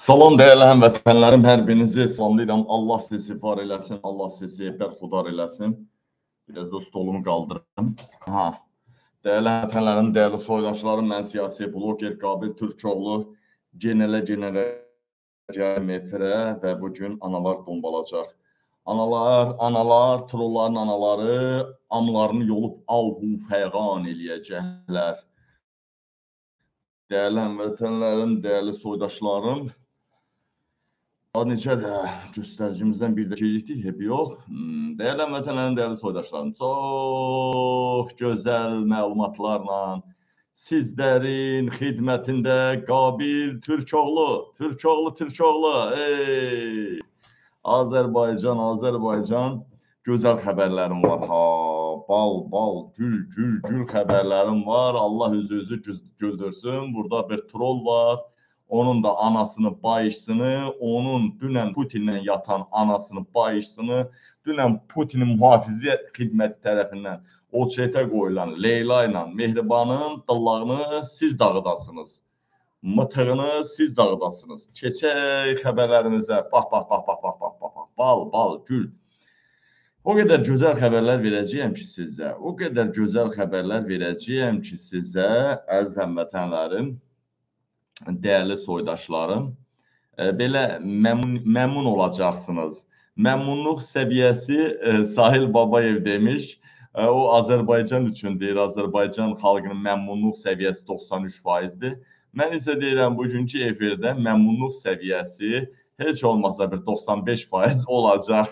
Salam dəyərli həmvətənlərim, hər birinizi salamlayıram. Allah sizi var eləsin, Allah sizi bərxudar eləsin. Biraz da stolumu qaldırım. Ha. Dəyərli həmvətənlərim, dəyərli soydaşlarım, mən siyasi bloger Qabil Türkoğlu genələ genələ gələm efirə və bu gün analar dombalacaq. Analar, analar, trolların anaları amlarını yolub alhu fəğan eləyəcəklər. Dəyərli həmvətənlərim, dəyərli soydaşlarım, necədir? Göstəricimizdən bir də gecikdik, hep yox. Hmm, Dəyərli həmvətənlərim, dəyərli soydaşlarım, çox gözəl məlumatlarla sizlərin xidmətində Qabil Türkoğlu, Türkoğlu, Türkoğlu, ey! Azərbaycan, Azərbaycan gözəl xəbərlərim var. Ha, bal, bal, gül, gül, gül xəbərlərim var. Allah özü-özü güldürsün. Burada bir troll var. Onun da anasını, bayışsını, onun dünən Putinlə yatan anasını, bayışsını, dünən Putinin mühafizə xidməti tərəfindən o çetə qoyulan Leyla ilə Mehribanın dallağını siz dağıdasınız. Mıtığını siz dağıdasınız. Keçək xəbərlərimizə. Bax, bax, bax, bax, bax, bax, bax, bal, bal, gül. O qədər gözəl xəbərlər verəcəyəm ki sizə. O qədər gözəl xəbərlər verəcəyəm ki sizə, əziz həmvətənlərim, dəyərli soydaşlarım, e, belə məmnun, məmnun olacaqsınız. Məmnunluq səviyyəsi e, Sahil Babayev demiş. E, o Azərbaycan üçün deyir, Azərbaycan xalqının məmnunluq səviyyəsi 93%-dir. Mən isə deyirəm bugünkü efirdə məmnunluq səviyyəsi heç olmasa bir 95% olacaq.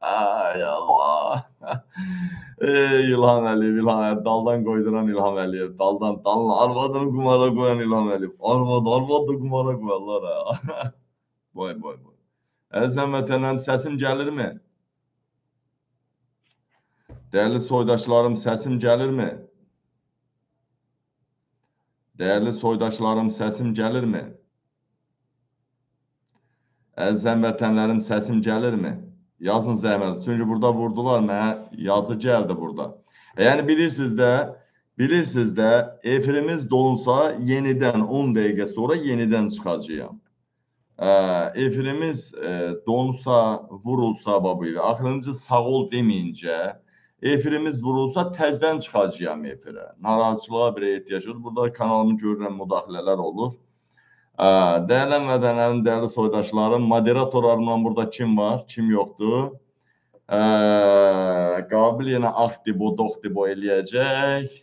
Ay Allah. Ey İlham Əliyev, İlham Əliyev, daldan qoyduran İlham Əliyev, daldan, daldan, arvadını qumara qoyan İlham Əliyev, arvad, arvad da qumara qoyarlar ha. Vay, vay, vay. Əziz həmvətənlərim, səsim gəlirmi? Dəyərli soydaşlarım, səsim gəlirmi? Dəyərli soydaşlarım, səsim gəlirmi? Əziz həmvətənlərim, səsim gəlirmi? Yazın zəhmət. Çünki burada vurdular, mənə yazı gəldi burada. Yəni bilirsiniz də, bilirsiniz də, efirimiz donsa yenidən 10 dəqiqə sonra yenidən çıxacağam. Ə, efirimiz ə, donsa, vurulsa babu ilə, axırıncı sağ ol deməyincə, efirimiz vurulsa təzdən çıxacağam efirə. Narahatçılığa bir ehtiyac yoxdur. Burada kanalımı görürəm, müdaxilələr olur. Dəyərli mədənlərin dəyərli soydaşlarım, moderatorlarımdan burada kim var, kim yoxdur? Ə, Qabil yenə axdibo, doxdibo eləyəcək.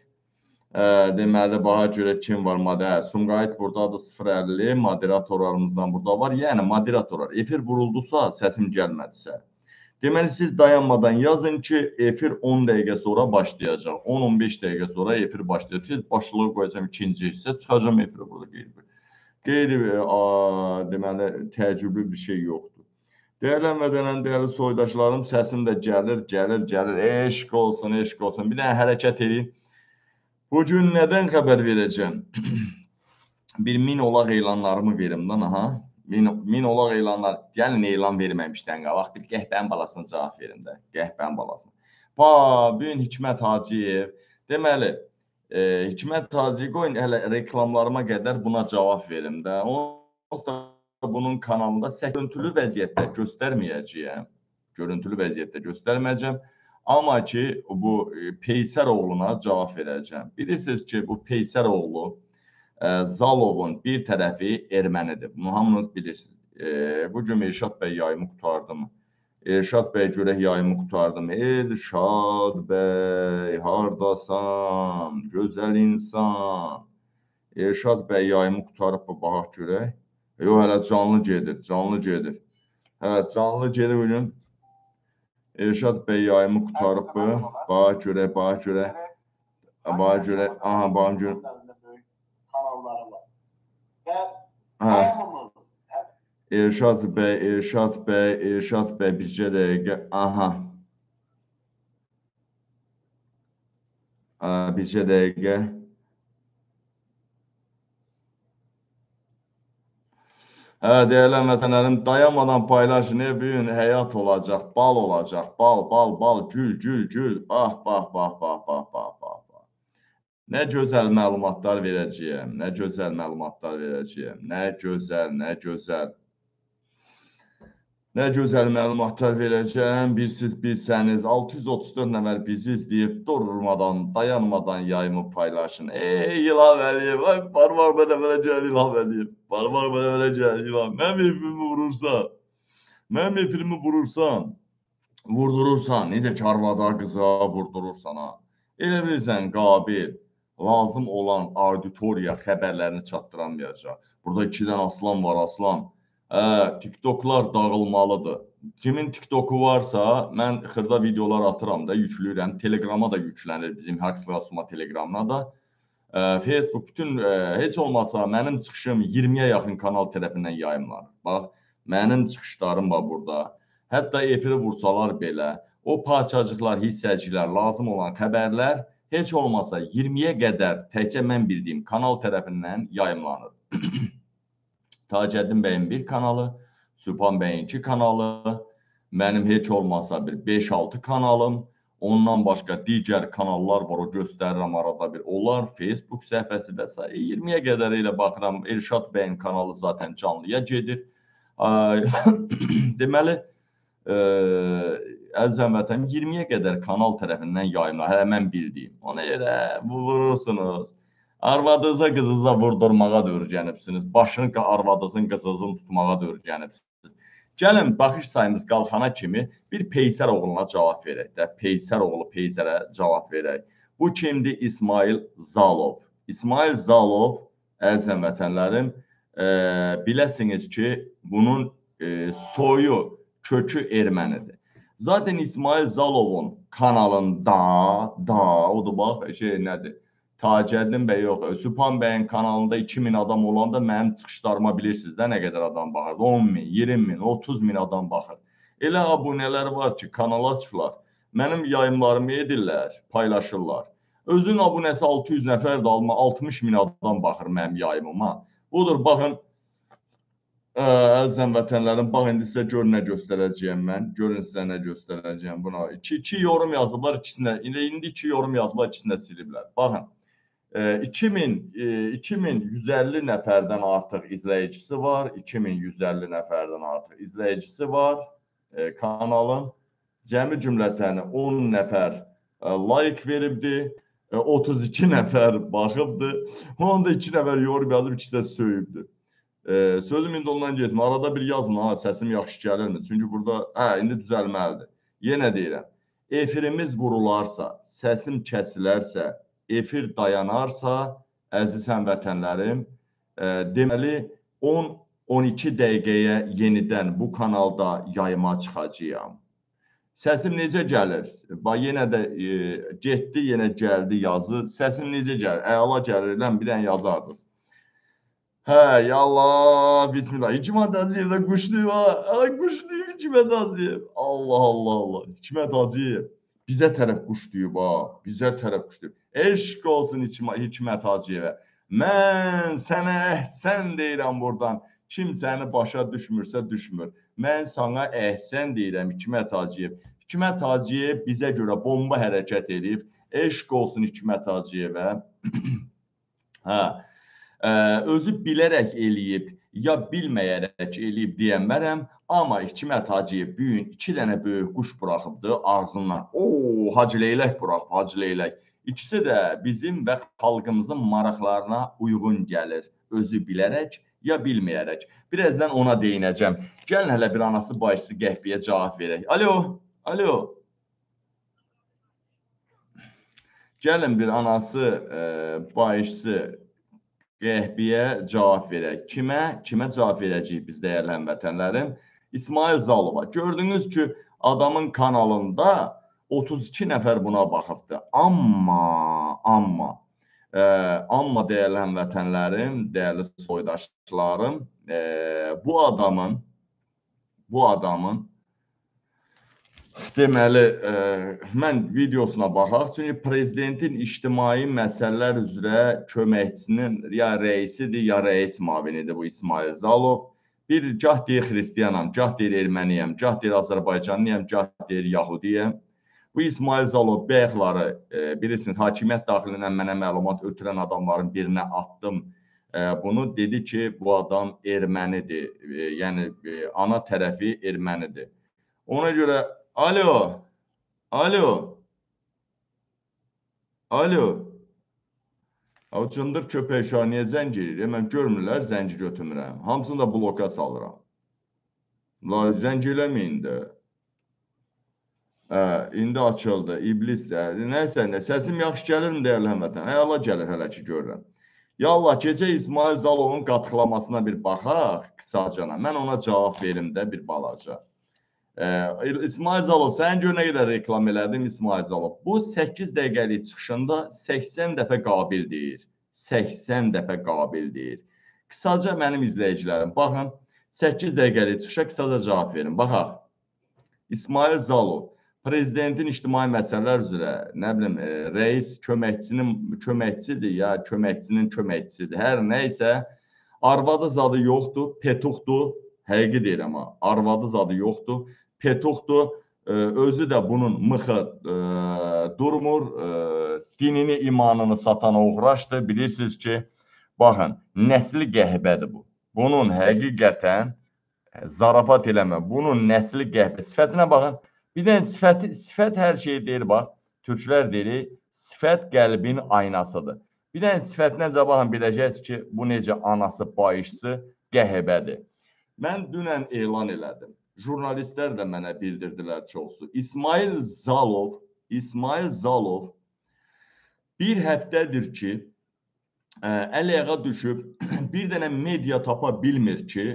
Ə, deməli, baha görə kim var? Moder, Sumqayıt buradadır 050, moderatorlarımızdan burada var. Yəni moderatorlar efir vuruldusa, səsim gəlmədisə. Deməli siz dayanmadan yazın ki, efir 10 dəqiqə sonra başlayacaq. 10-15 dəqiqə sonra efir başlayacaq. Başlığı qoyacağam ikinci hissə, çıxacağam efirə burada qeyd qeyri a, deməli təəccüblü bir şey yoxdur. Dəyərli mədənən, dəyərli soydaşlarım, səsim də gəlir, gəlir, gəlir. Eşq olsun, eşq olsun. Bir dənə hərəkət edin. Bu gün nədən xəbər verəcəm? bir min olaq elanlarımı verim lan, aha. Min, min olaq elanlar. Gəlin elan verməmişdən qabaq bir qəhbən balasına cavab verin də. Qəhbən balasına. Gün Hikmət Hacıyev. Deməli, e, Hikmət Taci qoyun hələ reklamlarıma qədər buna cavab verim də. Onsuz da bunun kanalında görüntülü vəziyyətdə göstərməyəcəyəm. Görüntülü vəziyyətdə göstərməyəcəm. Amma ki bu Peysər oğluna cavab verəcəm. Bilirsiniz ki, bu Peysər oğlu e, Zalovun bir tərəfi ermənidir. Bunu hamınız bilirsiniz. E, bu gün Elşad bəy yayımı qurtardı mı? Elşad bəy görək yayımı qurtardım. Elşad bəy, hardasan, gözəl insan. Elşad bəy yayımı qurtarıb bu baxaq görək. Yox, hələ canlı gedir, canlı gedir. Hə, canlı gedir bu gün. Elşad bəy yayımı qurtarıb bu. Bax görək, bax görək. Bax görək. Aha, bax görək. Elşad bəy, Elşad bəy, Elşad bəy bizcə dəqiqə. Aha. Bizcə dəqiqə. Hə, dəyərli vətənlərim, dayanmadan paylaşın, bu gün həyat olacaq, bal olacaq, bal, bal, bal, gül, gül, gül. Bax, bax, bax, bax, bax, bax, bax, bax. Nə gözəl məlumatlar verəcəyəm, nə gözəl məlumatlar verəcəyəm, nə gözəl, nə gözəl. Nə gözəl məlumatlar verəcəm, bilsiz, bilsəniz, 634 nəfər bizi izləyir, durmadan, dayanmadan yayımı paylaşın. Ey İlham Əliyev, ay parmaq mənə verəcək İlham Əliyev, parmaq mənə verəcək İlham. Mənim efirimi vurursan, mənim efirimi vurursan, vurdurursan, necə ki arvada qıza vurdurursan ha. Elə bilirsən qabil, lazım olan auditoriya xəbərlərini çatdıramayacaq. Burada iki dənə aslan var, aslan. Hə, TikToklar dağılmalıdır. Kimin TikToku varsa, mən xırda videolar atıram da, yükləyirəm. Telegrama da yüklənir bizim Haksla Suma Telegramına da. Ə, Facebook bütün ə, heç olmasa mənim çıxışım 20-yə yaxın kanal tərəfindən yayımlanır. Bax, mənim çıxışlarım var burada. Hətta efiri vursalar belə, o parçacıqlar, hissəciklər, lazım olan xəbərlər heç olmasa 20-yə qədər təkcə mən bildiyim kanal tərəfindən yayımlanır. Tacəddin bəyin bir kanalı, Sübhan bəyin iki kanalı, mənim heç olmasa bir 5-6 kanalım, ondan başqa digər kanallar var, o göstərirəm arada bir. Onlar Facebook səhifəsi və s. 20-yə qədər elə baxıram. Elşad bəyin kanalı zaten canlıya gedir. Deməli, ə, əziz həmvətən 20-yə qədər kanal tərəfindən yayımlar, hələ mən bildiyim. Ona görə vurursunuz. Arvadınıza, qızınıza vurdurmağa da öyrənibsiniz. Başını arvadınızın, qızınızın tutmağa da öyrənibsiniz. Gəlin baxış sayımız qalxana kimi bir Peysər oğluna cavab verək də. Peysər oğlu Peysərə cavab verək. Bu kimdir? İsmail Zalov. İsmail Zalov, əziz həmvətənlərim, e, biləsiniz ki, bunun e, soyu, kökü ermənidir. Zaten İsmail Zalovun kanalında da, odur bax, şey nədir? Tacəddin bəy yox, Sübhan bəyin kanalında 2000 adam olanda mənim çıxışlarıma bilirsiniz də nə qədər adam baxır. 10 min, 20 min, 30 min adam baxır. Elə abunələr var ki, kanala çıxırlar. Mənim yayımlarımı edirlər, paylaşırlar. Özün abunəsi 600 nəfərdir, alma 60 min adam baxır mənim yayımıma. Budur, baxın, ə, əziz vətənlərim, bax indi sizə gör nə göstərəcəyəm mən. Görün sizə nə göstərəcəyəm buna. 2 2 yorum yazıblar, ikisinə. İndi indi 2 yorum yazıblar, ikisinə siliblər. Baxın. 2000 2150 nəfərdən artıq izləyicisi var, 2150 nəfərdən artıq izləyicisi var e, kanalın. Cəmi cümlətəni 10 nəfər e, like veribdi, e, 32 nəfər baxıbdı. Onda 2 nəfər yorum yazıb, ikisi də söyübdü. E, sözüm indi ondan getmə. Arada bir yazın ha, səsim yaxşı gəlirmi? Çünki burada hə indi düzəlməlidir. Yenə deyirəm. Efirimiz vurularsa, səsim kəsilərsə, efir dayanarsa, əziz həmvətənlərim, e, deməli 10-12 dəqiqəyə yenidən bu kanalda yayıma çıxacağam. Səsim necə gəlir? Bax yenə də e, getdi, yenə gəldi yazı. Səsim necə gəlir? Əla gəlir, lan bir dənə yazardınız. Hə, yallah, bismillah. Hikmət Hacıyev də quşluyum ha. Quşluyum Hikmət Hacıyev. Allah Allah Allah. Hikmət Hacıyev bizə tərəf quşluyub ha. Bizə tərəf quşluyub. Eşq olsun Hikmət Hacıyevə. Mən sənə əhsən deyirəm buradan. Kim səni başa düşmürsə düşmür. Mən sana əhsən deyirəm Hikmət Hacıyev. Hikmət Hacıyev bizə görə bomba hərəkət edib. Eşq olsun Hikmət Hacıyevə. hə. Ə, özü bilərək eləyib ya bilməyərək eləyib deyəmərəm, amma Hikmət Hacıyev bu gün 2 dənə böyük quş buraxıbdı ağzından. Oo, Hacı Leylək buraxıb, Hacı Leylək. İkisi də bizim və xalqımızın maraqlarına uyğun gəlir, özü bilərək ya bilməyərək. Birazdan ona değinəcəm. Gəlin hələ bir anası başçısı qəhviyə cavab verək. Alo, alo. Gəlin bir anası e, başçısı qəhviyə cavab verək. Kimə? Kimə cavab verəcəyik biz dəyərli həmvətənlərim? İsmail Zalova. Gördünüz ki, adamın kanalında 32 nəfər buna baxıbdı. Amma, amma, e, amma dəyərli həmvətənlərim, dəyərli soydaşlarım, e, bu adamın, bu adamın deməli, e, mən videosuna baxaq. Çünki prezidentin ictimai məsələlər üzrə köməkçinin ya rəisidir, ya rəis müavinidir bu İsmail Zalov. Bir gah deyir xristianam, gah deyir erməniyəm, gah deyir Azərbaycanlıyam, gah deyir yahudiyəm. Bu İsmail Zalov bəyəxları e, bilirsiniz hakimiyyət daxilindən mənə məlumat ötürən adamların birinə atdım. E, bunu dedi ki, bu adam ermənidir. Yəni ana tərəfi ermənidir. Ona görə alo. Alo. Alo. O cındır köpək uşağı niyə zəng edir? Mən görmürlər, zəngi götürmürəm. Hamısını da bloka salıram. La zəng eləməyin də. Hə, indi açıldı. İblis də. Nəysə, nə səsim yaxşı gəlirmi dəyərli həmvətən? Əla gəlir hələ ki görürəm. Yallah gecə İsmail Zalovun qatxlamasına bir baxaq qısacana. Mən ona cavab verim də bir balaca. Ee, İsmail Zalov, sən gör nə qədər reklam elədim İsmail Zalov. Bu 8 dəqiqəlik çıxışında 80 dəfə qabil deyir. 80 dəfə qabil deyir. Qısaca mənim izləyicilərim, baxın 8 dəqiqəlik çıxışa qısaca cavab verin. Baxaq. İsmail Zalov prezidentin ictimai məsələlər üzrə, nə bilim, e, rəis köməkçinin köməkçisidir ya, köməkçinin köməkçisidir. Hər nə isə arvadı zadı yoxdur, petuxdur. Həqiqi deyirəm ha. Arvadı zadı yoxdur, petuxdur. E, özü də bunun mıxı e, durmur, e, dinini, imanını satana uğraşdır. Bilirsiniz ki, baxın, nəsli qəhbədir bu. Bunun həqiqətən zarafat eləmə. Bunun nəsli qəhbə. Sifətinə baxın. Bir də sifəti, sifət hər şey deyir, bax. Türklər deyir, sifət qəlbin aynasıdır. Bir də sifətinə baxın biləcəksiniz ki, bu necə anası, bayışsı qəhəbədir. Mən dünən elan elədim. Jurnalistlər də mənə bildirdilər çoxsu. İsmail Zalov, İsmail Zalov bir həftədir ki, ə, əl-ayağa düşüb bir dənə media tapa bilmir ki,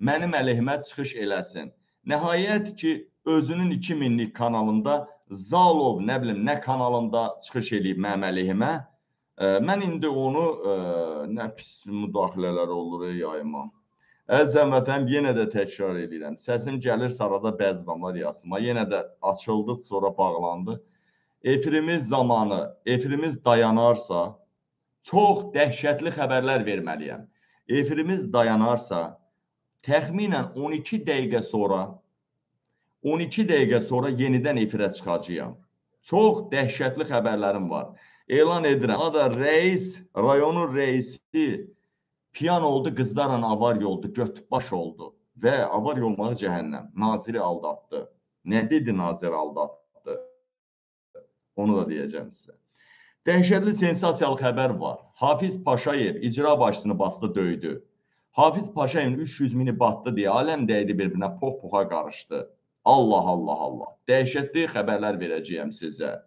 mənim əleyhimə çıxış eləsin. Nəhayət ki, özünün 2000-lik kanalında Zalov nə bilim nə kanalında çıxış eləyib mənim əleyhimə. Mən indi onu ə, nə pis müdaxilələr olur yayıma. Əziz həmvətən yenə də təkrar edirəm. Səsim gəlir sarada bəzi adamlar yazsın. Yenə də açıldıq, sonra bağlandı. Efirimiz zamanı, efirimiz dayanarsa çox dəhşətli xəbərlər verməliyəm. Efirimiz dayanarsa təxminən 12 dəqiqə sonra 12 dəqiqə sonra yenidən efirə çıxacağam. Çox dəhşətli xəbərlərim var. Elan edirəm. Ada rəis, rayonun rəisi piyan oldu, qızlarla avar yoldu, götbaş oldu və avar yolmağı cəhənnəm. Naziri aldatdı. Nə dedi nazir aldatdı? Onu da deyəcəm sizə. Dəhşətli sensasiyalı xəbər var. Hafiz Paşayev icra başçısını bastı, döydü. Hafiz Paşayevin 300 mini batdı deyə aləm dəydi bir-birinə pox-poxa qarışdı. Allah Allah Allah. Dəhşətli xəbərlər verəcəyəm sizə.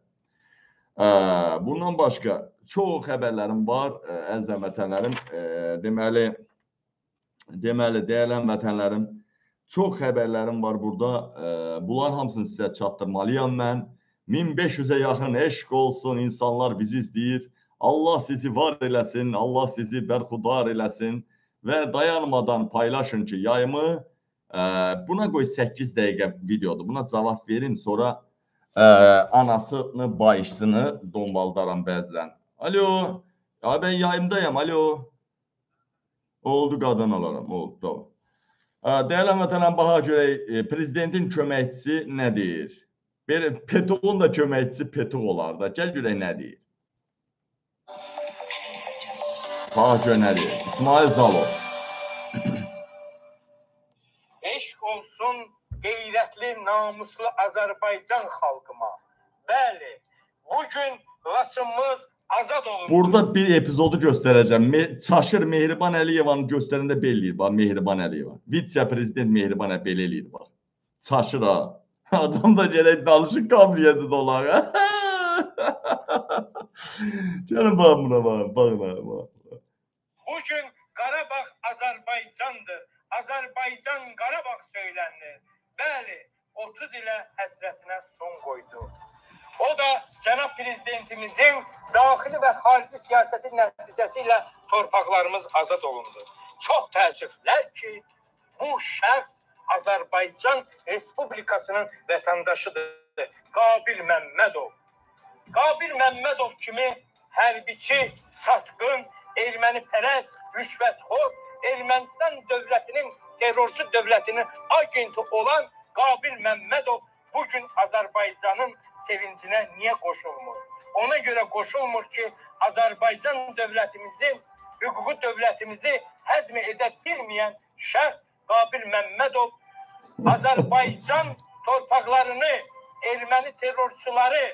Bundan başqa çox xəbərlərim var, əziz vətənlərim. Deməli, deməli, dəyərli vətənlərim, çox xəbərlərim var burada. Bunların hamısını sizə çatdırmalıyam mən. 1500-ə yaxın eşq olsun, insanlar bizi izləyir. Allah sizi var eləsin, Allah sizi bərxudar eləsin və dayanmadan paylaşın ki, yayımı Buna qoy 8 dəqiqə videodur. Buna cavab verin, sonra ə, anasını, bayışını dombaldaram bəzən. Alo. Ya ben yayımdayım. Alo. Oldu qadın alaram. Oldu. Doğru. Dəyərli vətənən baha görək, prezidentin köməkçisi nə deyir? Bir Petuğun da köməkçisi Petuq olar da. Gəl görək nə deyir. Baha görək nə deyir? İsmail Zalov. qeyrətli, namuslu Azərbaycan xalqıma. Bəli, bu gün Laçınımız azad olundu. Burada bir epizodu göstərəcəm. Me Çaşır Mehriban Əliyevanı göstərəndə belə eləyir. Bax, Mehriban Əliyeva. Vitse-prezident Mehriban Əliyev belə eləyir, bax. Çaşır ha. Adam da gələk danışıq qabiliyyəti də olar. Gəlin baxın buna, baxın, baxın, baxın. Bugün Qarabağ Azərbaycandır. Azərbaycan Qarabağ söylənilir. Bəli, 30 ilə həsrətinə son qoydu. O da cənab prezidentimizin daxili və xarici siyasəti nəticəsi ilə torpaqlarımız azad olundu. Çox təəssüflər ki, bu şəxs Azərbaycan Respublikasının vətəndaşıdır. Qabil Məmmədov. Qabil Məmmədov kimi hərbiçi, satqın, erməni pərəst, rüşvətxor, Ermənistan dövlətinin terrorçu dövlətinin agenti olan Qabil Məmmədov bugün Azərbaycanın sevincine niye koşulmur? Ona göre koşulmur ki Azerbaycan devletimizin, hukuku devletimizi hazme edebilmeyen şahs Kabil Mehmedov Azerbaycan torpaqlarını erməni terrorçuları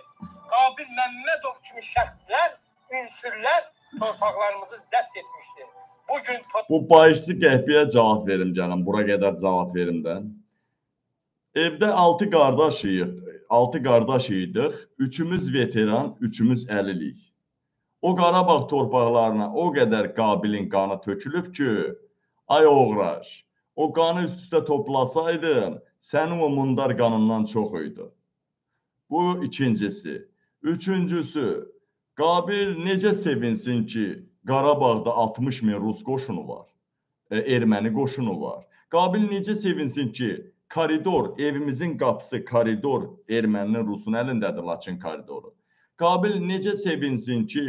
Qabil Məmmədov kimi şəxslər, ünsürlər torpaqlarımızı zəbt etmişdir. Bugün Bu bağışçı qəhbiyə cavab verim canım. Bura qədər cavab verim də. Evdə 6 qardaşıyıq. 6 qardaş idik. Üçümüz veteran, üçümüz əlilik. O Qarabağ torpaqlarına o qədər qabilin qanı tökülüb ki, ay oğraş, o qanı üst-üstə toplasaydın, sənin o mundar qanından çox idi. Bu ikincisi. Üçüncüsü, Qabil necə sevinsin ki, Qarabağda 60 min rus qoşunu var, e, erməni qoşunu var. Qabil necə sevinsin ki, koridor, evimizin qapısı koridor erməninin rusun əlindədir Laçın koridoru. Qabil necə sevinsin ki,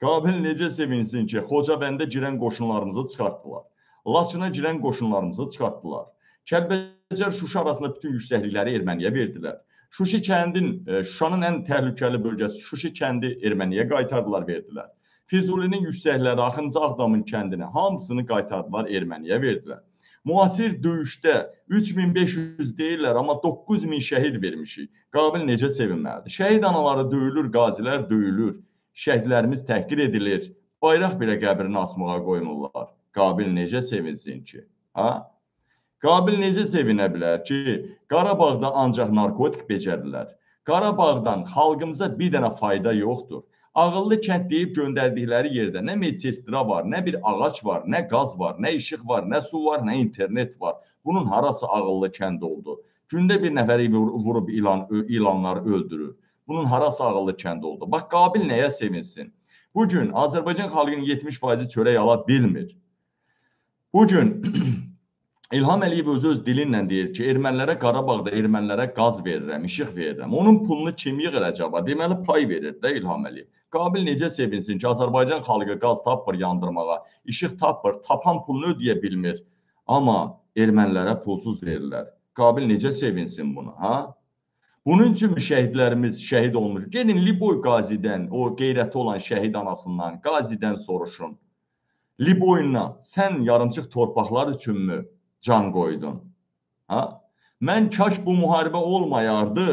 Qabil necə sevinsin ki, Xocabəndə girən qoşunlarımızı çıxartdılar. Laçına girən qoşunlarımızı çıxartdılar. Kəlbəcər Şuşa arasında bütün yüksəklikləri erməniyə verdilər. Şuşi kəndin, e, Şuşanın ən təhlükəli bölgəsi Şuşi kəndi erməniyə qaytardılar, verdilər. Füzulinin yüksəkləri, Axıncı Ağdamın kəndini hamısını qaytardılar, erməniyə verdilər. Müasir döyüşdə 3500 deyirlər, amma 9000 şəhid vermişik. Qabil necə sevinməlidir? Şəhid anaları döyülür, qazilər döyülür. Şəhidlərimiz təhqir edilir. Bayraq belə qəbrini asmağa qoymurlar. Qabil necə sevinsin ki? Ha? Qabil necə sevinə bilər ki, Qarabağda ancaq narkotik becərdilər. Qarabağdan xalqımıza bir dənə fayda yoxdur. Ağıllı kənd deyib göndərdikləri yerdə nə medsestra var, nə bir ağac var, nə qaz var, nə işıq var, nə su var, nə internet var. Bunun harası ağıllı kənd oldu? Gündə bir nəfəri vur- vurub ilan ilanları öldürür. Bunun harası ağıllı kənd oldu? Bax Qabil nəyə sevinsin? Bu gün Azərbaycan xalqının 70% çörək ala bilmir. Bu gün İlham Əliyev özü öz dilinlə deyir ki, ermənilərə Qarabağda ermənilərə qaz verirəm, işıq verirəm. Onun pulunu kim yığır acaba? Deməli pay verir də İlham Əliyev. Qabil necə sevinsin ki, Azərbaycan xalqı qaz tapmır yandırmağa, işıq tapmır, tapan pulunu ödəyə bilmir. Amma ermənilərə pulsuz verirlər. Qabil necə sevinsin bunu, ha? Bunun üçün şəhidlərimiz şəhid olmuş? Gedin Liboy qazidən, o qeyrəti olan şəhid anasından, qazidən soruşun. Liboyuna sən yarımçıq torpaqlar üçünmü can qoydun? Ha? Mən kaş bu müharibə olmayardı,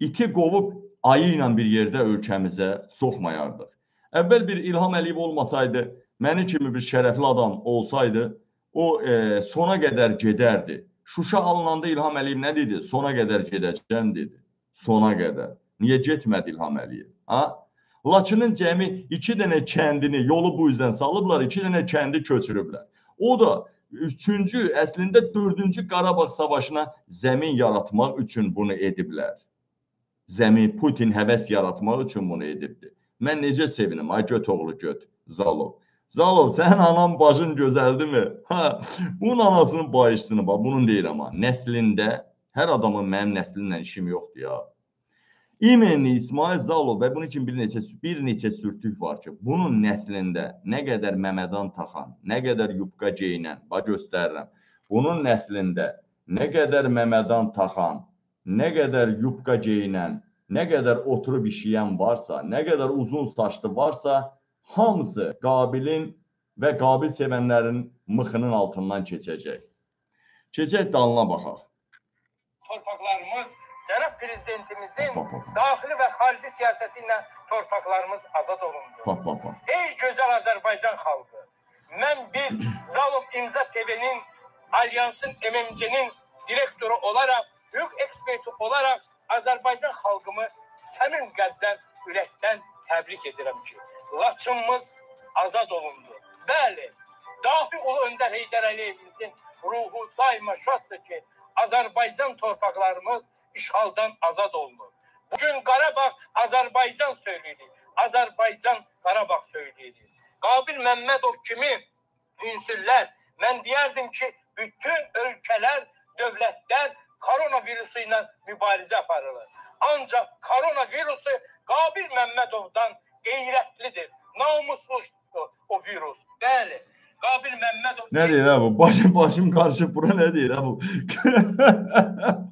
iti qovub ayı ilə bir yerdə ölkəmizə soxmayardıq. Əvvəl bir İlham Əliyev olmasaydı, məni kimi bir şərəfli adam olsaydı, o e, sona qədər gedərdi. Şuşa alınanda İlham Əliyev nə dedi? Sona qədər gedəcəm dedi. Sona qədər. Niyə getmədi İlham Əliyev? Ha? Laçının cəmi 2 dənə kəndini yolu bu üzdən salıblar, 2 dənə kəndi köçürüblər. O da üçüncü, əslində dördüncü Qarabağ savaşına zəmin yaratmaq üçün bunu ediblər. Zəmin Putin həvəs yaratmaq üçün bunu edibdi. Mən necə sevinim ay göt oğlu göt Zalov. Zalov sənin anan bacın gözəldimi? Ha, bunun anasının bayışsını bax, bunun deyil amma nəslində hər adamın mənim nəslimlə işim yoxdur ya. İmenli İsmail Zalov və bunun üçün bir neçə bir neçə sürtük var ki, bunun nəslində nə qədər məmədan taxan, nə qədər yubka geyinən, bax göstərirəm. Bunun nəslində nə qədər məmədan taxan, nə qədər yubka geyinən, nə qədər oturub işləyən varsa, nə qədər uzun saçlı varsa, hamısı Qabilin və Qabil sevənlərin mıxının altından keçəcək. Keçək dalına baxaq. torpaqlarımız cənab prezidentimizin Bax, bax, bax. daxili və xarici siyasəti ilə torpaqlarımız azad olundu. Bax, bax, bax. Ey gözəl Azərbaycan xalqı, mən bir Zalov İmza TV-nin, Alyansın MMC-nin direktoru olaraq, hüquq eksperti olaraq Azərbaycan xalqımı səmin qəlbdən, ürəkdən təbrik edirəm ki, Laçınımız azad olundu. Bəli, dahi ulu Öndər Heydər Əliyevimizin ruhu daima şaddır ki, Azərbaycan torpaqlarımız işğaldan azad olunur. Bugün Qarabağ Azərbaycan söyləyilir. Azərbaycan Qarabağ söyləyilir. Qabil Məmmədov kimi ünsürlər mən deyərdim ki, bütün ölkələr, dövlətlər koronavirusu ilə mübarizə aparırlar. Ancaq koronavirusu Qabil Məmmədovdan qeyrətlidir, namusludur o virus. Bəli, Qabil Məmmədov Ne diyor ha bu? Başım başım karışıp bura ne diyor ha bu?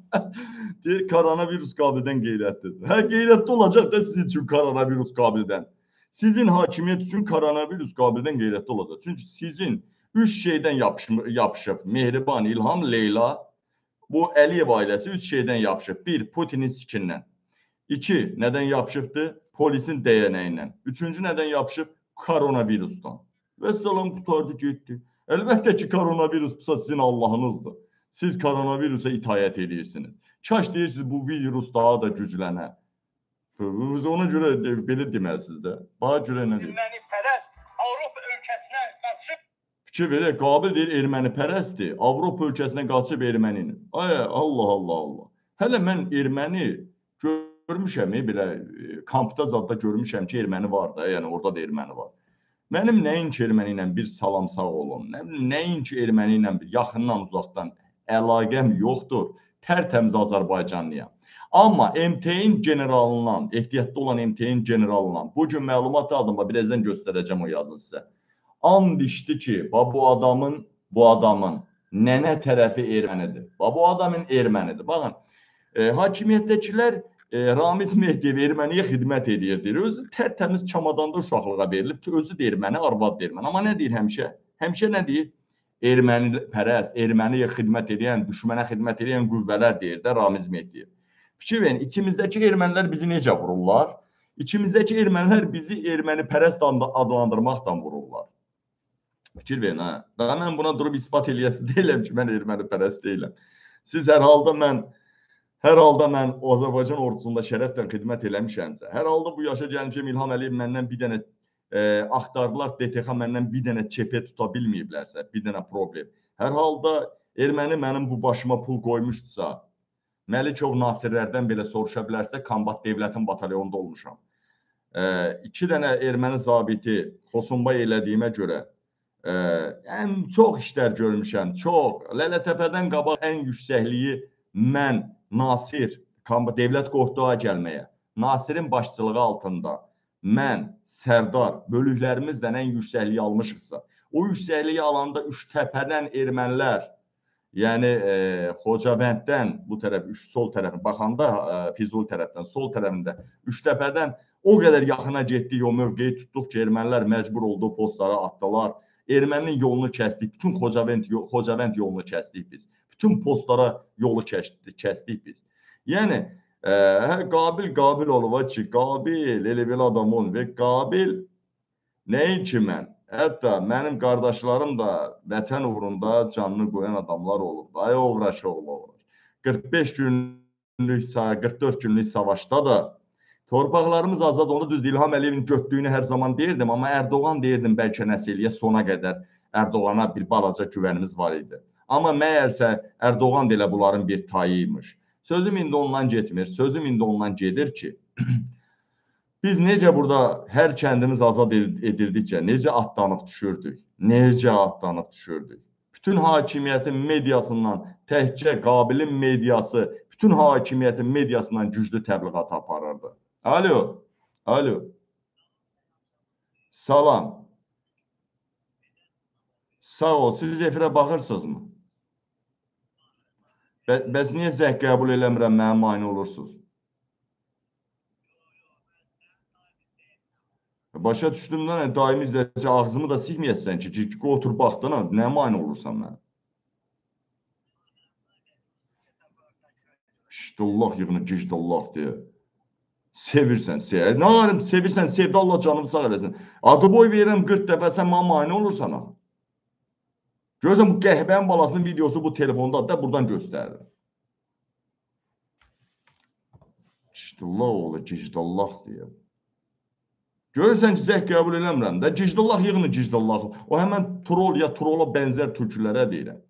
Deyir koronavirus qabildən qeyrətlidir. Hə qeyrətli olacaq da sizin üçün koronavirus qabildən. Sizin hakimiyyət üçün koronavirus qabildən qeyrətli olacaq. Çünki sizin üç şeydən yapışıb, yapışıb. Mehriban, İlham, Leyla, bu Əliyev ailəsi üç şeydən yapışıb. Bir, Putinin sikindən. İki, nədən yapışıbdı? Polisin ilə. Üçüncü nədən yapışıb? Koronavirusdan. Və salam qutardı getdi. Əlbəttə ki, koronavirus bu sizin Allahınızdır. Siz koronavirusa itayət edirsiniz. Kaş deyirsiniz bu virus daha da güclənə. Ona görə belə deməlisiniz də. Bana görə nə deyir? Ölkəsinə qaçıb Fikir verək, Qabil deyir erməni pərəstdir. Avropa ölkəsinə qaçıb erməninin. Ay Allah Allah Allah. Hələ mən erməni görmüşəm, e, belə e, kampda zadda görmüşəm ki, erməni var da, yəni orada da erməni var. Mənim nəinki erməni ilə bir salam sağ olun, nə nəinki erməni ilə bir yaxından uzaqdan əlaqəm yoxdur. Tərtəmiz Azərbaycanlıyam. Amma MT-in generalından, ehtiyatda olan MT-in generalından bu gün məlumat aldım, birazdan göstərəcəm o yazını sizə. And içdi ki, bu adamın, bu adamın nənə tərəfi ermənidir. Bu adamın ermənidir. Baxın, e, hakimiyyətdəkilər e, Ramiz Mehdiyev erməniyə xidmət edir deyir. Özü tərtəmiz çamadanda uşaqlığa verilib ki, özü də erməni, arvad da erməni. Amma nə deyir həmişə? Həmişə nə deyir? Erməni pərəst, erməniyə xidmət edən, düşmənə xidmət edən qüvvələr deyir də Ramiz Mehdiyev. Fikir verin, içimizdəki ermənilər bizi necə vururlar? İçimizdəki ermənilər bizi erməni pərəst adlandırmaqla vururlar. Fikir verin ha. Daha mən buna durub isbat eləyəsi deyiləm ki, mən erməni pərəst deyiləm. Siz hər halda mən hər halda mən Azərbaycan ordusunda şərəflə xidmət eləmişəmsə, hər halda bu yaşa gəlmişəm İlham Əliyev məndən bir dənə e, axtardılar DTX məndən bir dənə çepə tuta bilməyiblərsə, bir dənə problem. Hər halda erməni mənim bu başıma pul qoymuşdusa, Məlikov Nasirlərdən belə soruşa bilərsə, Kombat Devlətin batalyonunda olmuşam. E, iki dənə erməni zabiti Xosunbay elədiyimə görə e, ən çox işlər görmüşəm, çox. Lələtəpədən qabaq ən yüksəkliyi mən Nasir Devlət qorxduğa gəlməyə. Nasirin başçılığı altında mən Sərdar bölüklərimizlə ən yüksəkliyi almışıqsa, o yüksəkliyi alanda üç təpədən ermənilər Yəni e, Xocavənddən bu tərəf, üç sol tərəfə baxanda e, Füzuli tərəfdən, sol tərəfində Üçtəpədən o qədər yaxına getdik, o mövqeyi tutduq ki, ermənilər məcbur oldu postlara atdılar. Erməninin yolunu kəsdik, bütün Xocavənd Xocavənd yolunu kəsdik biz. Bütün postlara yolu kəsdik, kəsdik biz. Yəni e, hə Qabil Qabil olub ki, Qabil elə belə adam olmur və Qabil nəinki mən Hətta mənim qardaşlarım da vətən uğrunda canını qoyan adamlar olub. Ay Oğraşoğlu. 45 günlük, 44 günlük savaşda da torpaqlarımız azad oldu. Düz İlham Əliyevin götdüyünü hər zaman deyirdim, amma Ərdoğan deyirdim bəlkə nəsə eləyə sona qədər Ərdoğana bir balaca güvənimiz var idi. Amma məyərsə Ərdoğan da elə bunların bir tayıymış. Sözüm indi ondan getmir. Sözüm indi ondan gedir ki, Biz necə burada hər kəndimiz azad edildikcə necə atlanıb düşürdük? Necə atlanıb düşürdük? Bütün hakimiyyətin mediasından təkcə Qabilin mediası, bütün hakimiyyətin mediasından güclü təbliğat aparırdı. Alo. Alo. Salam. Sağ ol. Siz efirə baxırsınızmı? Bə bəs niyə zəng qəbul eləmirəm, mənə mane olursunuz? Başa düşdüm də, daimi izləyici ağzımı da silməyəsən ki, ki, otur baxdana, nə mane olursan mən? Şidullah yığını gicdullah deyə. Sevirsən, sev. Nə varım, sevirsən, sevdə Allah canımı sağ eləsin. Adı boy verirəm 40 dəfə, sən mənə mane olursan ha. Görürsən bu qəhbənin balasının videosu bu telefonda da buradan göstərir. Gicdullah oğlu, gicdullah deyə. Görürsən ki, zəh qəbul eləmirəm də. Gicdallah yığını gicdallah. O həmən trol ya trola bənzər türkülərə deyirəm.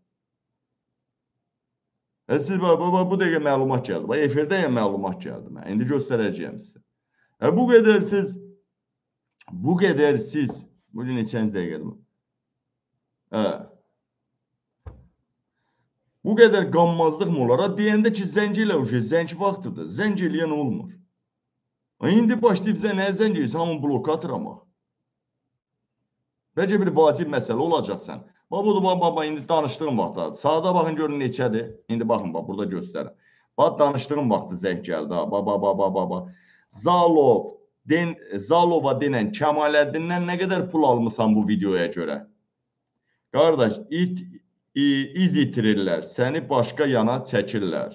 E siz bax, bax, bu dəqiqə məlumat gəldi. Bax, efirdə ya məlumat gəldi mən. İndi göstərəcəyəm sizə. E bu qədər siz bu qədər siz bu gün neçənci dəqiqədir bu? Hə. Bu qədər qanmazlıq mı olar? Deyəndə ki, zəng elə uje, zəng vaxtıdır. Zəng eləyən olmur. İndi başlayıb sən nə zəng edirsən, hamı blok atır amma. Bəlkə bir vacib məsələ olacaqsan. Bax budur, bax, bax, indi danışdığım vaxtda. Sağda baxın görün neçədir. İndi baxın bax, burada göstərin. Bax danışdığım vaxtı zəng gəldi ha. Baba baba baba. Zalov Den Zalova denən Kəmaləddin'dən nə qədər pul almısan bu videoya görə? Qardaş, it i- iz itirirlər, səni başqa yana çəkirlər.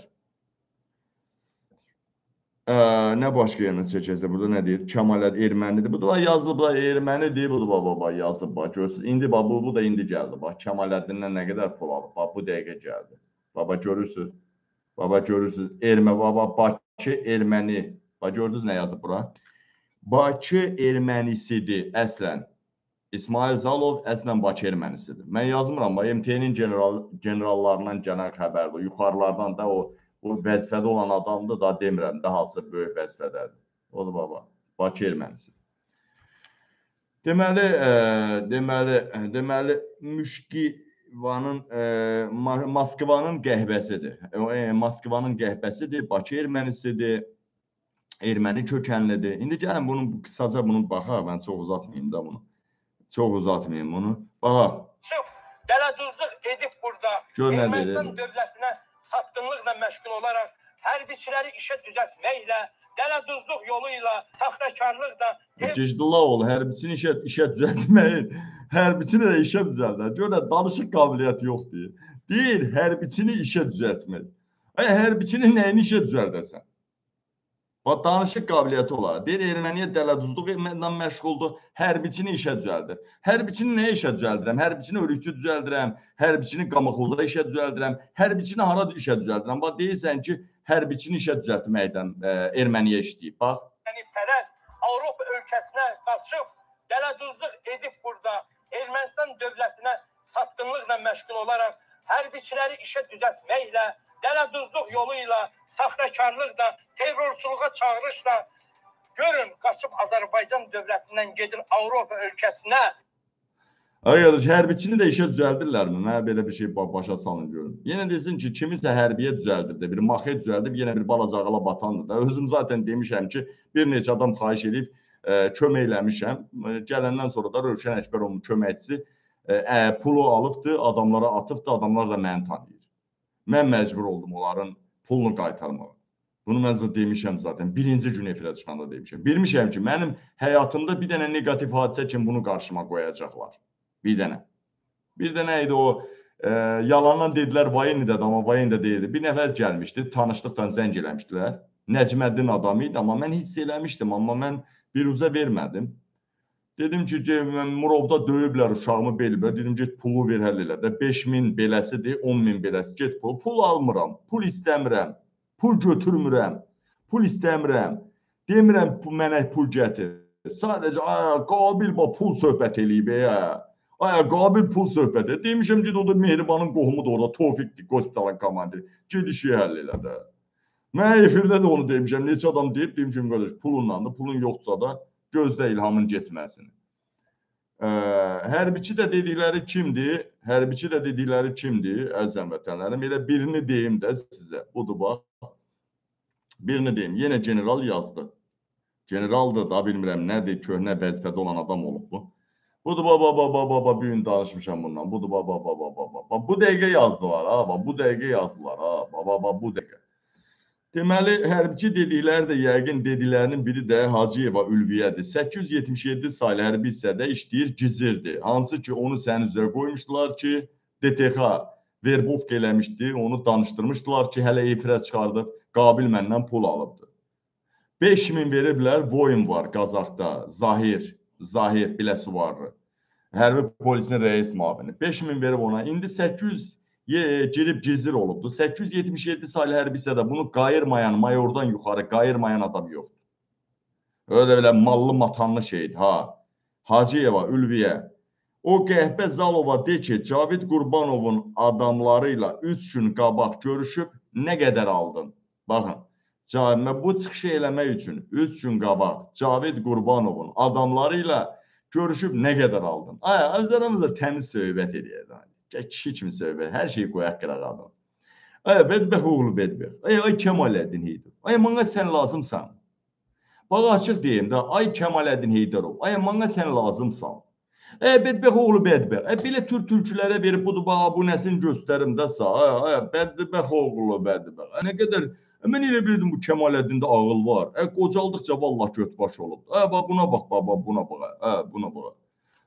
Ə, nə başqa yana çəkəcək? Burada nə deyir? Kəmaləd ermənidir. Bu da yazılıb da ermənidir. Bu baba baba yazıb bax görürsüz. İndi bax bu, bu da indi gəldi. Bax Kəmaləddin'dən nə qədər pul alıb? Bax bu dəqiqə gəldi. Baba görürsüz. Baba görürsüz. Ermə baba Bakı erməni. Bax gördünüz nə yazıb bura? Bakı ermənisidir əslən. İsmail Zalov əslən Bakı ermənisidir. Mən yazmıram, bax MTN-in general generallarından gələn xəbərdir. Yuxarılardan da o o vəzifədə olan adamdır da demirəm də hansı böyük vəzifədədir. Odur baba. Bakı ermənisidir. Deməli, e, deməli, deməli Müşkivanın e, Moskvanın qəhvəsidir. E, Moskvanın qəhvəsidir, Bakı ermənisidir. Erməni kökənlidir. İndi gəlin bunun bu- qısaca bunu baxaq. Mən çox uzatmayım da bunu. Çox uzatmayım bunu. Baxaq. Dələduzluq edib burada Gör nə Ermənistan deyir. Satqınlıqla məşğul olaraq hərbiçiləri işə düzəltməklə, dələduzluq yolu ilə, saxtakarlıqla Gecdillaoğlu hərbiçini işə işə düzəltməyin. Hərbiçini də işə düzəldən. Görə danışıq qabiliyyəti yoxdur. Deyir, hərbiçini işə düzəltmək. Ay hərbiçini nəyini işə düzəldəsən? Bax danışıq qabiliyyəti olar. Deyir erməniyə dələduzluq etməklə məşğuldur, hərbiçini işə düzəldir. Hərbiçini nəyə işə düzəldirəm? Hərbiçini örükçü düzəldirəm, hərbiçini qamaqoza işə düzəldirəm, hərbiçini hara işə düzəldirəm? Bax deyirsən ki, hərbiçini işə düzəltməkdən e, erməniyə işləyib. Bax yəni fərəz Avropa ölkəsinə qaçıb dələduzluq edib burada Ermənistan dövlətinə satqınlıqla məşğul olaraq hərbiçiləri işə düzəltməklə, dələduzluq yolu ilə, saxtakarlıqla, terrorçuluğa çağırışla görün qaçıb Azərbaycan dövlətindən gedir Avropa ölkəsinə Ay qardaş, hərbiçini də işə düzəldirlərmi? Mənə belə bir şey ba- başa salın görün. Yenə desin ki, kimisə hərbiyə düzəldir də, bir maxet düzəldib, yenə bir balaca ağala batandır da. Özüm zaten demişəm ki, bir neçə adam xahiş edib e, kömək eləmişəm. E, gələndən sonra da Rövşən Əkbərovun köməkçisi e, e, pulu alıbdı, adamlara atıbdı, adamlar da məni tanıyır. Mən məcbur oldum onların pulunu qaytarmağa. Bunu mən demişəm zaten. Birinci gün efirə çıxanda demişəm. Bilmişəm ki, mənim həyatımda bir dənə neqativ hadisə kimi bunu qarşıma qoyacaqlar. Bir dənə. Bir dənə idi o e, yalandan dedilər Vayenidə amma Vayenidə deyildi. Bir nəfər gəlmişdi, tanışlıqdan zəng eləmişdilər. Nəcməddin adamı idi, amma mən hiss eləmişdim, amma mən bir üzə vermədim. Dedim ki, mən Murovda döyüblər uşağımı belbə. Dedim get pulu ver həll elə də. 5000 beləsidir, 10000 beləsi. Get pul. Pul almıram, pul istəmirəm. Pul götürmürəm. Pul istəmirəm. Demirəm pul mənə pul gətir. Sadəcə ay qabil ba pul söhbət eləyib ya. Ay qabil pul söhbəti. Demişəm ki, o da Mehribanın qohumudur orada, Tofiqdir, hospitalın komandiri. Ged işi həll elə də. Mən efirdə də onu demişəm. Neçə adam deyib demişəm qardaş, pulunla da, pulun yoxsa da gözlə ilhamın getməsini. Ə, hərbiçi də dedikləri kimdir? Hərbiçi də dedikləri kimdir? Əziz həmvətənlərim, elə birini deyim də sizə. Budur bax. Birini deyim. Yenə general yazdı. Generaldır da bilmirəm nədir, köhnə vəzifədə olan adam olub bu. Budur baba baba baba bir gün danışmışam bundan. Budur baba baba baba. Baba bu dəqiqə yazdılar ha, baba bu dəqiqə yazdılar ha, baba baba bu dəqiqə. Deməli hərbiçi dedikləri də yəqin dediklərinin biri də Hacıyeva Ülviyədir. 877 saylı hərbi hissədə işləyir gizirdir. Hansı ki onu sənin üzrə qoymuşdular ki, DTX verbovka eləmişdi, onu danışdırmışdılar ki, hələ efirə çıxardıb Qabil məndən pul alıbdı. 5000 veriblər, Voyin var Qazaxda, Zahir, Zahir Biləsuvarlı. Hərbi polisin rəis müavini. 5000 verib ona. İndi 800 ye, girib gizir olubdu. 877 saylı hərbi hissədə bunu qayırmayan, mayordan yuxarı qayırmayan adam yoxdur. Öyle belə mallı matanlı şeydir ha. Hacıyeva, Ülviyə. O qəhbə Zalova de ki, Cavid Qurbanovun adamları ilə 3 gün qabaq görüşüb nə qədər aldın? Baxın. Bu çıxışı eləmək üçün 3 gün qabaq Cavid Qurbanovun adamları ilə görüşüb nə qədər aldın? Ay, özlərimizlə təmiz söhbət eləyək. Kişi kimi söhbət, hər şeyi qoyaq qırağa. Ay, bədbəx oğlu bədbəx. Ay, ay Kemaləddin Heydər. Ay, mənə sən lazımsan. Bax açıq deyim də, ay Kemaləddin Heydərov. Ay, mənə sən lazımsan. Ay, bədbəx oğlu bədbəx. Ay, belə tür türkülərə verib budur, bax bu nəsin göstərim də sağ. Ay, ay, bədbəx oğlu bədbəx. Ay, nə qədər Mən elə bilirdim bu Kemaləddində ağıl var. E, qocaldıqca vallah göt baş olub. E, bax buna bax, bax. E, buna bax. Bax buna bax.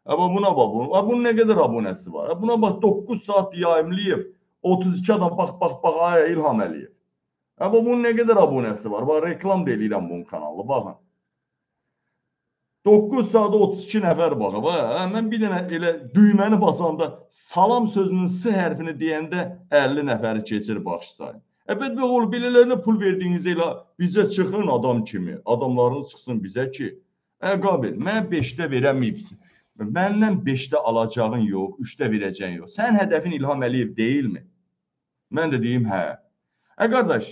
Buna. E, bunun nə qədər abunəsi var? Buna bax 9 saat yayımlayıb 32 adam bax bax bax ay İlham Əliyev. Bax bunun nə qədər abunəsi var? Bax reklam da eləyirəm bunun kanalı. Baxın. 9 saat 32 nəfər baxıb. Hə, mən bir dənə elə düyməni basanda salam sözünün s hərfini deyəndə 50 nəfəri keçir baş sayın. E bəd bir oğul belələrinə pul verdiyiniz elə bizə çıxın adam kimi. Adamlarınız çıxsın bizə ki. E qabil, mən 5-də verəməyibsin. Məndən 5-də alacağın yox, 3-də verəcəyin yox. Sən hədəfin İlham Əliyev deyilmi? Mən də deyim, hə. E qardaş,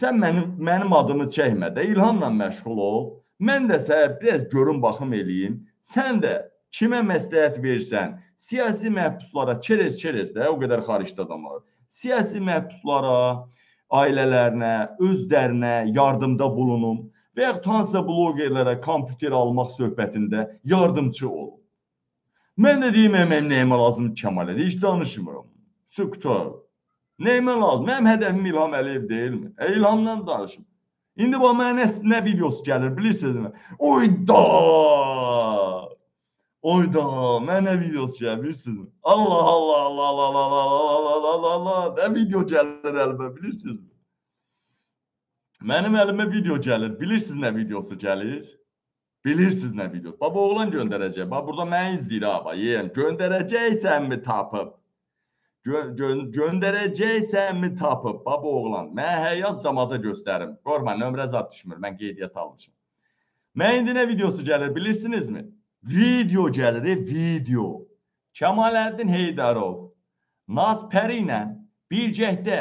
sən mənim mənim adımı çəkmə də, İlhamla məşğul ol. Mən də sənə biraz görüm baxım eləyim. Sən də kimə məsləhət versən, siyasi məhbuslara çerez-çerez də o qədər xaricdə adamlar. Siyasi məhbuslara, ailələrinə, özlərinə yardımda bulunun və yaxud hansısa blogerlərə kompüter almaq söhbətində yardımçı olun. Mən də deyim, mən nəyimə lazım Kəmalə, heç danışmıram. Süktar. Nəyimə lazım? Mənim hədəfim İlham Əliyev deyilmi? E, İlhamdan danışım. İndi bax mənə nə, nə videosu gəlir, bilirsinizmi? Oyda! Oyda, mənə videosu gəlir, bilirsinizmi? Allah Allah Allah Allah Allah Allah Allah Allah Allah Allah nə video gəlir əlimə, bilirsinizmi? Mənim əlimə video gəlir. Bilirsiniz nə videosu gəlir? Bilirsiniz nə videosu? Baba oğlan göndərəcək. Bax burada məni izləyir ha, bax, yeyən. Göndərəcəksənmi tapıb? Gö gö göndərəcəksənmi tapıb? Baba oğlan. Mən həyat camada göstərim. Qorma, nömrə zad düşmür. Mən qeydiyyat almışam. Mən indi nə videosu gəlir bilirsinizmi? Video gəlir, e, video. Kemaləddin Heydərov Naz Pəri ilə bircəkdə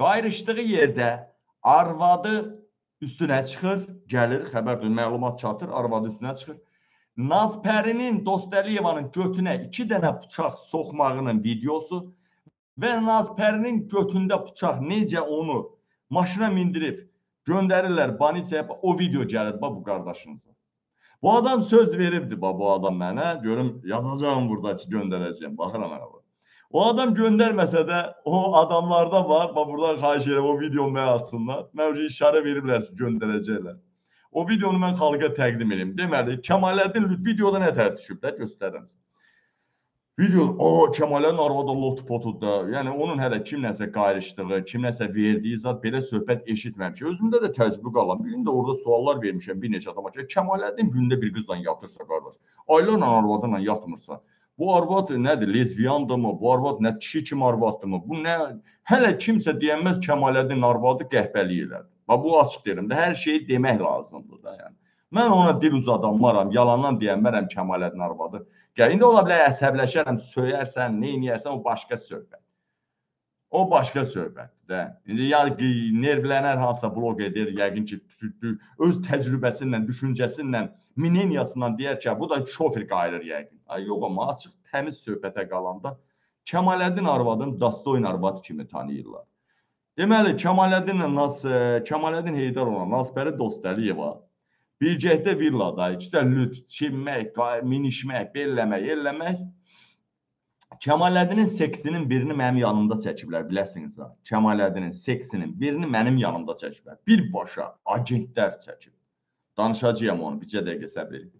qayrışdığı yerdə arvadı üstünə çıxır, gəlir, xəbər məlumat çatır, arvadı üstünə çıxır. Nazpərinin Dostəliyevanın götünə 2 dənə bıçaq soxmağının videosu və Nazpərinin götündə bıçaq necə onu maşına mindirib göndərirlər Banisaya o video gəlir bax bu qardaşınıza. Bu adam söz veribdi bax bu adam mənə. Görüm yazacağım burada ki göndərəcəyəm. Baxıram mənə. O adam göndərməsə də o adamlarda var. Bax burada xahiş edirəm o videonu mənə atsınlar. Mən öncə işarə veriblər göndərəcəklər. O videonu mən xalqa təqdim edim. Deməli, Kemaləddin videoda nə tər düşüb də göstərirəm. Video, o Kemaləddin arvadı lot potuda. Yəni onun hələ kimləsə qayrışdığı, kimləsə verdiyi zat belə söhbət eşitməmişəm. Özümdə də təcrübə qalan. Bir gün də orada suallar vermişəm bir neçə adama ki, Kemaləddin gündə bir qızla yatırsa qardaş, aylarla arvadıyla yatmırsa, bu arvad nədir? Lezbiyandırmı? Bu arvad nə kişi kimi arvaddırmı? Bu nə? Hələ kimsə deyənməz Kemaləddin arvadı qəhbəlik elədi. Bax bu açıq deyirəm də hər şeyi demək lazımdır da yəni. Mən ona dil uzadammaram, yalandan deyənmərəm Kemaləddin arvadı. Gəl indi ola bilər əsəbləşərəm, söyərsən, nə edərsən o başqa söhbət. O başqa söhbətdir də. İndi ya nervlənər hansısa bloq edir, yəqin ki, öz təcrübəsindən, düşüncəsindən, mineniyasından deyər ki, bu da şofer qayırır yəqin. Yox amma açıq təmiz söhbətə qalanda Kemaləddin arvadın Dastoyun arvad kimi tanıyırlar. Deməli, Kemaləddinlə Nas Kemaləddin Heydərova, Nasbəri Dostəliyeva bircəkdə villada, ikdə lüt, çimmək, minişmək, belləmək, elləmək Kemaləddinin seksinin birini mənim yanımda çəkiblər, biləsiniz ha. Kemaləddinin seksinin birini mənim yanımda çəkiblər. Birbaşa agentlər çəkib. Danışacağam onu, bircə dəqiqə səbr edin.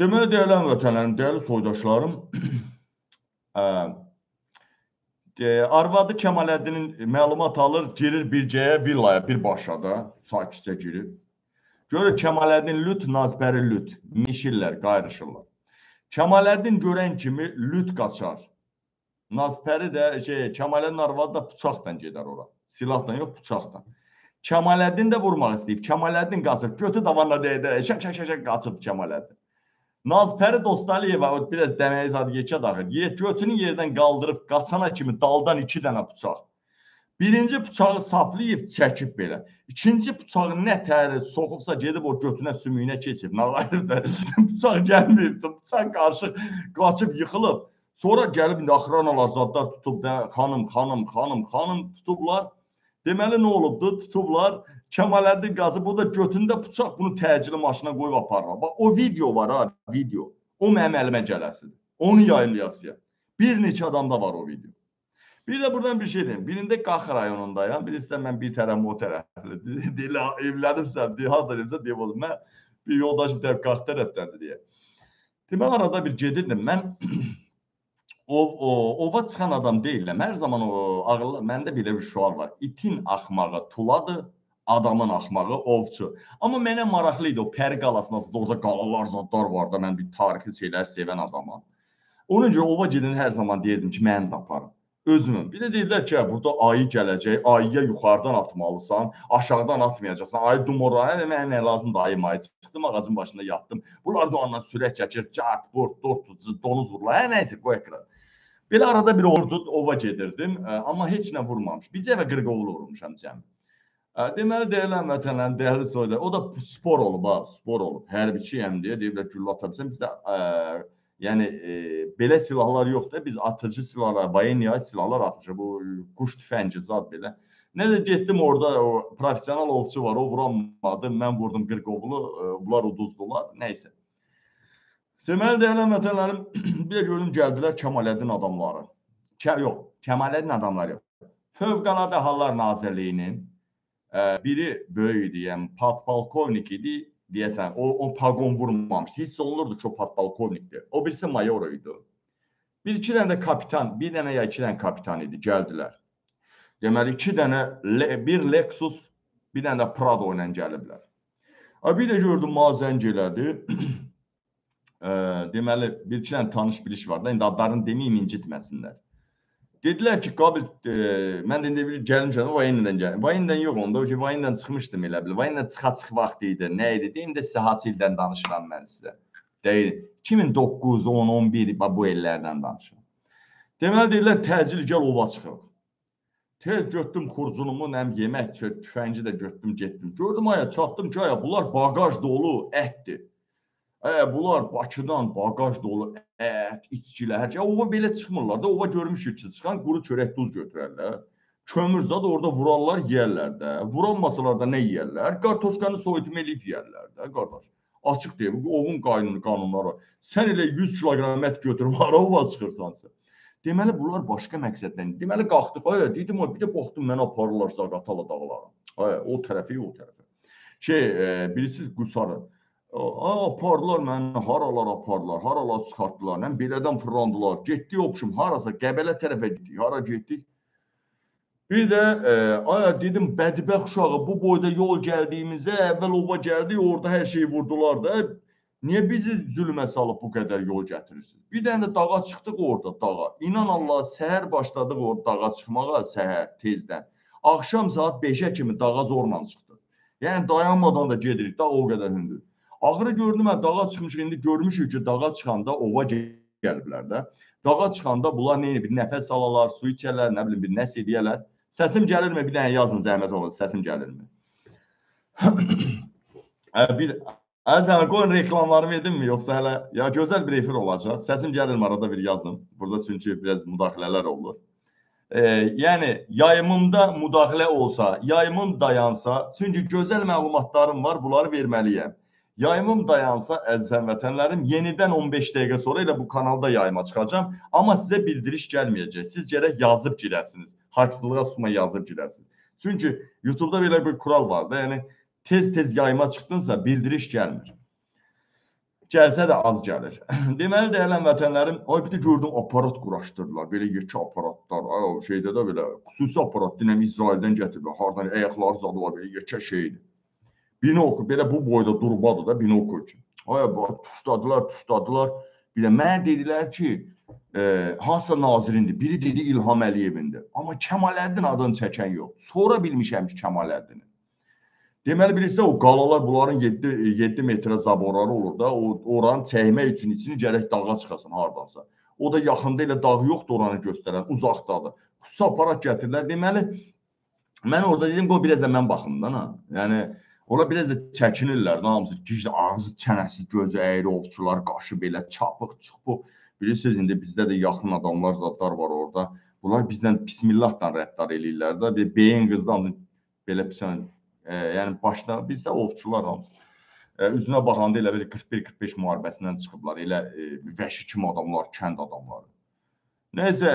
Deməli, dəyərli vətənlərim, dəyərli soydaşlarım, e, arvadı Kemaləddinin məlumat alır, girir bircəyə, villaya, birbaşa da, sakitcə girib. Görür Kemaləddin lüt, Nazbəri lüt, mişirlər, qayrışırlar. Kemaləddin görən kimi lüt qaçar. Nazpəri də şey, Kemaləddin arvadı da bıçaqla gedər ora. Silahla yox, bıçaqla. Kemaləddin də vurmaq istəyib. Kemaləddin qaçır. Götü davanla deyir, şək şək şək şək qaçır Kemaləddin. Nazpəri Dostaliyeva o biraz dəməyi zad yekə daxil. Götünü yerdən qaldırıb qaçana kimi daldan 2 dənə bıçaq. Birinci bıçağı saflayıb çəkib belə. İkinci bıçağı nə təri soxubsa gedib o götünə sümüyünə keçib. Nağayır da bıçaq gəlməyib. Bıçaq qarışıq qaçıb yıxılıb. Sonra gəlib indi axranalar zadlar tutub da xanım, xanım, xanım, xanım tutublar. Deməli nə olubdu? Tutublar. Kemaləddin Qazı bu da götündə bıçaq bunu təcili maşına qoyub aparırlar. Bax o video var ha, video. O mənim əlimə gələsidir. Onu yayımlayasıya. Bir neçə adamda var o video. Bir də buradan bir şey deyim. Birində Qax rayonundayam, birisi də mən bir tərəf o tərəfli. Deyirlər evlənibsən, deyir, harda evlənibsən, deyim oğlum. Mən bir yoldaşım deyib Qax tərəfdəndir deyə. Demək arada bir gedirdim. Mən ov o, ova çıxan adam deyiləm. Hər zaman o ağıllı məndə belə bir şüar var. İtin axmağı tuladır, adamın axmağı ovçu. Amma mənə maraqlı idi o Pəri qalasında orada qalalar zadlar var da mən bir tarixi şeylər sevən adamam. Ona görə ova gedin hər zaman deyirdim ki, mən də aparım. Özümün. Bir də deyirlər ki, hə, burada ayı gələcək, ayıya yuxarıdan atmalısan, aşağıdan atmayacaqsan. Ayı dumurlar, hə, mənə nə lazımdır ayı mayı. Çıxdım ağacın başında yatdım. Bunlar da ondan sürət çəkir, cart, vur, dort, donuz vururlar. Hə, nəysə, qoy ekran. Belə arada bir ordu ova gedirdim, amma heç nə vurmamış. Bir cəvə qırqovlu vurmuşam cəmi. Deməli deyirlər vətənlərin dəyərli soyda. O da spor olub ha, spor olub. Hərbiçiyəm deyə deyiblər güllə ata bilsən. Bizdə ə, yəni e, belə silahlar yoxdur. Biz atıcı silahlar, bayeniya silahlar atırıq. Bu quş tüfəngi zad belə. Nə də getdim orada o professional ovçu var, o vuramadı. Mən vurdum qırqovlu, ə, bunlar uduzdular. Nəysə. Deməli deyilən vətənlərim bir də gördüm gəldilər Kəmaləddin adamları. Kə yox, Kəmaləddin adamları yox. Fövqəladə Hallar Nazirliyinin biri böyük deyəm, podpolkovnik idi, deyəsən. O o paqon vurmamışdı. Hiss olunurdu ki, o podpolkovnikdir. O birisi mayor idi. Bir iki dənə də kapitan, bir dənə ya iki dənə kapitan idi, gəldilər. Deməli iki dənə Le- bir Lexus, bir dənə də Prado ilə gəliblər. A bir də gördüm mazəng elədi. Ə, deməli bir iki dənə tanış biliş var da, indi adlarını deməyim incitməsinlər. Dedilər ki, Qabil, e, mən indi bir gəlmişəm, Vaynindən gəlim. Vaynindən yox onda, o ki, Vaynindən çıxmışdım elə bil. Vaynindən çıxa-çıx vaxtı idi. Nə idi? Deyim də sizə hansı ildən danışıram mən sizə. Deyil. 2009, 10, 11 bax bu illərdən danışıram. Deməli deyirlər təcil gəl ova çıxaq. Tez götdüm xurcunumu, nəm yemək, tüfəngi də götdüm, getdim. Gördüm aya, çatdım ki, aya bunlar baqaj dolu ətdir. Ə, bunlar Bakıdan baqaj dolu ət, içkilər, hər şey. Ova belə çıxmırlar da. Ova görmüşük ki, çıxan quru çörək duz götürərlər. Kömür zad orada vurarlar, yeyərlər də. Vuranmasalar da nə yeyərlər? Kartoşkanı soyutma eləyib yeyərlər də, qardaş. Açıq deyim, ovun qanunu qanunları. Sən elə 100 kiloqram ət götür, var ova çıxırsan sən. Deməli bunlar başqa məqsəddən. Deməli qalxdıq, ay dedim, ay bir də baxdım mənə aparırlar Zaqatala dağlara. Ay o tərəfi, o tərəfi. Şey, e, birisi Qusarı. Apardılar məni, haralar apardılar, haralar çıxartdılar. Mən belədən fırlandılar. Getdik opşum harasa Qəbələ tərəfə getdik. Hara getdik? Bir də e, aya dedim bədbəxt uşağı bu boyda yol gəldiyimizə əvvəl ova gəldik, orada hər şeyi vurdular da. Niyə bizi zülmə salıb bu qədər yol gətirirsiniz? Bir dənə də dağa çıxdıq orada dağa. İnan Allah, səhər başladıq orada dağa çıxmağa, səhər tezdən. Axşam saat 5-ə kimi dağa zorla çıxdıq. Yəni dayanmadan da gedirik, dağ o qədər hündür. Axırı gördüm mən dağa çıxmışıq, indi görmüşük ki, dağa çıxanda ova gəl- gəliblər də. Dağa çıxanda bunlar nə bir nəfəs alalar, su içərlər, nə bilim bir nəsə edərlər. Səsim gəlirmi? Bir dənə yazın zəhmət olmasa, səsim gəlirmi? Bir Əzəm qoyun reklamlarımı edimmi yoxsa hələ ya gözəl bir efir olacaq. Səsim gəlirmi arada bir yazın. Burada çünki biraz müdaxilələr olur. E, yəni yayımımda müdaxilə olsa, yayımım dayansa, çünki gözəl məlumatlarım var, bunları verməliyəm. Yayımım dayansa, əziz həmvətənlərim, yenidən 15 dəqiqə sonra elə bu kanalda yayıma çıxacağam, amma sizə bildiriş gəlməyəcək. Siz gərək yazıb girəsiniz. Haqsızlığa suma yazıb girəsiniz. Çünki YouTube-da belə bir kural var da, yəni tez-tez yayıma çıxdınsa bildiriş gəlmir. Gəlsə də az gəlir. Deməli dəyərli vətənlərim, ay bir də gördüm aparat quraşdırdılar. Belə yekə aparatlar, ay o şeydə də belə xüsusi aparat dinəm İsraildən gətiriblər. Hardan ayaqları zadı var belə yekə şeydir. Binokl belə bu boyda durbadır da binokl ki. Ay tuşladılar, tuşladılar. Bir də mənə dedilər ki, e, hansısa nazirindir. Biri dedi İlham Əliyevindir. Amma Kəmaləddin adını çəkən yox. Sonra bilmişəm ki, Kəmaləddin. Deməli birisi də o qalalar bunların 7 7 metrə zaborları olur da, o oranı çəkmək üçün içini gərək dağa çıxasan hardansa. O da yaxında elə dağ yoxdur oranı göstərən, uzaqdadır. Xüsusi aparat gətirirlər. Deməli mən orada dedim, qoy biraz da mən baxım da, ha. Yəni ona biraz da çəkinirlər, da hamısı gicdə ağzı, çənəsi, gözü əyri ovçular, qaşı belə çapıq, çupuq. Bilirsiniz indi bizdə də yaxın adamlar, zadlar var orada. Bunlar bizdən bismillahla rəftar eləyirlər də. Bir beyin qızdan belə pisən e, yəni başda bizdə ovçular hamısı. E, üzünə baxanda elə bir 41-45 müharibəsindən çıxıblar. Elə e, vəhşi kimi adamlar, kənd adamları. Nəysə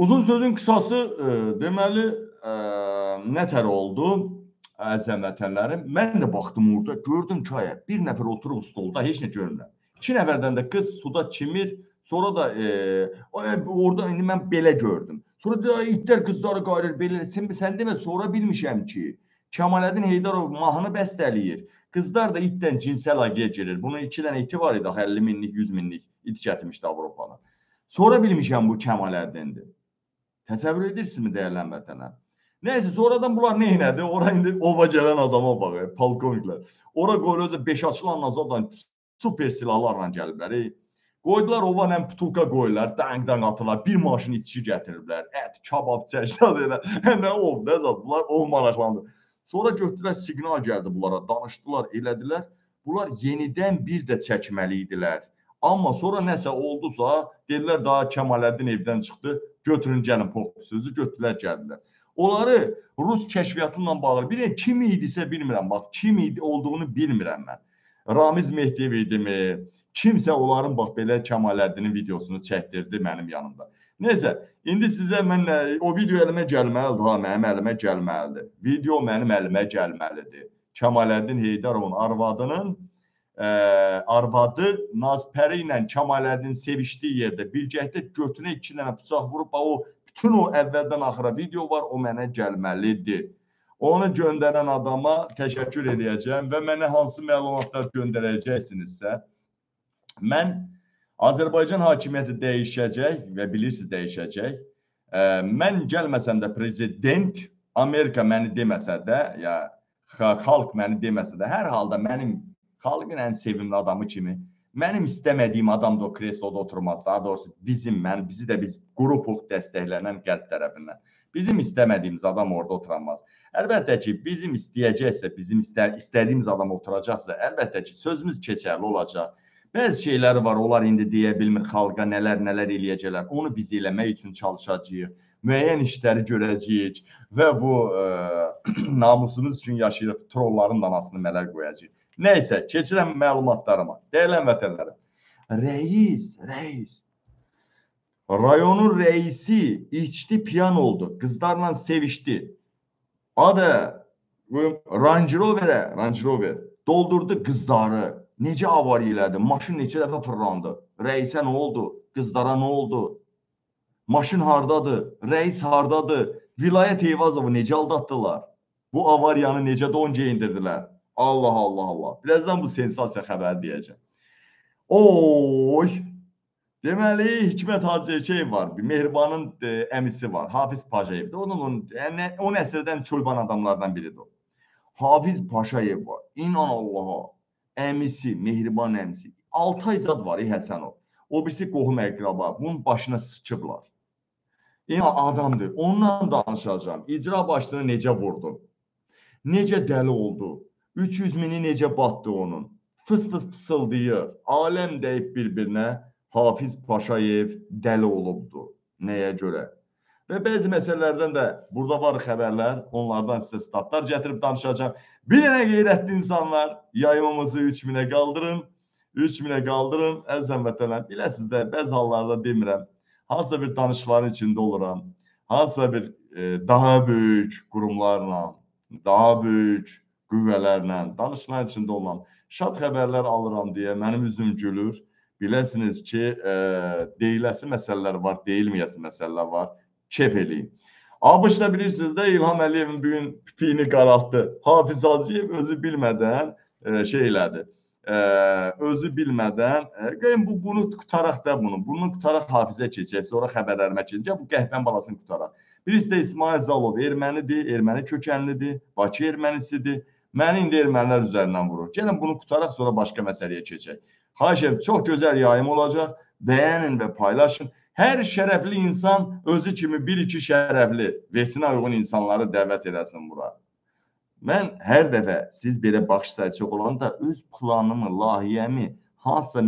Uzun sözün qısası, e, deməli, e, nətər oldu? Əzəm vətənlərim, mən də baxdım orada, gördüm ki, ay, bir nəfər oturub stolda, heç nə görmürəm. İki nəfərdən də qız suda çimir, sonra da e, ay, orada indi mən belə gördüm. Sonra da itlər qızları qayırır belə. Sən, sən demə sonra bilmişəm ki, Kemaləddin Heydərov mahnı bəstələyir. Qızlar da itdən cinsel əlaqəyə girir. Bunun iki dənə iti var idi, axı 50 minlik, 100 minlik it gətirmişdi Avropadan. Sonra bilmişəm bu Kemaləddindir. Təsəvvür edirsinizmi dəyərli vətənlər? Nəysə sonradan bunlar nə elədi? Ora indi ova gələn adama bax, e, polkovniklər. Ora qoyulur 5 açılan azaddan super silahlarla gəliblər. ey. Qoydular ova nə putulka qoyurlar, dang-dang atırlar, bir maşın içki gətiriblər. Ət, kabab, çəşdad elə. nə ov, nə zad, bunlar ov maraqlandı. Sonra götürdülər siqnal gəldi bunlara, danışdılar, elədilər. Bunlar yenidən bir də çəkməli idilər. Amma sonra nəsə oldusa, dedilər daha Kemaləddin evdən çıxdı, götürün gəlin pop sözü götürdülər gəldilər. Onları Rus kəşfiyyatı ilə bağlı bir kim idisə bilmirəm. Bax, kim idi olduğunu bilmirəm mən. Ramiz Mehdiyev idimi? Kimsə onların bax belə Kemaləddinin videosunu çəkdirdi mənim yanımda. Nəysə, indi sizə mən ə, o video əlimə gəlməlidir, ha, mənim əlimə gəlməlidir. Video mənim əlimə gəlməlidir. Kemaləddin Heydarovun arvadının ə, arvadı Nazpəri ilə Kemaləddin sevişdiyi yerdə birgəkdə götünə 2 dənə bıçaq vurub, o bütün o əvvəldən axıra video var, o mənə gəlməlidir. Onu göndərən adama təşəkkür edəcəm və mənə hansı məlumatlar göndərəcəksinizsə, mən Azərbaycan hakimiyyəti dəyişəcək və bilirsiniz dəyişəcək. Ə, mən gəlməsəm də prezident Amerika məni deməsə də, ya xa- xalq məni deməsə də, hər halda mənim xalqın ən sevimli adamı kimi mənim istəmədiyim adam da o kresloda oturmaz. Daha doğrusu bizim, mən bizi də biz qrupuq dəstəklənən qərb tərəfindən. Bizim istəmədiyimiz adam orada oturamaz. Əlbəttə ki, bizim istəyəcəksə, bizim istə, istədiyimiz adam oturacaqsa, əlbəttə ki, sözümüz keçərli olacaq. Bəzi şeylər var, onlar indi deyə bilmir xalqa nələr nələr eləyəcəklər. Onu biz eləmək üçün çalışacağıq. Müəyyən işləri görəcəyik və bu ə, namusumuz üçün yaşayırıq. Trolların da anasını mələr qoyacağıq. Nəysə, keçirəm məlumatlarıma. Dəyərli vətənlərim. Rəis, rəis. Rayonun rəisi içdi, piyan oldu. Qızlarla sevişdi. Adı Range Rover'e, Range Rover doldurdu qızları. Necə avariya elədi? Maşın neçə dəfə fırlandı? Rəisə nə oldu? Qızlara nə oldu? Maşın hardadır? Rəis hardadır? Vilayət Eyvazovu necə aldatdılar? Bu avariyanı necə don geyindirdilər? Allah Allah Allah. Birazdan bu sensasiya xəbəri deyəcəm. Oy! Deməli Hikmət Hacıyev var. Bir Mehribanın e, əmisi var. Hafiz Paşayev də onun, onun yəni o nəsildən çulban adamlardan biridir o. Hafiz Paşayev var. İnan Allaha. Əmisi, Mehriban əmisi. 6 ay zad var Həsənov. O birisi qohum əqraba. Bunun başına sıçıblar. İnan adamdır. Ondan danışacağam. İcra başlığını necə vurdu? Necə dəli oldu? 300 mini necə batdı onun? Fıs fıs fısıldayır. Aləm deyib bir-birinə. Hafiz Paşayev dəli olubdu. Nəyə görə? Və bəzi məsələlərdən də burada var xəbərlər, onlardan sizə statlar gətirib danışacağam. Bir dənə qeyrətli insanlar yaymamızı 3000-ə qaldırın. 3000-ə qaldırın. Əziz həmvətənlər, biləsiniz də bəzi hallarda demirəm. Hansısa bir danışıqların içində oluram. Hansısa bir e, daha böyük qurumlarla, daha böyük qüvvələrlə danışıqların içində olmam. Şad xəbərlər alıram deyə mənim üzüm gülür. Biləsiniz ki, e, deyiləsi məsələlər var, deyilməyəsi məsələlər var. Kef eləyin. ABŞ-da bilirsiniz də İlham Əliyevin bu gün pipiyini qaraltdı. Hafiz Hacıyev özü bilmədən e, şey elədi. E, özü bilmədən, e, qoyun bu bunu qutaraq da bunu. Bunu qutaraq Hafizə keçək, sonra xəbərlərimə keçəcək. Bu qəhvən balasını qutaraq. Birisi də İsmail Zalov ermənidir, erməni kökənlidir, Bakı ermənisidir. Məni indi ermənilər üzərindən vurur. Gəlin bunu qutaraq, sonra başqa məsələyə keçək. Xahiş edirəm, çox gözəl yayım olacaq. Bəyənin və paylaşın. Hər şərəfli insan özü kimi bir-iki şərəfli, vesinə uyğun insanları dəvət eləsin bura. Mən hər dəfə siz belə baş sərçək olanda öz planımı, layihəmi, hansısa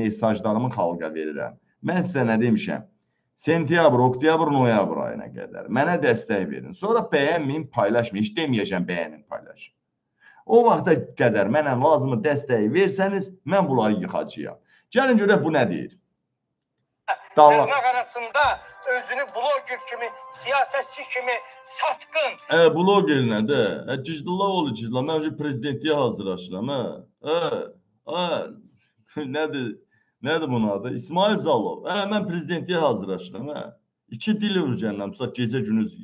mesajlarımı xalqa verirəm. Mən sizə nə demişəm? Sentyabr, oktyabr, noyabr ayına qədər mənə dəstək verin. Sonra bəyənməyin, paylaşmayın. Heç deməyəcəm bəyənin, paylaşın. O vaxta qədər mənə lazımı dəstəyi versəniz, mən bunları yıxacağam. Gəlin görək bu nə deyir. Tırnak arasında özünü bloger kimi, siyasetçi kimi satqın, E, bloger nədir? E, Cicdullah oğlu Cicdullah. Mən önce prezidentliyə hazırlaşıram, hə. Hə. Hə. Nədir? Nədir bunun adı? İsmail Zalov. Hə, mən prezidentliyə hazırlaşıram, hə. İki dil öyrənirəm, tutaq gecə gündüz.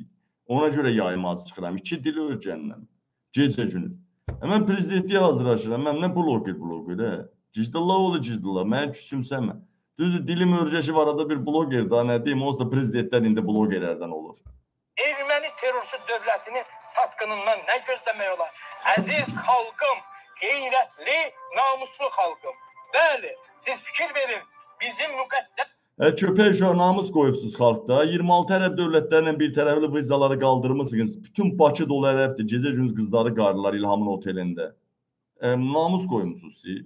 Ona görə yaymaz çıxıram. İki dil öyrənirəm. Gecə gündüz. Mən prezidentliyə hazırlaşıram. Mən nə bloger bloger, hə. Cicdullah oğlu Cicdullah. Mən küçümsəmə. Düzdür, dilim öyrəşib arada bir bloger daha nə deyim, onsuz da prezidentlər indi blogerlərdən olur. erməni terrorçu dövlətinin satqınından nə gözləmək olar? Əziz xalqım, qeyrətli, namuslu xalqım. Bəli, siz fikir verin. Bizim müqəddəs köpək uşağı namus qoyubsuz xalqda. 26 ərəb dövlətlərlə bir tərəfli vizaları qaldırmısınız. Bütün Bakı dolu ərəbdir. Gecə gündüz qızları qarırlar İlhamın otelində. E, namus qoymusunuz siz.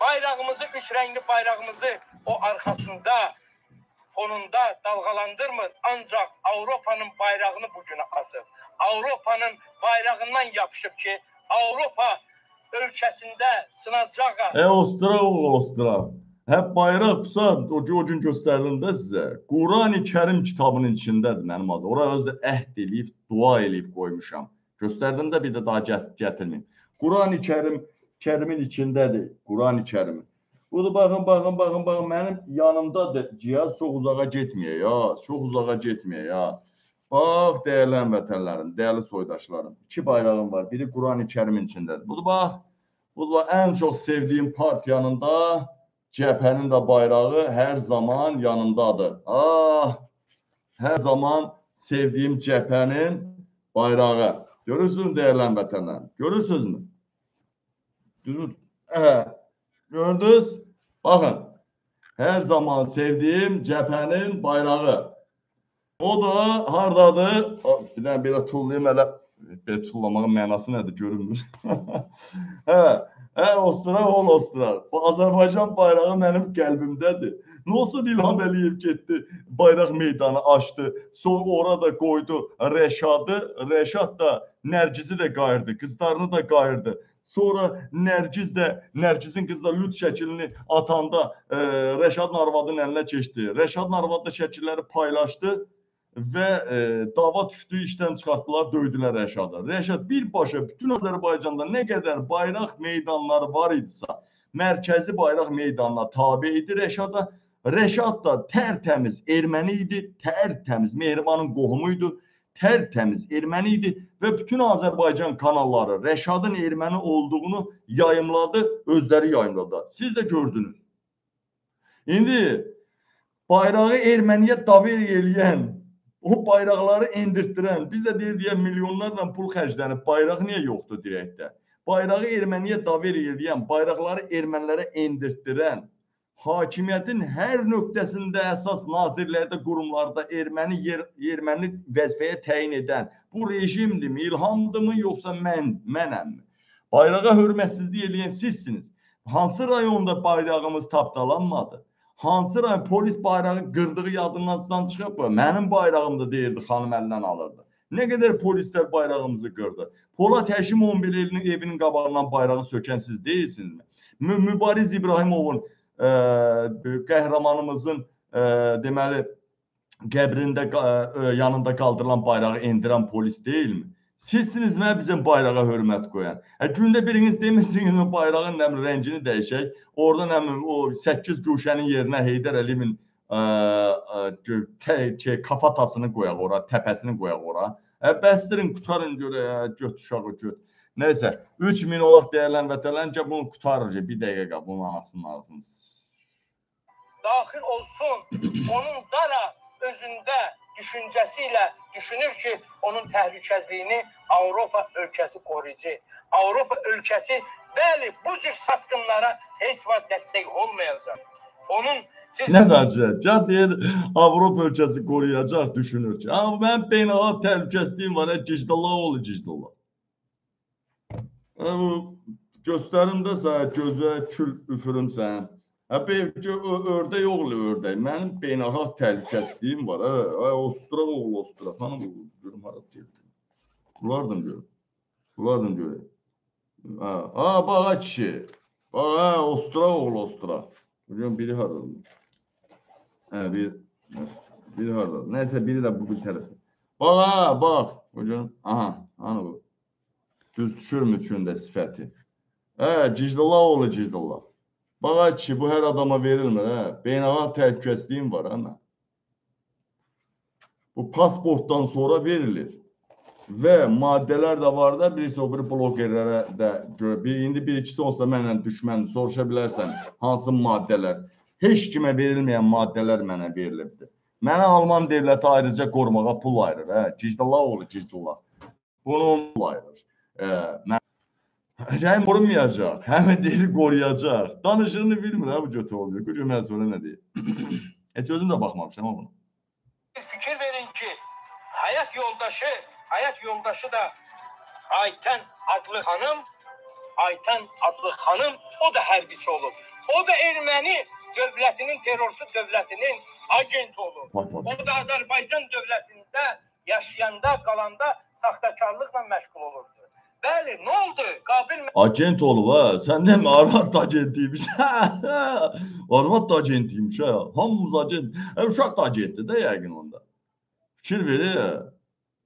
bayrağımızı, üç renkli bayrağımızı o arkasında, fonunda dalgalandırmır. Ancak Avrupa'nın bayrağını bugüne asır. Avrupa'nın bayrağından yapışıp ki Avrupa ülkesinde sınacağı E, ostra oğul ostra. Hep bayraq pusa o, o gün göstərdim də sizə. Qurani Kərim kitabının içindədir mənim azı. Ora özdə əhd eləyib, dua eləyib qoymuşam. Göstərdim də bir də daha gət gətirməyim. Qurani Kərim Kərimin içindədir. Qurani Kərim. Budur baxın, baxın, baxın, baxın. Mənim yanımdadır. Cihaz çox uzağa getmiyor ya. Çox uzağa getmiyor ya. Bax, dəyərli həmvətənlərim, dəyərli soydaşlarım. İki bayrağım var. Biri Qurani Kərimin içindədir. Budur bax. Bu da ən çox sevdiyim partiyanın da cəbhənin də bayrağı hər zaman yanındadır. Ah, hər zaman sevdiyim cəbhənin bayrağı. Görürsünüz dəyərli həmvətənlərim? Görürsünüzmü? Düzdür? Hə. Gördünüz? Baxın. Hər zaman sevdiyim cəbhənin bayrağı. O da hardadır? O, Bir dənə belə tullayım hələ. Belə tullamağın mənası nədir görünmür. hə, hə, ostura ol ostura. Bu Azərbaycan bayrağı mənim qəlbimdədir. Nə olsun İlham Əliyev getdi, bayraq meydanı açdı. Sonra orada qoydu Rəşadı. Rəşad da Nərgizi də qayırdı, qızlarını da qayırdı. Sonra Nərgiz də Nərgizin qızla lüt şəklini atanda e, Rəşadın arvadının əlinə keçdi. Rəşadın arvadı da şəkilləri paylaşdı və e, dava düşdü, işdən çıxartdılar, döydülər Rəşadı. Rəşad birbaşa bütün Azərbaycanda nə qədər bayraq meydanları var idisə, mərkəzi bayraq meydanına tabe idi Rəşada. Rəşad da tərtəmiz erməni idi, tərtəmiz Mehribanın qohumu idi, tərtəmiz erməni idi və bütün Azərbaycan kanalları Rəşadın erməni olduğunu yayımladı, özləri yayımladı. Siz də gördünüz. İndi bayrağı erməniyə daver eləyən, o bayraqları endirtdirən, biz də deyir deyə milyonlarla pul xərclənib, bayraq niyə yoxdur dirəkdə? Bayrağı erməniyə daver eləyən, bayraqları ermənilərə endirtdirən, hakimiyyətin hər nöqtəsində əsas nazirlərdə, qurumlarda erməni yer, erməni vəzifəyə təyin edən bu rejimdirmi, İlhamdırmı yoxsa mən, mənəmmi? Bayrağa hörmətsizlik eləyən sizsiniz. Hansı rayonda bayrağımız tapdalanmadı? Hansı rayon polis bayrağı qırdığı yadından çıxıb mı? Mənim bayrağımda deyirdi, xanım əlindən alırdı. Nə qədər polislər bayrağımızı qırdı? Polat Həşimov belə evinin, qabağından bayrağı sökən siz deyilsinizmi? Mü Mübariz İbrahimovun ə, qəhrəmanımızın ə, deməli qəbrində ə, yanında qaldırılan bayrağı endirən polis deyilmi? Sizsiniz mən bizim bayrağa hörmət qoyan. Hə gündə biriniz demirsiniz mi bayrağın nə rəngini dəyişək. Orada nə bilim o 8 guşənin yerinə Heydər Əliyevin gö- tə- şey, kafatasını qoyaq ora, təpəsini qoyaq ora. Hə bəsdirin, qutarın görə, hə, göt uşağı göt. Nəysə, 3000 olaq dəyərlən vətənləncə bunu qutarır. Bir dəqiqə bunun anasının ağzını. dahil olsun. Onun dara özünde düşüncesiyle düşünür ki onun təhlükəsizliyini Avropa ölkəsi qoruyacaq. Avropa ölkəsi bəli bu cür satqınlara heç vaxt dəstək olmayacaq. Onun siz Nə vəcə? Cad deyir Avropa ölkəsi qoruyacaq düşünür ki. Amma mən beynəlxalq təhlükəsizliyim var, Gicdallah oğlu Gicdallah. Hə, bu göstərimdə sənə gözə kül üfürüm sən. Hə, bir ördək oğlu ördək. Mənim beynəlxalq təhlükəsizliyim var. Hə, hə ostura oğlu ostura. Xanım görüm hara deyir. Bunlardan görüm. Bunlardan görüm. Ha, ha bax kişi. Bax, ha, ostura oğlu ostura. Bugün biri haradır? Hə, bir Biri harda. Neyse biri de bu bir tərəfdə. Bax ha, bax. Hocam, aha, hani bu. Düz düşürmü üçün də sifəti. Hə, Cicdullah oğlu Cicdullah. Bax kişi, bu hər adama verilmir, hə. Beynəlxalq təhlükəsizliyim var, hə mən. Bu pasportdan sonra verilir. Və maddələr də var da, birisi o biri blogerlərə də görə. Bir, indi bir ikisi da mənlə düşməndir. Soruşa bilərsən hansı maddələr. Heç kimə verilməyən maddələr mənə verilibdir. Mənə Alman dövləti ayrıca qorumağa pul ayırır, hə. Cicdullah oğlu Cicdullah. Bunu pul ayırır. Ə, mən Rəhm qorunmayacaq. Həm dili qoruyacaq. Danışığını bilmir ha bu götü oluyor. Görüm mən sonra nə deyir. Heç özüm də baxmamışam buna. Bir fikir verin ki hayat yoldaşı, hayat yoldaşı da Ayten adlı hanım, Ayten adlı hanım o da hərbiçi olub. O da erməni dövlətinin, terörçü dövlətinin agenti olub. Bak bak. O da Azərbaycan dövlətində yaşayanda, qalanda saxtakarlıqla məşğul olurdu. Bəli, nə oldu? Qabil Agent olub ha. Sən demə arvad da agentiymiş. arvad da agentiymiş ha. Hamımız agent. E, uşaq da agentdir də yəqin onda. Fikir verir.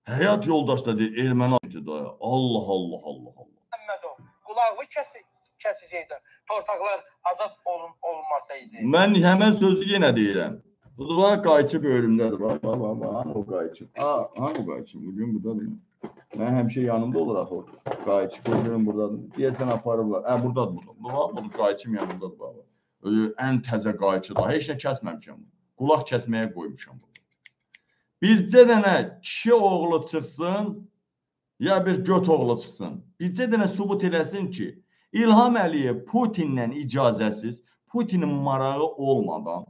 Həyat yoldaş da deyir, erməni agenti də. Allah Allah Allah Allah. Məmmədov qulağı kəsik, kəsicəkdi. Torpaqlar azad olun, olmasaydı. Mən həmən sözü yenə deyirəm. Da qayçı bölümdədir. Bax, bax, bax, bax, o qayçı? Ha, hanı o qayçı? Bugün burdadır. Mən həmişə yanımda olur axı o qayçı. Görürüm burdadır. Deyəsən aparıblar. Hə, burdadır, burdadır. Bax, bu qayçım yanımdadır, bax. Özü ən təzə qayçı da. Heç nə kəsməmişəm. Qulaq kəsməyə qoymuşam. Bircə dənə kişi oğlu çıxsın, ya bir göt oğlu çıxsın. Bircə dənə sübut eləsin ki, İlham Əliyev Putinlə icazəsiz, Putinin marağı olmadan,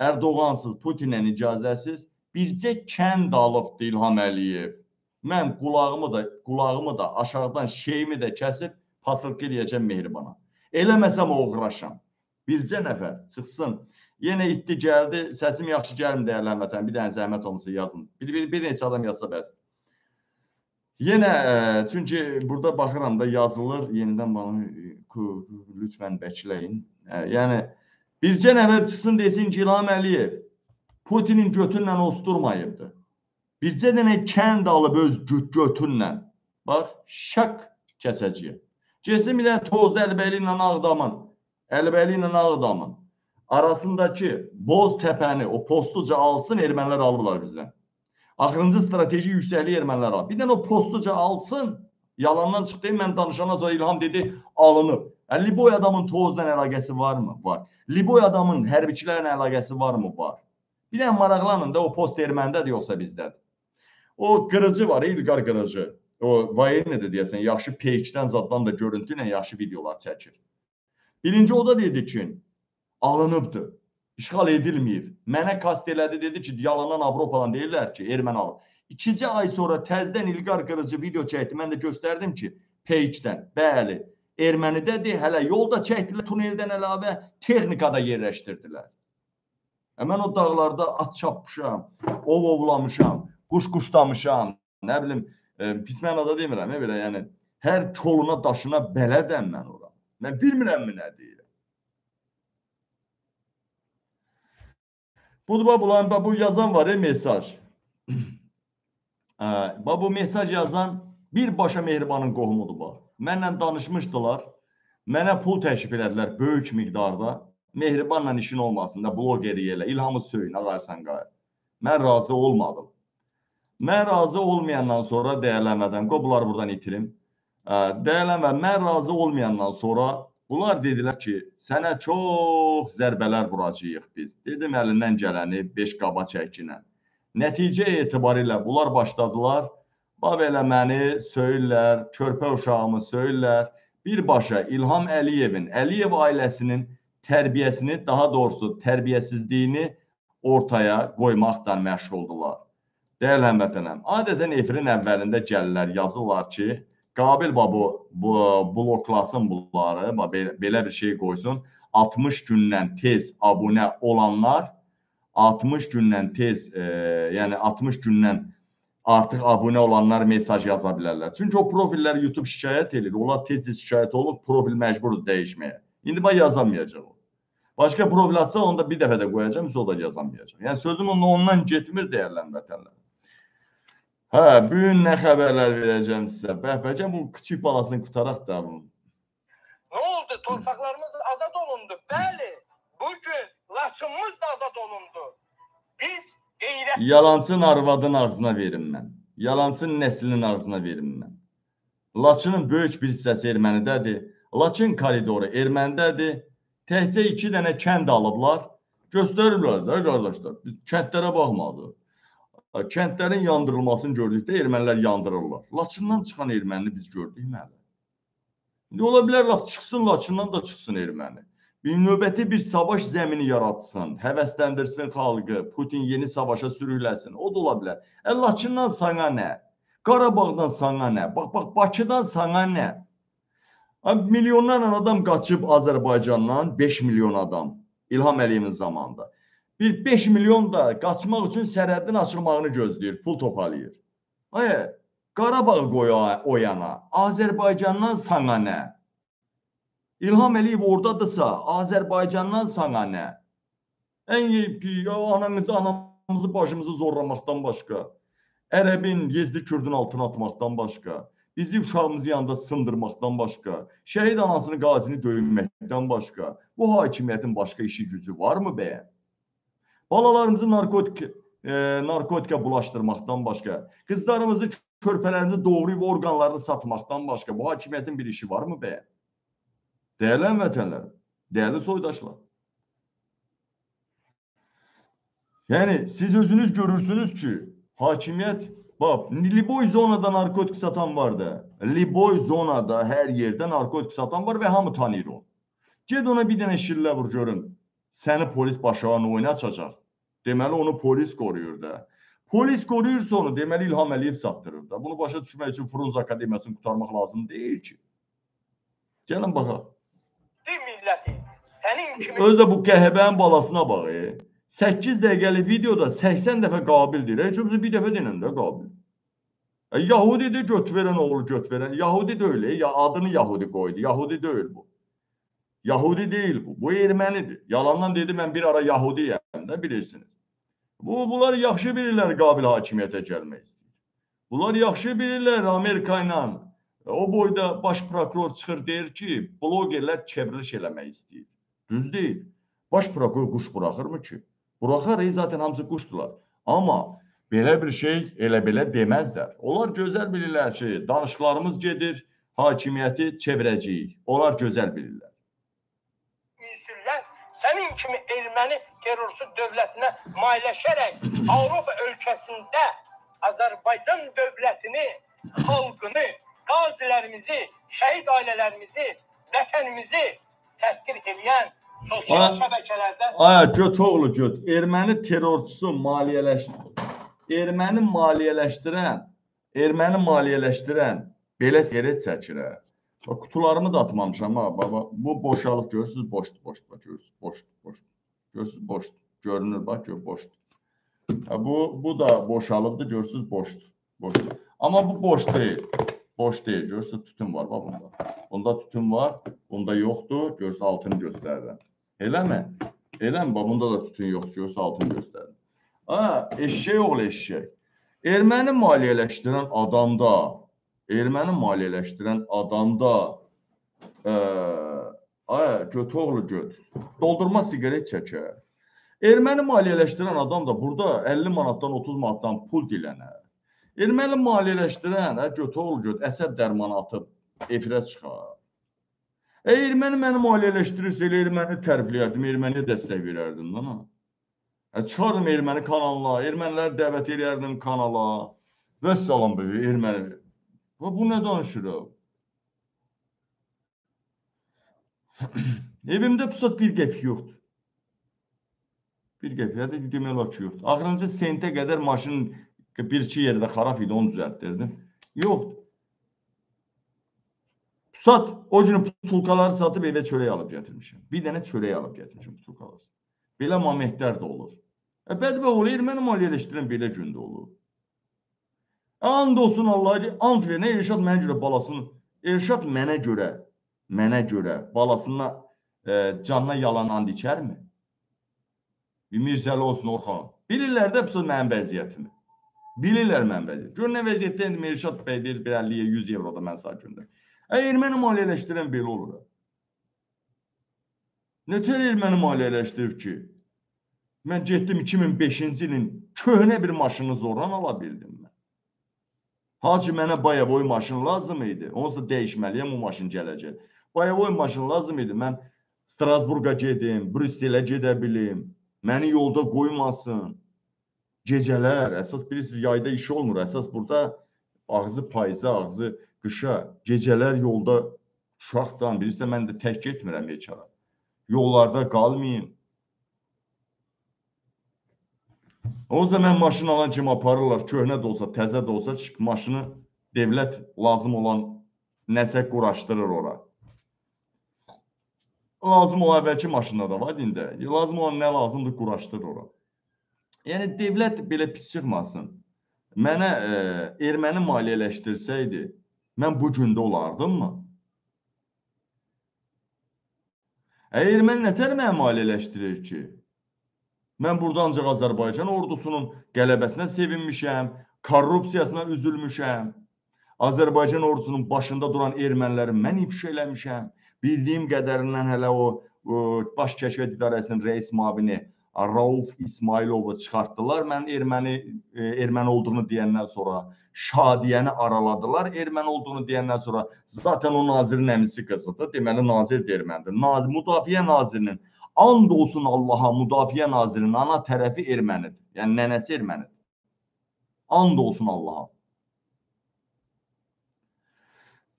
Ərdoğansız, Putinlə icazəsiz bircə kənd alıbdı İlham Əliyev. Mən qulağımı da, qulağımı da aşağıdan şeyimi də kəsib pasılqı eləyəcəm mehribana. Eləməsəm oğraşam. Bircə nəfər çıxsın. Yenə itdi gəldi, səsim yaxşı gəlmir dəyərli həmvətən. Bir dənə zəhmət olmasa yazın. Bir, bir, bir neçə adam yazsa bəs. Yenə ə, çünki burada baxıram da yazılır, yenidən bana e, lütfən bəkləyin. Ə, yəni bircə nəfər çıxsın desin ki, İlham Əliyev Putinin götünlə osturmayıbdı. Bircə dənə kənd alıb öz gö- götünlə. Bax, şak kəsəcəyik. Kesin bir dənə Tozlu Əlibəyli ilə Ağdamın, Əlibəyli ilə Ağdamın arasındakı Boz təpəni, o postuca alsın, ermənilər alıblar bizdən. Axırıncı strateji yüksəklik ermənilər alıb. Bir dənə o postuca alsın, yalandan çıxdı, mən danışana sonra İlham dedi, alınıb. Yəni, Liboy adamın Tozla əlaqəsi varmı? Var. Liboy adamın hərbiçilərlə əlaqəsi varmı? Var. Bir dənə maraqlanın da o post ermənidədir yoxsa bizdədir. O qırıcı var, İlqar qırıcı. O Vayenidir deyəsən, yaxşı page-dən zaddan da görüntü ilə yaxşı videolar çəkir. Birinci o da dedi ki, alınıbdı. İşğal edilməyib. Mənə kast elədi dedi ki, yalanan Avropadan deyirlər ki, erməni alıb. 2 ay sonra təzdən İlqar qırıcı video çəkdi. Mən də göstərdim ki, page-dən. Bəli, ermənidədir. Hələ yolda çəkdilər, tuneldən əlavə texnika da yerləşdirdilər. E, Mən o dağlarda at çapmışam, ov ovlamışam, quş quşlamışam. Nə bilim, e, pis mənada demirəm, e, belə, yəni hər koluna, daşına bələdəm mən ora. Mən bilmirəmmi nə deyirəm. Budur bax, bulan, bax, bu yazan var ya mesaj. Hə, bax bu mesaj yazan birbaşa Mehribanın qohumudur bax. Mənlə danışmışdılar. Mənə pul təklif elədilər böyük miqdarda. Mehribanla işin olmasın da bloqeri elə, İlhamı söyün, ağarsan qayır. Mən razı olmadım. Mən razı olmayandan sonra dəyərlənmədən, qoy bunları buradan itirim. Dəyərlənmə, mən razı olmayandan sonra bunlar dedilər ki, sənə çox zərbələr vuracağıq biz. Dedim əlindən gələni 5 qaba çəkinə. Nəticə etibarilə bunlar başladılar. Bax belə məni söyürlər, körpə uşağımı söyürlər. Birbaşa İlham Əliyevin, Əliyev ailəsinin tərbiyəsini, daha doğrusu tərbiyəsizliyini ortaya qoymaqla məşğuldular. Dəyərli həmvətənəm, adətən efirin əvvəlində gəlirlər, yazırlar ki, Qabil babu bu bloklasın bunları, belə bir şey qoysun. 60 gündən tez abunə olanlar 60 gündən tez, e, yəni 60 gündən artıq abunə olanlar mesaj yaza bilərlər. Çünki o profillər YouTube şikayət edir. Onlar tez-tez şikayət olunub, profil məcburdur dəyişməyə. İndi bax yazamayacaq o. Başqa provokasiya onda bir dəfə də qoyacağam, sonra da yazamayacağam. Yəni sözüm ondan, getmir deyərlər vətənlər. Hə, bu gün nə xəbərlər verəcəm sizə? Bəhbəcəm bu kiçik balasını qutaraq da bunu. Ne oldu? Torpaklarımız azad olundu. Bəli. Bugün Laçınımız da azad olundu. Biz qeyrət Yalancın arvadın ağzına verim mən. Yalancın nəslinin ağzına verim mən. Laçının böyük bir hissəsi ermənidədir. Laçın koridoru ermənidədir. Təkcə iki dənə kənd alıblar. Göstəriblər də qardaşlar. Biz kəndlərə baxmadıq. Kəndlərin yandırılmasını gördükdə ermənilər yandırırlar. Laçından çıxan erməni biz gördük məli. İndi ola bilər laf çıxsın Laçından da çıxsın erməni. Növbəti bir savaş zəmini yaratsın, həvəsləndirsin xalqı, Putin yeni savaşa sürükləsin. O da ola bilər. E Laçından sana nə? Qarabağdan sana nə? Bax bax Bakıdan sana nə? Abi milyonlarla adam qaçıb Azərbaycandan, 5 milyon adam İlham Əliyevin zamanında. Bir 5 milyon da qaçmaq üçün sərhədin açılmağını gözləyir, pul toparlayır. Ay, Qarabağ qoya o yana, Azərbaycandan sana nə? İlham Əliyev oradadırsa, Azərbaycandan sana nə? Ən yepki, anamızı, anamızı, başımızı zorlamaqdan başqa, Ərəbin, Yezdi Kürdün altına atmaqdan başqa, bizi uşağımızı yanında sındırmaqdan başqa, şəhid anasını, qazini döyünməkdən başqa, bu hakimiyyətin başqa işi gücü varmı bəyəm? Balalarımızı narkotik e, narkotika bulaşdırmaqdan başqa, qızlarımızı körpələrində doğrayıb orqanlarını satmaqdan başqa bu hakimiyyətin bir işi varmı bəyəm? Dəyərli həmvətənlərim, dəyərli soydaşlar. Yəni siz özünüz görürsünüz ki, hakimiyyət bax, Liboy zonada narkotik satan var da. Liboy zonada hər yerdə narkotik satan var və hamı tanıyır onu. Ged ona bir dənə şillə vur görün. Səni polis başağına oynatacaq. Deməli onu polis qoruyur da. Polis qoruyursa onu deməli İlham Əliyev satdırır da. Bunu başa düşmək üçün Frunz Akademiyasını qurtarmaq lazım deyil ki. Gəlin baxaq. Sənin kimi Özü də bu qəhəbənin balasına bax. E. 8 dəqiqəlik videoda 80 dəfə qabildir. Heç olmasa bir dəfə denən də qabil. E, Yahudidir göt verən oğlu göt verən. Yahudi deyil. E. Ya adını Yahudi qoydu. Yahudi deyil bu. Yahudi deyil bu. Bu ermənidir. Yalandan dedi mən bir ara Yahudiyəm də bilirsiniz. Bu bunlar yaxşı bilirlər qabil hakimiyyətə gəlmək istəyir. Bunlar yaxşı bilirlər Amerika ilə o boyda baş prokuror çıxır deyir ki, blogerlər çevriliş eləmək istəyir. Düz deyil. Baş prokuror quş buraxırmı ki? Buraxar, zaten hamısı quşdular. Amma belə bir şey elə belə deməzlər. Onlar gözəl bilirlər ki, danışıqlarımız gedir, hakimiyyəti çevirəcəyik. Onlar gözəl bilirlər. ünsürlər sənin kimi erməni terrorçu dövlətinə maliyyələşərək Avropa ölkəsində Azərbaycan dövlətini, xalqını, qazilərimizi, şəhid ailələrimizi, vətənimizi təhqir edən sosial Ay- şəbəkələrdə Aya göt oğlu göt. Erməni terrorçusu maliyyələşdir. Erməni maliyyələşdirən, erməni maliyyələşdirən belə sigaret çəkir. Bax qutularımı da atmamışam ha. Baba bu boşalıb görürsüz, boşdur, boşdur, bax, görürsüz, boşdur, boşdur. Görürsüz, boşdur. Görünür bax, gör boşdur. Ha, bu bu da boşalıbdı, görürsüz, boşdur. Boşdur. Amma bu boş deyil. Boş deyil. Görürsüz, tütün var bax bunda. Bunda tütün var, bunda yoxdur. Görürsüz altını göstərirəm. Eləmi? Eləmi? Bax bunda da tütün yoxdur. Görürsüz altını göstərir. Ha, eşşək oğlu eşşək. Erməni maliyyələşdirən adamda, erməni maliyyələşdirən adamda ə, ay, göt oğlu göt. Doldurma siqaret çəkər. Erməni maliyyələşdirən adam da burada 50 manatdan 30 manatdan pul dilənər. Erməni maliyyələşdirən, hə, göt oğlu göt, əsəb dərmanı atıb efirə çıxar. E, erməni məni maliyyələşdirirsə, elə erməni tərifləyərdim, erməniyə dəstək verərdim ha. Hə, çıxardım erməni kanalına, erməniləri dəvət edərdim kanala. Və salam be, erməni. Və bu nə danışır? ha? Evimdə pusat bir qəpik yoxdur. Bir qəpik, hətta demək olar ki, yoxdur. Axırıncı sentə qədər maşın bir-iki yerdə xarab idi, onu düzəltdirdim. Yoxdur. Pusat o günü putulkaları satıb evə çörək alıb gətirmişəm. Bir dənə çörək alıb gətirmişəm putulkaları. Belə mamətlər də olur. E, bədbəxt olur, erməni maliyyələşdirən belə gündə olur. E, And olsun Allah'a ki, ant verin, Elşad mənə görə balasını, Elşad mənə görə, mənə görə balasına e, canına yalan and içərmi? Bir Mirzəli olsun Orxan. Bilirlər də bu mənim vəziyyətimi. Bilirlər mənim vəziyyətimi. Gör nə vəziyyətdə indi Mirşad bəy deyir bir 50-yə 100 evroda mən sağ gündə. Əgər erməni maliyyələşdirən belə olur. Nətər erməni maliyyələşdirib ki? Mən getdim 2005-ci ilin köhnə bir maşını zorla ala bildim mən. Hacı mənə bayavoy maşın lazım idi. Onsuz da dəyişməliyəm o maşın gələcək. Bayavoy maşın lazım idi. Mən Strasburqa gedim, Brüsselə gedə bilim. Məni yolda qoymasın. Gecələr, əsas bilirsiniz yayda iş olmur. Əsas burada ağzı payıza, ağzı qışa, gecələr yolda uşaqdan, birisi də mən də tək getmirəm heç hara. Yollarda qalmayım. O zaman maşın alan kimi aparırlar, köhnə də olsa, təzə də olsa, maşını devlət lazım olan nəsə quraşdırır ora. Lazım olan əvvəlki maşında da var indi. Lazım olan nə lazımdır quraşdırır ora. Yəni devlət belə pis çıxmasın. Mənə e, erməni maliyyələşdirsəydi, mən bu gündə olardımmı? Əgər erməni nətər məni maliyyələşdirir ki? Mən burada ancaq Azərbaycan ordusunun qələbəsinə sevinmişəm, korrupsiyasına üzülmüşəm. Azərbaycan ordusunun başında duran erməniləri mən ifşa eləmişəm. Bildiyim qədərindən hələ o, o Baş Kəşfiyyat İdarəsinin rəis müavini Rauf İsmailovu çıxartdılar. Mən erməni e, erməni olduğunu deyəndən sonra Şadiyəni araladılar. Erməni olduğunu deyəndən sonra zaten o nazirin əmisi qızıdır. Deməli nazir də ermənidir. Nazir Müdafiə nazirinin and olsun Allaha Müdafiə nazirinin ana tərəfi ermənidir. Yəni nənəsi ermənidir. And olsun Allaha.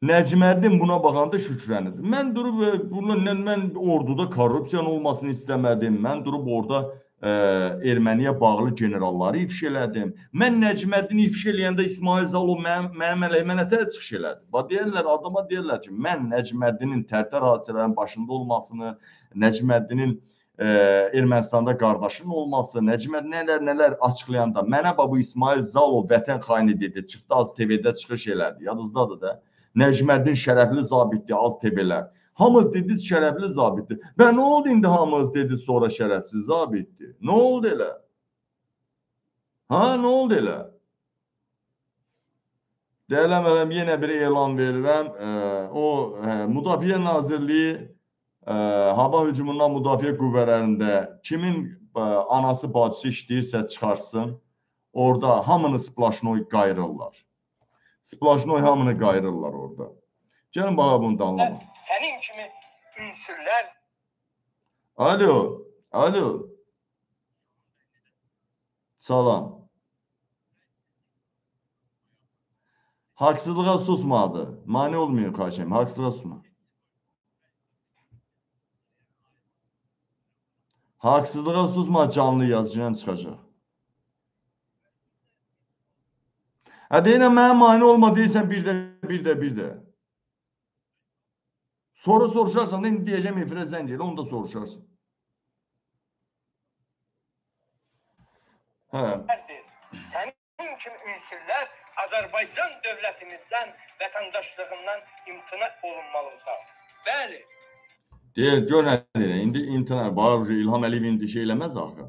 Nəcməddin buna baxanda şükrənir. Mən durub e, bunu mən, orduda korrupsiyanın olmasını istəmədim. Mən durub orada e, erməniyə bağlı generalları ifşa elədim. Mən Nəcməddini ifşa eləyəndə İsmail Zalov mənim mənim əleyhimə nətər çıxış elədi? Bax deyirlər adama deyirlər ki, mən Nəcməddinin tərtər hadisələrin başında olmasını, Nəcməddinin e, Ermənistanda qardaşının olması, Nəcməd nələr nələr açıqlayanda mənə bax bu İsmail Zalov vətən xaini dedi. Çıxdı az TV-də çıxış elədi. Yadınızdadır da. Nəcməddin şərəfli zabitdir az TV-lər. Hamınız dediniz şərəfli zabitdir. Və nə oldu indi hamınız dediniz sonra şərəfsiz zabitdir? Nə oldu elə? Ha, nə oldu elə? Deyələmələm yenə bir elan verirəm. Ə, o ə, Müdafiə Nazirliyi ə, hava hücumundan müdafiə qüvvələrində kimin ə, anası, bacısı işləyirsə çıxarsın. Orada hamını splaşnoy qayırırlar. Splaşnoy hamını qayırırlar orada. Gəlin baxa bunu da anlamaq. Senin kimi ünsürler Alo, alo. Salam. Haksızlığa susmadı. Mani olmuyor karşıyım. Haksızlığa susma. Haksızlığa susma canlı yazıcıdan çıxacaq. Hə deyinə mənə mani olma deyirsən bir də bir də bir də. Sonra soruşarsan da indi deyəcəm efirə zəng elə onu da soruşarsan. Hə. Senin kimi ünsürler Azerbaycan devletimizden, vatandaşlığından imtina olunmalısa. Bəli, Deyir, gör nə deyir. İndi imtina var, İlham Əliyev indi şey eləməz axı.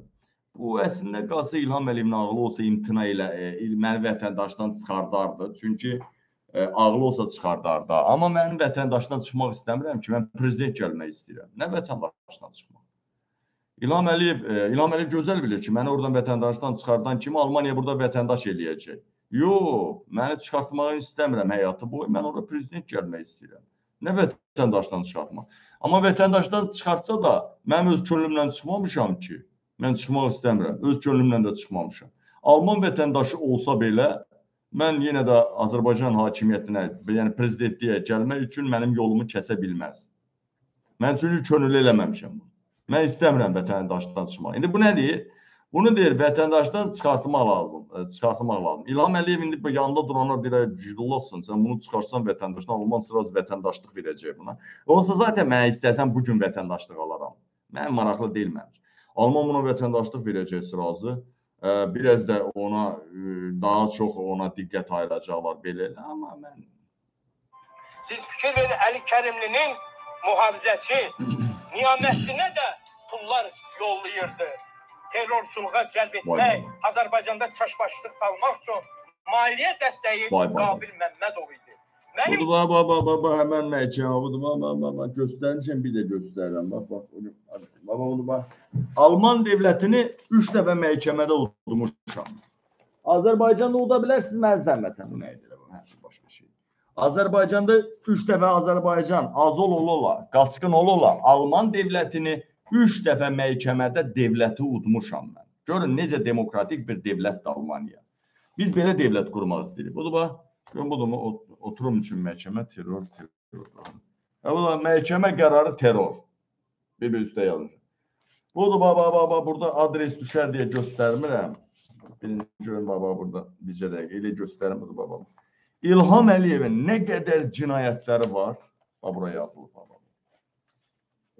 Bu əslində qalsa İlham Əliyevin ağlı olsa imtina ilə e, məni vətəndaşdan çıxardardı. Çünki e, ağlı olsa çıxardardı. Amma mənim vətəndaşdan çıxmaq istəmirəm ki, mən prezident gəlmək istəyirəm. Nə vətəndaşdan çıxmaq? İlham Əliyev, e, İlham Əliyev gözəl bilir ki, məni oradan vətəndaşdan çıxardan kimi Almaniya burada vətəndaş eləyəcək. Yox, məni çıxartmağı istəmirəm həyatı boyu. Mən ora prezident gəlmək istəyirəm. Nə vətəndaşdan çıxartmaq? Amma vətəndaşdan çıxartsa da mənim öz könlümlə çıxmamışam ki. Mən çıxmaq istəmirəm. Öz könlümlə də çıxmamışam. Alman vətəndaşı olsa belə mən yenə də Azərbaycan hakimiyyətinə, yəni prezidentliyə gəlmək üçün mənim yolumu kəsə bilməz. Mən çünki könüllü eləməmişəm bunu. Mən istəmirəm vətəndaşdan çıxmaq. İndi bu nə deyir? Bunu deyir vətəndaşdan çıxartmaq lazım, e, çıxartmaq lazım. İlham Əliyev indi bu yanında duranlar deyir, "Cüdulluqsan, sən bunu çıxarsan vətəndaşdan Alman sıraz vətəndaşlıq verəcək buna." Olsa zaten mənə istəsən bu gün vətəndaşlıq alaram. Mən maraqlı deyil mənim. Alman buna vətəndaşlıq verəcək sırazı. Ə, biraz da ona ə, daha çox ona diqqət ayıracaqlar belə elə. Amma mən siz fikir verin Ali Kerimli'nin muhafizesi Niyaməddinə də pullar yollayırdı. Terrorçuluğa cəlb etmək. Azərbaycanda çaşbaşlıq salmaq üçün maliyyə dəstəyi. Qabil Məmmədov idi. Mənim Budur bax bax bax bax bax həmən məhkəmə budur bax bax bax bax göstərirəm bir də göstərirəm bax bax bax bax onu bax Alman dövlətini 3 dəfə məhkəmədə udmuşam. Azərbaycanda uda bilərsiniz mən zəhmətən bu nə edir bu hər şey başqa şey. Azərbaycanda 3 dəfə Azərbaycan azol ola, qaçqın ola, Alman dövlətini 3 dəfə məhkəmədə dövləti udmuşam mən. Görün necə demokratik bir dövlətdir Almaniya. Biz belə dövlət qurmaq istəyirik. Budur bax. Budur mu? Ot- Oturum üçün məhkəmə terror, terror. Ha bu da məhkəmə qərarı terror. Bir bir üstə yazılır. Budur bax bax burada adres düşər deyə göstərmirəm. Birinci görün bax bax burada bircə dəqiqə elə göstərim budur bax. İlham Əliyevin nə qədər cinayətləri var? Bax bura yazılıb bax.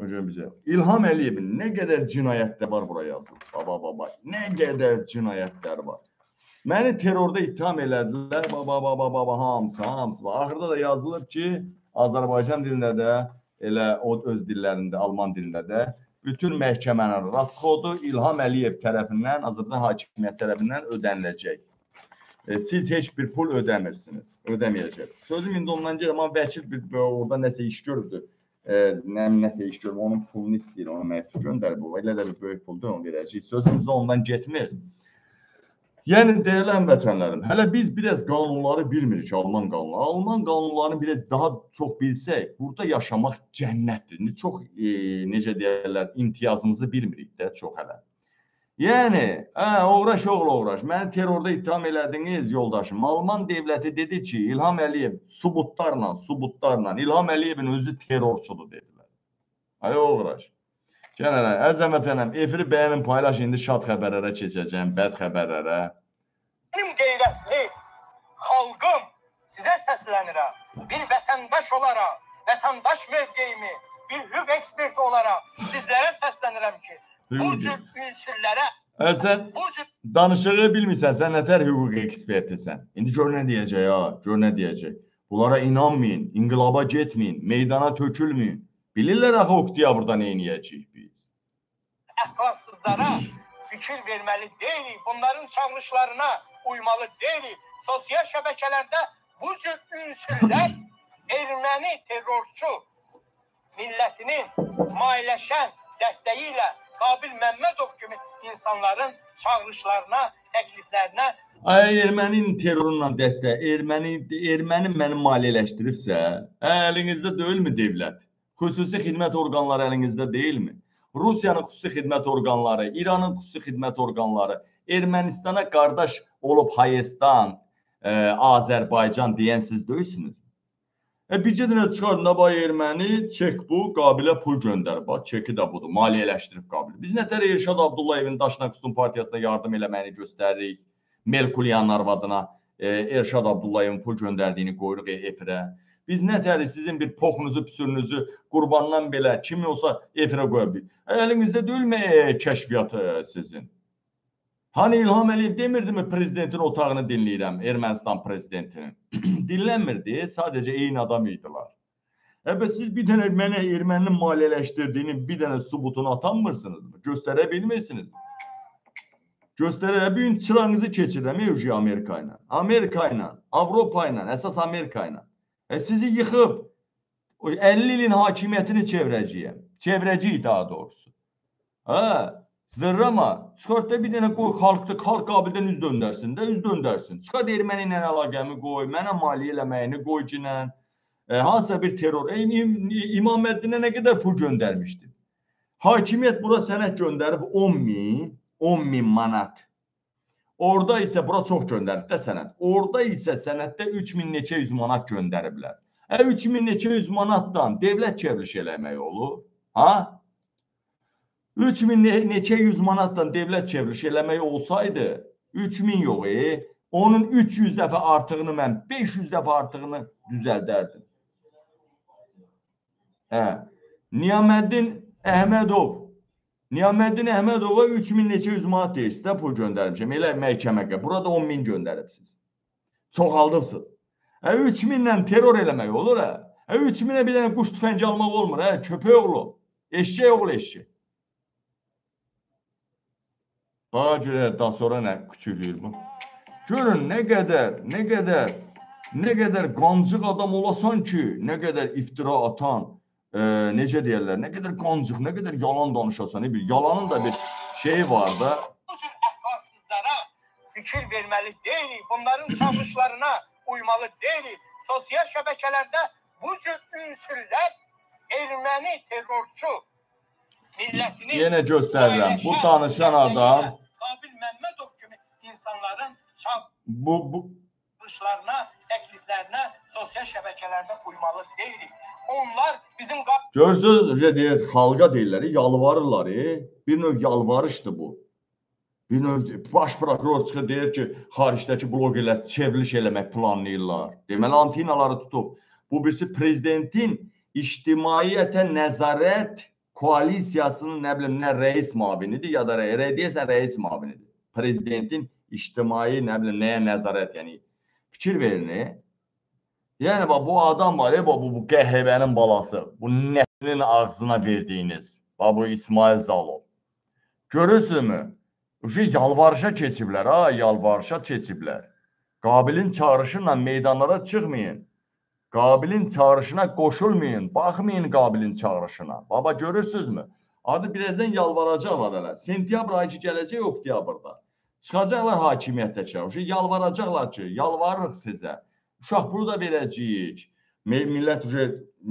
Öncə bizə. İlham Əliyevin nə qədər cinayətləri var bura yazılıb. Bax. bax. Nə qədər cinayətləri var. Məni terrorda ittiham elədilər. Baba baba baba hamısı, hamısı. Axırda da yazılıb ki, Azərbaycan dilində də elə o öz dillərində, Alman dilində də bütün məhkəmənin rasxodu İlham Əliyev tərəfindən, Azərbaycan hakimiyyət tərəfindən ödəniləcək. E, siz heç bir pul ödəmirsiniz, ödəməyəcəksiniz. Sözüm indi ondan gedir, amma vəkil bir orada nəsə iş gördü. E, nə nəsə iş görüb, onun pulunu istəyir, ona məktub göndər bu. Elə də bir böyük puldur onu verəcək. Sözümüz də ondan getmir. Yəni dəyərli həmvətənlərim, hələ biz biraz qanunları bilmirik, Alman qanunları. Alman qanunlarını biraz daha çox bilsək, burada yaşamaq cənnətdir. İndi çox e, necə deyirlər, imtiyazımızı bilmirik də çox hələ. Yəni, hə, uğraş oğul uğraş. Məni terrorda ittiham elədiniz yoldaşım. Alman dövləti dedi ki, İlham Əliyev subutlarla, subutlarla İlham Əliyevin özü terrorçudur dedilər. Ay uğraş. Gəl hələ, əzəm vətənəm, efiri bəyənin paylaş, indi şad xəbərlərə keçəcəm, bəd xəbərlərə. Benim qeyrətli xalqım sizə səslənirəm. Bir vətəndaş olaraq, vətəndaş mövqeyimi, bir hüquq eksperti olaraq sizlərə səslənirəm ki, bu cür ünsürlərə, Hə, sən danışığı bilmirsən, sən nətər hüquq ekspertisən. İndi gör nə deyəcək ha, gör nə deyəcək. Bunlara inanmayın, inqilaba getməyin, meydana tökülməyin. Bilirlər axı oktyabrda nə edəcəyik biz. Əxlaqsızlara fikir verməli deyilik. Bunların çağırışlarına uymalı deyilik. Sosial şəbəkələrdə bu cür ünsürlər erməni terrorçu millətinin mailəşən dəstəyi ilə Qabil Məmmədov kimi insanların çağırışlarına, təkliflərinə Ay ermənin terrorunla dəstə, erməni erməni məni maliyyələşdiribsə, hə, əlinizdə deyilmi dövlət? Xüsusi xidmət orqanları əlinizdə deyilmi? Rusiyanın xüsusi xidmət orqanları, İranın xüsusi xidmət orqanları Ermənistana qardaş olub Hayestan, e, Azərbaycan deyən siz deyilsiniz. E bircə dənə çıxardın da bay erməni çek bu, Qabilə pul göndər. Bax çeki də budur, maliyyələşdirib Qabil. Biz nətər Elşad Abdullayevin Daşnaqsutun partiyasına yardım eləməyini göstəririk. Melkulyan arvadına e, Elşad Abdullayevin pul göndərdiyini qoyuruq e- efirə. Biz nətəri sizin bir poxunuzu, püsürünüzü qurbandan belə kim olsa efirə qoya bilir. Əlinizdə deyilmi e, sizin? Hani İlham Əliyev demirdi prezidentin otağını dinləyirəm, Ermənistan prezidentinin. Dinlənmirdi, sadəcə eyni adam idilər. Bəs siz bir dənə mənə erməninin maliyyələşdirdiyinin bir dənə sübutunu atanmırsınızmı? Göstərə bilmirsinizmi? Göstərə bir gün çırağınızı keçirirəm Evji Amerika ilə. Amerika ilə, Avropa ilə, əsas Amerika ilə. E sizi yıxıb o 50 ilin hakimiyyətini çevirəcəyəm. Çevirəcəyik daha doğrusu. Hə, zırrama. Çıxart da bir dənə qoy xalqda, xalq qabildən üz döndərsin də, üz döndərsin. Çıxart erməni ilə əlaqəmi qoy, mənə maliyyə eləməyini qoy cinə. E, hansısa bir terror. E, İm- İmaməddinə nə qədər pul göndərmişdi? Hakimiyyət bura sənət göndərib 10 min, 10 min manat. Orada isə bura çox göndərib də sənət. Orada isə sənətdə 3000 neçə yüz manat göndəriblər. Ə 3000 neçə yüz manatdan dövlət çevriliş eləmək olur. Ha? 3000 ne, neçə yüz manatdan dövlət çevriliş eləmək olsaydı, 3000 yox, e, onun 300 dəfə artığını mən 500 dəfə artığını düzəldərdim. Hə. Niyaməddin Əhmədov Niyaməddin Əhmədova 3000 neçə yüz manat deyirsiz də pul göndərmişəm. Elə məhkəməyə. Burada 10 min göndəribsiz. Çoxaldıbsınız. Hə 3000 ilə terror eləmək olur hə. Hə 3000-ə bir dənə quş tüfəngi almaq olmur hə, köpək oğlu. Eşek oğlu eşek. Bana göre daha sonra nə küçülüyür bu? Görün nə qədər, nə qədər, nə qədər qancıq adam olasan ki, nə qədər iftira atan, e, necə deyirlər, nə qədər qancıq, nə qədər yalan danışasan, bir yalanın da bir şeyi var da. Bu cür əxlaqsızlara fikir verməli deyilik. Bunların çağrışlarına uymalı deyilik. Sosial şəbəkələrdə bu cür ünsürlər erməni terrorçu millətini Yenə göstərirəm. Bu danışan adam Qabil Məmmədov kimi insanların bu bu çağrışlarına, təkliflərinə sosial şəbəkələrdə uymalı deyilik. Onlar bizim Görürsüz, necə deyir, xalqa deyirlər, yalvarırlar, e? bir növ yalvarışdır bu. Bir növ baş prokuror çıxır deyir ki, xaricdəki blogerlər çevriliş eləmək planlayırlar. Deməli antinaları tutub. Bu birisi prezidentin ictimaiyyətə nəzarət koalisiyasının nə bilim nə rəis müavinidir ya da rə- rə- deyəsən rəis müavinidir. Prezidentin ictimai nə bilim nəyə nəzarət, yəni fikir verin. Yəni bax bu adam var bax, bu, bu qəhvənin balası. Bu nəslin ağzına verdiyiniz. Bax bu İsmail Zalov. Görürsünüzmü? Uşi yalvarışa keçiblər ha, yalvarışa keçiblər. Qabilin çağırışı ilə meydanlara çıxmayın. Qabilin çağırışına qoşulmayın. Baxmayın Qabilin çağırışına. Baba görürsünüzmü? Adı birazdan yalvaracaqlar hələ. Sentyabr ayı gələcək oktyabrda. Çıxacaqlar hakimiyyətə ki. Uşi yalvaracaqlar ki, yalvarırıq sizə. Uşaq burada verəcəyik. Me- Millət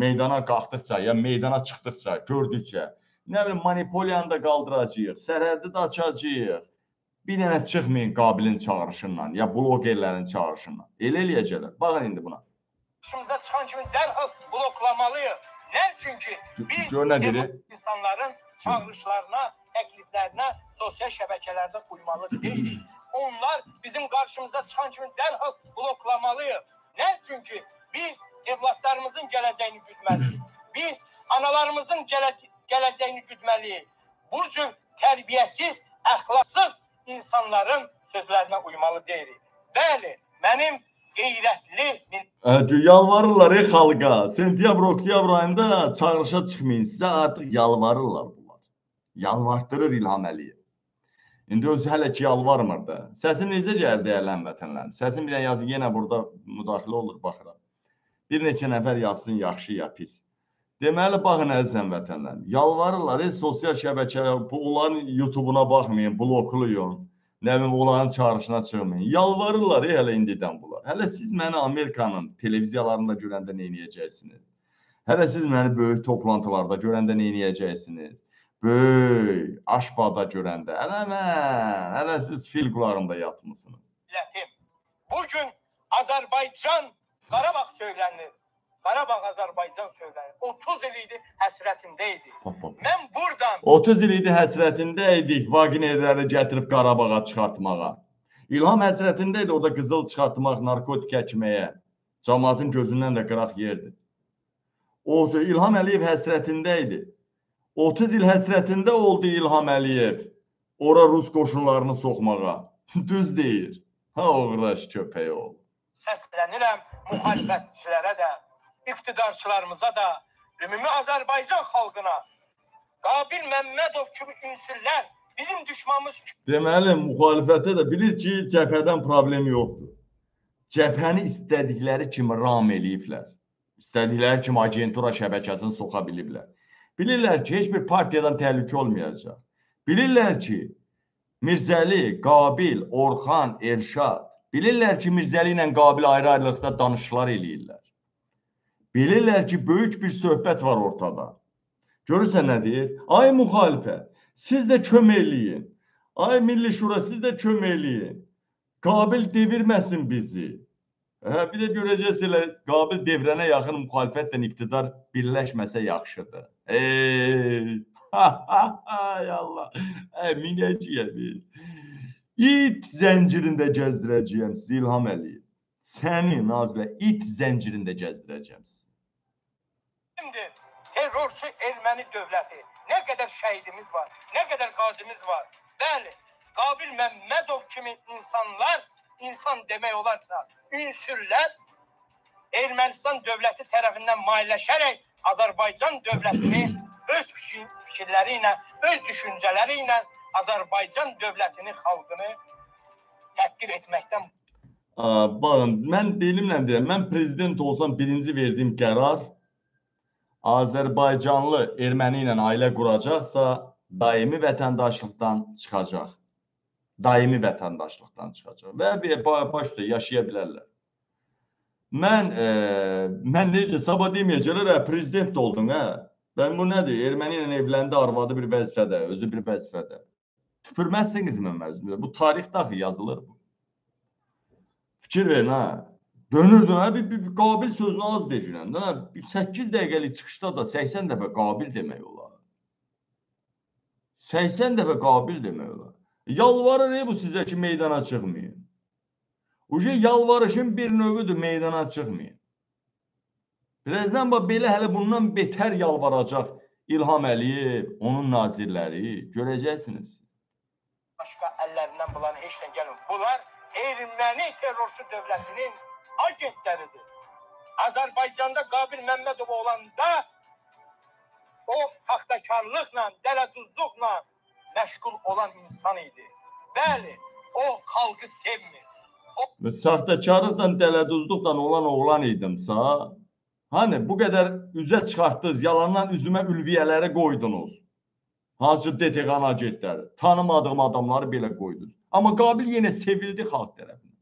meydana qalxdıqca, ya meydana çıxdıqca, gördükcə, nə bilim manipoliyanı da qaldıracağıq, sərhəddi də açacağıq. Bir dənə çıxmayın Qabilin çağırışından, ya blogerlərin çağırışından. Elə eləyəcəklər. Baxın indi buna. başımıza çıxan kimi dərhal bloklamalıyıq. Nə üçün ki biz Gör nə insanların çağrışlarına, təkliflərinə sosial şəbəkələrdə uymalı deyilik. Onlar bizim qarşımıza çıxan kimi dərhal bloklamalıyıq. Nə üçün ki biz evlatlarımızın gələcəyini güdməliyik. Biz analarımızın gələ gələcəyini güdməliyik. Bu cür tərbiyəsiz, əxlaqsız insanların sözlərinə uymalı deyilik. Bəli, mənim qeyrətli yalvarırlar ey xalqa. Sentyabr, oktyabr ayında çağırışa çıxmayın. Sizə artıq yalvarırlar bunlar. Yalvartdırır İlham Əliyev. İndi özü hələ ki yalvarmır da. Səsi necə gəlir dəyərlən vətənlərim? Səsin bir yazı yenə burada müdaxilə olur baxıram. Bir neçə nəfər yazsın yaxşı ya pis. Deməli baxın əzizəm vətənlərim. Yalvarırlar ey sosial şəbəkələr, bu onların YouTube-una baxmayın, bloklayın. Nə bilim onların çağrışına çıxmayın. Yalvarırlar ey hələ indidən bunlar. Hələ siz məni Amerikanın televiziyalarında görəndə nə edəcəksiniz? Hələ siz məni böyük toplantılarda görəndə nə edəcəksiniz? Böyük aşbada görəndə. Mən, hələ siz fil qulağında yatmısınız. milletim. Bugün Azerbaycan Qarabağ söylənir. Qarabağ Azerbaycan söylənir. 30 il idi həsrətindəydi. Hop, hop. Mən buradan 30 il idi həsrətində idik Wagnerləri gətirib Qarabağa çıxartmağa. İlham həsrətində idi orada qızıl çıxartmaq, narkotik əkməyə. Cəmaatın gözündən də qıraq yerdi. O İlham Əliyev həsrətində idi. 30 il həsrətində oldu İlham Əliyev. Ora rus qoşunlarını soxmağa. Düz deyir. Ha oğraş köpəyi oğlu. səslənirəm müxalifətçilərə də, iqtidarçılarımıza da, ümumi Azərbaycan xalqına. Qabil Məmmədov kimi ünsürlər bizim düşmanımız Deməli, müxalifətə də bilir ki, cəbhədən problem yoxdur. Cəbhəni istədikləri kimi ram eləyiblər. İstədikləri kimi agentura şəbəkəsini soxa biliblər. Bilirlər ki, heç bir partiyadan təhlükə olmayacaq. Bilirlər ki, Mirzəli, Qabil, Orxan, Erşad, bilirlər ki, Mirzəli ilə Qabil ayrı-ayrılıqda danışıqlar eləyirlər. Bilirlər ki, böyük bir söhbət var ortada. Görürsən nə deyir? Ay müxalifət, siz də kömək eləyin. Ay Milli Şura, siz də kömək eləyin. Qabil devirməsin bizi. Hə, bir də görəcəksiniz elə Qabil devrənə yaxın müxalifətlə iqtidar birləşməsə yaxşıdır. Ey! Ay Allah. Hə, minəcəyəm. İt zəncirində gəzdirəcəyəm sizi İlham Əliyev. Səni Nazilə it zəncirində gəzdirəcəm sizi. Şimdi terrorçu erməni dövləti. Nə qədər şəhidimiz var, nə qədər qazimiz var. Bəli, Qabil Məmmədov kimi insanlar, insan demək olarsa, ünsürlər Ermənistan dövləti tərəfindən maliyyələşərək Azərbaycan dövlətini öz fikir, fikirləri ilə, öz düşüncələri ilə Azərbaycan dövlətini, xalqını təhqir etməkdən Baxın, mən dilimlə deyirəm, mən prezident olsam birinci verdiyim qərar Azərbaycanlı erməni ilə ailə quracaqsa, daimi vətəndaşlıqdan çıxacaq. Daimi vətəndaşlıqdan çıxacaq və bir başda yaşaya bilərlər. Mən e, mən necə sabah deməyəcəklər, hə, prezident oldun, hə? Ben bu nədir? Erməni ilə evləndi, arvadı bir vəzifədə, özü bir vəzifədə. Tüpürməzsinizmi məzmunda? Bu tarixdə axı yazılır bu. Fikir verin ha. Dönürdün ha bir, bir, bir qabil sözünü az deyirəm. Bir 8 dəqiqəlik çıxışda da 80 dəfə qabil demək olar. 80 dəfə qabil demək olar. Yalvarır ey bu sizə ki meydana çıxmayın. Uje yalvarışın bir növüdür meydana çıxmayın. Birazdan bax belə hələ bundan betər yalvaracaq İlham Əliyev, onun nazirləri görəcəksiniz. başqa əllərindən bulan heç nə gəlmir. Bunlar erməni terrorçu dövlətinin agentləridir. Azərbaycanda Qabil Məmmədov olanda o saxtakarlıqla, dələduzluqla məşğul olan insan idi. Bəli, o xalqı sevmir. Və saxtakarlıqla, dələduzluqla olan oğlan idimsa, hani bu qədər üzə çıxartdınız, yalandan üzümə ülviyyələri qoydunuz. Hansı DTQ agentləri, tanımadığım adamları belə qoydunuz. Amma Qabil yenə sevildi xalq tərəfindən.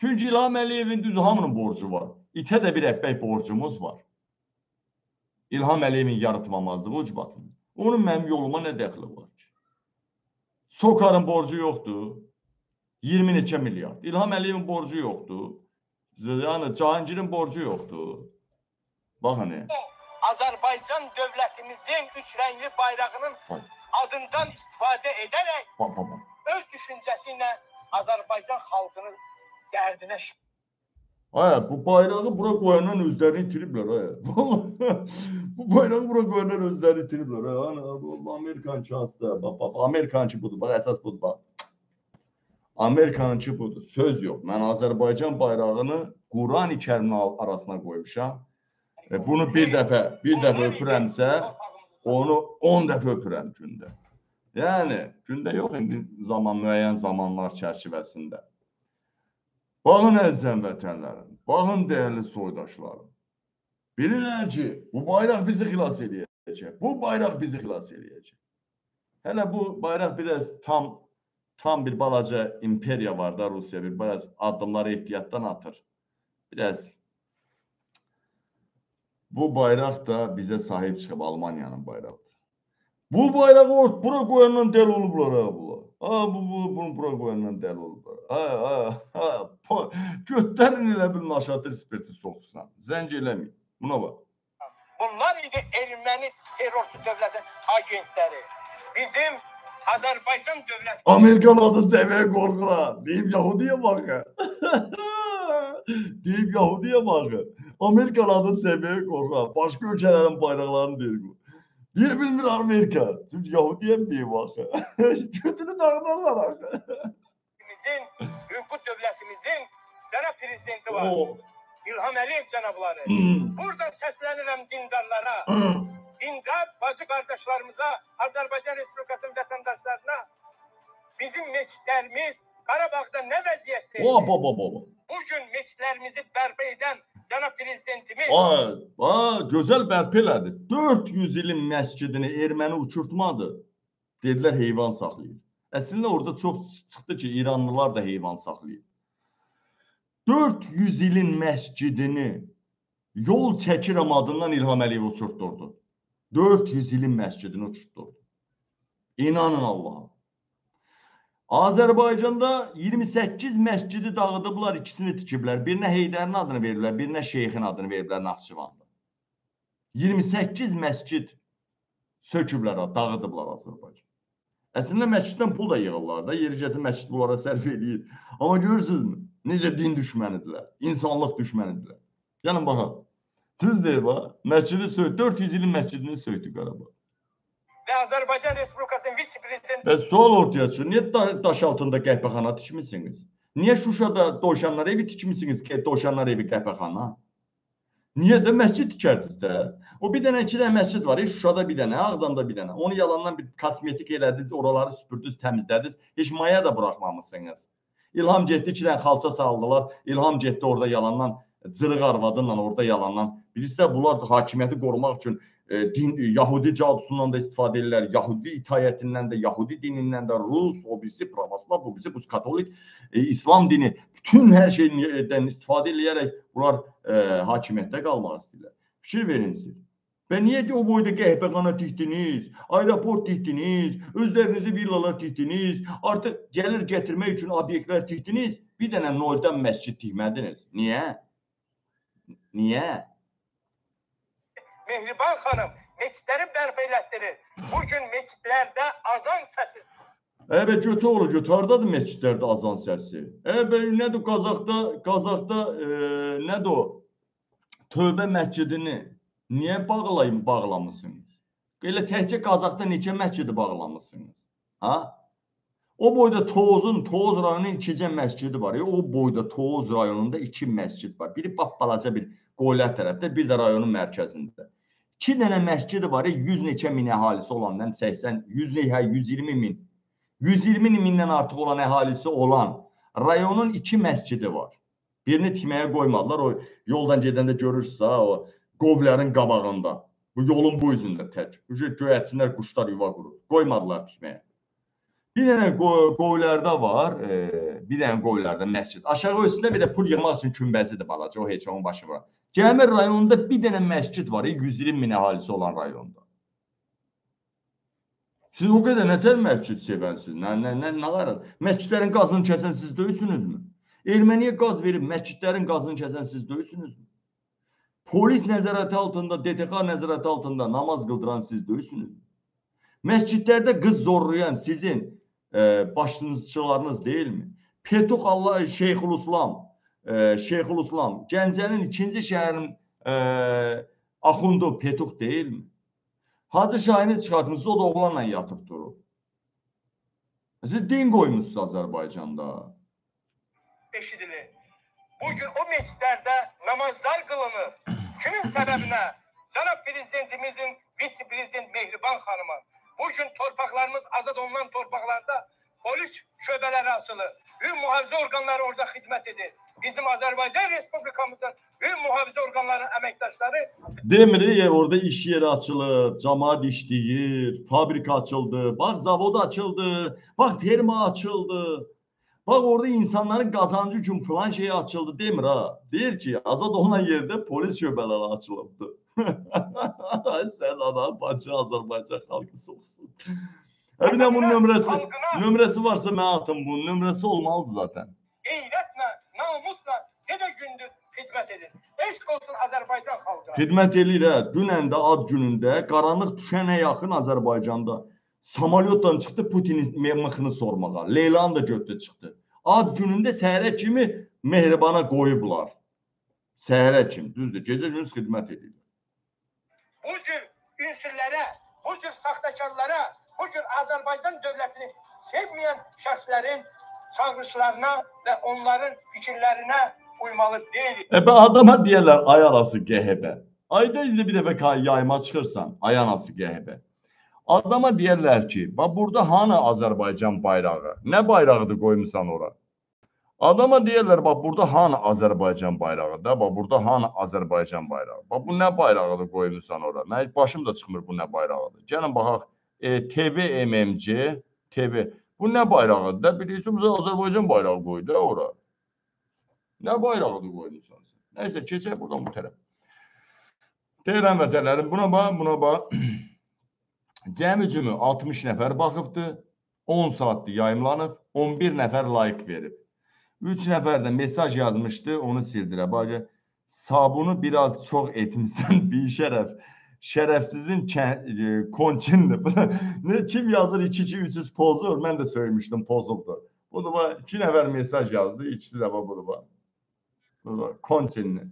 Çünki İlham Əliyevin düz hamının borcu var. İtə də bir əhbək borcumuz var. İlham Əliyevin yaratmamazlığı ucbatında. Onun mənim yoluma nə dəxli var? Sokarın borcu yoxdur. 20 neçə milyard. İlham Əliyevin borcu yoxdur. Yəni Cahangirin borcu yoxdur. Baxın. Azərbaycan dövlətimizin üç rəngli bayrağının Bax, adından istifadə edərək bax, bax, bax. öz düşüncəsi ilə Azərbaycan xalqının dərdinə şi- Ay, bu bayrağı bura qoyandan özlərini itiriblər ay. bu bayrağı bura qoyandan özlərini itiriblər ay. Ana bu Amerikançı hasta. Bax, bax, Amerikançı budur. Bax, əsas budur bax. Amerikançı budur. Söz yox. Mən Azərbaycan bayrağını Quran-ı Kərimin al- arasına qoymuşam. E, bunu bir dəfə, bir dəfə öpürəmsə, onu 10 dəfə öpürəm gündə. Yəni gündə yox, indi zaman müəyyən zamanlar çərçivəsində. Baxın əzizəm vətənlərim, baxın dəyərli soydaşlarım. Bilirlər ki, bu bayraq bizi xilas eləyəcək. Bu bayraq bizi xilas eləyəcək. Hələ bu bayraq biraz tam tam bir balaca imperiya var da Rusiya bir biraz addımları ehtiyatdan atır. Biraz bu bayraq da bizə sahib çıxıb Almaniyanın bayrağıdır. Bu bayrağı bura qoyandan dəli olublar ha bunlar. Ha bu, bu bunu bura qoyandan dəli olublar. Götlərin elə bil naşatır spirti soxursan. Zəng eləməyin. Buna bax. Bunlar idi erməni terrorçu dövlətin agentləri. Bizim Azərbaycan dövləti Amerikan adı cəmiyə qorxuram. Deyib Yahudiyə baxın. Deyib Yahudiyə baxın. Amerikan adı cəmiyə qorxuram. Başqa ölkələrin bayraqlarını deyir bu. Deyə bilmir Amerika. Çünki Yahudiyə mi deyib baxın. Götünü dağıdarlar axı. Bizim, hüquq dövlətimizin cənab prezidenti var. O. İlham Əliyev cənabları. Hmm. Buradan səslənirəm dindarlara, Hmm. dindar bacı qardaşlarımıza, Azərbaycan Respublikasının vətəndaşlarına bizim meçidlərimiz Qarabağda nə vəziyyətdə? Hop hop hop hop. Bugün meçidlərimizi bərpa edən cənab prezidentimiz Aa, aa, gözəl bərpa elədi. 400 ilin məscidini erməni uçurtmadı. Dedilər heyvan saxlayır. Əslində orada çox çıxdı ki, İranlılar da heyvan saxlayır. 400 ilin məscidini yol çəkirəm adından İlham Əliyev uçurtdurdu. 400 ilin məscidini uçurtdurdu. İnanın Allah'a. Azərbaycanda 28 məscidi dağıdıblar, ikisini tikiblər. Birinə Heydərin adını veriblər, birinə Şeyxin adını veriblər Naxçıvanda. 28 məscid söküblər, dağıdıblar Azərbaycan. Əslində məsciddən pul da yığırlar da, yericəsi məscid bunlara sərf eləyir. Amma görürsünüzmü? Necə din düşmənidirlər, insanlıq düşmənidirlər. Gəlin baxın. Düz deyir bax. Məscidi söydü, 400 ilin məscidini söydü Qarabağ. və Azərbaycan Respublikasının vitse-prezidenti Və sual ortaya çıxır. Niyə da daş altında qəhvəxana tikmisiniz? Niyə Şuşada dovşanlar evi tikmisiniz ki, dovşanlar evi qəhvəxana? Niyə də məscid tikərdiniz də? O bir dənə iki dənə məscid var. ya, Şuşada bir dənə, Ağdamda bir dənə. Onu yalandan bir kosmetik elədiniz, oraları süpürdünüz, təmizlədiniz. Heç maya da buraxmamışsınız. İlham getdi iki dənə xalça saldılar. İlham getdi orada yalandan cırıq arvadınla orada yalandan. Bilirsiniz də bunlar hakimiyyəti qorumaq üçün din Yahudi cadusundan da istifadə edirlər. Yahudi itayətindən də, Yahudi dinindən də, Rus, o birisi pravoslav, bu birisi bu katolik, e, İslam dini, bütün hər şeydən istifadə edərək bunlar e, hakimiyyətdə qalmaq istəyirlər. Fikir verin siz. Və niyə də o boyda qəhvəxana tikdiniz, aeroport tikdiniz, özlərinizi villalar tikdiniz, artıq gəlir gətirmək üçün obyektlər tikdiniz, bir dənə noldan məscid tikmədiniz. Niyə? Niyə? Mehriban xanım meçidləri bərpa elətdirir. Bu gün meçidlərdə azan səsi Evet götü oğlu götü. Hardadır məscidlərdə azan səsi? Evet nədir Qazaxda, Qazaxda e, nədir o? Tövbə məscidini niyə bağlayın bağlamısınız? Elə təkcə Qazaxda neçə məscidi bağlamısınız? Ha? O boyda Tovuzun, Tovuz rayonunun ikicə məscidi var. Ya, o boyda Tovuz rayonunda iki məscid var. Biri balaca bir Qoylar tərəfdə, bir də rayonun mərkəzində. İki dənə məscidi var. ya, 100 neçə min əhalisi olandan 80, 100 nə, hə, 120 min 120 mindən artıq olan əhalisi olan rayonun iki məscidi var. Birini tikməyə qoymadılar. O yoldan gedəndə görürsüz ha, o qovların qabağında. Bu yolun bu üzündə tək. Göyərçinlər, quşlar yuva qurur. Qoymadılar tikməyə. Bir dənə qo- qoylarda var, e, bir dənə qoylarda məscid. Aşağı üstündə də pul yığmaq üçün kümbəzidir balaca, o heç onun başı var. Cəmi rayonunda bir dənə məscid var, e, 120 min əhalisi olan rayonda. Siz o qədər nətər məscid sevənsiniz? Nə nə nə nə qaraq? Məscidlərin qazını kəsən siz deyilsinizmi? Erməniyə qaz verib məscidlərin qazını kəsən siz deyilsinizmi? Polis nəzarəti altında, DTK nəzarəti altında namaz qıldıran siz deyilsinizmi? Məscidlərdə qız zorlayan sizin e, başçılarınız deyilmi? Petuk Allah Şeyxülislam, Şeyxülislam Gəncənin ikinci şəhərinin e, axundu Petuk deyilmi? Hacı Şahini çıxartmışsınız, o da oğlanla yatıb durur. Siz din qoymusunuz Azərbaycanda. eşidilir. Bugün o meçidlərdə namazlar qılınır. Kimin səbəbinə? Cənab prezidentimizin vitse-prezident Mehriban xanımı. Bugün torpaqlarımız azad olunan torpaqlarda polis şöbələri açılır. Hüquq mühafizə orqanları orada xidmət edir. Bizim Azərbaycan Respublikamızın hüquq mühafizə orqanlarının əməkdaşları Demir ya orada iş yeri açılır, camaat işləyir, fabrika açıldı, bax zavod açıldı, bax ferma açıldı. Bax orada insanların qazancı üçün falan şey açıldı demir ha. Deyir ki, azad olunan yerdə polis şöbələri açılıbdı. Sən adam bacı Azərbaycan xalqı soxsun. Də bunun nömrəsi, nömrəsi varsa mən atım bunun nömrəsi olmalıdır zaten. qeyrətlə, namusla gecə gündüz xidmət edir. Eşq olsun Azərbaycan xalqına. Xidmət eləyir hə. Dünən də ad günündə qaranlıq düşənə yaxın Azərbaycanda samolyotdan çıxdı Putinin mexini sormağa. Leylan da götdü çıxdı. Ad günündə səhərə kimi mehribana qoyublar. Səhərə kimi, düzdür. Gecə gündüz xidmət edir. bu cür ünsürlərə, bu cür saxtakarlara, bu cür Azərbaycan dövlətini sevməyən şəxslərin çağırışlarına və onların fikirlərinə uymalı deyilik. E ben adama deyirlər ay anası qəhəbə. Ayda ildə bir dəfə ka- yayma çıxırsan, ay anası qəhəbə. Adama deyirlər ki, bax burada hanı Azərbaycan bayrağı? Nə bayrağıdır qoymusan ora? Adama deyirlər bax burada hanı Azərbaycan bayrağı da, bax burada hanı Azərbaycan bayrağı. Bax bu nə bayrağıdır qoymusan ora? Mən başım da çıxmır bu nə bayrağıdır. Gəlin baxaq. E, TV MMC, TV. Bu nə bayrağıdır da? Bilirsiniz Azərbaycan bayrağı qoydu ora. Nə bayrağıdır qoymusan sən? Nəysə keçək buradan bu tərəf. Deyirəm vətənlərim, buna bax, buna bax. Cəmi cümü 60 nəfər baxıbdı. 10 saatdır yayımlanıb, 11 nəfər like verib. 3 nəfər də mesaj yazmışdı, onu sildirə. Bax, sabunu biraz çox etmisən, bir şərəf. Şərəfsizin e, konçindir. ne kim yazır 2 2 300 pozur? Mən də söylemişdim pozubdu. Bu da bax, iki nəfər mesaj yazdı, ikisi də bax budur bax. Budur, konçinli.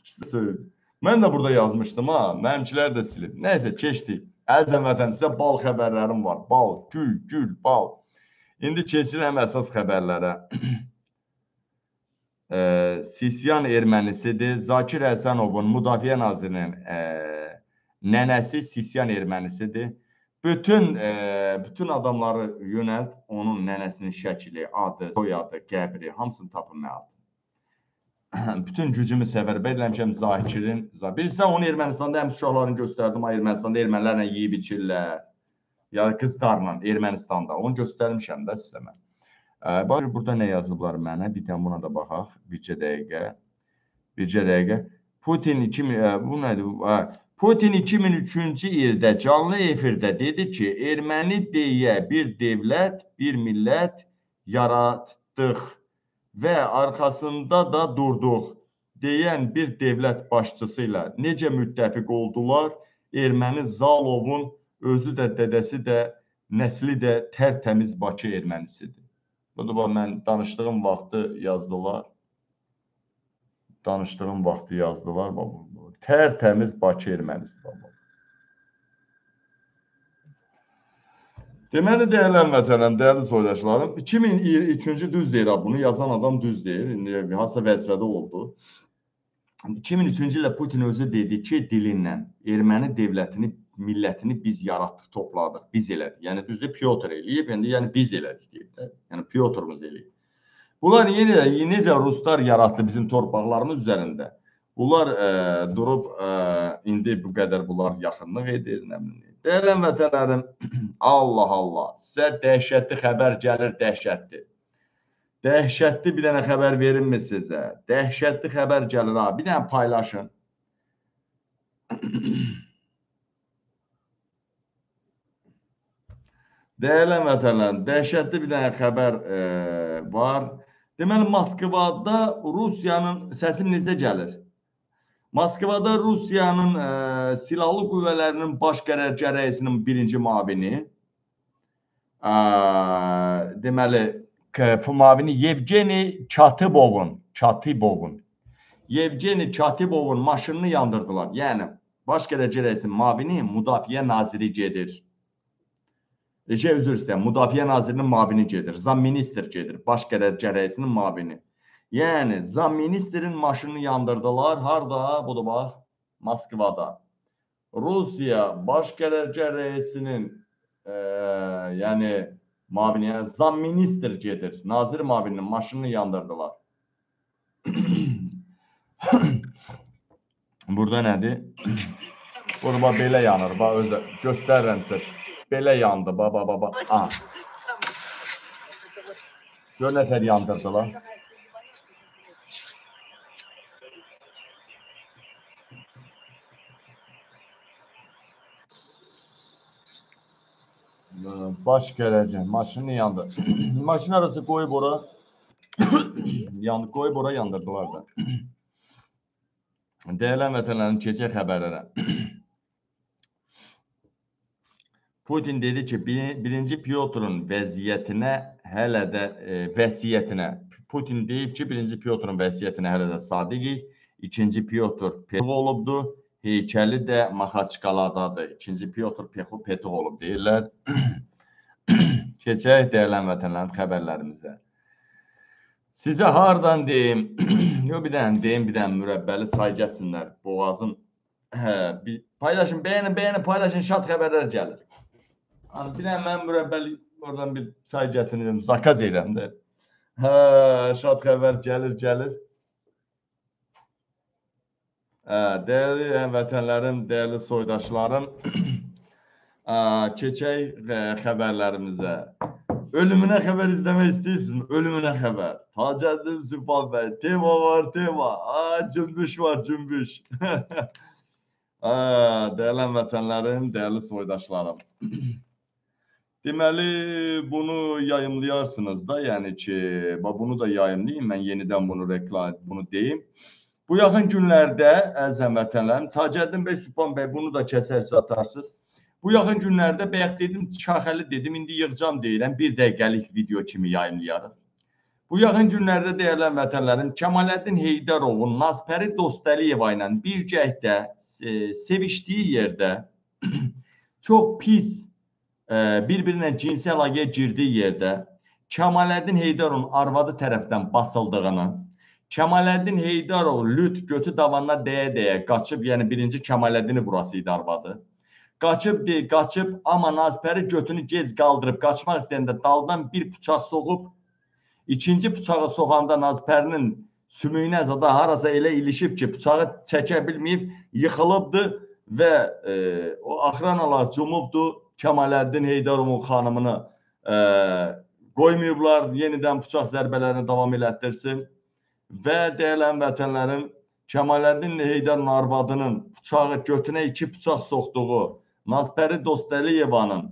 İkisi də söyledi. Mən də burada yazmışdım ha, mənimkilər də silib. Nəysə keçdik. Əzəm vətən sizə bal xəbərlərim var. Bal, gül, gül, bal. İndi keçirəm əsas xəbərlərə. Sisyan ermənisidir. Zakir Həsənovun Müdafiə Nazirinin e, nənəsi Sisyan ermənisidir. Bütün e, bütün adamları yönəlt onun nənəsinin şəkli, adı, soyadı, qəbri hamısını tapın atın. bütün gücümü səfərbər eləmişəm Zakirin. Birisi də onu Ermənistanda həm uşaqlarını göstərdim. Ermənistanda ermənilərlə yeyib içirlər. Ya qızlarla Ermənistanda. Onu göstərmişəm də sizə mən. Bax burada nə yazıblar mənə? Bir dənə buna da baxaq. Bircə dəqiqə. Bircə dəqiqə. Putin 2000 ə, bu nədir? Putin 2003-cü ildə canlı efirdə dedi ki, erməni deyə bir dövlət, bir millət yaratdıq və arxasında da durduq deyən bir dövlət başçısı ilə necə müttəfiq oldular? Erməni Zalovun özü də dədəsi də nəsli də tərtəmiz Bakı ermənisidir. Bax mən danışdığım vaxtı yazdılar. Danışdığım vaxtı yazdılar bu. Tərtəmiz Bakı ermənisidir bax. Deməli dəyərli həmvətənlərim, dəyərli soydaşlarım, 2023-cü düz deyir bunu yazan adam düz deyir. İndi hansısa vəzifədə oldu. 2003-cü ildə Putin özü dedi ki, dilindən erməni dövlətini, millətini biz yaratdıq, topladıq, biz elədik. Yəni düzdür, Pyotr eləyib, indi yəni biz elədik deyir də. Yəni Pyotrumuz eləyib. Bunlar yenə necə ruslar yaratdı bizim torpaqlarımız üzərində. Bunlar ə, durub ə, indi bu qədər bunlar yaxınlıq edir, nə bilim. Dəyərli vətənlərim, Allah Allah, sizə dəhşətli xəbər gəlir, dəhşətli. Dəhşətli bir dənə xəbər verimmi sizə? Dəhşətli xəbər gəlir ha. Bir dənə paylaşın. Dəyərli vətənlərim, dəhşətli bir dənə xəbər e, var. Deməli Moskvada Rusiyanın səsim necə gəlir? Moskvada Rusiyanın e, silahlı qüvvələrinin baş qərargah rəisinin birinci müavini e, deməli müavini Yevgeni Katibovun, Katibovun Yevgeni Katibovun maşınını yandırdılar. Yəni baş qərargah rəisinin müavini Müdafiə naziri gedir. Şey üzr istəyirəm, Müdafiə nazirinin müavini gedir, zam ministr gedir, baş qərargah rəisinin müavini. Yəni zam ministerin maşınını yandırdılar. Harda? Budur bax, Moskvada. Rusiya baş qərargah rəisinin e, yəni müavini, yəni zam ministr gedir, nazir müavininin maşınını yandırdılar. Burada nədir? Bax belə yanır. Bax özü göstərirəm sizə. Belə yandı. Bax bax bax. Aha. Gör nətər yandırdılar. Baş gələcək. Maşını yandı. Maşın arası qoyub ora yandı, qoyub ora yandırdılar da. Dəyərli vətənlərim, keçək xəbərlərə. Putin dedi ki, bir, birinci Pyotrun vəziyyətinə hələ də e, vəsiyyətinə Putin deyib ki, birinci Pyotrun vəsiyyətinə hələ də sadiqik. İkinci Pyotr Petrov olubdu. Heykəli də Maxaçqaladadır. İkinci Pyotr Pexu Petrov olub deyirlər. Keçək dəyərli vətənlərim xəbərlərimizə. Sizə hardan deyim? Yox bir dənə deyim, bir dənə mürəbbəli çay gətirsinlər. Boğazım hə, bir paylaşın, bəyənin, bəyənin, paylaşın, şad xəbərlər gəlir. Dənə mən mürəbbəli oradan bir çay gətirirəm, zakaz edirəm də. Hə, şad xəbər gəlir, gəlir. Hə, dəyərli həmvətənlərim, dəyərli soydaşlarım, Ə, keçək ə, xəbərlərimizə. Ölümünə xəbər izləmək istəyirsinizmi? Ölümünə xəbər. Tacəddin Sübhan bəy, tema var, tema. Aa, cümbüş var, cümbüş. Aa, dəyərli vətənlərim, dəyərli soydaşlarım. Deməli, bunu yayımlayarsınız da, yəni ki, bax bunu da yayımlayın. Mən yenidən bunu reklam, bunu deyim. Bu yaxın günlərdə əziz həmvətənlərim, Tacəddin bəy, Sübhan bəy bunu da kəsərsə atarsınız. Bu yaxın günlərdə bayaq dedim, şaxəli dedim, indi yığcam deyirəm, bir dəqiqəlik video kimi yayımlayarıq. Bu yaxın günlərdə dəyərli vətənlərim, Kəmaləddin Heydərovun Nazpəri Dostəliyeva ilə birgəkdə e, sevişdiyi yerdə çox pis bir-birinə cinsi əlaqəyə girdiyi yerdə Kəmaləddin Heydərovun arvadı tərəfindən basıldığını, Kəmaləddin Heydarov lüt götü davanına deyə-deyə qaçıb, yəni birinci Kəmaləddini vurası idi arvadı. Qaçıb qaçıb, amma Nazpəri götünü gec qaldırıb qaçmaq istəyəndə daldan bir bıçaq soxub, ikinci bıçağı soxanda Nazpərinin sümüyünə zada harasa elə ilişib ki, bıçağı çəkə bilməyib, yıxılıbdı və e, o axranalar cumubdu Kəmaləddin Heydarovun xanımını e, qoymayıblar yenidən bıçaq zərbələrini davam elətdirsin və dəyərli vətənlərim Kəmaləddin Heydar arvadının bıçağı götünə iki bıçaq soxduğu Nazpəri Dostəliyevanın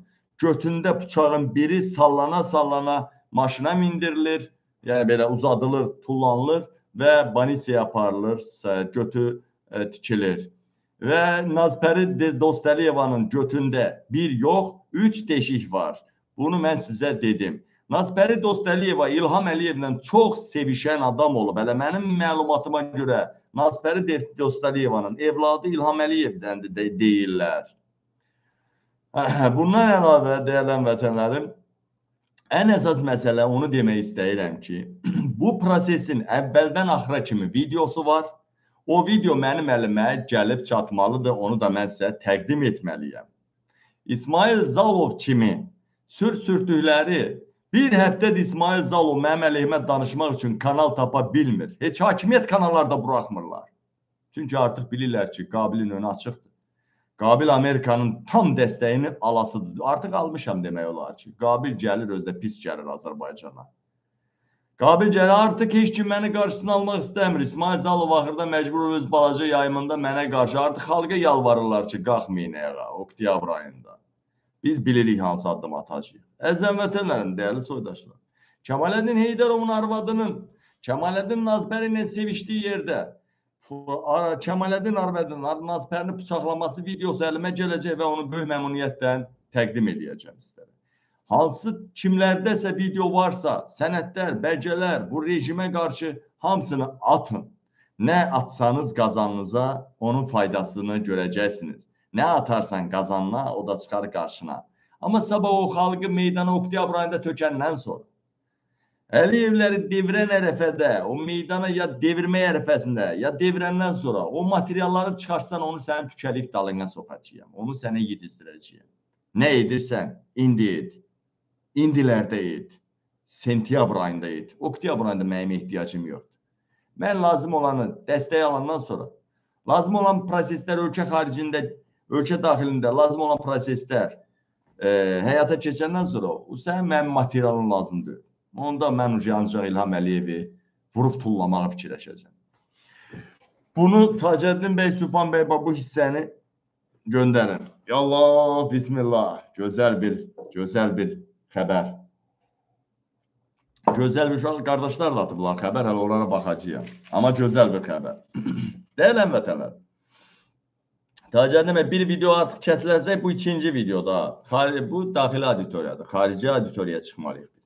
götündə bıçağın biri sallana-sallana maşına mindirilir, yəni belə uzadılır, tullanılır və banisiyaya aparılır, götü e, tikilir. Və Nazpəri Dostəliyevanın götündə bir yox, üç deşik var. Bunu mən sizə dedim. Nazpəri Dostəliyeva İlham Əliyevlə çox sevişən adam olub. Hələ mənim məlumatıma görə Nazpəri Dostəliyevanın evladı İlham Əliyevdən də deyirlər. Bundan əlavə dəyərli vətənlərim, ən əsas məsələ onu demək istəyirəm ki, bu prosesin əvvəldən axıra kimi videosu var. O video mənim əlimə gəlib çatmalıdır, onu da mən sizə təqdim etməliyəm. İsmail Zalov kimi sür-sürtükləri Bir həftədir İsmail Zalov mənim əleyhimə danışmaq üçün kanal tapa bilmir. Heç hakimiyyət kanallarda buraxmırlar. Çünki artıq bilirlər ki, Qabilin önü açıqdır. Qabil Amerikanın tam dəstəyini alasıdır. Artıq almışam demək olar ki, Qabil gəlir özdə pis gəlir Azərbaycana. Qabil gəlir artıq heç kim məni qarşısına almaq istəmir. İsmail Zalov axırda məcbur öz balaca yayımında mənə qarşı artıq xalqa yalvarırlar ki, qalxmayın ayağa oktyabr ayında. Biz bilirik hansı addım atacağıq. Əzəm vətənlərim, dəyərli soydaşlar. Kəmaləddin Heydarovun arvadının Kəmaləddin Nazbəri ilə sevişdiyi yerdə Kəmaləddin arvadının Nazbərini bıçaqlaması videosu əlimə gələcək və onu böyük məmnuniyyətlə təqdim edəcəm sizlərə. Hansı kimlərdəsə video varsa, sənədlər, bəlgələr bu rejimə qarşı hamısını atın. Nə atsanız qazanınıza onun faydasını görəcəksiniz. Nə atarsan qazanına, o da çıxar qarşına. Amma sabah o xalqı meydana oktyabr ayında tökəndən sonra Əliyevləri devirən ərəfədə, o meydana ya devirmək ərəfəsində, ya devirəndən sonra o materialları çıxarsan onu sənin tükəlif dalına soxacağam. Onu sənə yedizdirəcəyəm. Nə edirsən, indi et. İndilərdə et. Sentyabr ayında et. Oktyabr ayında mənim ehtiyacım yoxdur. Mən lazım olanı dəstək alandan sonra lazım olan proseslər ölkə xaricində, ölkə daxilində lazım olan proseslər e, həyata keçəndən sonra o sənin mənim materialın lazımdır. Onda mən ancaq İlham Əliyevi vurub tullamağı fikirləşəcəm. Bunu Tacəddin bəy, Sübhan bəy bu hissəni göndərin. Yallah, bismillah. Gözəl bir, gözəl bir xəbər. Gözəl uşaq qardaşlar da atıblar xəbər, hələ onlara baxacağam. Amma gözəl bir xəbər. Dəyərli həmvətənlər. Tacəddin bəy bir video artıq kəsilərsək bu ikinci videoda. Bu daxili auditoriyadır. Xarici auditoriyaya çıxmalıyıq.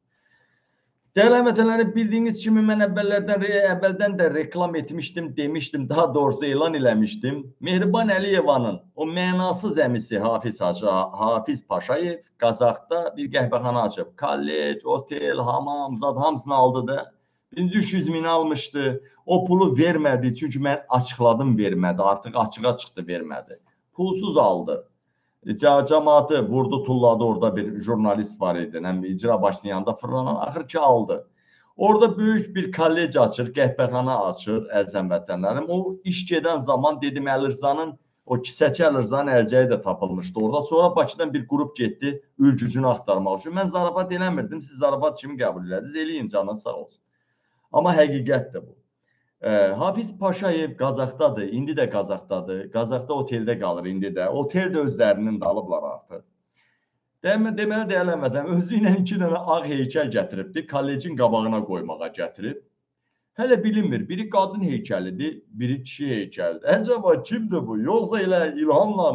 Dəyərli həmvətənlərim, bildiyiniz kimi mən əvvəllərdən əvvəldən də reklam etmişdim, demişdim, daha doğrusu elan eləmişdim. Mehriban Əliyevanın o mənasız əmisi Hafiz Hacı, Hafiz Paşayev Qazaxda bir qəhvəxana açıb. Kollec, otel, hamam, zad hamısını aldı da. Birinci 300 min almışdı. O pulu vermədi. Çünki mən açıqladım vermədi. Artıq açığa çıxdı vermədi. Pulsuz aldı. Cəmaatı vurdu, tulladı. Orada bir jurnalist var idi. Həm icra başlayanında fırlanan axır ki aldı. Orada böyük bir kollec açır, qəhvəxana açır, əzəm vətənlərim. O iş gedən zaman dedim Əlirsanın o kisəçi Əlirsanın əlcəyi də tapılmışdı orada. Sonra Bakıdan bir qrup getdi ülgücünü axtarmaq üçün. Mən zarafat eləmirdim. Siz zarafat kimi qəbul elədiniz. Eləyin canınız sağ olsun. Amma həqiqətdir bu. E, Hafiz Paşayev Qazaxdadır, indi də Qazaxdadır. Qazaxda oteldə qalır indi də. Otel də özlərinin də alıblar artıq. Demə, deməli deyələmədən özü ilə iki dənə ağ heykəl gətiribdi, kollecin qabağına qoymağa gətirib. Hələ bilinmir, biri qadın heykəlidir, biri kişi heykəlidir. Əcəba kimdir bu? Yoxsa elə İlhamla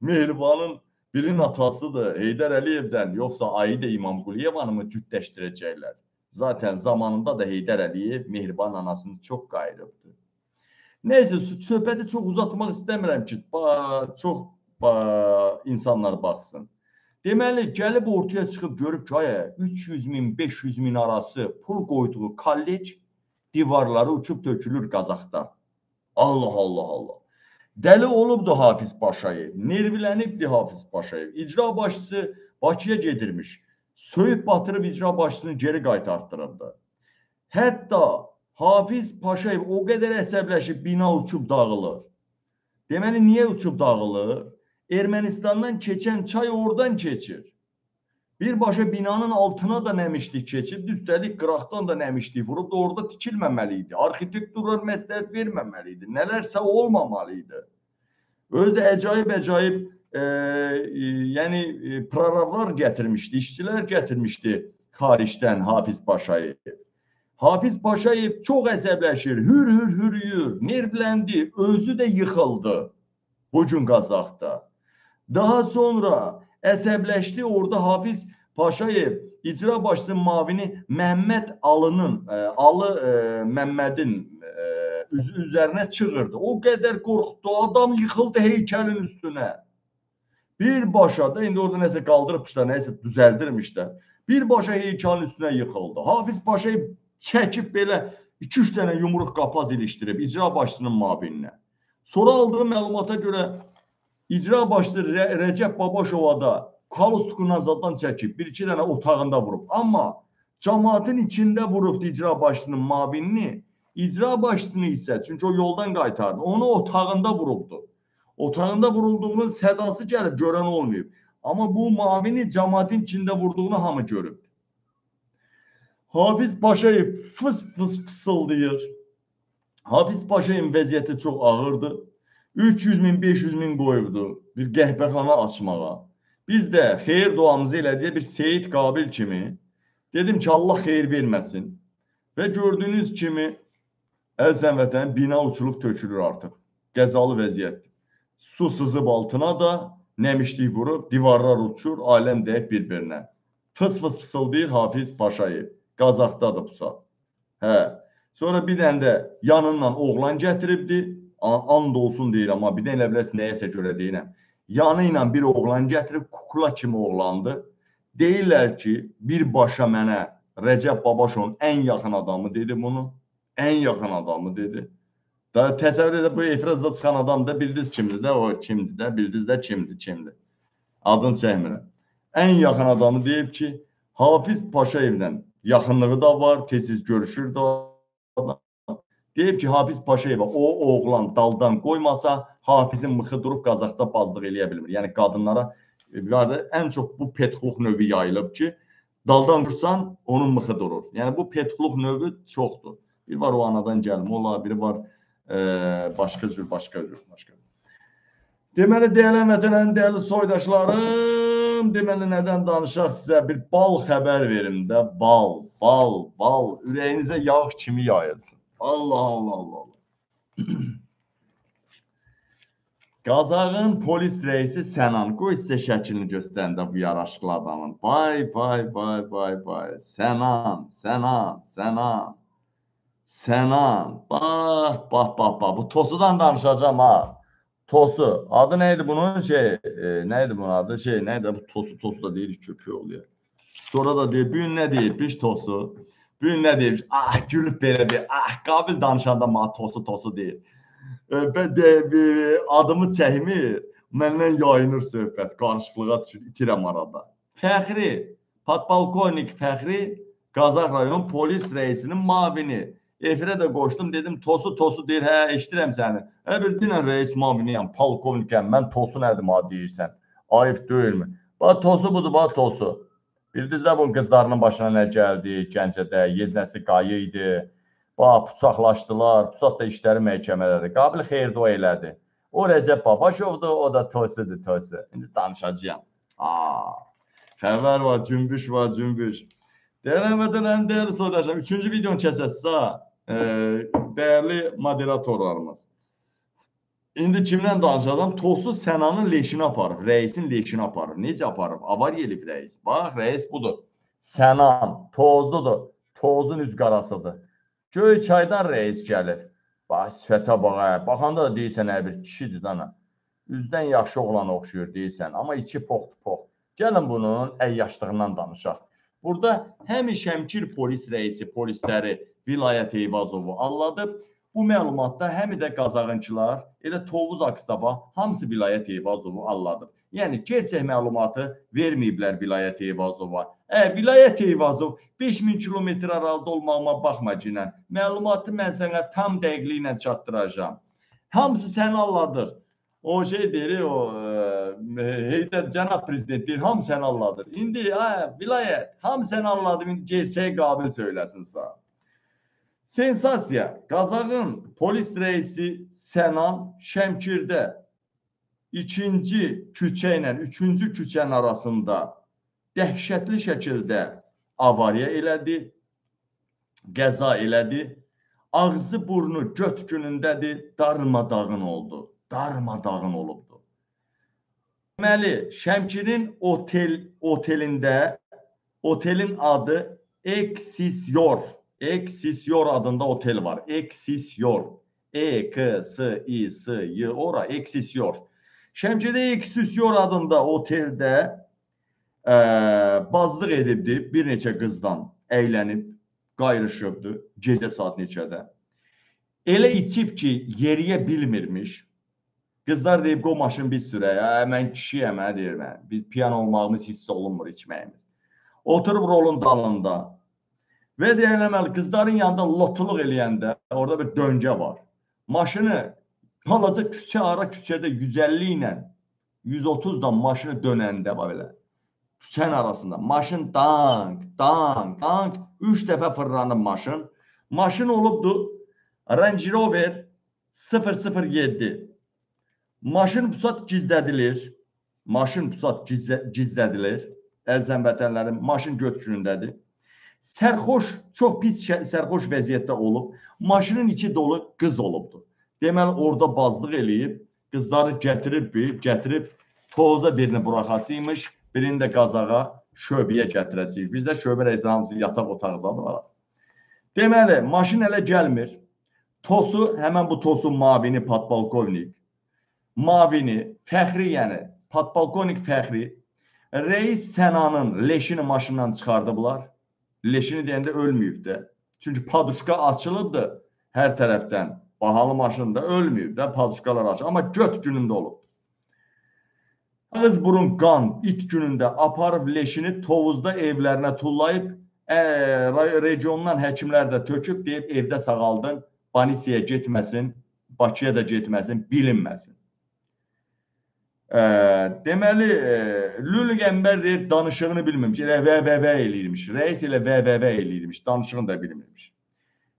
Mehribanın birinin atasıdır, Heydər Əliyevdən, yoxsa Aida İmamquliyevanı mı cütləşdirəcəklər? Zaten zamanında da Heydər Əliyev Mehriban anasını çox qayırıbdı. Nəysə, söhbəti çox uzatmaq istəmirəm ki, ba, çox ba, insanlar baxsın. Deməli, gəlib ortaya çıxıb görüb ki, aya 300 min, 500 min arası pul qoyduğu kollec divarları uçub tökülür Qazaxda. Allah Allah Allah. Dəli olubdu Hafiz Paşayev. Nervilənibdi Hafiz Paşayev. İcra başçısı Bakıya gedirmiş. Söyüb batırıb icra başçısını geri qaytartdırırdı. Hətta Hafiz Paşayev o qədər əsəbləşib bina uçub dağılır. Deməli niyə uçub dağılır? Ermənistandan keçən çay oradan keçir. Birbaşa binanın altına da nəmişlik keçib, üstəlik qıraqdan da nəmişlik vurub da orada tikilməməli idi. Arxitekturlar məsləhət verməməli idi. Nələrsə olmamalı idi. Özü də əcaib-əcaib e, yəni e, proravlar gətirmişdi, işçilər gətirmişdi xaricdən Hafiz Paşayev. Hafiz Paşayev çox əsəbləşir, hür hür hürüyür, nervləndi, özü də yıxıldı bu gün Qazaxda. Daha sonra əsəbləşdi orada Hafiz Paşayev icra başçısının mavini Məhəmməd Alının, e, Alı e, Məmmədin e, üz üzərinə çığırdı. O qədər qorxdu, adam yıxıldı heykəlin üstünə. Birbaşa da indi orada nəsə qaldırıbmışlar, nəsə düzəldirmişlər. Birbaşa heykəlin üstünə yıxıldı. Hafiz Paşayev çəkib belə 2-3 dənə yumruq qapaz ilişdirib icra başçısının mavininə. Sonra aldığı məlumata görə icra başçısı Rə Rəcəb Babaşova da Kalustukun zadan çəkib, bir-iki dənə otağında vurub. Amma cəmaatın içində vurubdu icra başçısının mavinini, icra başçısını isə, çünki o yoldan qaytardı, onu otağında vurubdu. Otağında vurulduğunun sədası gəlib, görən olmayıb. Amma bu mavini cəmaatın içində vurduğunu hamı görüb. Hafiz Paşayev fıs fıs fısıldayır. Hafiz Paşayevin vəziyyəti çox ağırdır. 300 min, 500 min qoyubdu bir qəhvəxana açmağa. Biz də xeyir duamızı elədiyə bir Seyid Qabil kimi dedim ki, Allah xeyir verməsin. Və gördüyünüz kimi əzəm vətən bina uçulub tökülür artıq. Qəzalı vəziyyətdir. Su sızıb altına da nəmişlik vurub, divarlar uçur, aləm dəyib bir-birinə. Fıs fıs fısıldayır Hafiz Paşayev. Qazaxdadır bu saat. Hə. Sonra bir dənə də yanından oğlan gətiribdi. And olsun deyir amma bir dənə elə bilərsən nəyəsə görə deyirəm. Yanı ilə bir oğlan gətirib kukla kimi oğlandı. Deyirlər ki, birbaşa mənə Rəcəb Babaşovun ən yaxın adamı dedi bunu. Ən yaxın adamı dedi. Da təsəvvür edin bu etirazda çıxan adam da bildiniz kimdir də, o kimdir də, bildiniz də kimdir, kimdir. Adını çəkmirəm. Ən yaxın adamı deyib ki, Hafiz Paşayevlə yaxınlığı da var, tez-tez görüşür də. Deyib ki, Hafiz Paşayeva o oğlan daldan qoymasa, Hafizin mıxı durub Qazaxda bazlıq eləyə bilmir. Yəni qadınlara e, ən çox bu petxluq növü yayılıb ki, daldan vursan onun mıxı durur. Yəni bu petxluq növü çoxdur. Bir var o anadan gəlmə, ola, biri var e, başqa cür, başqa cür, başqa. Deməli, dəyərli vətənən, dəyərli soydaşlarım, deməli nədən danışaq sizə bir bal xəbər verim də, bal, bal, bal, ürəyinizə yağ kimi yayılsın. Allah Allah Allah. Allah. Qazağın polis reisi Sənan, qoy sizə şəklini göstərən də bu yaraşıqlı adamın. Vay, vay, vay, vay, vay. Sənan, Sənan, Sənan. Sənan. Bax, bax, bax, bax. Bu Tosudan danışacağam ha. Tosu. Adı neydi bunun? Şey, e, neydi bunun adı? Şey, neydi? Bu Tosu, Tosu da değil, köpüğü oluyor. Sonra da deyir, bu gün nə deyibmiş Tosu? Bu gün nə deyibmiş? Ah, gülüb belə bir, ah, qabil danışanda ma Tosu, Tosu deyir. E, və də bir adımı çəkmir, məndən yayınır söhbət, qarışıqlığa düşür, itirəm arada. Fəxri, podpolkovnik Fəxri Qazax rayon polis reisinin mavini. Efirə də qoşdum, dedim Tosu Tosu deyir, hə, eşidirəm səni. Hə bir dinən reis maviniyəm, polkovnikəm, mən Tosu nədir ma deyirsən? Ayıb deyilmi? Bax Tosu budur, bax Tosu. Bildiniz də bu qızlarının başına nə gəldi Gəncədə, yeznəsi qayı idi. Bax, bıçaqlaşdılar, pusat da işləri məhkəmədədir. Qabil xeyrdua elədi. O Rəcəb Babaşovdur, o da Tosudur, Tosu. İndi danışacağam. Aa, xəbər var, cümbüş var, cümbüş. Dəyərli vətənən, dəyərli soydaşlar, üçüncü videonu kəsəsə, e, dəyərli moderatorlarımız. İndi kimlə danışacağam? Tosu Sənanın leşini aparıb, rəisin leşini aparıb. Necə aparıb? Avar yelib rəis. Bax, rəis budur. Sənan, tozludur. Tozun üz qarasıdır. Göy çaydan rəis gəlir. Bax, sifətə bax, hə. baxanda da deyirsən, hə, bir kişidir dana. Üzdən yaxşı oğlan oxşuyur deyirsən, amma içi poxdu pox. Gəlin bunun əyyaşlığından danışaq. Burada həm Şəmkir polis rəisi polisləri Vilayət Eyvazovu alladıb. Bu məlumatda həm də Qazağınçılar, elə Tovuz Akstaba hamısı Vilayət Eyvazovu alladıb. Yəni gerçək məlumatı verməyiblər Vilayət Eyvazova. Ə, Vilayət Eyvazov 5000 kilometr aralıda olmağıma baxmacinə, məlumatı mən sənə tam dəqiqliklə çatdıracağam. Hamısı səni alladır. O şey deyir, o e, Heydər cənab prezident deyir, hamı səni alladır. İndi hə, vilayət, hamı səni alladı, indi gerçəyi qabil söyləsin sağ. Sensasiya. Qazağın polis rəisi Sənan Şəmkirdə ikinci küçə ilə üçüncü küçənin arasında dəhşətli şəkildə avariya elədi, qəza elədi. Ağzı, burnu göt günündədir, darmadağın oldu. Darmadağın olubdu. Deməli, Şəmkirin otel otelində otelin adı Excelsior. Excelsior adında otel var. Excelsior. E K S I S Y ora Excelsior. Şəmkirdə Excelsior adında oteldə ə, bazlıq edibdi bir neçə qızdan əylənib, qayrışıbdı gecə saat neçədə. Elə içib ki, yeriyə bilmirmiş. Qızlar deyib, "Qo maşın biz sürək." Hə, mən kişiyəm, hə deyir mən. Biz piyan olmağımız hiss olunmur içməyimiz. Oturub rolun dalında. Və deyirlər, qızların yanında lotuluq eləyəndə orada bir döngə var. Maşını halaca küçə ara küçədə 150 ilə 130 da maşını dönəndə bax belə küçənin arasında maşın dank, dank, dank 3 dəfə fırlanıb maşın. Maşın olubdu Range Rover 007. Maşın pusat gizlədilir. Maşın pusat gizlə, gizlədilir. Əzəm vətənlərim, maşın göt günündədir. Sərxoş, çox pis sərxoş vəziyyətdə olub. Maşının içi dolu qız olubdu. Deməli orada bazlıq eləyib, qızları gətirib, bir, gətirib toza birini buraxasıymış, birini də qazağa şöbəyə gətirəsiyik. Bizdə şöbə rəisləri hamısı yataq otağındadır var. Deməli, maşın elə gəlmir. Tosu, həmən bu tosun mavini patpolkovnik, mavini, fəxri yəni, patpolkovnik fəxri, reis Sənanın leşini maşından çıxardıblar. Leşini deyəndə ölməyib də. Çünki paduşka açılıbdı hər tərəfdən. Bahalı maşında ölməyib də, paduşkalar açıq. Amma göt günündə olub. Ağız burun qan it günündə aparıb leşini Tovuzda evlərinə tullayıb, ə, regiondan həkimlər də töküb deyib evdə sağaldın, Banisiyaya getməsin, Bakıya da getməsin, bilinməsin. Ə, deməli, ə, Lül Qəmbər deyir danışığını bilmirmiş, elə və eləyirmiş. Rəis elə və eləyirmiş, danışığını da bilmirmiş.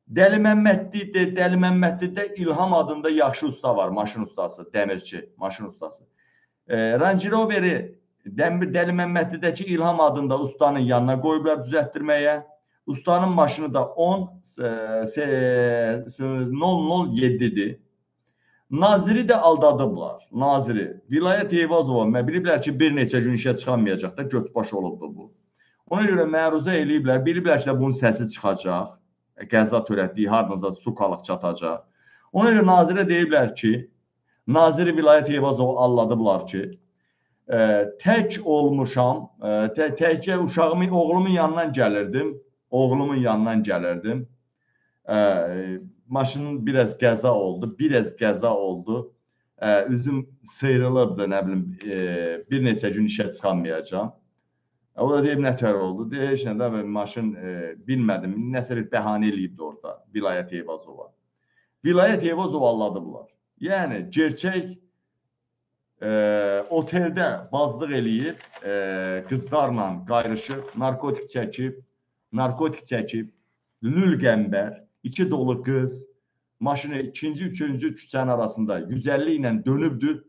Dəli Məmmədli də Dəli Məmmədlidə İlham adında yaxşı usta var, maşın ustası, dəmirçi, maşın ustası. E, Range Rover'i Dəli Məmmədlidəki İlham adında ustanın yanına qoyublar düzəltdirməyə. Ustanın maşını da 10 e, se- se- 007-dir. Naziri də aldadıblar. Naziri. Vilayət Eyvazova mən biliblər ki, bir neçə gün işə çıxamayacaq da götbaş olubdu bu. Ona görə məruzə eləyiblər. Biliblər ki, bunun səsi çıxacaq. Qəza törətdiyi hardansa su qalıq çatacaq. Ona görə nazirə deyiblər ki, Naziri Vilayət Eyvazov alladıblar ki, ə, tək olmuşam, ə, tə, təkcə uşağımın, oğlumun yanından gəlirdim. Oğlumun yanından gəlirdim. Ə, maşının biraz qəza oldu, biraz qəza oldu. Ə, üzüm sıyrılıbdı, nə bilim, ə, bir neçə gün işə çıxamayacağam. O da deyib nətər oldu? Deyir, heç nə də maşın e, bilmədim, nəsə bir bəhanə eləyibdi orada Vilayət Eyvazova. Vilayət Eyvazov alladıblar. Yəni gerçək e, oteldə bazlıq eləyib, e, qızlarla qayrışıb, narkotik çəkib, narkotik çəkib, lül qəmbər, iki dolu qız maşını ikinci, üçüncü küçənin arasında 150 ilə dönübdü.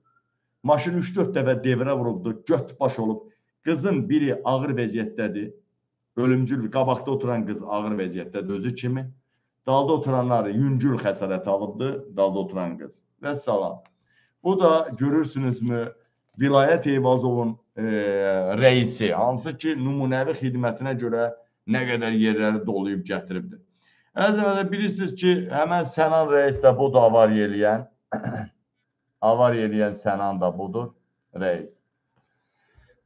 Maşın 3-4 dəfə devrə vurubdu, göt baş olub. Qızın biri ağır vəziyyətdədir. Ölümcül qabaqda oturan qız ağır vəziyyətdədir özü kimi. Dalda oturanlar yüngül xəsarət alıbdı, dalda oturan qız. Və salam. Bu da görürsünüzmü Vilayət Eyvazovun e, rəisi, hansı ki nümunəvi xidmətinə görə nə qədər yerləri dolayıb gətiribdi. Əzəmətə bilirsiniz ki, həmən Sənan rəis də budur avariya eləyən. avariya eləyən Sənan da budur, rəis.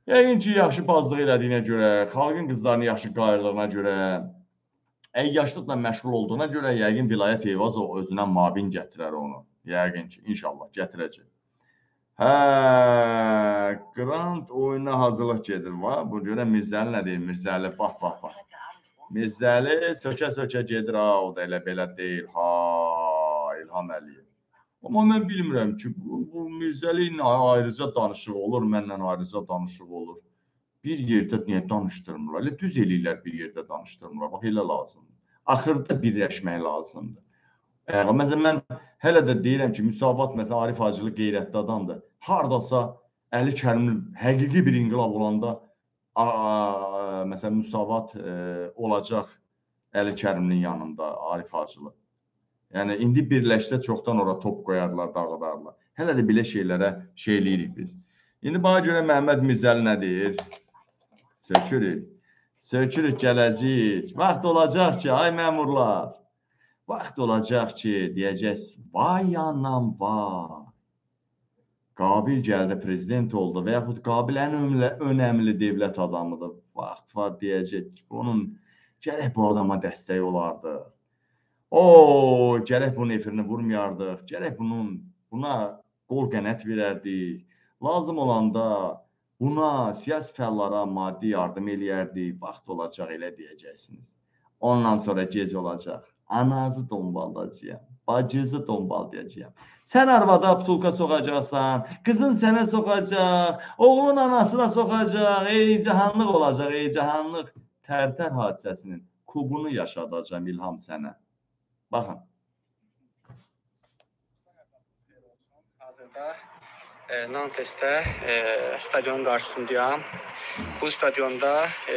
Yəqin ki, yaxşı bazlıq elədiyinə görə, xalqın qızlarını yaxşı qayırdığına görə, əyyaşlıqla məşğul olduğuna görə yəqin vilayət Eyvazov özünə mavin gətirər onu. Yəqin ki, inşallah gətirəcək. Hə, Grant oyuna hazırlıq gedir. Va, bu görə Mirzəli nə deyir? Mirzəli bax, bax, bax. Mirzəli sökə-sökə gedir. Ha, o da elə belə deyil. Ha, İlham Əliyev. Amma mən bilmirəm ki, bu, bu Mirzəli ilə ayrıca danışıq olur, mənlə ayrıca danışıq olur. Bir yerdə niyə danışdırmırlar? Elə düz eləyirlər bir yerdə danışdırmırlar. Bax elə lazımdır. Axırda birləşmək lazımdır. Ə, məsələn mən hələ də deyirəm ki, Müsavat məsələn Arif Hacılı qeyrətli adamdır. Hardasa Əli Kərimli həqiqi bir inqilab olanda məsələn Müsavat ə, olacaq Əli Kərimlinin yanında Arif Hacılı. Yəni indi birləşsə çoxdan ora top qoyarlar, dağıdarlar. Hələ də belə şeylərə şey eləyirik biz. İndi bana görə Məhəmməd Mirzəli nə deyir? Sökürük. Sökürük gələcək. Vaxt olacaq ki, ay məmurlar. Vaxt olacaq ki, deyəcəksiniz, vay anam vay. Qabil gəldi, prezident oldu və yaxud Qabil ən önəmli, önəmli dövlət adamıdır. Vaxt var deyəcək ki, bunun gərək bu adama dəstək olardı. O, gərək bunun efirini vurmayardıq. Gərək bunun buna qol qənət verərdik. Lazım olanda buna siyasi fəallara maddi yardım eləyərdik. Vaxt olacaq elə deyəcəksiniz. Ondan sonra gec olacaq. Ananızı dombalayacağam. Bacınızı dombalayacağam. Sən arvada putulka soxacaqsan, qızın sənə soxacaq, oğlun anasına soxacaq. Ey cahanlıq olacaq, ey cahanlıq. Tərtər hadisəsinin kubunu yaşadacağam İlham sənə. Baxın. Hazırda e, Nantes'te e, stadionun qarşısındayam. Bu stadionda e,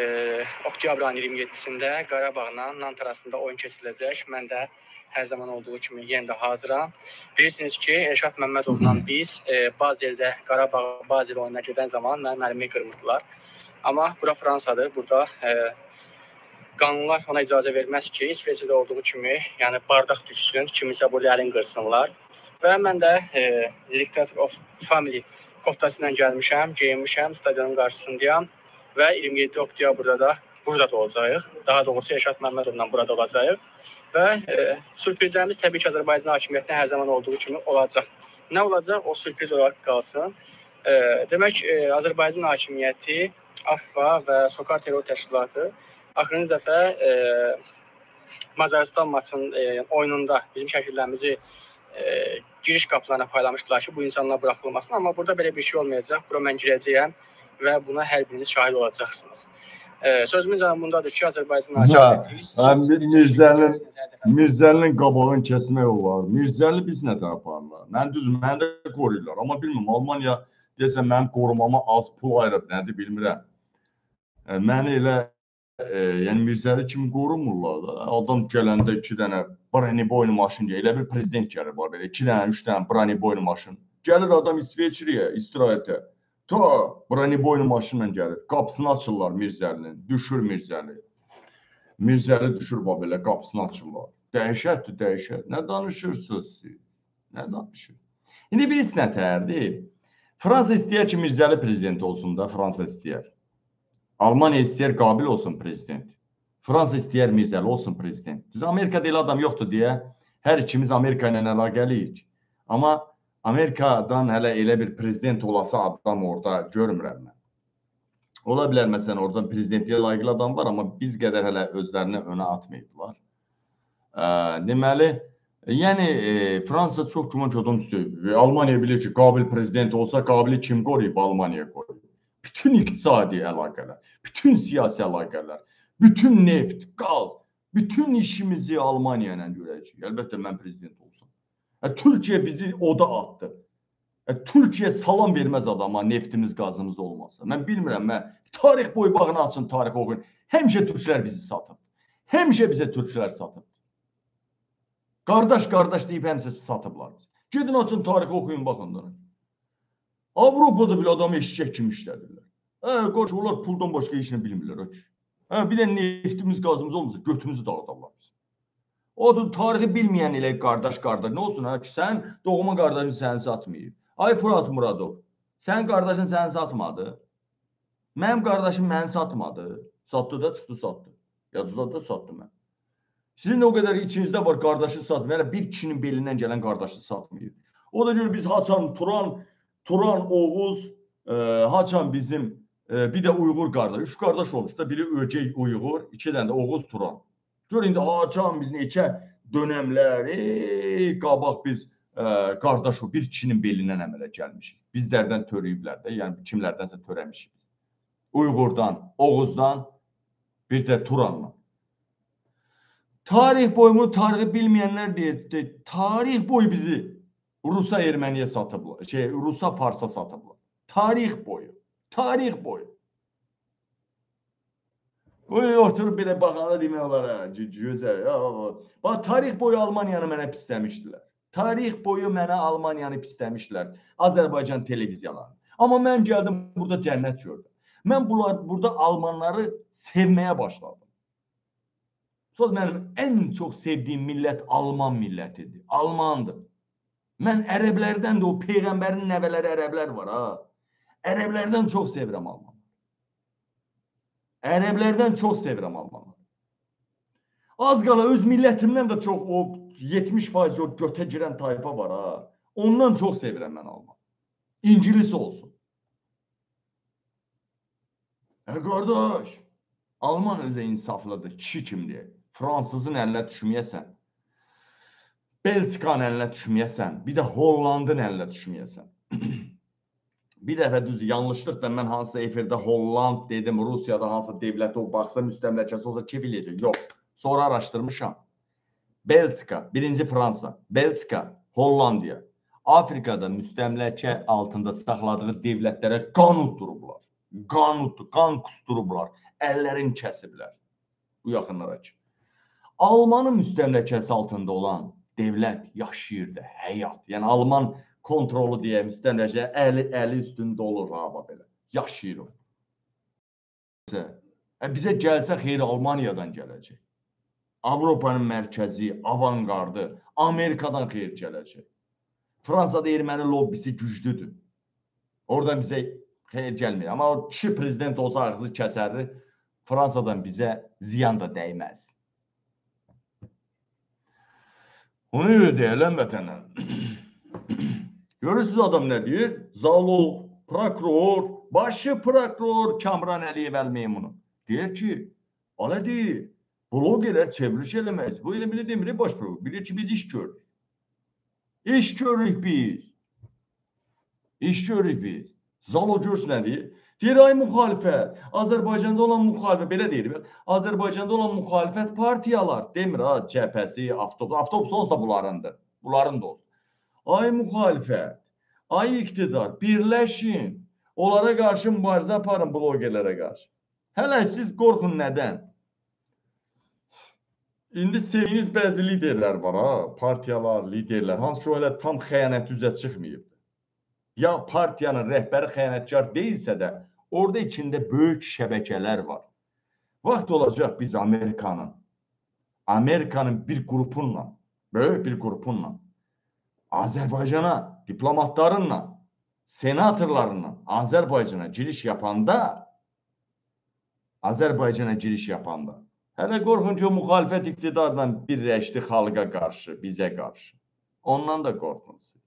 oktyabr ayının 27-sində Qarabağla Nant arasında oyun keçiriləcək. Mən də hər zaman olduğu kimi yenə də hazıram. Bilirsiniz ki, Elşad Məmmədovla biz Bazeldə Qarabağ Bazel oyununa gedən zaman mənim əlimi qırmışdılar. Amma bura Fransadır. Burada qanunlar ona icazə verməz ki, İsveçrədə olduğu kimi, yəni bardaq düşsün, kimisə burada əlin qırsınlar. Və mən də e, Dictator of Family koftası ilə gəlmişəm, geyinmişəm, stadionun qarşısındayam və 27 oktyabrda da burada da olacağıq. Daha doğrusu Elşad Məmmədovla burada olacağıq. Və e, sürprizlərimiz təbii ki, Azərbaycan hakimiyyətinə hər zaman olduğu kimi olacaq. Nə olacaq? O sürpriz olaraq qalsın. E, demək, e, Azərbaycan hakimiyyəti, AFFA və Sokar Terror Təşkilatı axırıncı dəfə e, Macaristan maçının e, oyununda bizim şəkillərimizi giriş qapılarına paylamışdılar ki, bu insanlar buraxılmasın. Amma burada belə bir şey olmayacaq. Bura mən girəcəyəm və buna hər biriniz şahid olacaqsınız. E, sözümün canı bundadır ki, Azərbaycan hakimiyyəti siz- Mirzəlinin qabağını kəsmək olar. Mirzəli biz nə tər aparırlar? Mən düz məni də qoruyurlar, amma bilmirəm Almaniya desə mənim qorumama az pul ayırıb nədir bilmirəm. E, məni elə e, yəni Mirzəli kimi qorumurlar da. Adam gələndə 2 dənə brani boynu maşın gəlir. Elə bir prezident gəlir var belə 2 dənə, 3 dənə brani boynu maşın. Gəlir adam İsveçrəyə, istirahətə. Ta brani boynu maşınla gəlir. Qapısını açırlar Mirzəlinin. Düşür Mirzəli. Mirzəli düşür bax belə qapısını açırlar. Dəhşətdir, dəhşət. Nə danışırsınız siz? Nə danışır? İndi birisi nə tərdir? Fransa istəyir ki, Mirzəli prezident olsun da, Fransa istəyir. Almaniya istəyir Qabil olsun prezident. Fransa istəyir Mirzəli olsun prezident. Düz Amerikada elə adam yoxdur deyə hər ikimiz Amerika ilə əlaqəliyik. Amma Amerikadan hələ elə bir prezident olası adam orada görmürəm mən. Ola bilər məsələn orada prezidentliyə layiqli adam var, amma biz qədər hələ özlərini önə atmayıblar. Ə, deməli, yəni e, Fransa çox güman ki, adam üstü. Almaniya bilir ki, Qabil prezident olsa, Qabili kim qoruyub? Almaniya qoruyub. Bütün iqtisadi əlaqələr, bütün siyasi əlaqələr, bütün neft, qaz, bütün işimizi Almaniya ilə görəcəyik. Əlbəttə mən prezident olsam. Ə, Türkiyə bizi oda atdı. Ə, Türkiyə salam verməz adama neftimiz, qazımız olmasa. Mən bilmirəm, mən tarix boyu bağını açın, tarix oxuyun. Həmişə türklər bizi satıb. Həmişə bizə türklər satıb. Qardaş, qardaş deyib həmişə satıblar bizi. Gedin açın tarixi oxuyun baxın da. Avropada belə adam eşşək kimi işlədirlər. Hə, qoç onlar puldan başqa nə bilmirlər öç. Hə, bir də neftimiz, qazımız olmasa götümüzü dağıdarlar biz. O da tarixi bilməyən elə qardaş qardaş nə olsun hə ki, sən doğma qardaşın səni satmayıb. Ay Fırat Muradov, sən qardaşın səni satmadı. Mənim qardaşım məni satmadı. Satdı da çıxdı satdı. Yazıda da satdı mən. Sizin o qədər içinizdə var qardaşı satmır. Yəni bir kişinin belindən gələn qardaşı satmır. O da görə biz Haçan, Turan, Turan, Oğuz, e, Haçan bizim bir də Uyğur qardaş. Üç qardaş olmuş da biri Ögey Uyğur, iki dənə də Oğuz Turan. Gör indi Haçan biz neçə dönəmlər, ey, qabaq biz e, qardaş o bir kişinin belindən əmələ gəlmişik. Bizlərdən törüyüblər də, yəni kimlərdənsə törəmişik biz. Uyğurdan, Oğuzdan, bir də Turandan. Tarix boyu tarixi bilməyənlər deyir, de, tarix boyu bizi Rusa Erməniyə satıblar, şey Rusa Farsa satıblar. Tarix boyu, tarix boyu. Oy oturub belə baxanda demək olar hə, gö- gözəl. Bax tarix boyu Almaniyanı mənə pisləmişdilər. Tarix boyu mənə Almaniyanı pisləmişdilər. Azərbaycan televiziyaları. Amma mən gəldim burada cənnət gördüm. Mən bunlar burada Almanları sevməyə başladım. Sonra mənim ən çox sevdiyim millət Alman millətidir. Almandır. Mən ərəblərdən də o peyğəmbərin nəvələri ərəblər var ha. Ərəblərdən çox sevirəm Almanı. Ərəblərdən çox sevirəm Almanı. Az qala öz millətimdən də çox o 70% o götə girən tayfa var ha. Ondan çox sevirəm mən Alman. İngilis olsun. Ə qardaş, Alman özü insaflıdır, kişi kimdir? Fransızın əlinə düşməyəsən. Belçikanın əlinə düşməyəsən, bir də Hollandın əlinə düşməyəsən. bir dəfə düz yanlışlıq da mən hansısa efirdə Holland dedim, Rusiyada hansısa dövlətə o baxsa müstəmləkəsi olsa kef eləyəcək. Yox. Sonra araşdırmışam. Belçika, birinci Fransa, Belçika, Hollandiya. Afrikada müstəmləkə altında saxladığı dövlətlərə qan utdurublar. Qan utdu, qan kusturublar. Əllərini kəsiblər. Bu yaxınlara ki. Almanın müstəmləkəsi altında olan dövlət yaşayırdı, həyat. Yəni Alman kontrolu deyə müstəmləkə əli əli üstündə olur hava belə. Yaşayır o. E, bizə gəlsə xeyri Almaniyadan gələcək. Avropanın mərkəzi, avangardı, Amerikadan xeyir gələcək. Fransada erməni lobbisi güclüdür. Oradan bizə xeyir gəlmir. Amma o kişi prezident olsa ağzı kəsərdi. Fransadan bizə ziyan da dəyməz. Onu görə deyilən Görürsüz adam nə deyir? Zalov, prokuror, başı prokuror Kamran Əliyev Əl-Meymunu. Deyir ki, ala deyir, blogerlər çevriliş eləməz. Bu elə belə demir, baş prokuror. Bilir ki, biz iş görürük. İş görürük biz. İş görürük biz. Zalo görs nə deyir? Deyir ay müxalifət. Azərbaycanda olan müxalifət belə deyir. Azərbaycanda olan müxalifət partiyalar demir ha, cəbhəsi, avtobus, avtobus onsuz da bunlarındır. Bunların da olsun. Ay müxalifət, ay iqtidar, birləşin. Onlara qarşı mübarizə aparın blogerlərə qarşı. Hələ siz qorxun nədən? İndi sevdiyiniz bəzi liderlər var ha, partiyalar, liderlər, hansı ki o hələ tam xəyanət üzə çıxmayıb. Ya partiyanın rəhbəri xəyanətkar deyilsə də, orada içində böyük şəbəkələr var. Vaxt olacaq biz Amerikanın, Amerikanın bir qrupunla, böyük bir qrupunla, Azərbaycana diplomatlarınla, senatorlarla Azərbaycana giriş yapanda, Azərbaycana giriş yapanda, hələ qorxun ki, o müxalifət iqtidarla birləşdi xalqa qarşı, bizə qarşı. Ondan da qorxun siz.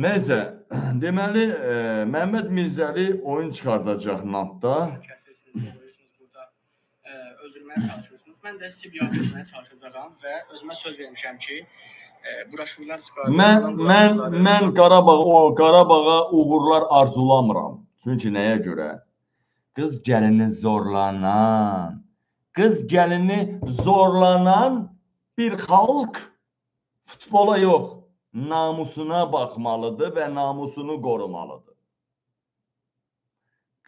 Nəysə, deməli, e, Məhəmməd Mirzəli oyun çıxardacaq burada e, öldürməyə çalışırsınız. Mən də sizi biat etməyə çalışacağam və özümə söz vermişəm ki, e, broşurlar çıxaracağam. Mən mən mən Qarabağ o Qarabağa uğurlar arzulamıram. Çünki nəyə görə? Qız gəlini zorlanan, qız gəlini zorlanan bir xalq futbola yox, namusuna baxmalıdır və namusunu qorumalıdır.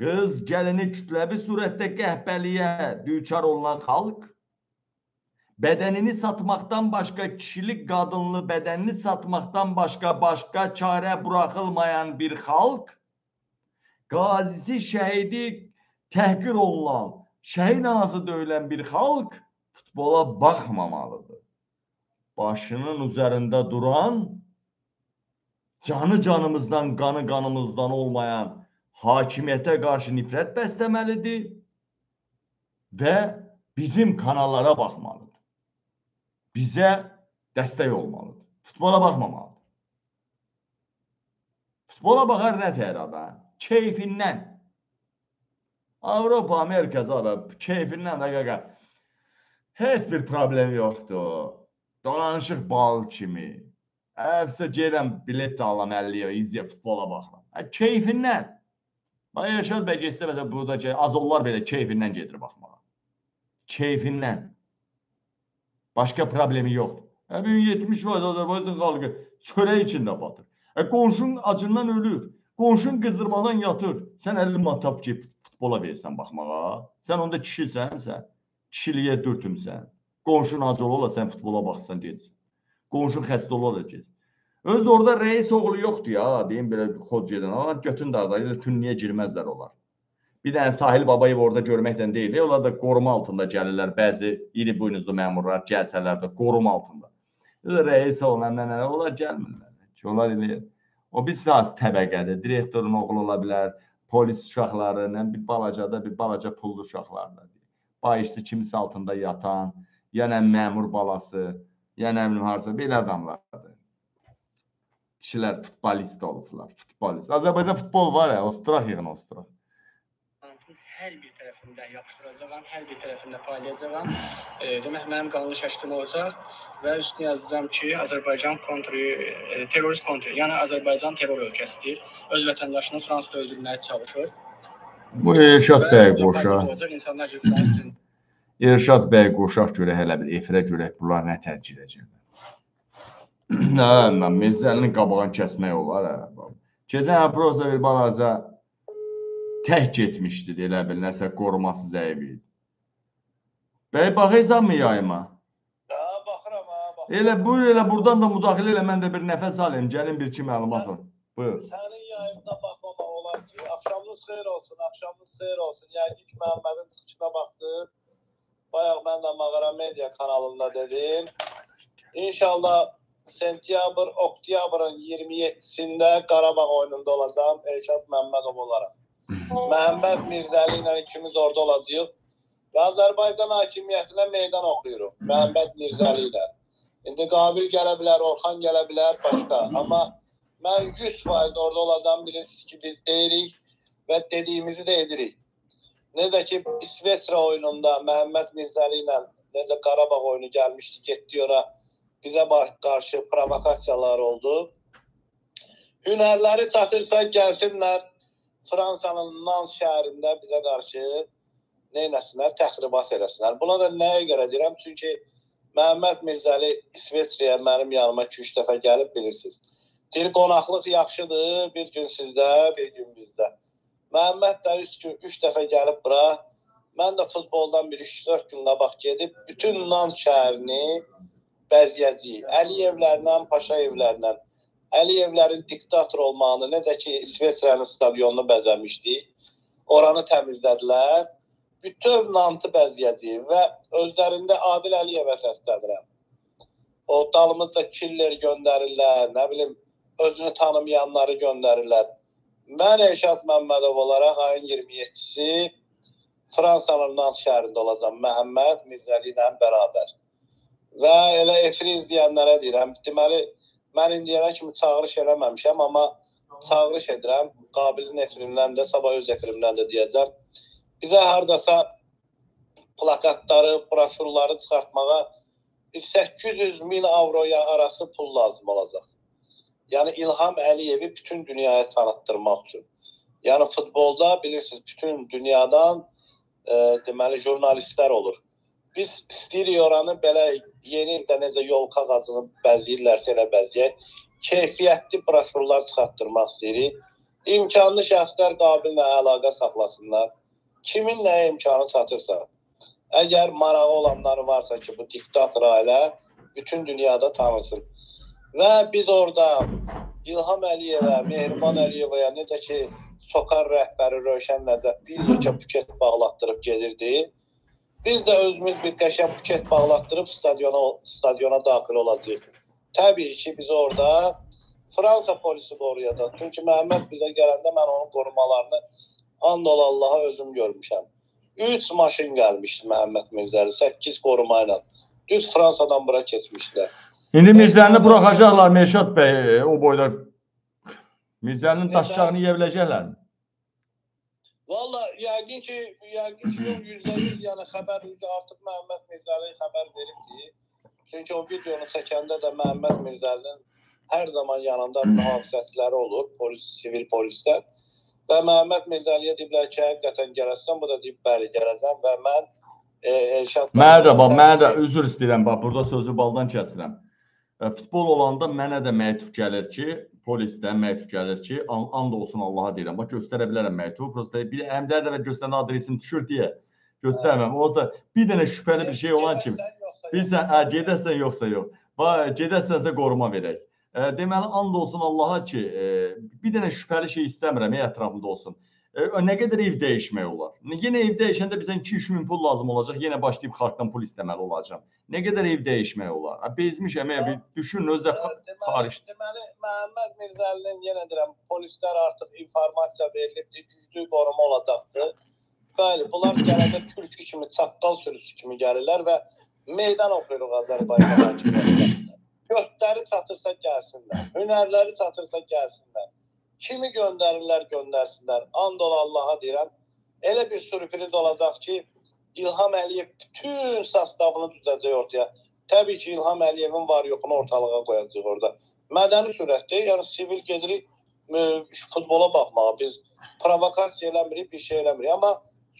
Qız gəlini kütləvi surətdə qəhbəliyə düçar olunan xalq bədənini satmaqdan başqa kişilik qadınlı bədənini satmaqdan başqa başqa çarə buraxılmayan bir xalq qazisi şəhidi təhqir olunan, şəhid anası döyülən bir xalq futbola baxmamalıdır. Başının üzərində duran canı canımızdan, qanı qanımızdan olmayan hakimiyyətə qarşı nifrət bəsləməlidir və bizim kanallara baxmalıdır. Bizə dəstək olmalıdır. Futbola baxmamalıdır. Futbola baxar nə tərəbə? Keyfindən. Avropa, Amerika zadə keyfindən də qaqa. Heç bir problem yoxdur. Dolanışıq bal kimi. Əfsə gələm bilet də alam 50-yə, izləyə futbola baxıram. Hə, keyfindən. Bax Yaşad bəy getsə burada ki, azollar belə keyfindən gedir baxmağa. Keyfindən. Başqa problemi yoxdur. Hə, bu gün 70% Azərbaycan xalqı çörək içində batır. Hə, qonşun acından ölür. Qonşun qızdırmadan yatır. Sən 50 manat tap ki, futbola versən baxmağa. Sən onda kişisənsə, kişiliyə dürtümsən. Qonşun acı ola sən futbola baxsan gedirsən. Qonşun xəstə ola get. Özdə orada reis oğlu yoxdur ya, deyim belə xod gedən. Amma götün dağda tünniyə girməzlər onlar. Bir dənə Sahil Babayev orada görməkdən deyil, onlar da qoruma altında gəlirlər. Bəzi iri buynuzlu məmurlar gəlsələr də qoruma altında. Reis olan nə nə onlar gəlmirlər. Ki onlar elə o bir saz təbəqədir. Direktorun oğlu ola bilər, polis uşaqları, nə bir balaca da bir balaca pullu uşaqlardır. Bayışçı kimisi altında yatan, ya nə məmur balası, ya nə bilim harca belə adamlardır. Kişilər futbolist olublar, futbolist. Azərbaycan futbol var ya, o strah yığın o strah. Hər bir tərəfində yapışdıracağam, hər bir tərəfində paylayacağam. E, demək mənim qanlı şəklim olacaq və üstünə yazacağam ki, Azərbaycan kontri, e, terrorist kontri, yəni Azərbaycan terror ölkəsidir. Öz vətəndaşını Fransada öldürməyə çalışır. Bu Elşad bəy qoşa. insanlar ki, Fransızın Elşad bəy qoşaq görə hələ bir efirə görək bunlar nə tərcih edəcəklər. Nə, mən Mirzəlinin qabağını kəsmək olar hə. Keçən həftə prosta bir balaca tək getmişdi elə bil nəsə qoruması zəif idi. Bəy baxırsanmı yayıma? Ha, baxıram ha, baxıram. Elə buyur elə buradan da müdaxilə elə mən də bir nəfəs alayım. Gəlin bir iki məlumat al. Buyur. Sənin yayında baxmamaq olar ki, axşamınız xeyir olsun, axşamınız xeyir olsun. Yəqin ki, Məhəmmədin çıxışına baxdınız. Bayaq mən də Mağara Media kanalında dedim. İnşallah sentyabr, oktyabrın 27-sində Qarabağ oyununda olacağam Elşad Məmmədov olaraq. Məhəmməd Mirzəli ilə ikimiz orada olacağıq. Və Azərbaycan hakimiyyətinə meydan oxuyuruq. Məhəmməd Mirzəli ilə. İndi Qabil gələ bilər, Orxan gələ bilər, başqa. Amma mən 100% orada olacağam bilirsiniz ki, biz deyirik və dediyimizi də edirik. Necə ki, İsveçrə oyununda Məhəmməd Mirzəli ilə necə Qarabağ oyunu gəlmişdi, getdi ora bizə qarşı provokasiyalar oldu. Hünərləri çatırsa gəlsinlər Fransanın Nans şəhərində bizə qarşı neynəsinlər, təxribat eləsinlər. Buna da nəyə görə deyirəm? Çünki Məhəmməd Mirzəli İsveçrəyə mənim yanıma 2-3 dəfə gəlib bilirsiniz. Deyir qonaqlıq yaxşıdır, bir gün sizdə, bir gün bizdə. Məhəmməd də 3 gün 3 dəfə gəlib bura. Mən də futboldan bir 3-4 gün qabaq gedib bütün Nans şəhərini bəzəyəcəyik. Əliyevlərlə, Paşayevlərlə, Əliyevlərin diktator olmağını, necə ki İsveçrənin stadionunu bəzəmişdik, oranı təmizlədilər. Bütöv Nantı bəzəyəcəyik və özlərində Adil Əliyevə səslənirəm. O dalımızda killer göndərirlər, nə bilim, özünü tanımayanları göndərirlər. Mən Eşat Məmmədov olaraq ayın 27-si Fransanın Nant şəhərində olacam Məhəmməd Mirzəli ilə bərabər. Və elə efiri izləyənlərə deyirəm, deməli mən indiyənə kimi çağırış eləməmişəm, amma çağırış edirəm. Qabilin efirindən də, sabah öz efirimdən də deyəcəm. Bizə hardasa plakatları, broşurları çıxartmağa bir 800 min avroya arası pul lazım olacaq. Yəni İlham Əliyevi bütün dünyaya tanıtdırmaq üçün. Yəni futbolda bilirsiniz bütün dünyadan e, deməli jurnalistlər olur. Biz istəyirik oranı belə yeni ildə necə yolka ağacını bəzəyirlərsə elə bəzəyək. Keyfiyyətli broşurlar çıxartdırmaq istəyirik. İmkanlı şəxslər Qabillə əlaqə saxlasınlar. Kimin nəyə imkanı çatırsa. Əgər marağı olanları varsa ki, bu diktator ailə bütün dünyada tanısın. Və biz orada İlham Əliyevə, Mehriban Əliyevəyə necə ki Sokar rəhbəri Rövşən Nəcəf bir yekə buket bağlatdırıb gedirdi. Biz də özümüz bir qəşəng buket bağlatdırıb stadiona stadiona daxil olacağıq. Təbii ki, biz orada Fransa polisi qoruyacaq. Çünki Məhəmməd bizə gələndə mən onun qorumalarını and ol Allaha özüm görmüşəm. 3 maşın gəlmişdi Məhəmməd Mirzəli 8 qoruma ilə. Düz Fransadan bura keçmişdilər. İndi Mirzəlini buraxacaqlar Merşad bəy e, o boyda. Mirzəlinin daşacağını yeyə biləcəklərmi? Valla yəqin ki, yəqin ki, yox, yüzdə yüz yəni xəbər artıq Məhəmməd Mirzəli xəbər veribdi. Çünki o videonu çəkəndə də Məhəmməd Mirzəlinin hər zaman yanında mühafizəçiləri olur, polis, sivil polislər. Və Məhəmməd Mirzəliyə deyiblər ki, həqiqətən gələsən, bu da deyib bəli gələcəm və mən e, Elşad Mənə də bax, mənə də üzr istəyirəm bax, burada sözü baldan kəsirəm. E, Futbol olanda mənə də məktub gəlir ki, polisdən məktub gəlir ki, an, and olsun Allaha deyirəm. Bax göstərə bilərəm məktubu. Prosta bir həmdə də göstərən adresim düşür deyə göstərməm. O da bir dənə şübhəli bir şey olan kimi? Bilsən, hə, gedəsən yoxsa yox. Bax, gedəsənsə qoruma verək. E, deməli, and olsun Allaha ki, e, bir dənə şübhəli şey istəmirəm, ey ətrafımda olsun. E, nə qədər ev dəyişmək olar? Yenə ev dəyişəndə bizdən 2-3 min pul lazım olacaq. Yenə başlayıb xalqdan pul istəməli olacağam. Nə qədər ev dəyişmək olar? Ha, bezmişəm, ya, bir düşünün özdə xaric. deməli Məhəmməd Mirzəlinin yenə deyirəm, polislər artıq informasiya verilibdi, güclü qoruma olacaqdı. Bəli, bunlar gələndə türkü kimi, çaqqal sürüsü kimi gəlirlər və meydan oxuyuruq Azərbaycan hakimiyyətinə. Götləri çatırsa gəlsinlər, hünərləri çatırsa gəlsinlər. Kimi göndərirlər, göndərsinlər. And ol Allaha deyirəm. Elə bir sürpriz olacaq ki, İlham Əliyev bütün sastavını düzəcək ortaya. Təbii ki, İlham Əliyevin var yoxunu ortalığa qoyacaq orada. Mədəni sürətdə, yəni sivil gedirik ə, futbola baxmağa. Biz provokasiya eləmirik, bir şey eləmirik, amma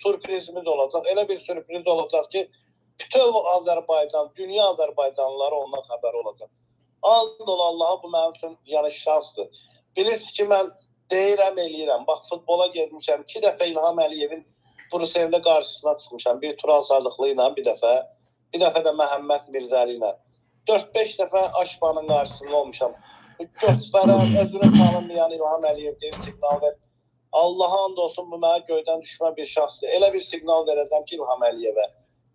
sürprizimiz olacaq. Elə bir sürpriz olacaq ki, bütöv Azərbaycan, dünya Azərbaycanlıları ondan xəbər olacaq. And ol Allaha bu mənim üçün yəni şansdır. Bilirsiniz ki, mən deyirəm, eləyirəm. Bax futbola getmişəm. 2 dəfə İlham Əliyevin Brüsseldə qarşısına çıxmışam. Bir Tural Sadıqlı ilə bir dəfə, bir dəfə də Məhəmməd Mirzəli ilə. 4-5 dəfə Aşbanın qarşısında olmuşam. Götfərən, özünü tanımayan İlham Əliyev deyir, siqnal ver. Allaha and olsun bu mənə göydən düşmən bir şansdır. Elə bir siqnal verəcəm ki İlham Əliyevə.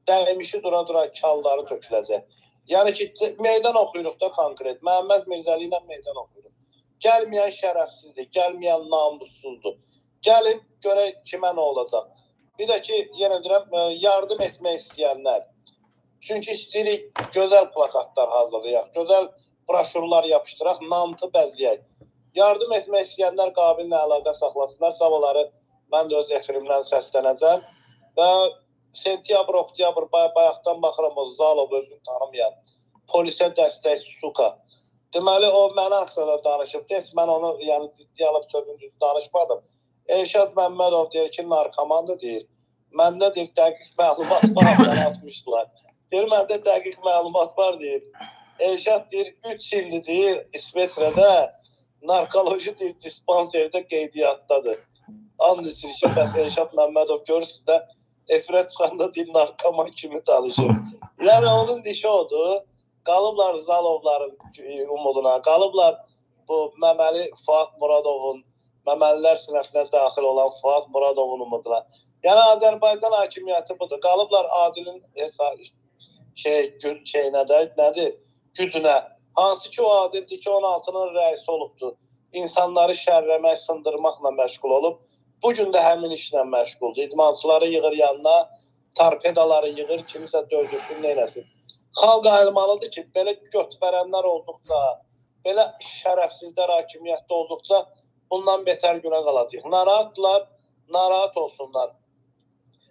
Dəymişi dura-dura kalları töküləcək. Yəni ki, meydan oxuyuruq da konkret. Məhəmməd Mirzəli ilə meydan oxuyuruq. Gəlməyən şərəfsizdir, gəlməyən namussuzdur. Gəlin görək kimə nə olacaq. Bir də ki, yenə deyirəm, ə, yardım etmək istəyənlər. Çünki istəyirik gözəl plakatlar hazırlayaq, gözəl broşurlar yapışdıraq, namtı bəzəyək. Yardım etmək istəyənlər qabillə əlaqə saxlasınlar. Sabahları mən də öz efirimdən səslənəcəm və sentyabr, oktyabr bay bayaqdan baxıram o Zalov özünü tanımayan polisə dəstək suka. Deməli o mənə haqqında danışıb. Heç mən onu yəni ciddi alıb sözün düz danışmadım. Elşad Məmmədov deyir ki, narkomandır deyir. Məndə deyir dəqiq məlumat var, mənə atmışdılar. Deyir məndə dəqiq məlumat var deyir. Elşad deyir 3 ildir deyir İsveçrədə narkoloji deyir dispanserdə qeydiyyatdadır. And için ki, bəs Elşad Məmmədov görürsüz də efirə çıxanda deyir narkoman kimi danışır. Yəni onun dişi odur. Qalıblar Zalovların e, umuduna, qalıblar bu Məməli Fuad Muradovun Məməlilər sinəfinə daxil olan Fuad Muradovun umuduna. Yəni Azərbaycan hakimiyyəti budur. Qalıblar Adilin şey şeyinə də nədir? Gücünə. Hansı ki o Adildir ki 16-nın rəisi olubdu. İnsanları şərləmək, sındırmaqla məşğul olub. Bu gün də həmin işlə məşğuldur. İdmançıları yığır yanına, torpedaları yığır, kimisə döydürsün, neyləsin. Xalq ayılmalıdır ki, belə götverənlər olduqca, belə şərəfsizlər hakimiyyətdə olduqca bundan betər günə qalacaq. Narahatlar, narahat olsunlar.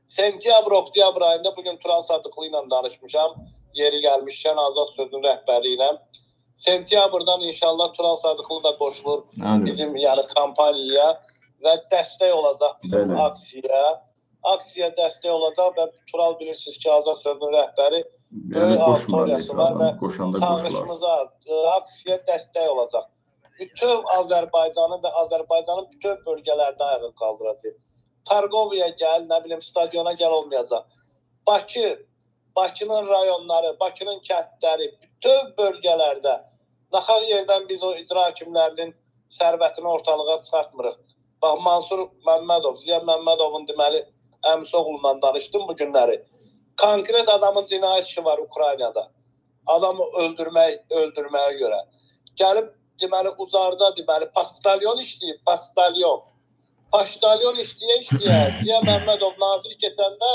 Sentyabr, oktyabr ayında bugün Turan Sadıqlı ilə danışmışam. Yeri gəlmişkən Azad sözün rəhbəri ilə. Sentyabrdan inşallah Turan Sadıqlı da qoşulur Hə, bizim yəni kampaniyaya və dəstək olacaq bizim Bəli. aksiyaya. Aksiya dəstək olacaq və Tural bilirsiniz ki, Azad sözün rəhbəri yəni var və qoşanda çağırışımıza, ə, aksiya dəstək olacaq. Bütün Azərbaycanı və Azərbaycanın bütün bölgələrini ayağa qaldıracaq. Targoviya gəl, nə bilim stadiona gəl olmayacaq. Bakı, Bakının rayonları, Bakının kəndləri, bütün bölgələrdə naxaq yerdən biz o icra hakimlərinin sərvətini ortalığa çıxartmırıq. Bax Mansur Məmmədov, Ziya Məmmədovun deməli əmisi oğlundan danışdım bu günləri. Konkret adamın cinayət işi var Ukraynada. Adamı öldürmək, öldürməyə görə. Gəlib deməli uzarda deməli pastalyon işləyib, pastalyon. Pastalyon işləyə işləyə Ziya Məmmədov nazir keçəndə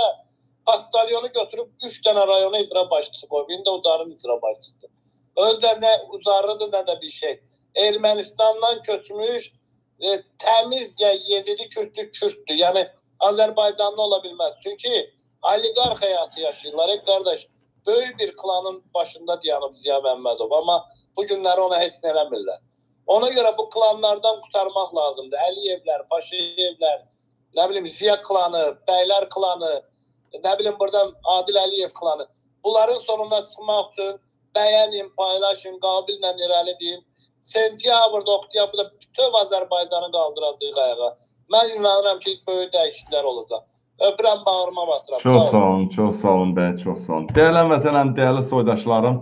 pastalyonu götürüb 3 dənə rayona icra başçısı qoyub. İndi uzarın icra başçısıdır. Özdə nə uzarıdır, nə də bir şey. Ermənistandan köçmüş e, təmiz ya Yezidi Kürdlü Kürddür. Yəni Azərbaycanlı ola bilməz. Çünki oliqarx həyatı yaşayırlar. Ey qardaş, böyük bir klanın başında dayanıb Ziya Məmmədov, amma bu günləri ona heç nə eləmirlər. Ona görə bu klanlardan qurtarmaq lazımdır. Əliyevlər, Paşayevlər, nə bilim Ziya klanı, Bəylər klanı, nə bilim buradan Adil Əliyev klanı. Bunların sonuna çıxmaq üçün bəyənin, paylaşın, qabillə irəli deyin. Sentyabrda, oktyabrda bütöv Azərbaycanı qaldıracağıq ayağa. Mən inanıram ki, böyük dəyişikliklər olacaq. Öpürəm, bağrıma basıram. Çox Sağ olun. çox sağ olun bəy, çox sağ olun. Dəyərli vətənəm, dəyərli soydaşlarım,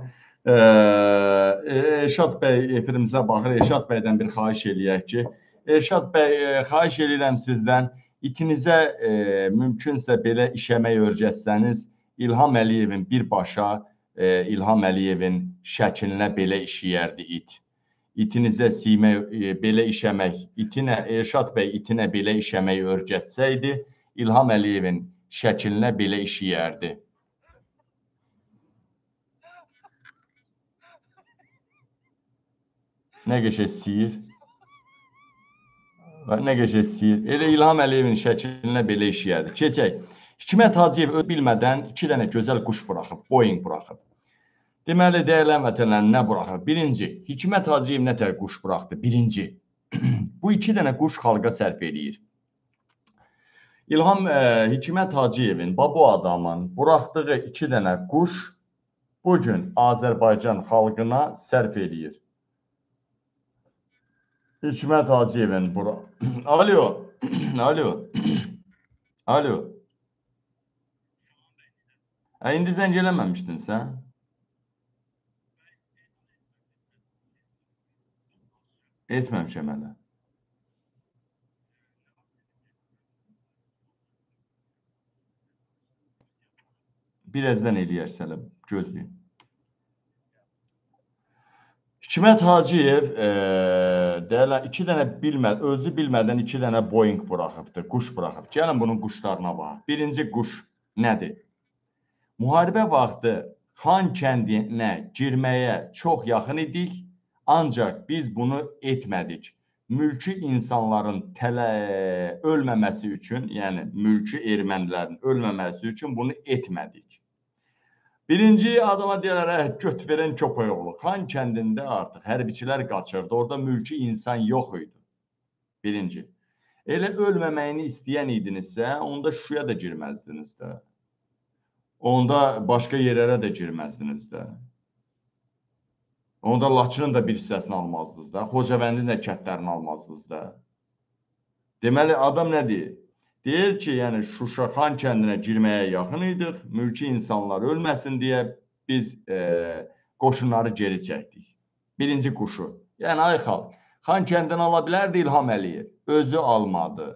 Elşad bəy efirimizə baxır. Elşad bəydən bir xahiş eləyək ki, Elşad bəy, e, xahiş eləyirəm sizdən itinizə e, mümkünsə belə işəmək öyrətsəniz, İlham Əliyevin birbaşa e, İlham Əliyevin şəklinə belə işləyərdi it. İtinizə simə e, belə işəmək, itinə Elşad bəy itinə belə işəmək öyrətsəydi, İlham Əliyevin şəklinə belə işləyərdi. Nə qəşəng siyir. Və Nə qəşəng siyir. Elə İlham Əliyevin şəklinə belə işləyərdi. Keçək. Hikmət Hacıyev öz bilmədən 2 dənə gözəl quş buraxıb, Boeing buraxıb. Deməli, dəyərli vətənlər nə buraxıb? Birinci, Hikmət Hacıyev nə tər quş buraxdı? Birinci, bu iki dənə quş xalqa sərf eləyir. İlham e, Hikmət Hacıyevin, bu adamın buraxdığı iki dənə quş bu gün Azərbaycan xalqına sərf eləyir. Hikmət Hacıyevin bura. Alo. Alo. Alo. Hə, indi zəng eləməmişdin sən? Etməmişəm hələ. Birazdan eləyərsələm, gözləyin. Hikmət Hacıyev e, deyirlər iki dənə bilmə, özü bilmədən iki dənə Boeing buraxıbdı, quş buraxıb. Gəlin bunun quşlarına bax. Birinci quş nədir? Müharibə vaxtı Xan kəndinə girməyə çox yaxın idik, ancaq biz bunu etmədik. Mülki insanların tələ ölməməsi üçün, yəni mülki ermənilərin ölməməsi üçün bunu etmədik. Birinci adama deyirlər, "Ə, göt verən köpək oğlu. Xan kəndində artıq hərbiçilər qaçırdı. Orada mülki insan yox idi. Birinci. Elə ölməməyini istəyən idinizsə, onda Şuşaya da girməzdiniz də. Onda başqa yerlərə də girməzdiniz də. Onda Laçının da bir hissəsini almazdınız da, Xocavəndin də kəndlərini almazdınız da. Deməli adam nə deyir? Deyir ki, yəni Şuşa xan kəndinə girməyə yaxın idik, mülki insanlar ölməsin deyə biz e, qoşunları geri çəkdik. Birinci quşu. Yəni ay xalq, xan kəndini ala bilərdi İlham Əliyev. Özü almadı.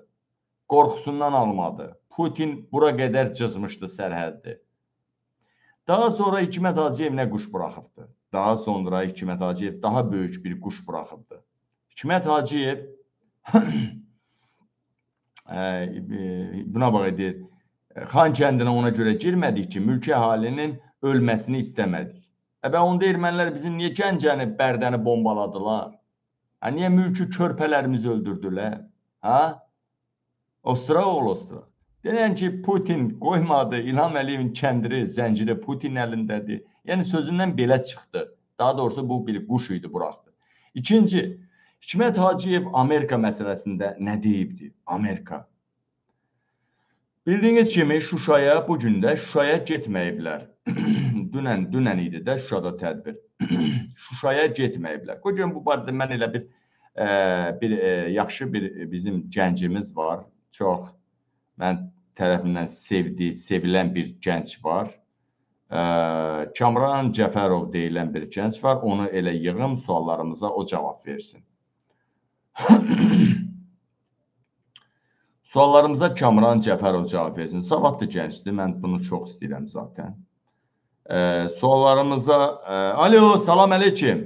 Qorxusundan almadı. Putin bura qədər cızmışdı sərhəddi. Daha sonra Hikmət Hacıyev nə quş buraxıbdı? Daha sonra Hikmət Hacıyev daha böyük bir quş buraxıbdı. Hikmət Hacıyev buna bax deyir. Xan kəndinə ona görə girmədik ki, mülki əhalinin ölməsini istəmədik. E bə onda ermənilər bizim niyə Gəncəni, Bərdəni bombaladılar? Ha niyə mülki körpələrimizi öldürdülər? Ha? Ostra oğul Ostra. Denən ki, Putin qoymadı, İlham Əliyevin kəndiri, zənciri Putin əlindədir. Yəni sözündən belə çıxdı. Daha doğrusu bu bir quş idi buraxdı. İkinci, Hikmət Hacıyev Amerika məsələsində nə deyibdi? Amerika. Bildiyiniz kimi Şuşaya bu gün də Şuşaya getməyiblər. dünən, dünən idi də Şuşada tədbir. Şuşaya getməyiblər. Bu gün bu barədə mən elə bir e, bir e, yaxşı bir bizim gəncimiz var. Çox mən tərəfindən sevdi, sevilən bir gənc var. E, Kamran Cəfərov deyilən bir gənc var. Onu elə yığım suallarımıza o cavab versin. Suallarımıza Kamran Cəfərov cavab versin. Savadlı gəncdir. Mən bunu çox istəyirəm zaten. Ee, suallarımıza e, alo, salam əleykum.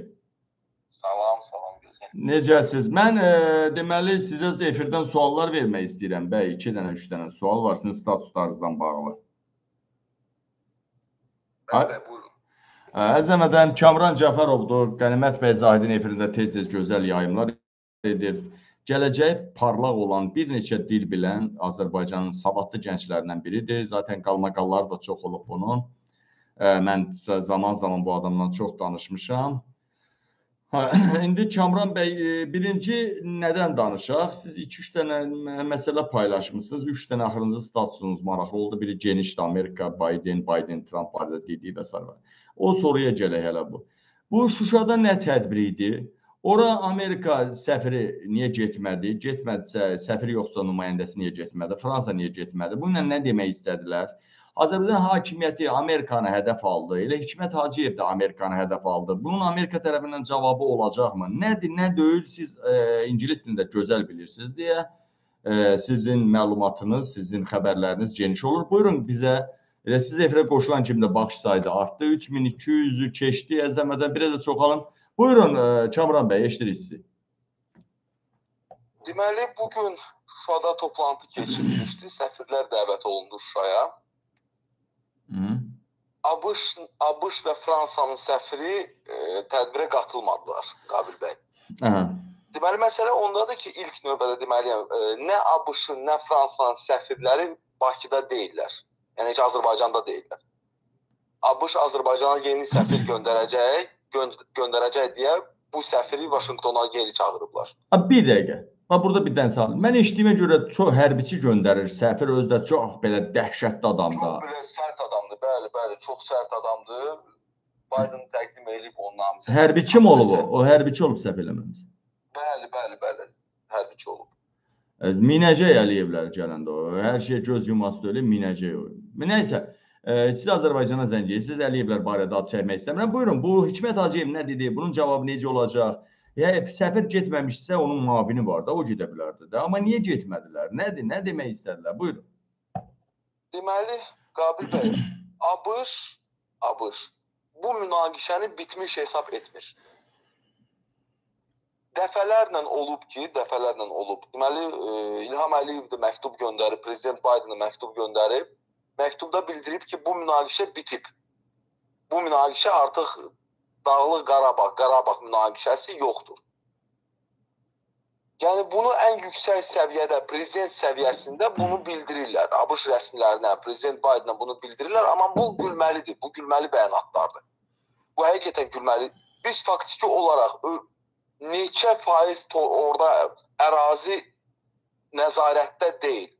Salam, salam gözüm. Necəsiz? Mən e, deməli sizə efirdən suallar vermək istəyirəm. Bəy, 2 dənə, 3 dənə sual var sizin statuslarınızla bağlı. Bəli, buyurun. Əzəmətən Kamran Cəfərovdur. Qənimət bəy Zahidin efirində tez-tez gözəl yayımlar edir. Gələcəyi parlaq olan bir neçə dil bilən Azərbaycanın savadlı gənclərindən biridir. Zaten qalmaqalları da çox olub bunun. Mən zaman-zaman bu adamdan çox danışmışam. Ha, indi Kamran bəy, e, birinci nədən danışaq? Siz 2-3 dənə mə- məsələ paylaşmısınız. 3 dənə axırıncı statusunuz maraqlı oldu. Biri genişdir. Amerika, Biden, Biden, Trump barədə dediyi və s. O soruya gələk hələ bu. Bu Şuşada nə tədbir idi? Ora Amerika səfiri niyə getmədi? Getmədisə, səfir yoxsa nümayəndəsi niyə getmədi? Fransa niyə getmədi? Bununla nə demək istədilər? Azərbaycan hakimiyyəti Amerikanı hədəf aldı. Elə Hikmət Hacıyev də Amerikanı hədəf aldı. Bunun Amerika tərəfindən cavabı olacaqmı? Nədir, nə deyil? Siz e, ingilis dilində gözəl bilirsiniz deyə e, sizin məlumatınız, sizin xəbərləriniz geniş olur. Buyurun bizə elə siz efirə qoşulan kimi də baxış saydı artdı. 3200-ü keçdi. Əzəmədən biraz da çoxalın. Buyurun e, Kamran bəy, eşidirik sizi. Deməli, bu gün Şuşada toplantı keçirilmişdi. Səfirlər dəvət olundu Şuşaya. ABŞ, ABŞ və Fransanın səfiri e, tədbirə qatılmadılar, Qabil bəy. Aha. Deməli, məsələ ondadır ki, ilk növbədə deməliyəm, e, nə ABŞ-ın, nə Fransanın səfirləri Bakıda deyillər. Yəni ki, Azərbaycanda deyillər. ABŞ Azərbaycana yeni səfir göndərəcək, gö göndərəcək deyə bu səfiri Vaşinqtona geri çağırıblar. Ha, bir dəqiqə. Ha burada bir dənə sual. Mən eşitdiyimə görə çox hərbiçi göndərir. Səfir özü də çox belə dəhşətli adamdır. Çox belə sərt adamdır. Bəli, bəli, çox sərt adamdır. Biden təqdim edib onun namizədi. Hərbiçi mi olub o? O hərbiçi olub səhv eləmirəmsə. Bəli, bəli, bəli. Hərbiçi olub. E, Minəcək Əliyevlər gələndə o. Hər şey göz yuması deyil, minəcək o. Nəysə, siz Azərbaycana zəng edirsiniz. Əliyevlər barədə ad çəkmək istəmirəm. Buyurun, bu Hikmət Hacıyev nə dedi? Bunun cavabı necə olacaq? Ya səfir getməmişsə onun müavini var da, o gedə bilərdi də. Amma niyə getmədilər? Nədir? Nə demək istədilər? Buyurun. Deməli, Qabil bəy, ABŞ, ABŞ bu münaqişəni bitmiş hesab etmir. Dəfələrlə olub ki, dəfələrlə olub. Deməli, e, İlham Əliyev də məktub göndərib, prezident Bidena məktub göndərib. Məktubda bildirib ki, bu münaqişə bitib. Bu münaqişə artıq Dağlıq Qarabağ, Qarabağ münaqişəsi yoxdur. Yəni bunu ən yüksək səviyyədə, prezident səviyyəsində bunu bildirirlər. ABŞ rəsmilərinə, prezident Bidena bunu bildirirlər, amma bu gülməlidir. Bu gülməli bəyanatlardır. Bu həqiqətən gülməli. Biz faktiki olaraq neçə faiz orada ərazi nəzarətdə deyil.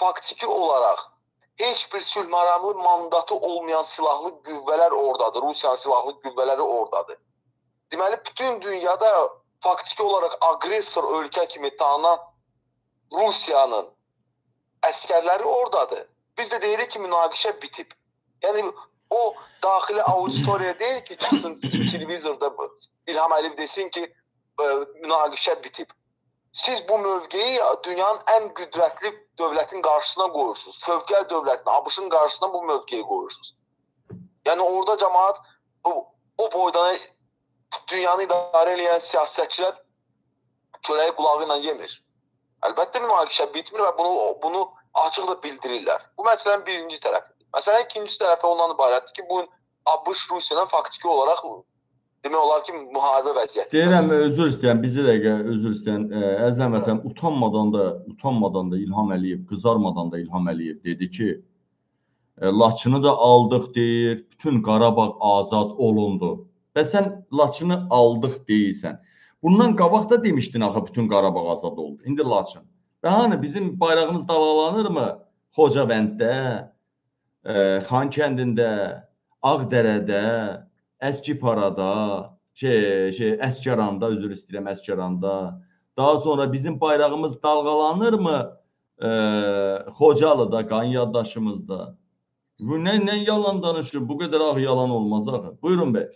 Faktiki olaraq heç bir sülhməramlı mandatı olmayan silahlı qüvvələr oradadır. Rusiyanın silahlı qüvvələri oradadır. Deməli bütün dünyada faktiki olaraq aqressor ölkə kimi tanınan Rusiyanın əskərləri oradadır. Biz də deyirik ki, münaqişə bitib. Yəni o daxili auditoriya deyil ki, çıxsın televizorda. İlham Əliyev desin ki, e, münaqişə bitib. Siz bu mövqeyi dünyanın ən qüdrətli dövlətin qarşısına qoyursunuz. Fövqəl dövlətin, ABŞ-ın qarşısına bu mövqeyi qoyursunuz. Yəni orada cəmaət bu o boydan dünyanı idarə edən siyasətçilər çörəyi qulağı ilə yemir. Əlbəttə münaqişə bitmir və bunu bunu açıq da bildirirlər. Bu məsələnin birinci tərəfidir. Məsələnin ikinci tərəfi ondan ibarətdir ki, bu ABŞ Rusiyadan faktiki olaraq demək olar ki, müharibə vəziyyəti. Deyirəm, özür istəyirəm, bizə dəqiqə özür istəyirəm. Əzəm vətən utanmadan da, utanmadan da İlham Əliyev, qızarmadan da İlham Əliyev dedi ki, Laçını da aldıq deyir, bütün Qarabağ azad olundu. Və sən Laçını aldıq deyirsən. Bundan qabaq da demişdin axı bütün Qarabağ azad oldu. İndi Laçın. Və hani bizim bayrağımız dalğalanırmı? Xocavənddə, Xankəndində, Ağdərədə, Əskiparada, şey, şey Əskəranda, üzr istəyirəm Əskəranda. Daha sonra bizim bayrağımız dalğalanırmı? E, Xocalıda, qan yaddaşımızda. Bu nə nə yalan danışır? Bu qədər ağ yalan olmaz axı. Buyurun bəy.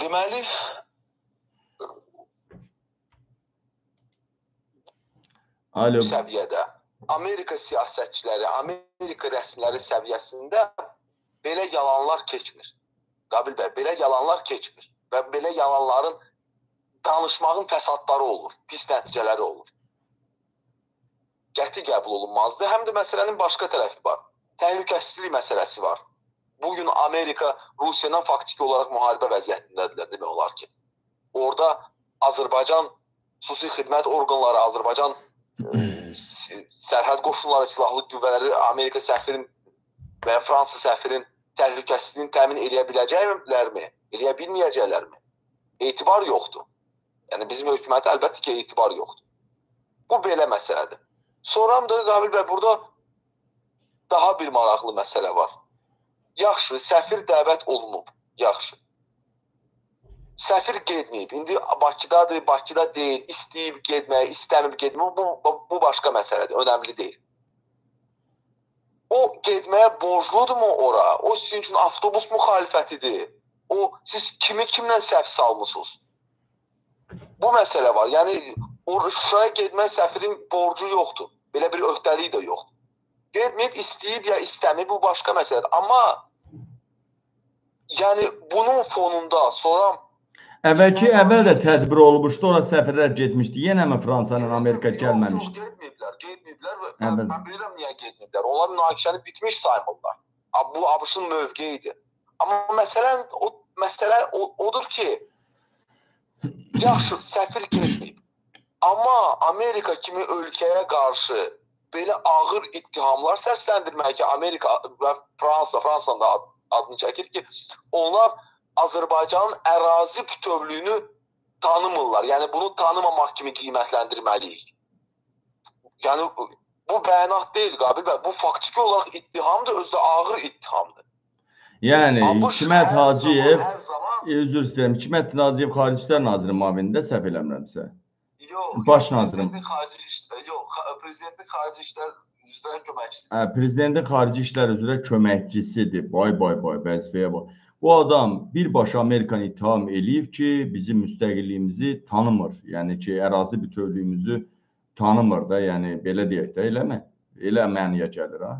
Deməli, Alo. səviyyədə Amerika siyasətçiləri, Amerika rəsmiləri səviyyəsində belə yalanlar keçmir. Qabil bəy, belə yalanlar keçmir. və belə yalanların danışmağın fəsadları olur, pis nəticələri olur. Qəti qəbul olunmazdı. Həm də məsələnin başqa tərəfi var. Təhlükəsizlik məsələsi var. Bu gün Amerika Rusiya ilə faktiki olaraq müharibə vəziyyətindədirlər demək olar ki. Orada Azərbaycan xüsusi xidmət orqanları, Azərbaycan s- sərhəd qoşunları, silahlı qüvvələri, Amerika səfirin və Fransa səfirin təhlükəsizliyini təmin edə biləcəklərmi? Eləyə bilməyəcəklərmi? Etibar yoxdur. Yəni bizim hökumətə əlbəttə ki, etibar yoxdur. Bu belə məsələdir. Sonra da Qabil bəy burada daha bir maraqlı məsələ var. Yaxşı, səfir dəvət olunub. Yaxşı. Səfir getməyib. İndi Bakıdadır, Bakıda deyil. İstəyib getməyə, istəmir getməyə. Bu, bu, bu başqa məsələdir. Önəmli deyil. O getməyə borcludurmu ora? O sizin üçün avtobus müxalifətidir. O siz kimi kimlə səhv salmısınız? Bu məsələ var. Yəni Şuşaya getmək səfirin borcu yoxdur. Belə bir öhdəliyi də yoxdur. Getməyib istəyib ya istəmir bu başqa məsələdir. Amma yəni bunun fonunda sonra Əvvəlki əvvəl də tədbir olmuşdu, ora səfirlər getmişdi. Yenə mi Fransa ilə Amerika gəlməmişdi? Yox, getməyiblər, getməyiblər mən, mən bilirəm niyə getməyiblər. Onlar münaqişəni bitmiş saymırlar. Bu ABŞ-ın mövqeyidir. Amma məsələ o məsələ o, odur ki, yaxşı səfir getməyib. Amma Amerika kimi ölkəyə qarşı belə ağır ittihamlar səsləndirmək ki, Amerika və Fransa, Fransanın da ad- adını çəkir ki, onlar Azərbaycanın ərazi bütövlüyünü tanımırlar. Yəni bunu tanımamaq kimi qiymətləndirməliyik. Yəni bu bəyanat deyil Qabil bəy, bu faktiki olaraq ittihamdır, özü də ağır ittihamdır. Yəni Hikmət Hacıyev, zaman, zaman e, üzr istəyirəm, Hikmət Hacıyev Xarici İşlər Naziri müavinində səhv eləmirəmsə. yox, Baş nazirim. Xarici işlər, yox, prezidentin xarici işlər üzrə köməkçisi. Hə, prezidentin xarici işlər üzrə köməkçisidir. Bay bay bay, vəzifəyə bax. Bu adam birbaşa Amerikanı ittiham eləyib ki, bizim müstəqilliyimizi tanımır. Yəni ki, ərazi bütövlüyümüzü tanımır da, yəni belə deyək də, eləmi? Elə məniyə gəlir ha.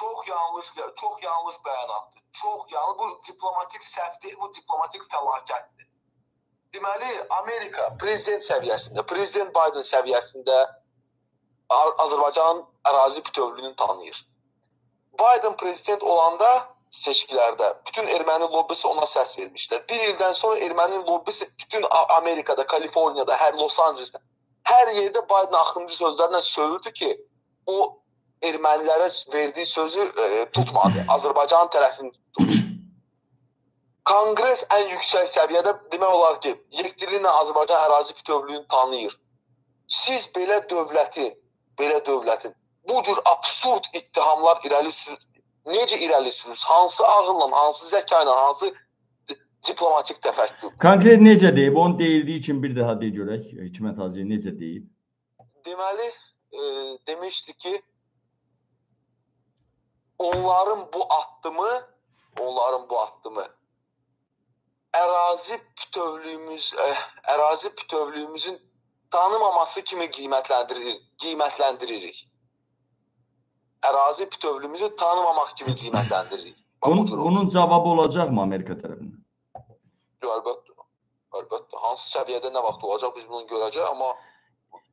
Çox yanlış, çox yanlış bəyanatdır. Çox yanlış. Bu diplomatik səhv deyil, bu diplomatik fəlakətdir. Deməli, Amerika prezident səviyyəsində, prezident Biden səviyyəsində A- Azərbaycanın ərazi bütövlüyünü tanıyır. Biden prezident olanda seçkilərdə bütün erməni lobbisi ona səs vermişlər. Bir ildən sonra erməni lobbisi bütün Amerikada, Kaliforniyada, hər Los Ancelesdə, hər yerdə Biden axırıncı sözlərlə söyürdü ki, o ermənilərə verdiyi sözü e, tutmadı. Azərbaycan tərəfini tutdu. Konqres ən yüksək səviyyədə demək olar ki, yekdilliklə Azərbaycan ərazi bütövlüyünü tanıyır. Siz belə dövlətin, belə dövlətin bu cür absurd ittihamlar irəli sür necə irəli sürürsünüz? Hansı ağılla, hansı zəka ilə, hansı di- diplomatik təfəkkür? Konkret necə deyib? Onu deyildiyi üçün bir daha deyə görək. Hikmət Hacıyev necə deyib? Deməli, e, demişdi ki, onların bu addımı, onların bu addımı ərazi bütövlüyümüz, e, ərazi bütövlüyümüzün tanımaması kimi qiymətləndirir, qiymətləndiririk. Ərazi bütövlüyümüzü tanımamaq kimi bu Bunun, bunun cavabı olacaqmı Amerika tərəfindən? Əlbəttə. Əlbəttə. Hansı səviyyədə nə vaxt olacaq biz bunu görəcəyik, amma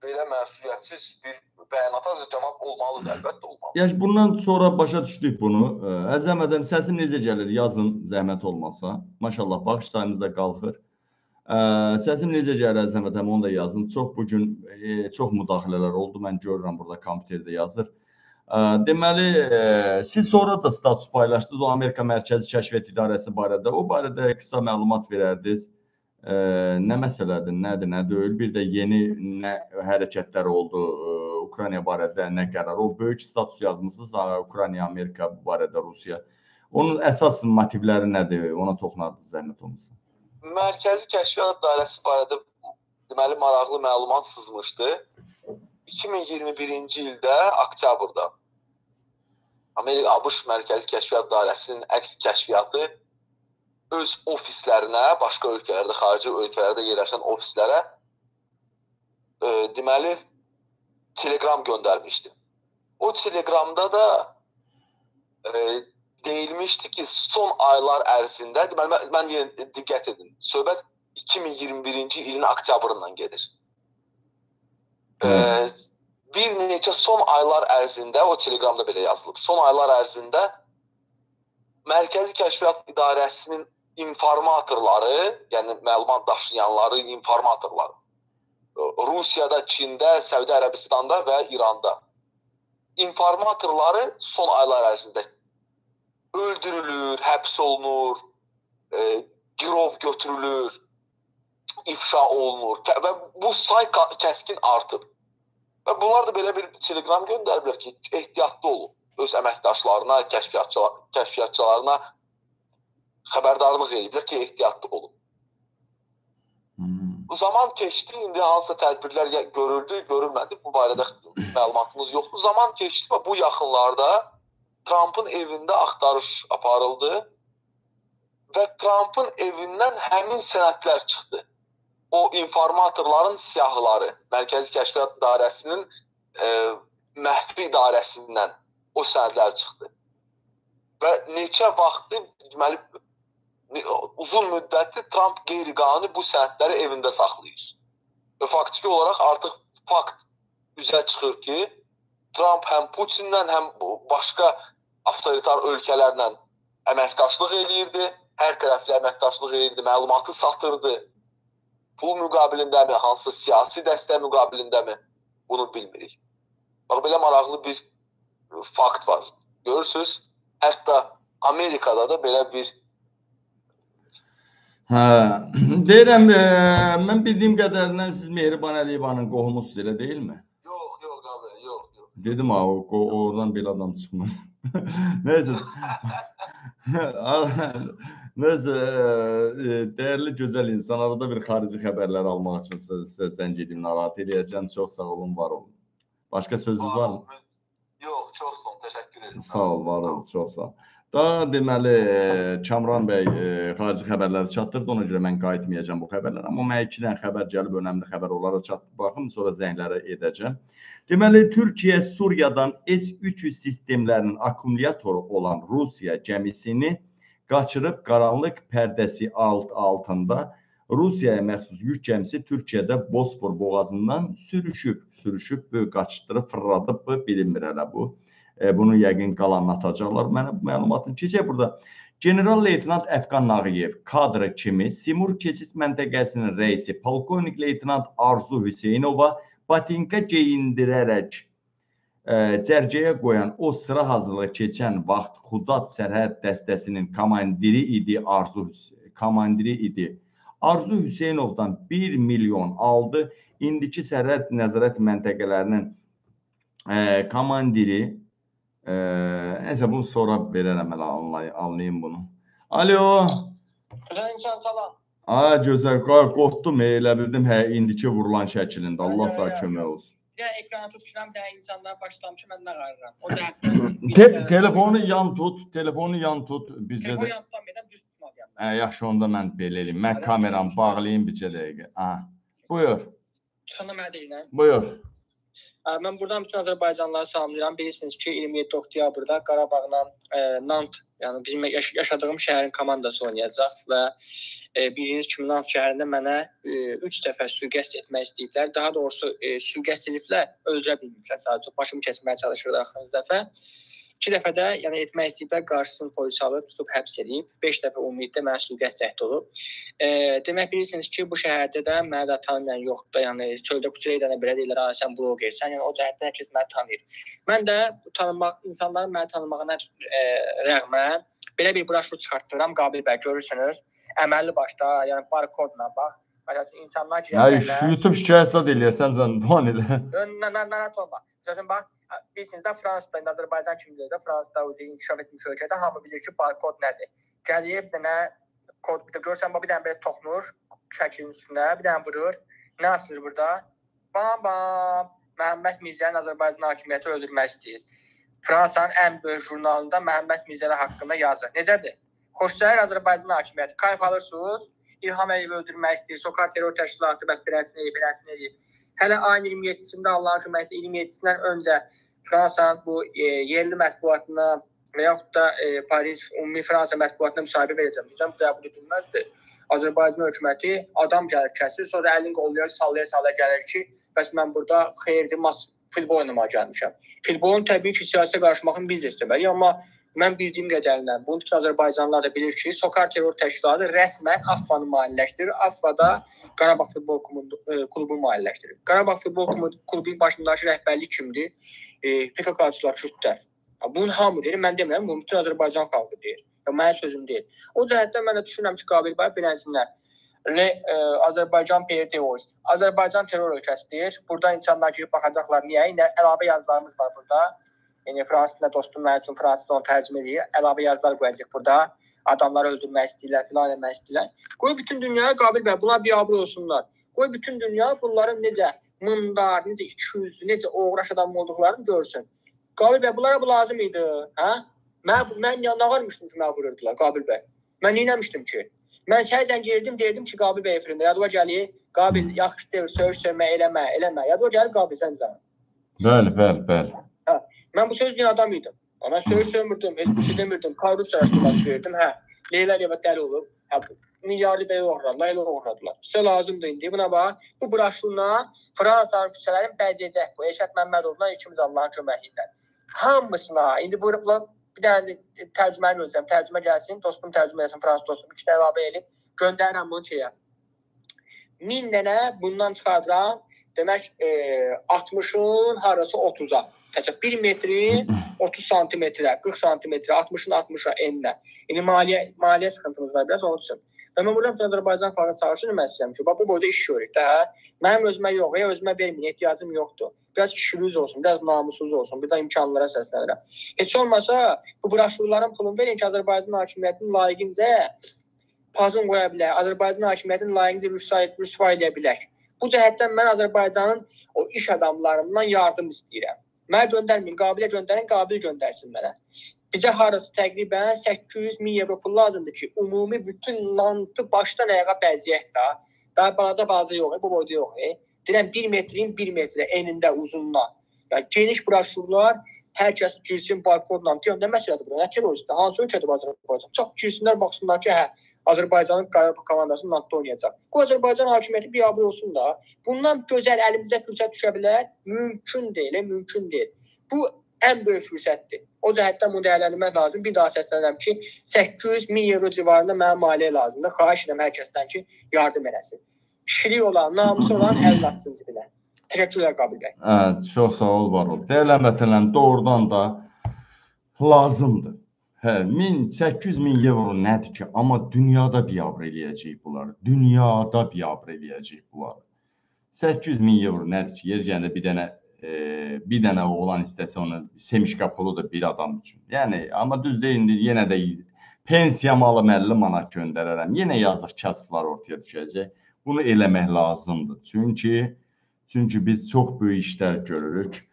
belə məsuliyyətsiz bir bəyanata cavab olmalıdır, əlbəttə olmalı. Yəni bundan sonra başa düşdük bunu. Əzəm adam səsim necə gəlir? Yazın zəhmət olmasa. Maşallah bağış sayımız da qalxır. Ə, Səsim necə gəlir Əzəm adam onu da yazın. Çox bu gün e, çox müdaxilələr oldu. Mən görürəm burada kompüterdə yazır. Deməli, siz sonra da status paylaşdınız o Amerika Mərkəzi Kəşfiyyat İdarəsi barədə. O barədə qısa məlumat verərdiniz. Nə məsələdir, nədir, nə deyil? Bir də yeni nə hərəkətlər oldu Ukrayna barədə, nə qərar? O böyük status yazmısınız ha, Ukrayna, Amerika barədə, Rusiya. Onun əsas motivləri nədir? Ona toxunardınız zəhmət olmasa. Mərkəzi Kəşfiyyat Dairəsi barədə deməli maraqlı məlumat sızmışdı. 2021-ci ildə oktyabrda Amerika ABŞ Mərkəzi Kəşfiyyat Dairəsinin əks kəşfiyyatı öz ofislərinə, başqa ölkələrdə, xarici ölkələrdə yerləşən ofislərə e, deməli Telegram göndərmişdi. O Telegramda da e, deyilmişdi ki son aylar ərzində, deməli mən, mən yenə diqqət edin. Söhbət 2021-ci ilin oktyabrından gedir. Ee, bir neçə son aylar ərzində o Telegramda belə yazılıb. Son aylar ərzində Mərkəzi Kəşfiyyat İdarəsinin informatorları, yəni məlumat daşıyanları, informatorları Rusiyada, Çində, Səudi Ərəbistanda və İranda informatorları son aylar ərzində öldürülür, həbs olunur, e, girov götürülür, ifşa olunur və bu say kəskin artıb. Və bunlar da belə bir telegram göndəriblər ki, ehtiyatlı olun. Öz əməkdaşlarına, kəşfiyyatçılar, kəşfiyyatçılarına xəbərdarlıq ediblər ki, ehtiyatlı olun. Hmm. Zaman keçdi, indi hansısa tədbirlər görüldü, görülmədi, bu barədə məlumatımız yoxdur. Zaman keçdi və bu yaxınlarda Trumpın evində axtarış aparıldı və Trumpın evindən həmin sənədlər çıxdı. O informatorların siyahıları, Mərkəzi Kəşfiyyat İdarəsinin e, məxfi idarəsindən o sənədlər çıxdı. Və neçə vaxtı deməli uzun müddətli Trump qeyri-qanuni bu sənədləri evində saxlayır. Və faktiki olaraq artıq fakt üzə çıxır ki, Trump həm Putinlə, həm başqa avtoritar ölkələrlə əməkdaşlıq eləyirdi, hər tərəfli əməkdaşlıq eləyirdi, məlumatı satırdı. Pul müqabilindəmi, hansı siyasi dəstək müqabilindəmi bunu bilmirik. Bax belə maraqlı bir fakt var. Görürsüz, hətta Amerikada da belə bir Hə, deyirəm, e, mən bildiyim qədərindən siz Mehriban Əliyevanın qohumusunuz, elə deyilmi? Yox, yox abi, yox, yox. Dedim ha, o, oradan bir adam çıxmır. Neyse. Neyse, e, değerli güzel insan, arada bir xarici xəbərlər almaq üçün sizə, zəng edeyim, narahat eləyəcəm. Çox sağ olun, var olun. Başqa sözünüz var mı? Yox, çox sağ ol, təşəkkür edirəm. Sağ ol, var ol, çox sağ ol. Da deməli e, Kamran bəy e, xarici xəbərləri çatdırdı, ona görə mən qayıtmayacağam bu xəbərlərə. Amma mənə 2 dənə xəbər gəlib, önəmli xəbər olaraq çatdı. Baxım, sonra zənglərə edəcəm. Deməli Türkiyə Suriyadan S-300 sistemlərinin akkumulatoru olan Rusiya gəmisini qaçırıb qaranlıq pərdəsi alt altında Rusiyaya məxsus yük gəmisi Türkiyədə Bosfor boğazından sürüşüb, sürüşüb, bu qaçdırıb, fırladıb bu bilinmir hələ bu. E, bunu yəqin qalanlatacaqlar. Mənə bu məlumatın keçək burada. General leytenant Əfqan Nağıyev kadrı kimi Simur keçid məntəqəsinin rəisi polkovnik leytenant Arzu Hüseynova batinka geyindirərək ə, cərgəyə qoyan o sıra hazırlığı keçən vaxt Xudat sərhəd dəstəsinin komandiri idi Arzu komandiri idi. Arzu Hüseynovdan 1 milyon aldı. İndiki sərhəd nəzarət məntəqələrinin ə, komandiri ə, nəsə bunu sonra verərəm hələ anlay anlayın bunu. Alo. İnsan salam. Ay gözəl, qorxdum, elə bildim hə indiki vurulan şəklində. Allah sənə kömək olsun. Ya ekranı tutuşuram da insanlar başlamış mən nə qarıram. O cəhətdən Te telefonu yan tut, telefonu yan tut. Bizə də yanından belə düz tutmalıyam. Hə, yaxşı onda mən belə eləyim. Mən kameramı bağlayım bircə dəqiqə. Ha. Buyur. Sonra mənə deyilən. Buyur. Mən buradan bütün Azərbaycanlıları salamlayıram. Bilirsiniz ki, 27 oktyabrda Qarabağla e, Nant, yəni bizim yaş yaşadığım şəhərin komandası oynayacaq və bildiyiniz kimi Nant şəhərində mənə 3 dəfə sui-qəsd etmək istəyiblər. Daha doğrusu e, sui-qəsd ediblər, öldürə bilməyiblər sadəcə. Başımı kəsməyə çalışırdı axırıncı dəfə. 2 dəfə də yəni etmək istəyiblər, qarşısını polis alıb, tutub həbs edib. 5 dəfə ümumilikdə mənə sui-qəsd cəhdi olub. E, demək bilirsiniz ki, bu şəhərdə də mənə də tanımayan yoxdur. da, Yəni çöldə küçəyə də belə deyirlər, "A, sən bloqersən." Yəni o cəhətdən hər kəs məni tanıyır. Mən də tanınmaq insanların məni tanımağına e, rəğmən belə bir broşur çıxartdıram. Qabil bəy görürsünüz. Əməlli başda, yəni barkodla bax. Məsələn, insanlar ki, Ay, YouTube şikayət eləyirsən sən duan elə. narahat olma. Məsələn, bax, bilirsiniz də Fransada, Azərbaycan kimi deyir də, Fransada özü inkişaf etmiş ölkədə hamı bilir ki, barkod nədir. Gəlir bir dənə kod bir də görsən bax bir dənə belə toxunur şəklin üstünə, bir dənə vurur. Nə asılır burada? Bam bam. Məhəmməd Mirzənin Azərbaycan hakimiyyəti öldürmək istəyir. Fransanın ən böyük jurnalında Məhəmməd Mirzəli haqqında yazır. Necədir? Xoşsəhər Azərbaycan hakimiyyəti. Kayf alırsınız. İlham Əliyevi öldürmək istəyir. Sokar terror təşkilatı bəs beləsini eləyib, beləsini eləyib. Hələ ayın 27-sində Allahın köməyi 27-sindən öncə Fransanın bu e, yerli mətbuatına və yaxud da e, Paris Ümumi Fransa mətbuatına müsahibə verəcəm. Deyəcəm, bu qəbul edilməzdir. Azərbaycan hökuməti adam gəlir kəsir, sonra əlini qollayır, sallaya sallaya gəlir ki, bəs mən burada xeyirli maç futbol oynamağa gəlmişəm. Futbolun təbii ki, siyasətə qarışmağını biz də istəməliyik, amma mən bildiyim qədərilə bunu bütün Azərbaycanlılar da bilir ki, Sokar terror təşkilatı rəsmən AFFA-nı maliyyələşdirir. AFFA da Qarabağ Futbol e, klubu maliyyələşdirir. Qarabağ Futbol Klubu, klubunun başındakı rəhbərlik kimdir? E, PKK-çılar, Kürdlər. Bunu hamı deyir, mən demirəm, bunu bütün Azərbaycan xalqı deyir. Ya mənim sözüm deyil. O cəhətdən mən də düşünürəm ki, Qabil bəy bilənsinlər. Re, e, Azərbaycan PRT Azərbaycan terror ölkəsidir. Burada insanlar girib baxacaqlar. Niyə? İndi əlavə yazılarımız var burada. Yəni fransızca dostum mənim üçün fransız onu tərcümə edir. Əlavə yazılar qoyacaq burada. Adamları öldürmək istəyirlər, filan etmək istəyirlər. Qoy bütün dünyaya Qabil bəy buna biabır olsunlar. Qoy bütün dünya bunların necə mındar, necə ikiyüzlü, necə oğraş adam olduqlarını görsün. Qabil bəy bunlara bu lazım idi, hə? Mən mən yanına varmışdım ki, məni vururdular Qabil bəy. Mən nə etmişdim ki? Mən səhər zəng girdim, deyirdim ki, Qabil bəy efirində, yadıma gəlir. Qabil yaxşı deyil, söyüş söymə, eləmə, eləmə. Yadıma gəlir Qabil sən zəng. Bəli, bəli, bəli. Mən bu söz din adam idim. Ona söyüş söymürdüm, heç bir şey demirdim. Korrupsiya araşdırması verirdim, hə. Leyla Riyava dəli olub, hə, milyardı belə uğradılar, elə uğradılar. Sizə lazımdır indi. Buna bax, bu broşurla Fransa küçələrini bəzəyəcək bu. Eşət Məmmədovla ikimiz Allahın köməyi ilə. Hamısına indi buyurublar bir dənə də tərcüməni özləm, tərcümə gəlsin, dostum tərcümə etsin, fransız dostum, iki də əlavə edib göndərirəm bunu şeyə. 1000 dənə bundan çıxardıram. Demək, e, 60-ın harası 30-a. Təsəvvür 1 metri 30 santimetrə, 40 santimetrə, 60-ın 60-a enlə. İndi maliyyə maliyyə sıxıntımız var biraz onun üçün. Və mən buradan Azərbaycan xalqına çağırışını mən istəyirəm ki, bax bu boyda iş görürük də. Mənim özümə yox, ya özümə verməyin ehtiyacım yoxdur. Biraz kişiliyiz olsun, biraz namusuz olsun, bir də imkanlara səslənirəm. Heç olmasa bu broşurların pulunu verin ki, Azərbaycan hakimiyyətinin layiqincə pazın qoya bilər. Azərbaycan hakimiyyətinin layiqincə rüsva rüsva edə bilər. Bu cəhətdən mən Azərbaycanın o iş adamlarından yardım istəyirəm. Mənə göndərməyin, Qabilə göndərin, Qabil göndərsin mənə. Bizə harası təqribən 800 min evro pul lazımdır ki, ümumi bütün nantı başdan ayağa bəzəyək də. Daha balaca balaca yox, bu boyda yox. E. Deyirəm 1 metrin 1 metrə enində, uzunluğuna. Yəni geniş broşurlar hər kəs girsin barkodla. Deyirəm nə məsələdir bu? Nə terroristdir? Hansı ölkədir bu Azərbaycan? Çox girsinlər, baxsınlar ki, hə, Azərbaycanın Qarabağ komandası NATO oynayacaq. Bu Azərbaycan hakimiyyəti biabır olsun da. Bundan gözəl əlimizə fürsət düşə bilər? Mümkün deyil, mümkün deyil. Bu ən böyük fürsətdir. O cəhətdən bunu dəyərləndirmək lazım. Bir daha səslənirəm ki, 800 min euro civarında mənə maliyyə lazımdır. Xahiş edirəm hər kəsdən ki, yardım eləsin. Kişilik olan, namusu olan əl atsın cibinə. Təşəkkürlər Qabil bəy. Hə, çox sağ ol, var ol. Dəyərli vətənlərim, doğrudan da lazımdır. Hə, 1800 min evro nədir ki? Amma dünyada biabr eləyəcək bunlar. Dünyada biabr eləyəcək bunlar. 800 min evro nədir ki? Yer gəndə bir dənə e, bir dənə oğlan istəsə onu semişka puludur bir adam üçün. Yəni amma düz deyil indi yenə də pensiyamı alım 50 manat göndərərəm. Yenə yazıq kasıblar ortaya düşəcək. Bunu eləmək lazımdır. Çünki çünki biz çox böyük işlər görürük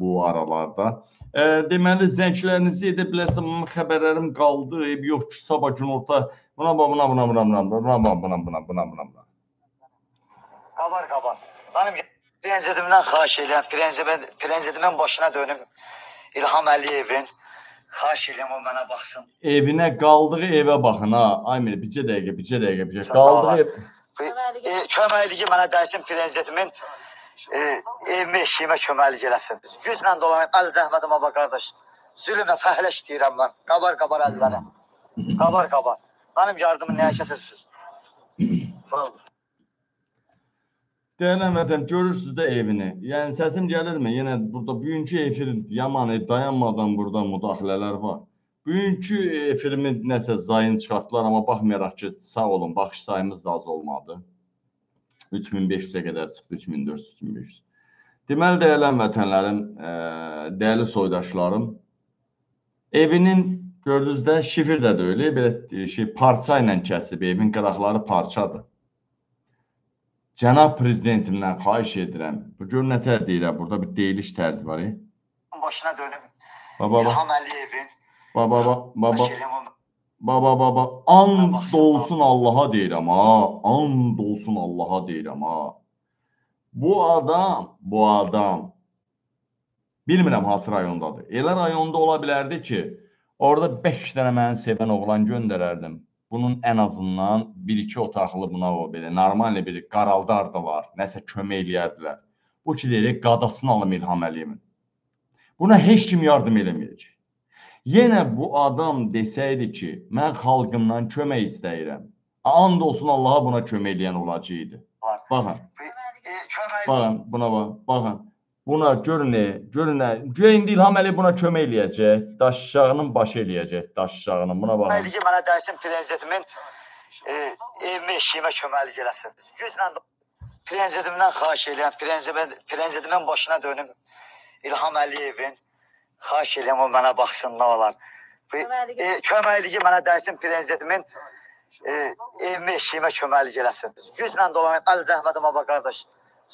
bu aralarda. E, deməli zənglərinizi edə bilərsən. Mənim xəbərlərim qaldı. Ev yox ki, sabah gün orta buna buna buna buna buna buna buna buna buna buna buna buna. Qabar qabar. Mənim prensipimdən xahiş edirəm, prensipimin prensipimin başına dönüm İlham Əliyevin xahiş edirəm o mənə baxsın. Evinə qaldığı evə baxın ha. Aymir, bircə dəqiqə, bircə dəqiqə, bircə. Qaldığı ev E, köməkliyi mənə dəysin prensipimin e, evimə, eşiyimə köməklik eləsin. Güclə dolanıb əl zəhmətimə bax qardaş. Zülmə fəhlə işləyirəm mən. Qabar qabar əllərə. Qabar qabar. Mənim yardımı nəyə kəsirsiniz? Dəyərli vətən, görürsüz də evini. Yəni səsim gəlirmi? Yenə burada bugünkü efir yaman e, dayanmadan burada müdaxilələr var. Bugünkü efirimi nəsə zayın çıxartdılar, amma baxmayaraq ki, sağ olun, baxış sayımız da az olmadı. 3500-ə qədər çıxdı, 3400, 3500. Deməli, dəyərli vətənlərim, ə, dəyərli soydaşlarım, evinin gördünüz də şifr də deyil, belə şey parça ilə kəsib, evin qıraqları parçadır. Cənab prezidentimdən xahiş edirəm. Bu gör nətər deyirəm, burada bir deyiliş tərzi var. E? Başına dönüm Baba, baba, İlham Əliyevin baba, baba, baba, baba, baba, and olsun Allaha deyirəm ha, and olsun Allaha deyirəm ha. Bu adam, bu adam Bilmirəm hansı rayondadır. Elə rayonda ola bilərdi ki, orada 5 dənə məni sevən oğlan göndərərdim. Bunun ən azından 1-2 otaqlı buna o belə normal bir qaraldar da var. Nəsə kömək eləyərdilər. Bu ki deyir, qadasını alım İlham Əliyevin. Buna heç kim yardım eləməyəcək. Yenə bu adam desəydi ki, mən xalqımdan kömək istəyirəm. And olsun Allaha buna kömək eləyən olacaqdı. Baxın, baxın, buna bax, baxın. Buna görün görün. Güya indi İlham Əliyev buna kömək eləyəcək. Daş uşağının başı eləyəcək, daş uşağının. Buna baxın. köməkliyi mənə dəysin prezidentimin e, evimə, eşiyimə köməklik eləsin. Güclə də prezidentimdən xahiş prezidentimin, prezidentimin başına dönüm İlham Əliyevin xahiş edirəm o mənə baxsın nə olar. E, köməkliyi mənə dəysin prezidentimin e, evimə, eşiyimə köməklik eləsin. Güclə dolanıb əl zəhmətimə bax qardaş.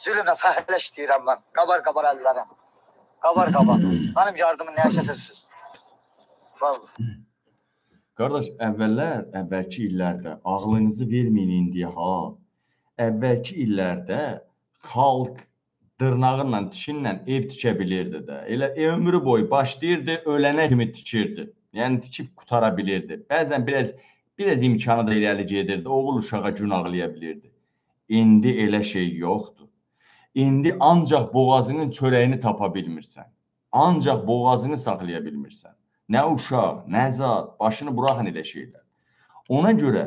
Zülmlə fəhləş deyirəm mən. Qabar qabar əllərim. Qabar qabar. Mənim yardımı nəyə kəsirsiniz? Vallahi. Qardaş, əvvəllər, əvvəlki illərdə ağlınızı verməyin indiyə ha. Əvvəlki illərdə xalq dırnağıyla, dişinlə ev tikə bilirdi də. Elə ömrü boyu başlayırdı, ölənə kimi tikirdi. Yəni tikib qutara bilirdi. Bəzən biraz biraz imkanı da irəli gedirdi. Oğul uşağa gün ağlaya bilirdi. İndi elə şey yoxdur. İndi ancaq boğazının çörəyini tapa bilmirsən. Ancaq boğazını saxlaya bilmirsən. Nə uşaq, nə zat, başını buraxın elə şeylər. Ona görə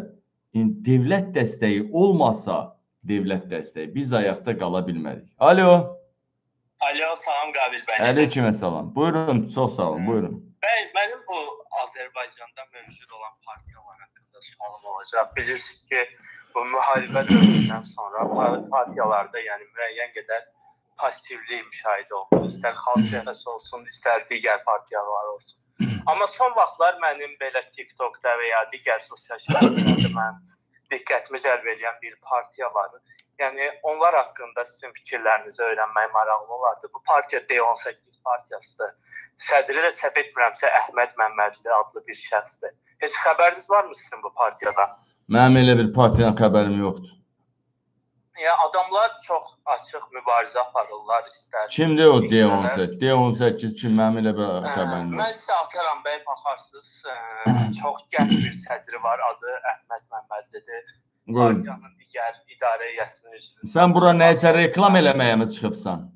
indi dövlət dəstəyi olmasa, dövlət dəstəyi biz ayaqda qala bilmərik. Alo, Alo, salam Qabil bəy. əleyküm salam. Buyurun, çox sağ olun, buyurun. Bəy, mənim bu Azərbaycanda mövcud olan partiyalar haqqında sualım olacaq. Bilirsiniz ki, bu müharibə dövründən sonra pa- partiyalarda yəni müəyyən qədər passivlik müşahidə olunur. İstər xalq cəbhəsi olsun, istər digər partiyalar olsun. Amma son vaxtlar mənim belə TikTokda və ya digər sosial şəbəkələrdə mənim diqqətimi cəlb edən bir partiya var. Yəni onlar haqqında sizin fikirlərinizi öyrənmək maraqlı olardı. Bu partiya D18 partiyasıdır. Sədri də səhv etmirəmsə Əhməd Məmmədli adlı bir şəxsdir. Heç xəbəriniz varmı sizin bu partiyadan? Mənim elə bir partiyadan xəbərim yoxdur. Yəni adamlar çox açıq mübarizə aparırlar istər. Kimdir o D18? D18 kim? Mənim elə bir Hə, xəbərim Mən sizə ataram bəy baxarsınız. ə, Çox gənc bir sədri var. Adı Əhməd Məmmədlidir. Partiyanın digər idarə heyətinin üzvü. Sən bura nəyisə reklam eləməyə mi çıxıbsan?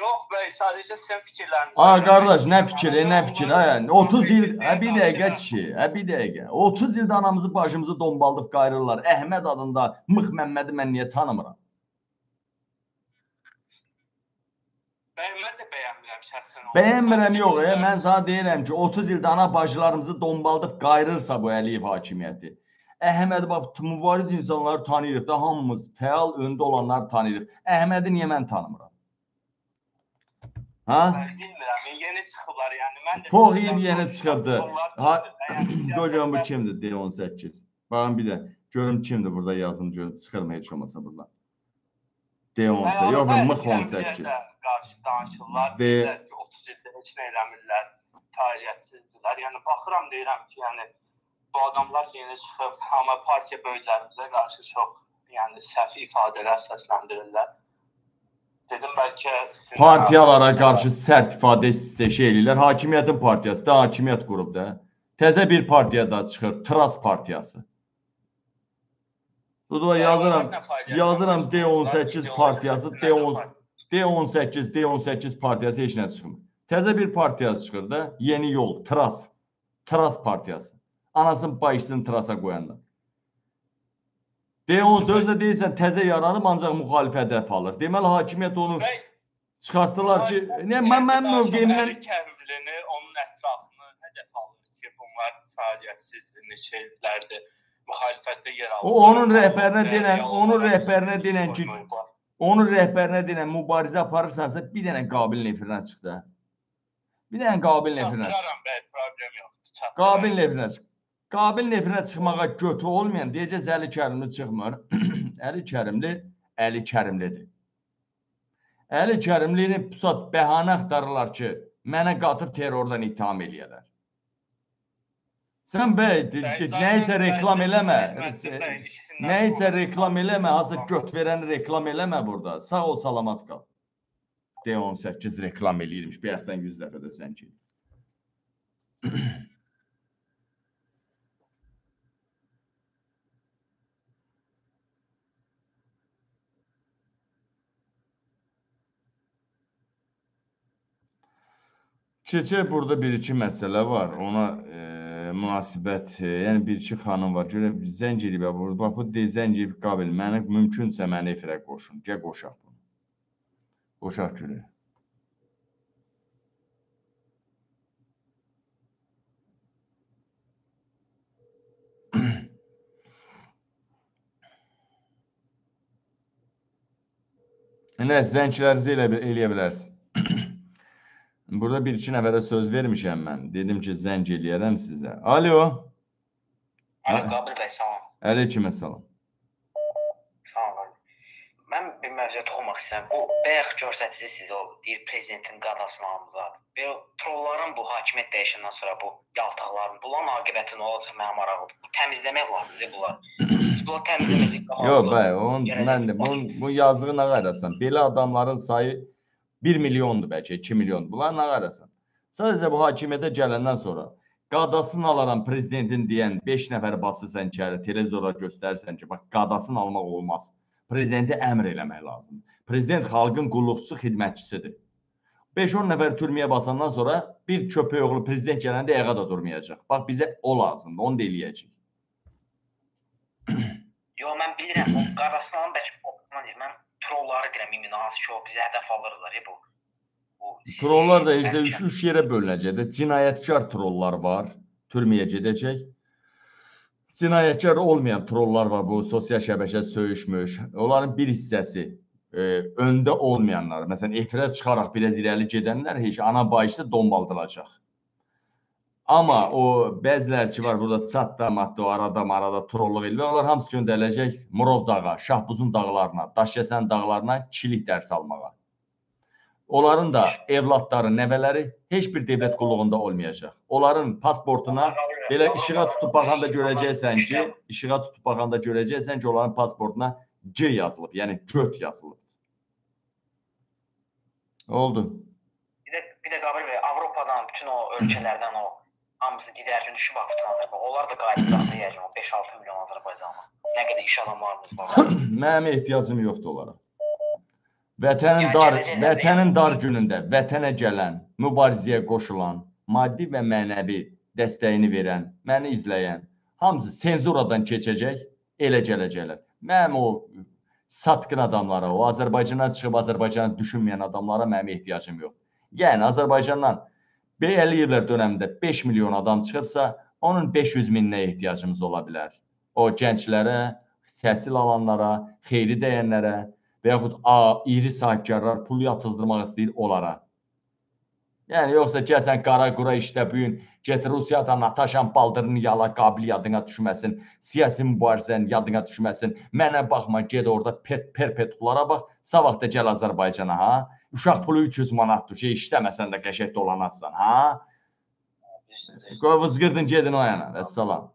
Yox bəy, sadəcə sizin fikirlərinizi. Ay öyrənmək qardaş, nə istəyirəm. fikir, nə fikir? Ay, 30 il, hə bir dəqiqə kişi, hə bir dəqiqə. 30 ildə anamızı başımızı dombaldıb qayırırlar. Əhməd adında Mıx Məmmədi mən niyə tanımıram? Bəy, mən də bəyənmirəm şəxsən. Bəyənmirəm yox, e, mən sana deyirəm ki, 30 ildə ana bacılarımızı dombaldıb qayırırsa bu Əliyev hakimiyyəti. Əhməd bax mübariz insanları tanıyırıq da hamımız fəal öndə olanları tanıyırıq. Əhmədi niyə mən tanımıram? Ha? Bilmirəm, yeni çıxıblar yəni. Mən də Toğyev yeni çıxırdı. Onlar Ha, Görürəm bu kimdir D18. Baxın bir də görüm kimdir burada yazım görüm çıxırmı heç olmasa burada. D18 yox Mıx Cəmiyyətə 18. Qarşı danışırlar. Ki, 30 ildə heç nə eləmirlər. Fəaliyyətsizdirlər. Yəni baxıram deyirəm ki, yəni bu adamlar yeni çıxıb, amma partiya böyüklərimizə qarşı çox yəni səhv ifadələr səsləndirirlər. Dedim bəlkə sizin Partiyalara qarşı sərt ifadə istifadə şey eləyirlər. Hakimiyyətin partiyası da hakimiyyət qrubu da. Təzə bir partiya da çıxır, Tras partiyası. Burada yazıram, yazıram D18 partiyası, D10 D18, D18 partiyası heç nə çıxmır. Təzə bir partiyası çıxır da, Yeni Yol, Tras. Tras partiyası. Anasının başını Trasa qoyanlar. D10 sözlə deyirsən təzə yaranıb ancaq müxalifət hədəf alır. Deməli hakimiyyət onu Bəy, çıxartdılar ki, nə mən mən mövqeyimdən Əli Kərimlini, onun ətrafını hədəf alır ki, bunlar fəaliyyətsizdir, neçələrdir, müxalifətdə yer alır. O onun rəhbərinə denən, onun rəhbərinə denən ki, onun rəhbərinə denən mübarizə aparırsansa bir dənə qabil nefrinə çıx da. Bir dənə qabil nefrinə çıx. Problem yoxdur. Qabil nefrinə çıx. Qabil nefrinə çıxmağa götü olmayan deyəcəz Əli Kərimli çıxmır. Əli Kərimli Əli Kərimlidir. Əli Kərimlini pusat bəhanə axtarırlar ki, mənə qatıb terrordan ittiham eləyərlər. Sən bəy, nəysə reklam eləmə. Sonra- reklam eləmə, hazır göt verən reklam eləmə burada. Sağ ol, salamat qal. D18 reklam eləyirmiş. Bir həftədən 100 dəfə də zəng eləyir. Keçək burada bir-iki məsələ var. Ona e, münasibət, e, yəni bir-iki xanım var. Görə zəng eləyib burada. Bax bu de zəng eləyib qabil. Məni mümkünsə məni efirə qoşun. Gəl qoşaq bunu. Qoşaq görə. Nə zənglərinizi elə eləyə bilərsiniz. Burada bir-iki nəfərə söz vermişəm mən. Dedim ki, zəng eləyərəm sizə. Alo. Alo, Qabil bəy, salam. Əleyküm salam. Salam. Qabil. Mən bir mövzuya toxunmaq istəyirəm. Bu bayaq göstərdiniz siz o deyir prezidentin qadasını almızadı. Bir trolların bu hakimiyyət dəyişəndən sonra bu yaltaqların bunların aqibəti nə olacaq mənim maraqlıdır. Bu təmizləmək lazımdır bunlar. Biz bunları təmizləməsiz Yox, bəy, onun mən də bunun bu yazığı nə qarasın? Belə adamların sayı 1 milyondur bəlkə, 2 milyon. Bunlar nə qarasın? Sadəcə bu hakimiyyətə gələndən sonra qadasını alaram prezidentin deyən 5 nəfər basırsan içəri, televizora göstərirsən ki, bax qadasını almaq olmaz. Prezidenti əmr eləmək lazımdır. Prezident xalqın qulluqçusu, xidmətçisidir. 5-10 nəfər türməyə basandan sonra bir köpək oğlu prezident gələndə ayağa da durmayacaq. Bax bizə o lazımdır, onu da eləyəcək. Yox, mən bilirəm, o qadasının bəlkə oxuman deyir. Mən trolları deyirəm, iminaz ki, o bizə hədəf alırlar, ya bu. bu Trollar da işte bəlkə- 3 3 yerə bölünəcək də. Cinayətkar trollar var, türməyə gedəcək. Cinayətkar olmayan trollar var bu sosial şəbəkə söyüşmüş. Onların bir hissəsi e, öndə olmayanlar, məsələn, efirə çıxaraq biraz irəli gedənlər heç ana bayışda dombaldılacaq. Amma o bəzilər ki var burada çatda, matda, o arada, marada trolluq edir. Onlar hamısı göndəriləcək Murov dağa, Şahbuzun dağlarına, Daşkəsən dağlarına kişilik dərs almağa. Onların da evladları, nəvələri heç bir dövlət qulluğunda olmayacaq. Onların pasportuna belə işığa tutub baxanda görəcəksən ki, işığa tutub baxanda görəcəksən ki, onların pasportuna G yazılıb, yəni göt yazılıb. Oldu. Bir də bir də Qabil bəy, Avropadan, bütün o ölkələrdən o hamısı didərgin düşüb bütün Azərbaycan. Onlar da qayıdacaqdı yəqin o 5-6 milyon Azərbaycanlı. Nə qədər iş adamlarımız var. Mənim ehtiyacım yoxdur onlara. Vətənin Yəni dar, vətənin dar günündə vətənə gələn, mübarizəyə qoşulan, maddi və mənəvi dəstəyini verən, məni izləyən, hamısı senzuradan keçəcək, elə gələcəklər. Mənim o satqın adamlara, o Azərbaycandan çıxıb Azərbaycanı düşünməyən adamlara mənim ehtiyacım yox. Yəni Azərbaycandan Bəyəliyevlər dövründə 5 milyon adam çıxıbsa, onun 500 mininə ehtiyacımız ola bilər. O gənclərə, təhsil alanlara, xeyri dəyənlərə və yaxud a, iri sahibkarlar pul yatızdırmaq istəyir onlara. Yəni yoxsa gəlsən qara qura işdə bu gün get Rusiyadan Nataşan baldırını yala, qabil yadına düşməsin, siyasi mübarizənin yadına düşməsin. Mənə baxma, get orada pet perpetulara bax, sabah da gəl Azərbaycana ha. Uşaq pulu 300 manatdır ki, işləməsən də qəşəng dolanarsan ha. Qoy vızqırdın gedin o yana. Vəssalam.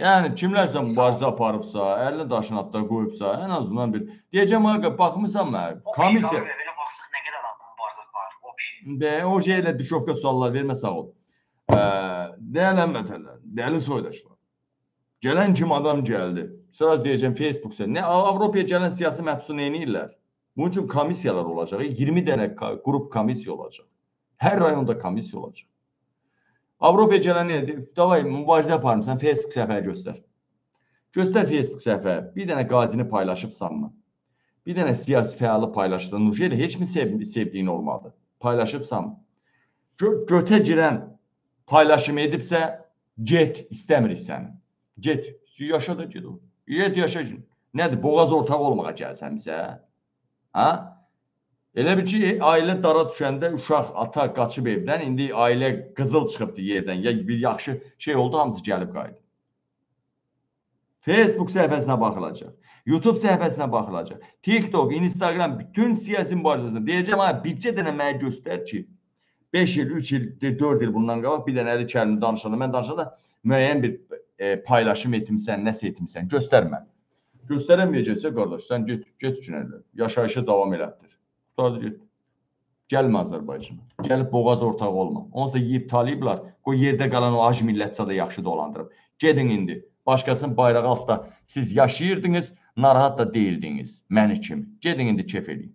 Yəni kimlərsə mübarizə aparıbsa, əlini daşın altına qoyubsa, ən azından bir deyəcəm ağa baxmısan mən komissiya belə baxsaq nə qədər adam mübarizə var, o bir şey. Və o şeylə düşovka suallar vermə sağ ol. Ə, dəyərli vətənlər, dəyərli soydaşlar. Gələn kim adam gəldi. Sonra deyəcəm Facebook-sa. Nə Avropaya gələn siyasi məhbusu nə edirlər? Bunun üçün komissiyalar olacaq. 20 dənə qrup komissiya olacaq. Hər rayonda komissiya olacaq. Avropaya gələn nə edir? Davay mübarizə aparmısan, Facebook səhifəyə göstər. Göstər Facebook səhifə. Bir dənə qazini paylaşıbsanmı? Bir dənə siyasi fəalı paylaşsan, Nurşeyle heç mi sev sevdiyin olmadı? Paylaşıbsan. Gö götə girən paylaşım edibsə, get, istəmirik səni. Get, yaşa da get o. Get yaşa. Nədir? Boğaz ortağı olmağa gəlsən bizə? Ha? Elə bir ki, ailə dara düşəndə uşaq ata qaçıb evdən, indi ailə qızıl çıxıbdı yerdən. Ya bir yaxşı şey oldu, hamısı gəlib qayıdı. Facebook səhifəsinə baxılacaq. YouTube səhifəsinə baxılacaq. TikTok, Instagram, bütün siyasi mübarizəsində deyəcəm ha, bircə dənə mənə göstər ki, 5 il, 3 il, 4 il bundan qabaq bir dənə əli kəlmə danışanda, mən danışanda müəyyən bir e, paylaşım etmisən, nəsə etmisən, göstər mənə. Göstərəməyəcəksə qardaş, sən get, get elə. Yaşayışı davam elətdir. Qurtardı get. Gəlmə Azərbaycana. Gəlib boğaz ortağı olma. Onsuz da yeyib talıyıblar. Qoy yerdə qalan o ac millətsə də yaxşı dolandırıb. Gedin indi. Başqasının bayrağı altında siz yaşayırdınız, narahat da deyildiniz. Məni kimi. Gedin indi kef eləyin.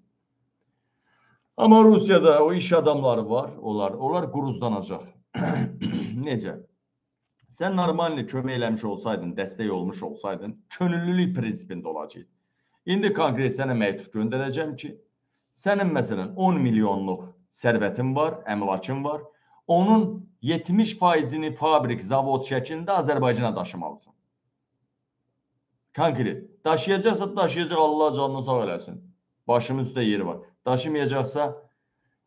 Amma Rusiyada o iş adamları var, onlar, onlar quruzlanacaq. Necə? Sən normalni kömək eləmiş olsaydın, dəstək olmuş olsaydın, könüllülük prinsipində olacaqdı. İndi konkret sənə məktub göndərəcəm ki, sənin məsələn 10 milyonluq sərvətin var, əmlakın var. Onun 70%-ni fabrik, zavod şəklində Azərbaycana daşımalısan. Konkret. Daşıyacaqsa daşıyacaq Allah canını sağ eləsin. Başımın üstə yeri var. Daşımayacaqsa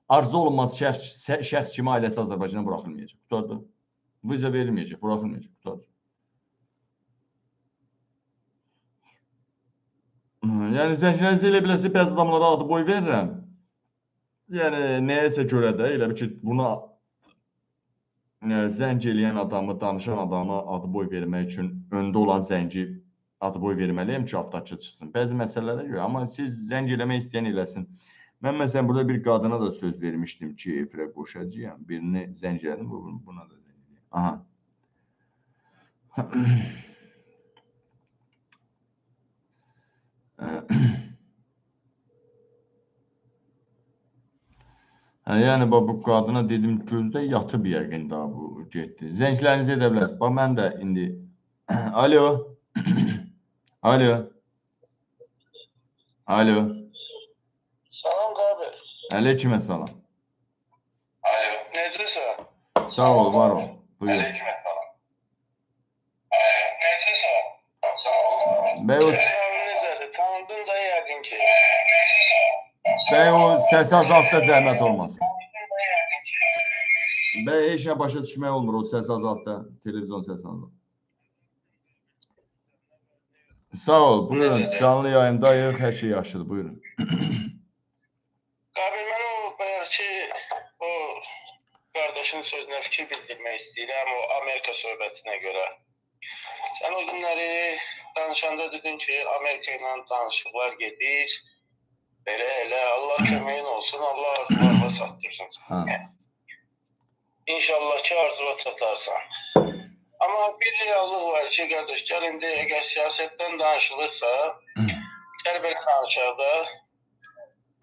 arzu olunmaz şəxs, şəxs kimi ailəsi Azərbaycana buraxılmayacaq. Qutardı. Viza verilməyəcək, buraxılmayacaq. Qutardı. Yəni zəncirlərinizə elə biləsi bəzi adamlara adı boy verirəm. Yəni nəyəsə görə də elə bil ki, buna e, zəng eləyən adamı, danışan adamı adı boy vermək üçün öndə olan zəngi adı boy verməliyəm ki, altdakı çıxsın. Bəzi məsələlərə görə, amma siz zəng eləmək istəyən eləsin. Mən məsələn burada bir qadına da söz vermişdim ki, efirə qoşacağam. Birini zəng elədim, bu- buna da Aha. Hə, yəni bax bu qadına dedim gözdə yatıb yəqin daha bu getdi. Zənglərinizi edə bilərsiniz. Bax mən də indi Alo. Alo. Alo. Salam Qabil. Əleyküm salam. Alo. Necəsən? Sağ ol, var ol. Buyur. salam. Necəsən? Sağ ol. Bəy o, necəsən? Tanıdın da yəqin ki. bəy o səsi azaltda zəhmət olmasın. Bəy heç nə başa düşmək olmur o səsi azaltda, televizyon səsini azalt. Sağ ol, buyurun. Canlı yayındayıq, hər şey yaxşıdır, buyurun. Qardaşın sözünə fikir bildirmək istəyirəm o Amerika söhbətinə görə. Sən o günləri danışanda dedin ki, Amerika ilə danışıqlar gedir. Belə elə Allah köməyin olsun, Allah arzularına çatdırsın. İnşallah ki arzuna çatarsan. Amma bir reallıq var ki, qardaş, gəl indi əgər siyasətdən danışılırsa, gəl belə danışaq da,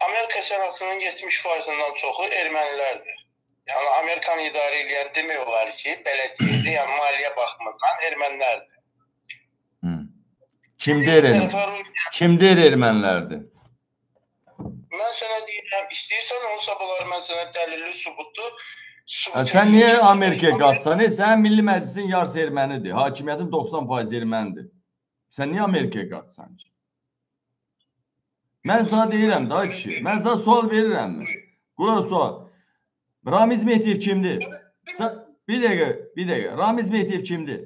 Amerika sənatının 70%-dən çoxu ermənilərdir. Yəni Amerikanı idarə edən demək olar ki, bələdiyyədə, yəni maliyyə baxımından ermənilərdir. Hı. Kimdir Kimdir ermənilərdir? Mən sənə deyirəm, istəyirsən olsa bunlar mən sənə dəlilli sübutlu sübut sən niyə. Amerikaya qaçsan? E, sənin Milli Məclisin yarısı ermənidir. Hakimiyyətin 90% ermənidir. Sən niyə Amerikaya qaçsan ki? Mən sənə deyirəm da ki, mən sənə sual verirəm. Qulaq sual. Ramiz Mehdiyev kimdir? Sən bir dəqiqə, bir dəqiqə. Ramiz Mehdiyev kimdir?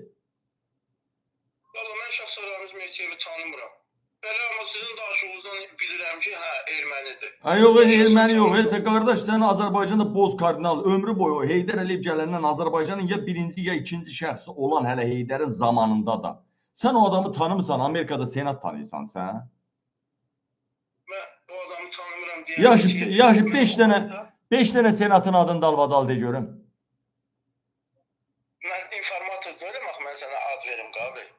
Valla mən şəxsən Ramiz Mehdiyevi tanımıram. Belə amma sizin danışığınızdan bilirəm ki, hə, ermənidir. Ay yox, erməni yox. Heç qardaş sən Azərbaycanda boz kardinal ömrü boyu Heydər Əliyev gələndən Azərbaycanın ya birinci ya ikinci şəxsi olan hələ Heydərin zamanında da. Sən o adamı tanımısan, Amerikada senat tanıyırsan sən? Mən o adamı tanımıram deyə. Yaxşı, yaxşı 5 dənə 5 dənə senatın adını dalbadal de görüm. Mən informator deyiləm, axı mən sənə ad verim qabil.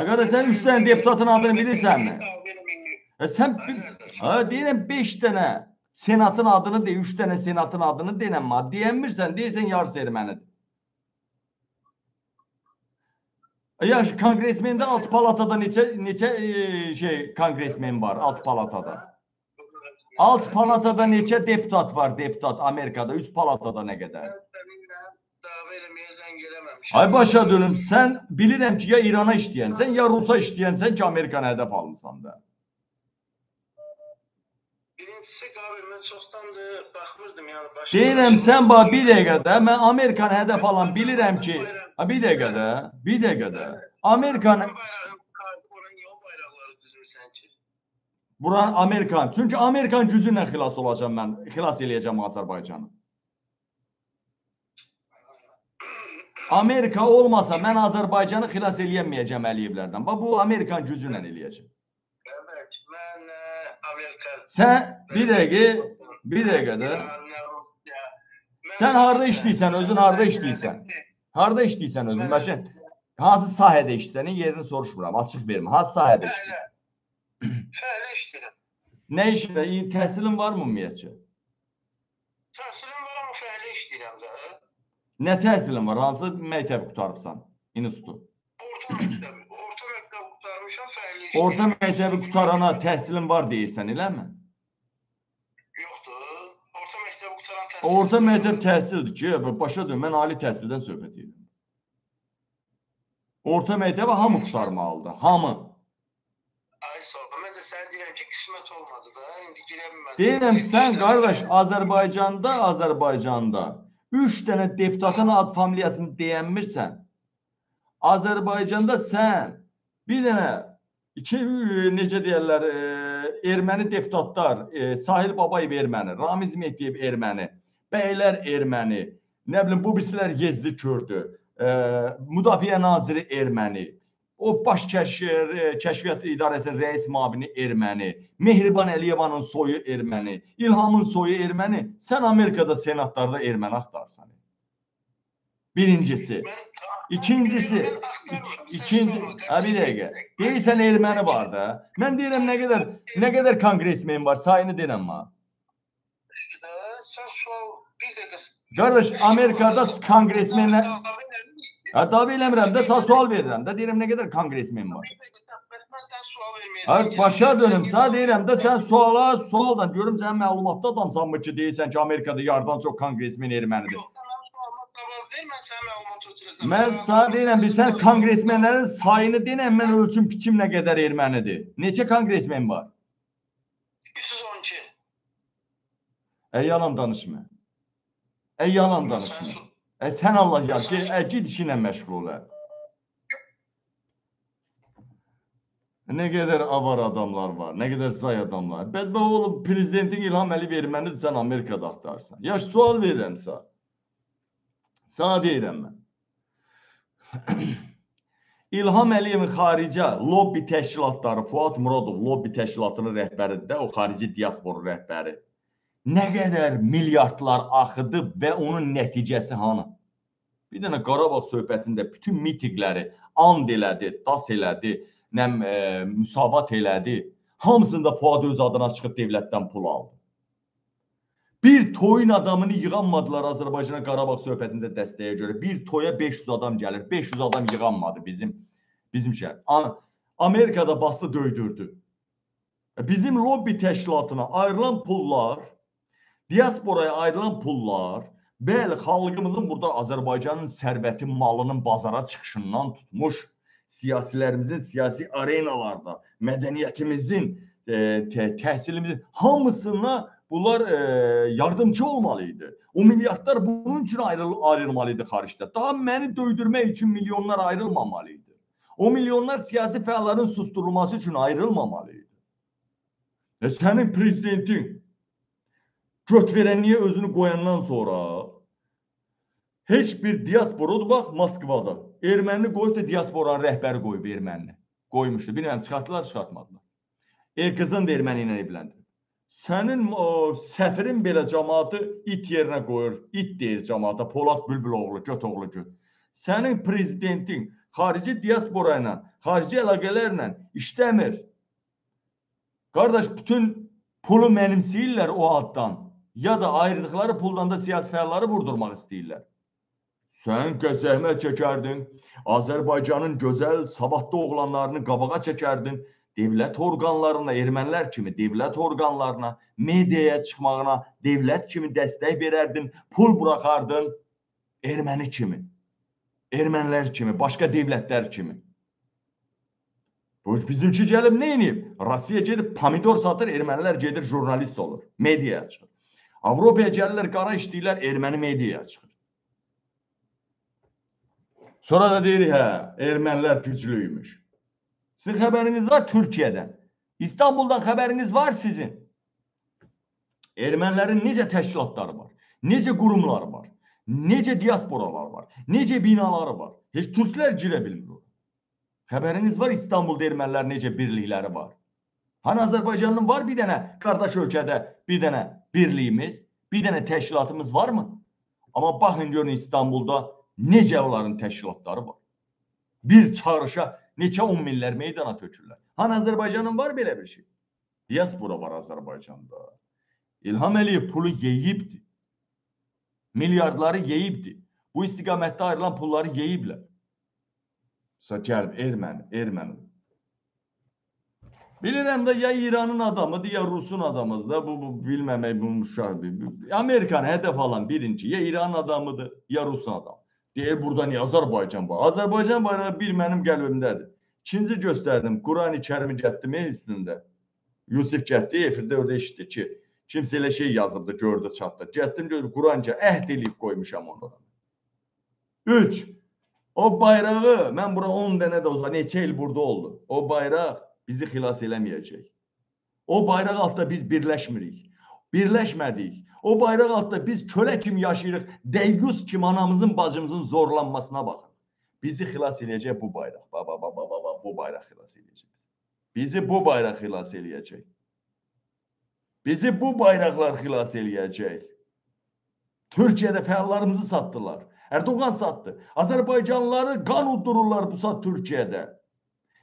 Aqada sən 3 dənə deputatın adını bilirsənmi? E sən ha deyirəm 5 dənə senatın adını de, 3 dənə senatın adını denən ma. Deyənmirsən, deyirsən yarısı ermənidir. E, Yaxşı, konqresmende alt palatada neçə neçə e, şey konqresmen var alt palatada? Alt palatada neçə deputat var, deputat Amerikada, üst palatada nə qədər? Ay başa dönüm, sən bilirəm ki, ya İrana işləyənsən, ya Rusa işləyənsən ki, Amerikanı hədəf almısan da. Birincisi qabil mən çoxdandır baxmırdım, yəni başqa. Deyirəm sən bax bir dəqiqədə mən Amerikanı hədəf alan bilirəm ki, ha bir dəqiqədə, bir dəqiqədə. Amerikanı buran Amerikan. Çünki Amerikan gücü ilə xilas olacağam mən. Xilas eləyəcəm Azərbaycanı. Amerika olmasa mən Azərbaycanı xilas eləyəməyəcəm Əliyevlərdən. Bax bu Amerikan gücü ilə eləyəcəm. Evet, mən ə, Amerika Sən bir dəqiqə Bir dəqiqə də. Sən harda işləyirsən, özün harda işləyirsən? Harda işləyirsən özün? Məsələn, hansı sahədə işləyirsən? Yerini soruşmuram, açıq vermə. Hansı sahədə işləyirsən? Fəhlə işləyirəm. Nə işlə? Təhsilin var mı ümumiyyətcə? Təhsilim var amma fəhlə işləyirəm də. Nə təhsilin var? Hansı məktəb qurtarıbsan? İnstitut. Orta məktəb, orta məktəb qurtarmışam, fəhlə işləyirəm. Orta məktəbi qutarana təhsilin var deyirsən, eləmi? Yoxdur. Orta məktəb qurtaran təhsil. Orta məktəb təhsildir ki, başa dön, mən ali təhsildən söhbət edirəm. Orta məktəbi hamı qutarmalıdır, hamı. Ay sağ ol. Mən də sənə deyirəm ki, qismət olmadı da. İndi girə bilmədim. Deyirəm sən İşlər- qardaş Azərbaycanda, Azərbaycanda 3 dənə deputatın ad familiyasını deyənmirsən. Azərbaycanda sən bir dənə iki ü- necə deyirlər, e, erməni deputatlar, e, Sahil Babayev erməni, Ramiz Mehdiyev erməni, bəylər erməni, nə bilim bu birisilər Yezdi Kürdü, e, Müdafiə naziri erməni, o baş kəşf, e, kəşfiyyat idarəsinin rəis müavini erməni, Mehriban Əliyevanın soyu erməni, İlhamın soyu erməni. Sən Amerikada senatlarda erməni axtarsan. Birincisi. Mən İkincisi, Mən ikinci, ha bir dəqiqə. Deyirsən erməni var da. Mən deyirəm nə qədər nə qədər konqresmen var, sayını deyirəm dəqiqə. Qardaş, Amerikada konqresmenlər Ha davi eləmirəm də, sənə sual verirəm də, deyirəm nə qədər konqresmen var. Mən sən sual verməyəcəm. Ha başa dönüm, sənə deyirəm də sən suala sualla görüm sən məlumatlı adamsanmı ki, deyirsən ki, Amerikada yardan çox konqresmen ermənidir. Mən sənə deyirəm, bir sən konqresmenlərin sayını deyirəm, mən ölçüm biçim nə qədər ermənidir. Neçə konqresmen var? 312. Ey yalan danışma. Ey yalan danışma. Su- E sən Allah ki, e, git işinlə məşğul ol. Nə qədər avar adamlar var, nə qədər zay adamlar. Bədbəxt olub prezidentin İlham Əliyev ermənidir, sən Amerikada axtarsan. Yaş sual verirəm sənə. Sənə deyirəm mən. İlham Əliyevin xaricə lobbi təşkilatları, Fuad Muradov lobbi təşkilatının rəhbəridir də, o xarici diaspora rəhbəri. Nə qədər milyardlar axıdıb və onun nəticəsi hanı? Bir dənə Qarabağ söhbətində bütün mitinqləri and elədi, das elədi, nəm e, müsavat elədi. Hamısında Fuad öz adına çıxıb dövlətdən pul aldı. Bir toyun adamını yığanmadılar Azərbaycana Qarabağ söhbətində dəstəyə görə. Bir toya 500 adam gəlir. 500 adam yığanmadı bizim bizim şəhər. Amerikada bastı döydürdü. Bizim lobbi təşkilatına ayrılan pullar, diasporaya ayrılan pullar, bəli, xalqımızın burada Azərbaycanın sərvəti, malının bazara çıxışından tutmuş, siyasilərimizin siyasi arenalarda, mədəniyyətimizin, e, tə- təhsilimizin hamısına bunlar e, yardımcı olmalı idi. O milyardlar bunun üçün ayrıl ayrılmalı idi xaricdə. Daha məni döydürmək üçün milyonlar ayrılmamalı idi. O milyonlar siyasi fəalların susturulması üçün ayrılmamalı idi. E, sənin prezidentin göt verənliyə özünü qoyandan sonra heç bir diaspora bax Moskvada erməni qoyub da diasporanın rəhbəri qoyub erməni. Qoymuşdu. Bilmirəm çıxartdılar, çıxartmadılar. Erqızın da erməni ilə evləndirib. Sənin o səfirin belə cəmaatı it yerinə qoyur. İt deyir cəmaata. Polad Bülbüloğlu, göt oğlu göt. Sənin prezidentin xarici diaspora ilə, xarici əlaqələrlə işləmir. Qardaş bütün pulu mənimsəyirlər o addan ya da ayırdıqları puldan da siyasi fəalları vurdurmaq istəyirlər. Sən zəhmət çəkərdin, Azərbaycanın gözəl, savadlı oğlanlarını qabağa çəkərdin, dövlət orqanlarına, ermənilər kimi dövlət orqanlarına, mediaya çıxmağına dövlət kimi dəstək verərdin, pul buraxardın erməni kimi, ermənilər kimi, başqa dövlətlər kimi. Bu bizimki gəlib nə edib? Rusiya gedib pomidor satır, ermənilər gedir jurnalist olur, mediaya çıxır. Avropaya gəlirlər, qara işləyirlər, erməni mediaya çıxır. Sonra da deyir, hə, ermənilər güclüymüş. Sizin xəbəriniz var Türkiyədən. İstanbuldan xəbəriniz var sizin. Ermənilərin necə təşkilatları var, necə qurumları var, necə diasporalar var, necə binaları var. Heç türklər girə bilmir ora. Xəbəriniz var İstanbulda ermənilər necə birlikləri var. Hani Azərbaycanın var bir dənə qardaş ölkədə bir dənə birliyimiz, bir dənə təşkilatımız varmı? Amma baxın görün İstanbulda necə onların təşkilatları var. Bir çağrışa neçə on minlər meydana tökürlər. Han Azərbaycanın var belə bir şey. Diaspora var Azərbaycanda. İlham Əliyev pulu yeyibdi. Milyardları yeyibdi. Bu istiqamətdə ayrılan pulları yeyiblər. Sonra gəlib erməni, erməni. Bilirəm də ya İranın adamıdır, ya Rusun adamıdır da bu, bu bilməmək bu müşahidi. Amerikan hədəf alan birinci ya İran adamıdır, ya Rusun adamı. Deyir burada niyə Azərbaycan var? Azərbaycan bayrağı bir mənim qəlbimdədir. İkinci göstərdim. Qurani Kərimi getdim üstündə. Yusif getdi, efirdə orada eşitdi ki, kimsə elə şey yazıbdı, gördü, çatdı. Getdim gördüm Quranca əhd eləyib qoymuşam onu. 3. O bayrağı mən bura 10 dənə də olsa neçə il burada oldu. O bayraq bizi xilas eləməyəcək. O bayraq altında biz birləşmirik. Birləşmədik. O bayraq altında biz kölə kimi yaşayırıq. Deyyus kimi anamızın, bacımızın zorlanmasına baxın. Bizi xilas eləyəcək bu bayraq. Baba, baba, baba, bu bayraq xilas eləyəcək. Bizi bu bayraq xilas eləyəcək. Bizi bu bayraqlar xilas eləyəcək. Türkiyədə fəallarımızı satdılar. Erdoğan sattı. Azərbaycanlıları qan uddururlar bu saat Türkiyədə.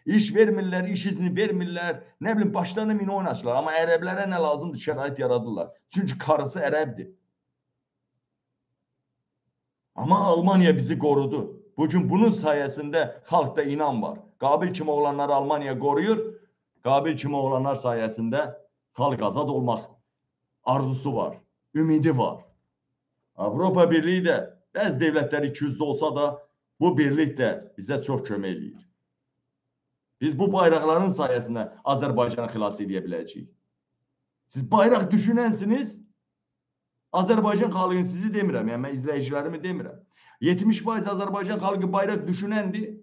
İş vermirlər, iş izni vermirlər. Nə bilim başlarına min oynaşırlar. Amma ərəblərə nə lazımdır şərait yaradırlar. Çünki karısı ərəbdir. Amma Almaniya bizi qorudu. Bugün bunun sayəsində xalqda inan var. Qabil kimi oğlanları Almaniya qoruyur. Qabil kimi oğlanlar sayəsində xalq azad olmaq arzusu var, ümidi var. Avropa Birliyi də bəzi dövlətlər 200-də olsa da bu birlik də bizə çox kömək eləyir. Biz bu bayraqların sayəsində Azərbaycanı xilas edə biləcəyik. Siz bayraq düşünənsiniz, Azərbaycan xalqını sizi demirəm, yəni mən izləyicilərimi demirəm. 70% Azərbaycan xalqı bayraq düşünəndir.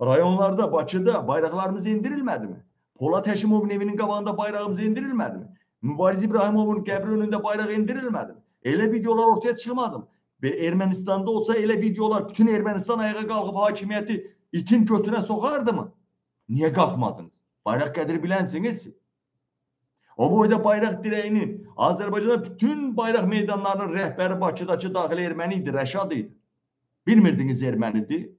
Rayonlarda, Bakıda bayraqlarımız endirilmədimi? Polat Həşimovun evinin qabağında bayrağımız endirilmədimi? Mübariz İbrahimovun qəbri önündə bayraq endirilmədimi? Elə videolar ortaya çıxmadı mı? Ermənistanda olsa elə videolar bütün Ermənistan ayağa qalxıb hakimiyyəti itin götünə soxardı mı? Niyə qalxmadınız? Bayraq qədri bilənsiniz. O boyda bayraq dirəyinin Azərbaycanda bütün bayraq meydanlarının rəhbəri Bakıdakı daxili erməni idi, Rəşad idi. Bilmirdiniz ermənidir.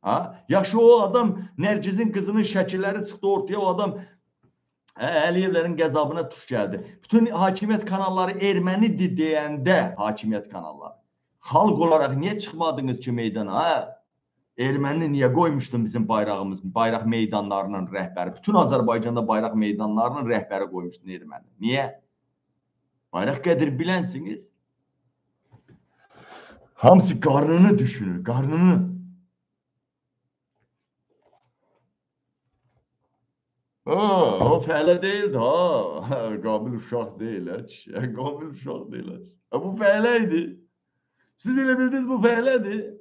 Ha? Yaxşı o adam Nərgizin qızının şəkilləri çıxdı ortaya, o adam Hə, Əliyevlərin qəzabına tuş gəldi. Bütün hakimiyyət kanalları ermənidir deyəndə hakimiyyət kanalları. Xalq olaraq niyə çıxmadınız ki meydana? Hə? Erməni niyə qoymuşdun bizim bayrağımız, bayraq meydanlarının rəhbəri? Bütün Azərbaycanda bayraq meydanlarının rəhbəri qoymuşdun erməni. Niyə? Bayraq qədir bilənsiniz. Hamısı qarnını düşünür, qarnını. Ha, o fəhlə deyildi ha. Qabil uşaq deyil ha. kişi. Qabil uşaq deyil. Ha, bu fəhlə idi. Siz elə bildiniz bu fəhlədir.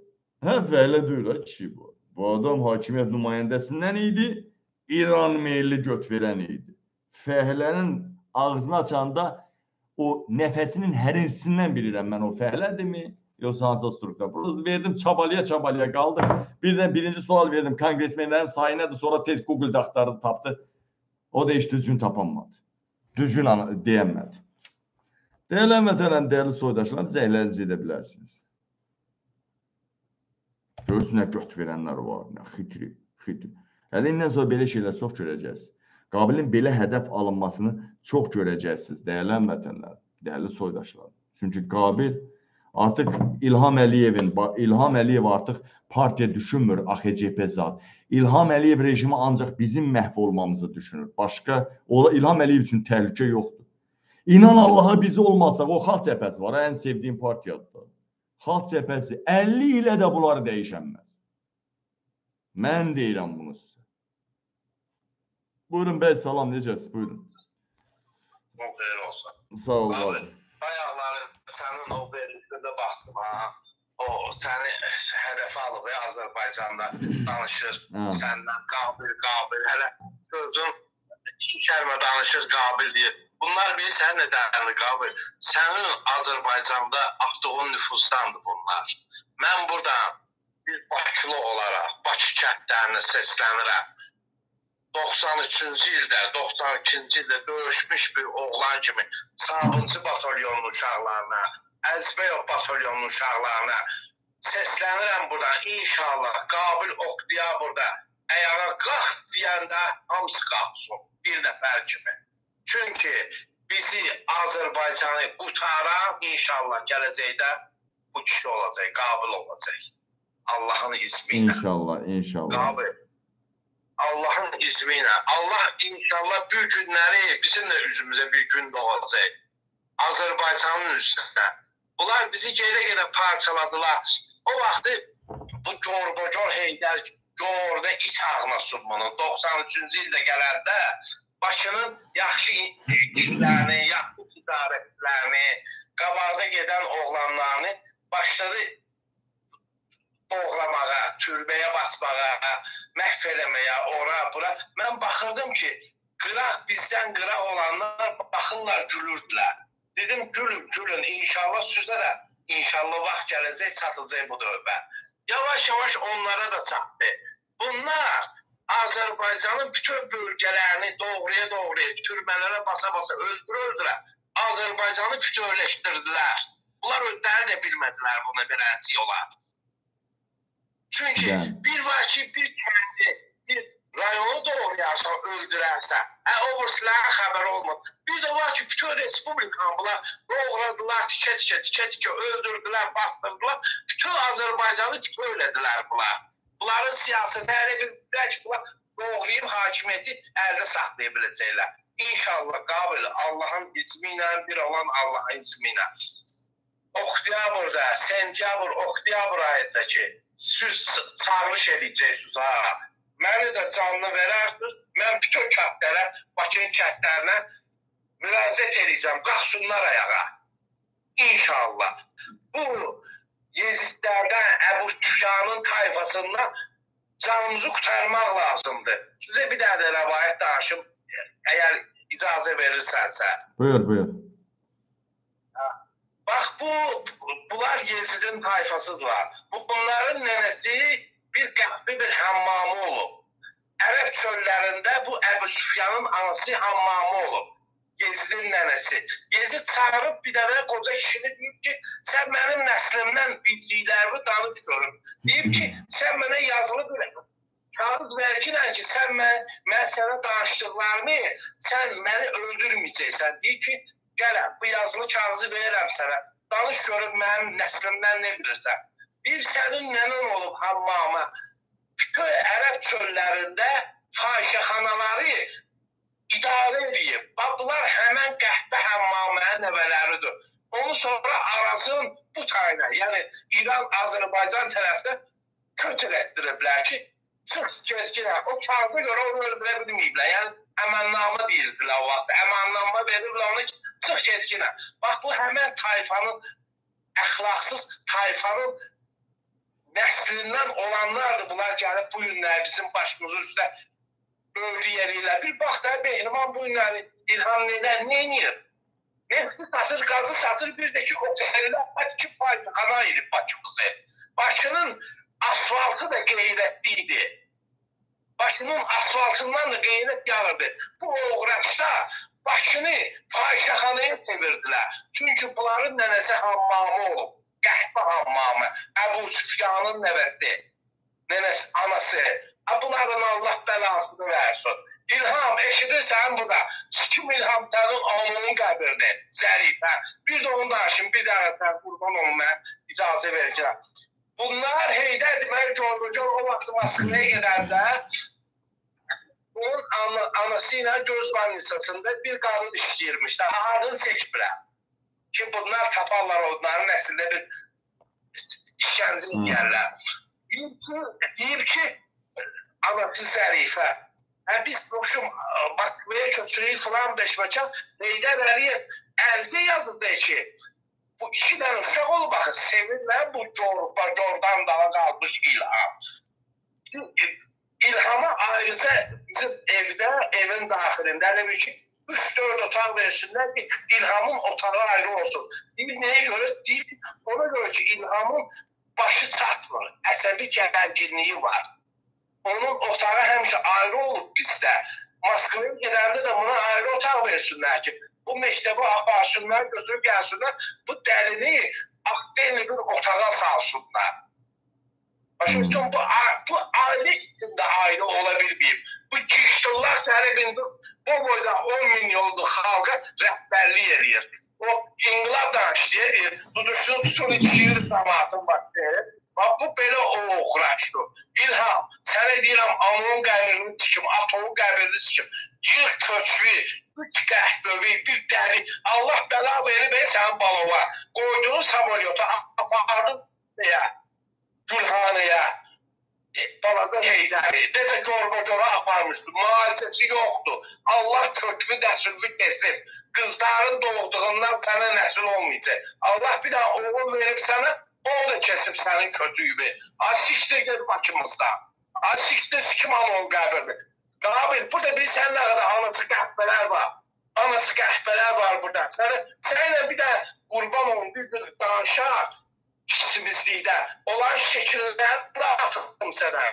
Hə, fəhlə deyil ha kişi bu. Bu adam hakimiyyət nümayəndəsindən idi. İran meyilli göt verən idi. Fəhlənin ağzını açanda o nəfəsinin hərintisindən bilirəm mən o fəhlədirmi? Yoxsa hansısa struktur. Burası verdim çabalaya çabalaya qaldı. Birdən birinci sual verdim. Kongresmenlərin sayı nədir? Sonra tez Google-da axtardı, tapdı. O da heç düzgün tapanmadı. Düzgün deyənmədi. Deyilən vətənən dəyərli soydaşlar, zəhlərinizi edə bilərsiniz. Görürsün nə göt verənlər var, nə xitri, xitri. Hələ indən sonra belə şeylər çox görəcəksiniz. Qabilin belə hədəf alınmasını çox görəcəksiniz, dəyərli vətənlər, dəyərli soydaşlar. Çünki Qabil artıq İlham Əliyevin, İlham Əliyev artıq partiya düşünmür, AXCP zat. İlham Əliyev rejimi ancaq bizim məhv olmamızı düşünür. Başqa ola İlham Əliyev üçün təhlükə yoxdur. İnan Allaha biz olmasaq o xalq cəbhəsi var, ən sevdiyim partiyadır. Xalq cəbhəsi 50 ilə də bunları dəyişənməz. Mən deyirəm bunu sizə. Buyurun bəy, salam, necəsiz? Buyurun. O xeyir olsun. Sağ ol, olun. Bayaqları sənin o verilişində baxdım ha. O səni hədəfə alıb ya Azərbaycanda danışır. Səndən qabil, qabil. Hələ sözün iki kəlmə danışır qabil deyir. Bunlar bilirsən nədəndir qabil? Sənin Azərbaycanda axdığın nüfuzdandır bunlar. Mən buradan bir Bakılı olaraq Bakı kəndlərinə səslənirəm. 93-cü ildə, 92-ci ildə döyüşmüş bir oğlan kimi Sabunçu batalyonunun uşaqlarına, Əzbəyov batalyonunun uşaqlarına səslənirəm buradan. İnşallah Qabil Oktyabrda ayağa qalx deyəndə hamısı qalxsın bir nəfər kimi. Çünki bizi Azərbaycanı qutaran inşallah gələcəkdə bu kişi olacaq, Qabil olacaq. Allahın ismi ilə. İnşallah, inşallah. Qabil. Allahın ismi ilə. Allah inşallah bu günləri bizim də üzümüzə bir gün doğacaq. Azərbaycanın üstünə. Bunlar bizi gelə-gelə parçaladılar. O vaxtı bu Corbocor Heydər Corda it ağına sunmanın 93-cü ildə gələndə Bakının yaxşı işlərini, yaxşı idarətlərini, qabağa gedən oğlanlarını başladı doğramağa, türbəyə basmağa, məhv eləməyə, ora, bura. Mən baxırdım ki, qıraq bizdən qıraq olanlar baxırlar, gülürdülər. Dedim gülün, gülün. İnşallah sizdə də inşallah vaxt gələcək, çatacaq bu dövbə. Yavaş-yavaş onlara da çatdı. Bunlar Azərbaycanın bütün bölgələrini doğruya-doğruya, türbələrə basa-basa öldürə-öldürə Azərbaycanı bütövləşdirdilər. Bunlar özləri də bilmədilər bunu beləncə olar. Çünki Yəni. bir var ki, bir kəndi, bir rayonu doğrayarsan, öldürərsən. Ə, o birisilərin xəbəri olmur. Bir də var ki, bütün respublikanı bunlar doğradılar, tikə-tikə, tikə-tikə öldürdülər, bastırdılar. Bütün Azərbaycanı öylədilər bunlar. Bunların siyasəti hələ bildilər ki, bunlar doğrayıb hakimiyyəti əldə saxlaya biləcəklər. İnşallah qabil Allahın ismi ilə bir olan Allahın ismi ilə. Oktyabrda, sentyabr, oktyabr ayındakı siz çağırış edəcəksiniz ha. Məni də canlı verərsiniz. Mən bütün kəndlərə, Bakının kəndlərinə müraciət edəcəm. Qalxsınlar ayağa. İnşallah. Bu Yezidlərdən, Əbu Süfyanın tayfasından canımızı qurtarmaq lazımdır. Sizə bir dənə də rəvayət danışım, əgər icazə verirsənsə. Buyur, buyur. Bax bu bunlar Yezidin tayfasıdırlar. Bu bunların nənəsi bir qəbri bir hammamı olub. Ərəb çöllərində bu Əbu Süfyanın anası hammamı olub. Yezidin nənəsi. Yezid çağırıb bir dənə qoca kişini deyib ki, sən mənim nəslimdən bildiklərimi danış görüm. Deyib ki, sən mənə yazılı bir kağız verginən ki, sən mən, mən sənə danışdıqlarımı, sən məni öldürməyəcəksən. Deyib ki, gələm, bu yazılı kağızı verirəm sənə. Danış görüm mənim nəslimdən nə bilirsən. Bir sənin nənən olub hammama. Bütün Ərəb çöllərində fahişəxanaları idarə edib. Bax, bunlar həmən qəhbə həmmamənin nəvələridir. Onu sonra Arazın bu tayına, yəni İran, Azərbaycan tərəfdə kötür etdiriblər ki, çıx getkinə. O kağıda görə onu öldürə bilməyiblər. Yəni əmannamə deyirdilər o vaxt. Əmannamə veriblər onu ki, çıx getkinə. Bax, bu həmən tayfanın əxlaqsız tayfanın nəslindən olanlardır. Bunlar gəlib bu günlər bizim başımızın üstə övgü yeriylə. Bir bax da Behriman bu günləri İlham nelər, nə edir? Nefti satır, qazı satır, bir də ki, otellər hadi ki, fabrikana ayırıb Bakımızı. Bakının asfaltı da qeyrətli idi. Bakının asfaltından da qeyrət yağırdı. Bu uğraşda Bakını fahişəxanaya çevirdilər. Çünki bunların nənəsi hammamı olub. Qəhbə hammamı. Əbu Süfyanın nəvəsi. Nənəsi, anası. Ha, Bunların Allah bəlasını versin. İlham eşidirsən burada. Kim İlham sənin anının qəbirdi. Zərifə. Bir də onu danışım. Bir dənə sən qurban olun mən icazə verəcəm. Bunlar Heydər deməli Corbucor o vaxt Moskvaya gedəndə onun ana, anası ilə göz bannisasında bir qadın işləyirmiş. Adını seçmirəm. Ki bunlar taparlar onların nəslində bir işgəncə Hmm. yerlər. Deyib ki, deyib ki anası Zərifə. Hə biz boşum Bakıya köçürük falan beşməkan. Heydər Əliyev ərizə yazdı ki bu iki dənə uşaq olub baxın sevirlər bu Corba Cordan dağa qalmış İlham. İlhama ayrıca bizim evdə, evin daxilində elə bir ki 3-4 otaq versinlər ki, İlhamın otağı ayrı olsun. Deyir, nəyə görə? Deyir, ki, ona görə ki, İlhamın başı çatmır, əsəbi gərginliyi var. Onun otağı həmişə ayrı olub bizdə. Moskva'ya gedəndə də buna ayrı otaq versinlər ki, bu məktəbə aparsınlar, götürüb gəlsinlər, bu dəlini akdeni bir otağa salsınlar. Başımdan bu, a- bu aile içinde aile olabilmeyeyim. Bu kişiler talebinde bu boyda 10 milyonlu halka rehberliği ediyor. O İngilizce danışıyor, tutuşunu tutun içiyor damatın baktı. Bak bu belə o oxuraşdı. İlham, sənə deyirəm, amonun qəbirini tikim, atomun qəbirini tikim. Yığ köçvi, üç qəhbəvi, bir dəli. Allah bəla verib ey sənin balova. Qoyduğun samolyota apardın deyə. Gülhanəyə. Balaca Heydəri. Necə corba-cora aparmışdı. Müalicəsi yoxdur. Allah köklü nəsilli kesin. Qızların doğduğundan sənə nəsil olmayacaq. Allah bir daha oğul verib sənə, o da kesib sənin kötüyü. Asiktir gel başımızdan. Asiktir sikim onun qəbrini. Qabil, burada bir sən nə qədər anası qəhbələr var. Anası qəhbələr var burada. Səni, sənlə bir də qurban olun, bir bir danışaq ikimizlikdə. Olan şəkillərini də atım sənə.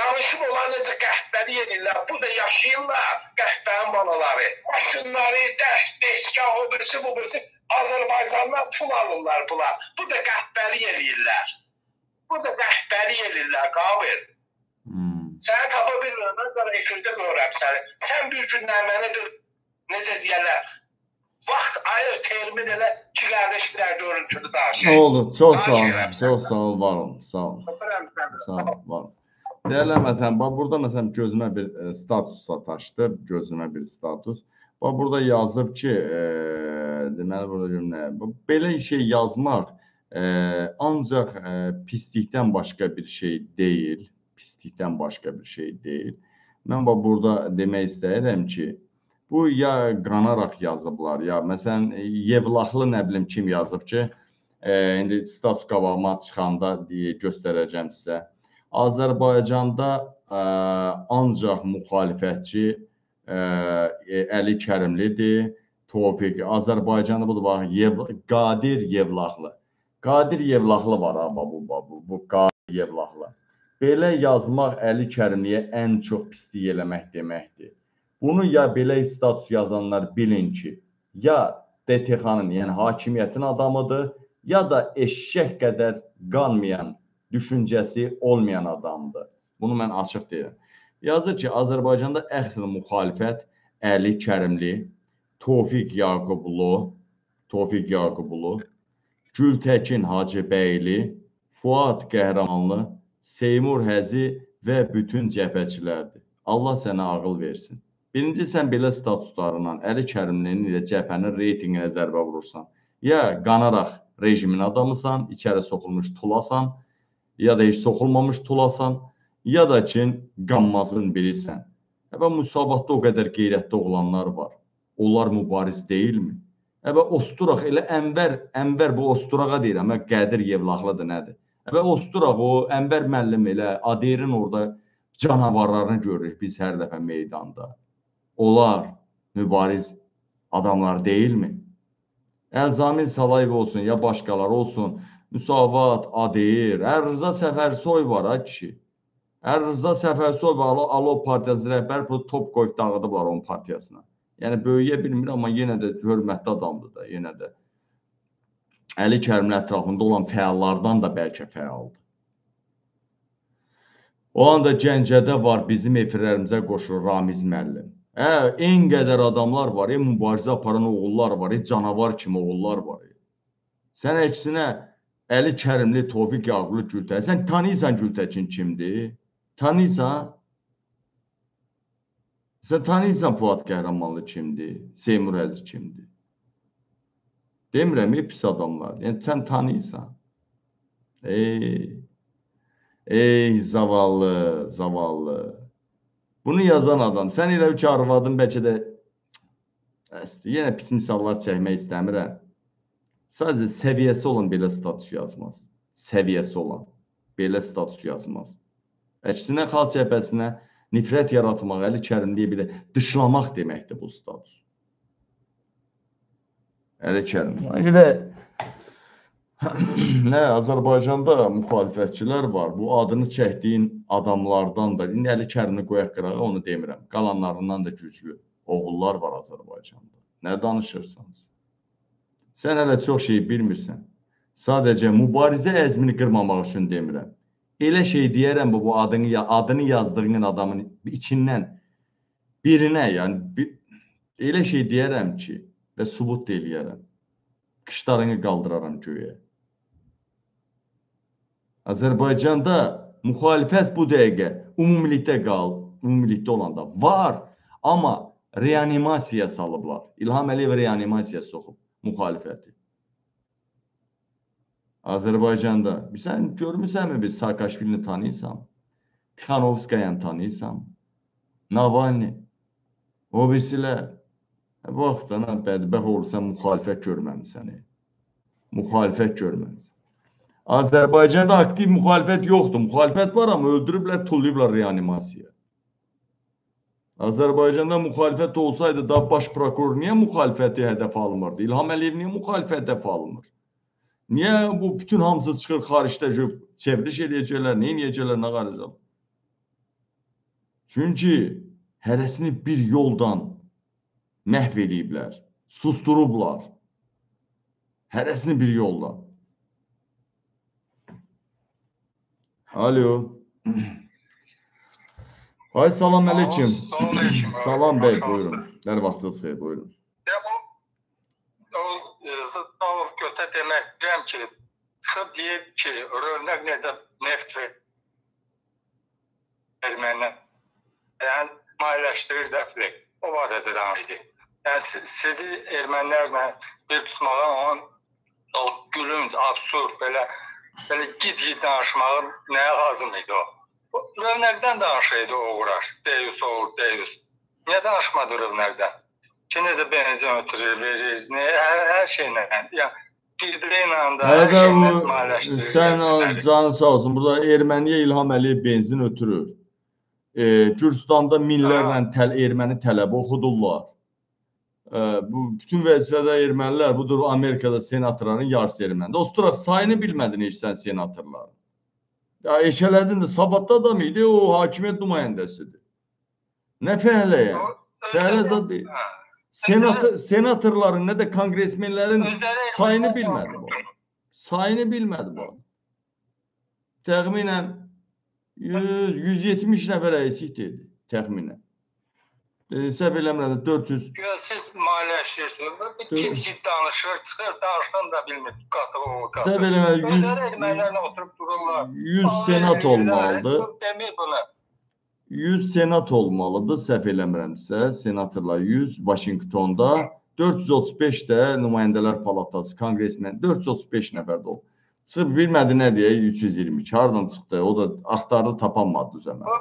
Danışıb onlar necə qəhbəli edirlər, burada yaşayırlar qəhbənin balaları. Maşınları, dərs, deşkah, o birisi, bu birisi Azərbaycandan pul alırlar bunlar. Bu da qəhbəli edirlər. Bu da qəhbəli edirlər, Qabil. Hmm. Səni tapa bilmirəm, mən sonra efirdə görürəm səni. Sən bir gündən mənə bir, necə deyərlər, vaxt ayır, termin elə iki qardeşlər görüntülü danışır. oldu? Çok sağ ol. Danışıram Çok sənə. sağ ol, var ol. Sağ ol. Öpürəm səni. Sağ ol, var ol. Değerli vətən, bax burada məsələn gözümə bir e, status sataşdı, gözümə bir status. Bax burada yazıb ki, e, deməli burada görüm nə, belə şey yazmaq e, ancaq e, pislikdən başqa bir şey deyil, pislikdən başqa bir şey deyil. Mən bax burada demək istəyirəm ki, bu ya qanaraq yazıblar, ya məsələn e, Yevlaxlı nə bilim kim yazıb ki, e, indi status qabağıma çıxanda deyə göstərəcəm sizə. Azərbaycanda ə, ancaq müxalifətçi ə, e, Əli Kərimlidir. Tofiq Azərbaycanda budur bax Yev Qadir Yevlaxlı. Qadir Yevlaxlı var ha bu bu, bu Qadir Yevlaxlı. Belə yazmaq Əli Kərimliyə ən çox pislik eləmək deməkdir. Bunu ya belə status yazanlar bilin ki, ya DTX-nın, yəni hakimiyyətin adamıdır, ya da eşşək qədər qanmayan düşüncəsi olmayan adamdır. Bunu mən açıq deyirəm. Yazır ki, Azərbaycanda əxr müxalifət Əli Kərimli, Tofiq Yaqublu, Tofiq Yaqublu, Gültəkin Hacıbəyli, Fuad Qəhrəmanlı, Seymur Həzi və bütün cəbhəçilərdir. Allah sənə ağıl versin. Birinci sən belə statuslarından Əli Kərimlinin ilə cəbhənin reytinqinə zərbə vurursan. Ya qanaraq rejimin adamısan, içəri soxulmuş tulasan, ya da heç soxulmamış tulasan, ya da ki, qanmazın birisən. Əbə müsabatda o qədər qeyrətli oğlanlar var. Onlar mübariz deyilmi? Əbə osturaq elə Ənvər, Ənvər bu osturağa deyirəm, hə, Qədir Yevlaxlıdır nədir? Əbə osturaq o Ənvər müəllim elə Adeyrin orada canavarlarını görürük biz hər dəfə meydanda. Onlar mübariz adamlar deyilmi? Əlzamin Salayev olsun ya başqaları olsun, Müsavat, Adeyir, Ərrıza Səfərsoy var ha kişi. Ərrıza Səfərsoy və Alo, Alo partiyası rəhbəri bu top qoyub dağıdıblar onun partiyasına. Yəni böyüyə bilmir, amma yenə də hörmətli adamdır da, yenə də. Əli Kərimin ətrafında olan fəallardan da bəlkə fəaldır. O anda Gəncədə var bizim efirlərimizə qoşulur Ramiz müəllim. Hə, en qədər adamlar var, en mübarizə aparan oğullar var, en canavar kimi oğullar var. Sən əksinə Əli Kərimli, Tofiq Yağlı Gültəkin, sən tanıyırsan Gültəkin kimdir? Tanıyırsan? Sən tanıyırsan Fuad Qəhrəmanlı kimdir? Seymur Əziz kimdir? Demirəm, ey pis adamlar. Yəni sən tanıyırsan. Ey, ey zavallı, zavallı. Bunu yazan adam, sən elə ki arvadın bəlkə də Əsti, yenə pis misallar çəkmək istəmirəm. Sadəcə səviyyəsi olan belə status yazmaz. Səviyyəsi olan belə status yazmaz. Əksinə xalq cəbhəsinə nifrət yaratmaq, Əli Kərimliyə belə dışlamaq deməkdir bu status. Əli Kərim. Ona görə Nə Azərbaycanda müxalifətçilər var. Bu adını çəkdiyin adamlardan da indi Əli Kərini qoyaq qırağa onu demirəm. Qalanlarından da güclü oğullar var Azərbaycanda. Nə danışırsınız? Sən hələ çox şey bilmirsən. Sadəcə mübarizə əzmini qırmamaq üçün demirəm. Elə şey deyərəm bu, bu adını ya- adını yazdığın adamın içindən birinə, yəni bir, elə şey deyərəm ki və sübut da eləyərəm. Qışlarını qaldıraram göyə. Azərbaycanda müxalifət bu dəqiqə ümumilikdə qal, ümumilikdə olanda var, amma reanimasiya salıblar. İlham Əliyev reanimasiyaya soxub müxalifəti. Azərbaycanda sən görmüsənmi biz Saakashvilini tanıyırsan? Tixanovskayanı tanıyırsan? Navalni, o birisilər. Bu vaxtdan bədbəxt olursan müxalifət görməmisən. e. Müxalifət görməmisən. Azərbaycanda aktiv müxalifət yoxdur. Müxalifət var amma öldürüblər, tullayıblar reanimasiyaya. Azərbaycanda müxalifət olsaydı da baş prokuror niyə müxalifəti hədəf almırdı? İlham Əliyev niyə müxalifət hədəf almır? Niyə bu bütün hamısı çıxır xaricdə çevriliş eləyəcəklər, nə eləyəcəklər, nə qaracaq? Çünki hərəsini bir yoldan məhv eləyiblər, susturublar. Hərəsini bir yoldan. Alo. Ay salam aleyküm. Salam aleyküm. Salam bəy, Xoş buyurun. geldiniz. Hər vaxtınız xeyir, buyurun. Ya bu o e, Zıtdalov götə demək istəyirəm ki, sırf deyib ki, Rövnəq necə neft ver- erməndən yəni maliyyələşdirir dəfli. O barədə danışdı. Yəni si- sizi ermənilərlə bir tutmağa onun o gülünc, absurd belə belə gec-gec danışmağı nəyə lazım idi o? Rövnəqdən danışırdı o uğraş. Deus olur, Deus. Niyə danışmadı Rövnəqdən? Ki necə benzin ötürür, verir, nə, hər, hər şeylə. Yəni bu maliyyələşdirir. sən o dəfələri. canı sağ olsun. Burada Erməniyə İlham Əliyev benzin ötürür. E, Gürcüstanda minlərlə təl erməni tələbə oxudurlar. E, bu bütün vəzifədə ermənilər budur Amerikada senatorların yarısı ermənidir. Osturaq sayını bilmədin heç sən senatorların. Ya eşələdin də savadlı adam idi, o hakimiyyət nümayəndəsidir. Nə fəhləyə? Fəhlə zad deyil. Hə. Senator, senatorların nə də kongresmenlərin sayını erməni bilmədi bu. Sayını bilmədi bu. Təxminən 100 170 nəfər əksik dedi təxminən. E, səhv eləmirəm 400 Güya siz Dur. gec-gec danışır, çıxır, danışdan da bilmir. Qatı o qatı. səhv eləmirəm Özləri ermənilərlə oturub dururlar. 100 100 senat olmalıdır. Demir bunu. 100 senat olmalıdır, səhv eləmirəmsə, senatorlar 100 Vaşinqtonda, 435 də nümayəndələr palatası, konqresmen 435 nəfər də olub. Çıxıb bilmədi nə deyə 322. Hardan çıxdı? O da axtardı, tapanmadı düzəmə.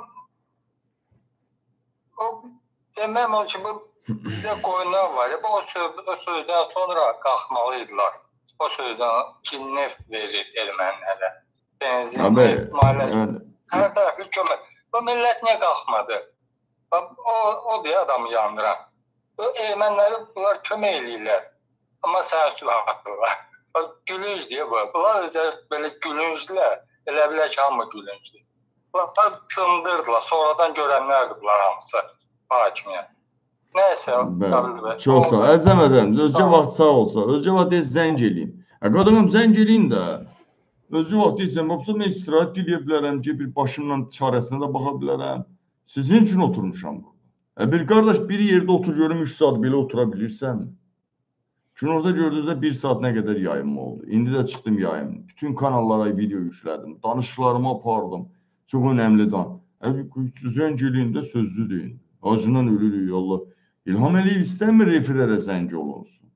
O deməm o ki bu bizdə qoyunlar var. Bu o, söz, o sözdən sonra qalxmalıydılar. O sözdən ki neft verir ermənilərə. Benzin, Abi, neft, maliyyə. yəni Hər tərəfli kömək. Bu millət niyə qalxmadı? O, o diye adamı yandıran. Bu erməniləri bunlar kömək eləyirlər. Amma sənə silah atırlar. Gülünc diye bu. Bunlar özləri belə gülüncdülər. Elə bilər ki, hamı gülüncdür. Bunlar sındırdılar. Sonradan görənlərdir bunlar hamısı. Hakimiyyət. Nəysə, Bəli. Çox sağ ol. Əzəm Sağ ol. vaxt sağ olsa. Özcə vaxt deyil, zəng eləyin. Ə, qadınım zəng eləyin də. Özcə vaxt deyilsən, bax, mən istirahət edə bilərəm ki, bir başımla çarəsinə də baxa bilərəm. Sizin üçün oturmuşam burada. Ə, bir qardaş bir yerdə otur görüm 3 saat belə otura bilirsən? Günorta gördüyünüzdə 1 saat nə qədər yayınma oldu. İndi də çıxdım yayım. Bütün kanallara video yüklədim. Danışıqlarımı apardım. Çox önəmli dan. Zəng eləyin də sözlü deyin. Acından ölürük Allah. İlham Əliyev istəmir referərə zəng olunsun.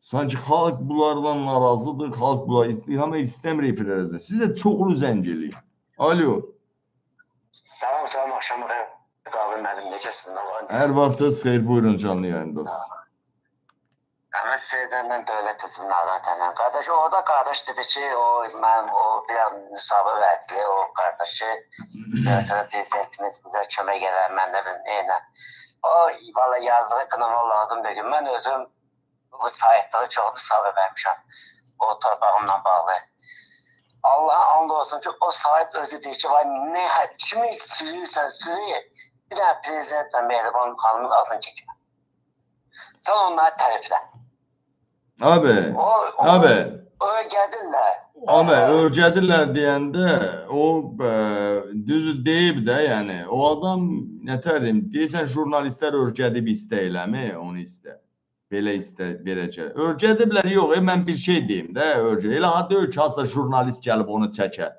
Sanki xalq bunlardan narazıdır, xalq bunlar İlham Əliyev istəmir referərə zəng. Siz də çoxlu zəng eləyin. Alo, Salam, salam, axşam xeyir. Qabil mənim necəsində var? hər vaxtınız xeyir, buyurun canlı yayında. Ama Seyircenden devlet ismini anlatan kardeş o da kardeş dedi ki o ben o bir an müsabı verdi o kardeşi yöneten prezidentimiz bize köme gelen ben de bilmem neyle. O valla yazdığı kınama lazım bir gün ben özüm bu sayetleri çok müsabı vermişim. o torpağımla bağlı. Allah'a and olsun ki o sahip özü deyir ki, vay ne kimi sürüyorsan sürüyor. Bir tane prezidentle Mehriban Hanım'ın adını çekin. Sen onları təriflə. Abi, O, o, abi, Öyrədirlər. abi örgədirlər deyəndə o ə, düz deyib də, yəni o adam nətər deyim, deyirsən jurnalistlər örgədib istəyirlərmi, onu istə. Belə istə verəcək. Örgədiblər yox, e, mən bir şey deyim də, örgə. Elə ha deyil ki, hansısa jurnalist gəlib onu çəkər.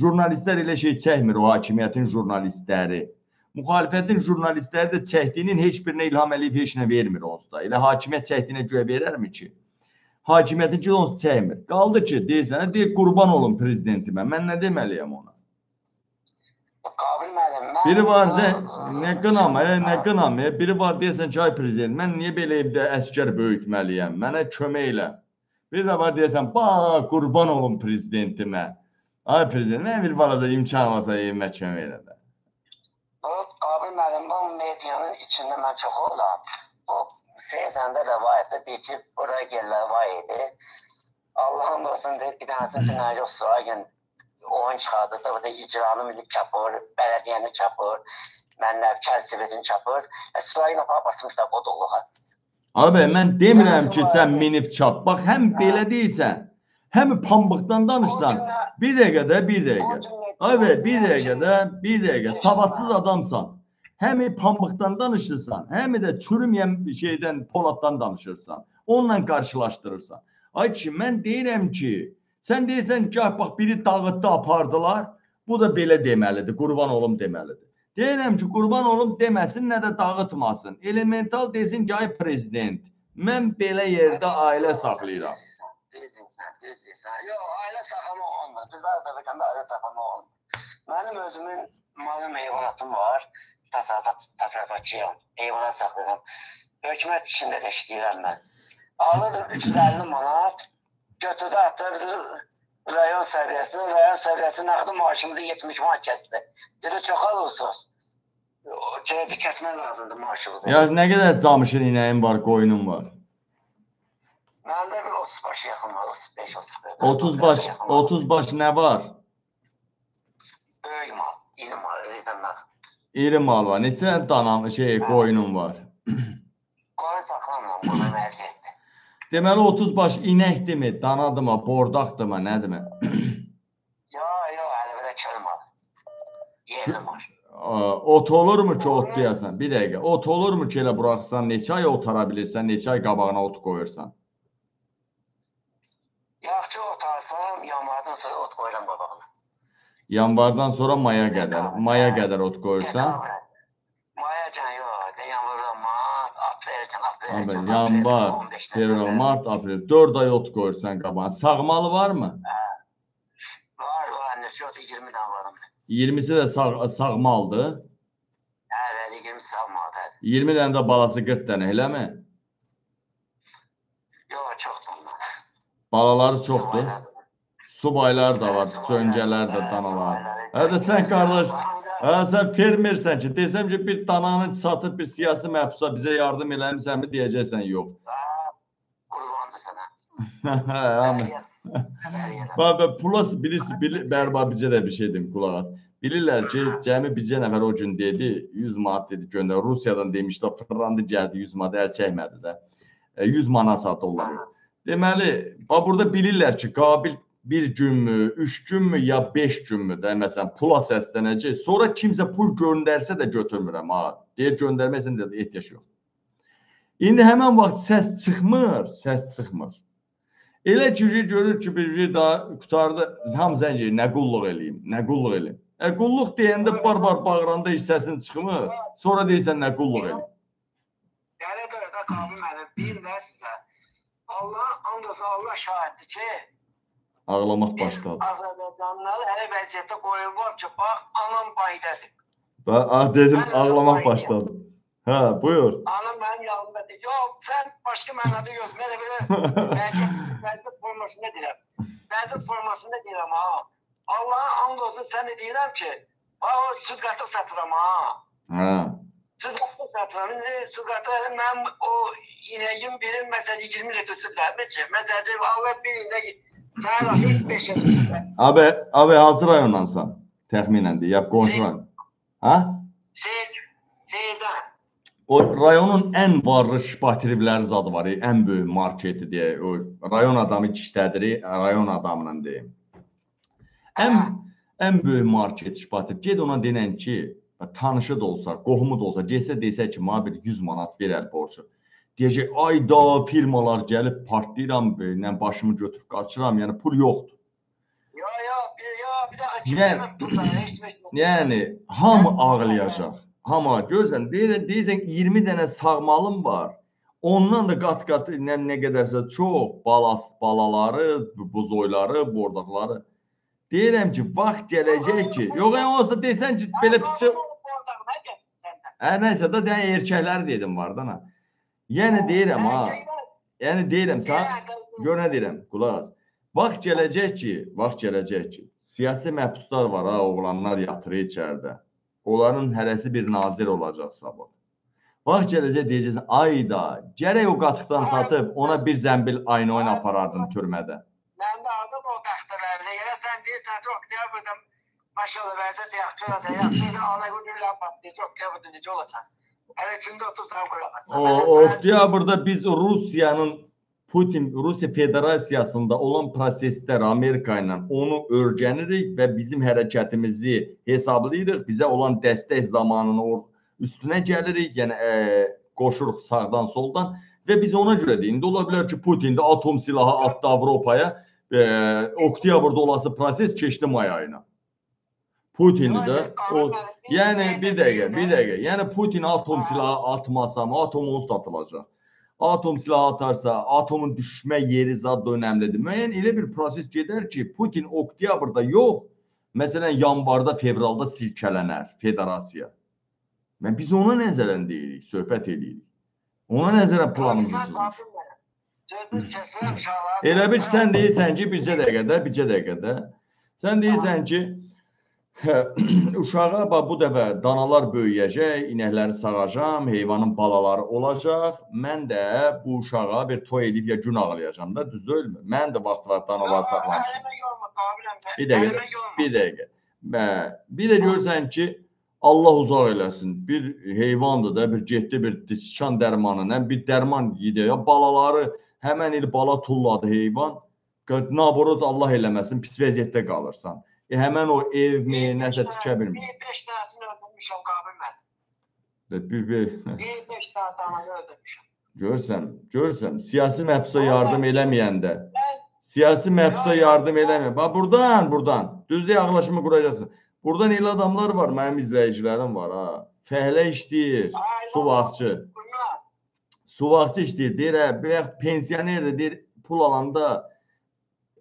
Jurnalistlər elə şey çəkmir o hakimiyyətin jurnalistləri. Müxalifətin jurnalistləri də çəkdiyinin heç birinə İlham Əliyev heç nə vermir onsuz da. Elə hakimiyyət çəkdiyinə görə verərmi ki? Hakimiyyətin ki onsuz çəkmir. Qaldı ki, deyirsən, deyir qurban olun prezidentimə. Mən nə deməliyəm ona? Qabil müəllim, mən Biri var sən nə qınama, e, nə qınama. e, Biri var deyəsən ki, ay prezident, mən niyə belə evdə əskər böyütməliyəm? Mənə kömək elə. Bir də var deyəsən, bax, qurban olun prezidentimə. Ay prezident, nə bir balaca imkan olsa evimə kömək elə Qabil müəllim, bu medianın içində mən çox olam. O seyizəndə də var idi, bir ki, buraya gəlirlər var idi. Allah'ın olsun deyib, bir tanesi dünəci Osragen oyun çıxardı da, burada icranı milli çapır, bələdiyyəni çapır, mənlər çərçivəsini çapır. Esra'yı apar basmışlar qoduqluğa. Abi mən demirəm ki, sən minib çap. Bax, həm belə deyirsən, həm pambıqdan danışsan. Bir dəqiqə də, bir dəqiqə. Abi bir dəqiqə də, bir dəqiqə. Savadsız adamsan. Həm pambıqdan danışırsan, həm də çürüməyən şeydən, poladdan danışırsan. Onunla qarşılaşdırırsan. Ay ki, mən deyirəm ki, sən deyirsən ki, bax biri dağıtdı, apardılar. Bu da belə deməlidir, qurban olum deməlidir. Deyirəm ki, qurban olum deməsin, nə də dağıtmasın. Elemental desin ki, ay prezident, mən belə yerdə ailə saxlayıram. Düz insan, düz insan. Yox, ailə saxlama olmur. Biz Azərbaycanda ailə saxlama olmur. Mənim özümün malım, heyvanatım var. Təsərrüfat, təsərrüfatçıyam. Heyvanat saxlayıram. Hökumət işində də işləyirəm mən. Alırdım 350 manat. Götürdü atdı bizi rayon səviyyəsinə. Rayon səviyyəsi nəqdi maaşımızı 70 manat kəsdi. Dedi, çox alırsınız. Gələcək kəsmək lazımdır maaşımızı. Ya nə qədər camışın inəyin var, qoyunun var. Məndə bir 30 baş yaxın var, 35, 35. 30 baş, 30 baş nə var? Böyük mal, iri mal, iridən nəqd. İri mal var. Neçə dana şey qoyunun var? Qoyun saxlamıram, qoyun əziyyətdir. Deməli 30 baş inəkdirmi, danadırmı, bordaqdırmı, nədirmi? Yo, yo, hələ belə köl mal. Yerli mal. Aa, Ot olurmu ki, ot deyəsən? Bir dəqiqə. Ot olurmu ki, elə buraxsan, neçə ay otara bilirsən, neçə ay qabağına ot qoyursan? Yaxşı otarsam, yanvardan sonra ot qoyuram qabağına. Yanvardan sonra maya qədər, maya qədər ot qoyursan. Mayacan yox, de yanvardan mart, aprelcan, Abi, aprelcan. yanvar, fevral, mart, aprel 4 ay ot qoyursan qabağına. Sağmalı varmı? Var, var, neçə ot 20 dənə varım. 20-si də sağ sağmaldır. Hələ 20 salmadı. 20 dənə də balası 40 dənə, eləmi? Yox, çoxdur onlar. Balaları çoxdur. Subaylar da var, cöncələr də, danalar. Hə də sən qardaş, hə sən fermersən ki, desəm ki, bir dananı satıb bir siyasi məhbusa bizə yardım eləmisənmi deyəcəksən yox. Qurbandır sənə. Hə, amma Bax, bax, pulas birisi, bili, bərba bizə də bir şey deyim, qulaq as. Bilirlər ki, cəmi bircə nəfər o gün dedi, 100 manat dedi göndər. Rusiyadan demişdi, fırlandı gəldi 100 manat, əl çəkmədi də. E, 100 manat atdı onları. Deməli, bax burada bilirlər ki, qabil bir günmü, üç günmü ya beş günmü də məsələn pula səslənəcək. Sonra kimsə pul göndərsə də götürmürəm ha. Deyir göndərməsən də ehtiyac yox. İndi həmin vaxt səs çıxmır, səs çıxmır. Elə ki görür ki, bir şey daha qutardı, ham zəng edir, nə qulluq eləyim, nə qulluq eləyim. E qulluq deyəndə bar-bar bağıranda heç səsin çıxmır. Sonra deyirsən nə qulluq eləyim. Görə də qanun mənim deyim də sizə. Allah, olsun Allah şahiddir ki, Ağlamaq başladı. Azərbaycanlıları elə vəziyyətdə qoyublar ki, bax, anam baydədir. Və ah dedim, ağlamaq başladı. Hə, buyur. Anam mənim yanımdadır. Yox, sən başqa mənada yox. Mən də belə vəziyyət, formasında deyirəm. Vəziyyət formasında deyirəm ha. Allah'a and olsun sənə deyirəm ki, ha o südqatı satıram ha. Hə. Südqatı qatıram. İndi su qatıram. Mənim o inəyin biri məsələn 20 litr su vermir. Məsələn Allah bir ildə səhər axşam 5 litr. Abi, abi hansı rayondansan? Təxminən deyə, ya qonşu rayon. Ha? Siz Seyzan. O rayonun ən varlı şpatrivləri zadı var, ən böyük marketi deyə. O rayon adamı işlədir, rayon adamının deyim. Ən ən böyük market şpatriv. Ged ona denən ki, tanışı da olsa, qohumu da olsa, getsə desə ki, mənə bir 100 manat verər borcu. Deyəcək, ayda firmalar gəlib partlayıram, belə başımı götürüb qaçıram, yəni pul yoxdur. Yo yo yo bir Ne? çıkacağım. Bunlar hiç meşgul. Yəni hamı ağlayacaq. Hamı görürsən, deyir, deyirsən 20 dənə sağmalım var. Ondan da qat-qat nə, nə qədərsə çox balas balaları, buzoyları, bordaqları. Deyirəm ki, vaxt gələcək ki, yox yəni olsa desən ki, belə gelsin senden? Hə nəysə də dən erkəklər dedim var da. nə. Yəni deyirəm ha. Yəni deyirəm sən Gör nə deyirəm, qulaq as. Vaxt gələcək ki, vaxt gələcək ki, siyasi məhbuslar var ha, oğlanlar yatır içəridə. Onların hərəsi bir nazir olacaq sabah. Vaxt gələcək deyəcəksən, ayda, gərək o qatıqdan satıb ona bir zəmbil ayna oyun aparardın türmədə. Ben de aldım o. Yine sen değilsen çok diye burada maşallah verse tiyaktör asa yapsaydı ana gönüller patlayı çok diye burada nece olacak. Hele içinde otursan koyamazsın. O oktyabrda biz Rusiyanın Putin Rusiya Federasiyasında olan proseslər Amerika ilə onu öyrənirik və bizim hərəkətimizi hesablayırıq. Bizə olan dəstək zamanını or üstünə gəlirik, yəni e, qoşuruq sağdan soldan və biz ona görə də indi ola bilər ki, Putin də atom silahı atdı Avropaya. E, oktyabrda olası proses keçdi may ayına. Putin də o Yəni bir dəqiqə, bir dəqiqə. Yəni Putin atom silahı atmasa, atom onsuz atılacaq. Atom silahı atarsa, atomun düşmə yeri zad da önəmlidir. Müəyyən elə bir proses gedər ki, Putin oktyabrda yox, məsələn yanvarda, fevralda silkələnər federasiya. Və biz ona nəzərən deyirik, söhbət edirik. Ona nəzərən kesin inşallah. Elə bil sən deyirsən ki, bircə dəqiqədə, bircə dəqiqədə. Sən deyirsən ki, uşağa bax bu dəfə danalar böyüyəcək, inəkləri sağacam, heyvanın balaları olacaq. Mən də bu uşağa bir toy edib ya gün ağlayacam da, düz deyilmi? Mən də vaxt var danalar saxlamışam. Bir dəqiqə, bir dəqiqə. Bə, bir də görsən ki, Allah uzaq eləsin. Bir heyvandır da, bir getdi bir sıçan dərmanı, nə bir dərman yedi. Ya balaları həmən il bala tulladı heyvan. Naborot Allah eləməsin, pis vəziyyətdə qalırsan. E, həmən o ev mi, nəsə tikə bilmir. Bir beş tanesini öldürmüşüm kabilem. Bir, bir, Bir beş tane danayı öldürmüşüm. görsən, görsən, siyasi məhbusa yardım eləməyəndə, siyasi məhbusa yardım eləmir. Bax burdan, burdan. Düzdür, ağlaşımı quracaqsın. Burdan elə adamlar var, mənim izləyicilərim var ha. Fəhlə işləyir, suvaqçı. Suvaqçı işləyir, deyir, hə, pensionerdir, deyir, pul alanda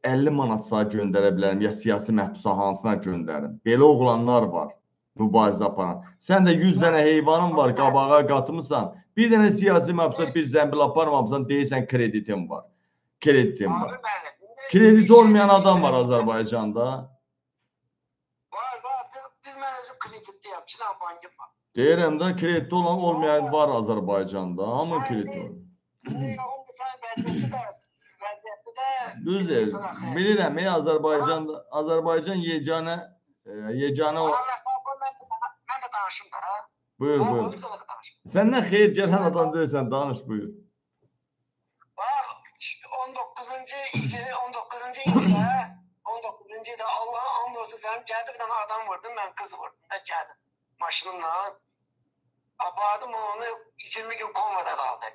50 manat sağ göndərə bilərəm ya siyasi məhbusa hansına göndərim. Belə oğlanlar var mübarizə aparan. Sən də 100 dənə heyvanın var, qabağa qatmısan. Bir dənə siyasi məhbusa bir zəmbil aparmamısan, deyirsən kreditim var. Kreditim var. Krediti olmayan adam var Azərbaycanda. Var var. Biz- mənəzi kreditli Çinan bankı var. Deyirəm də krediti olan olmayan var Azərbaycanda. Hamı sen vəziyyəti də vəziyyəti də Düzdür. Bilirəm, ey Azərbaycanda Azərbaycan yeganə e, yeganə o mən də danışım da. buyur buyur. Səndən xeyir gələn adam deyirsən, danış buyur. Bax 19-cu ildə 19-cu ildə 19-cu ildə Allah'a and olsun sənin gəldi bir dənə adam vurdu, mən qız vurdum da gəldim maşınımla. Apardım onu 20 gün komada qaldı.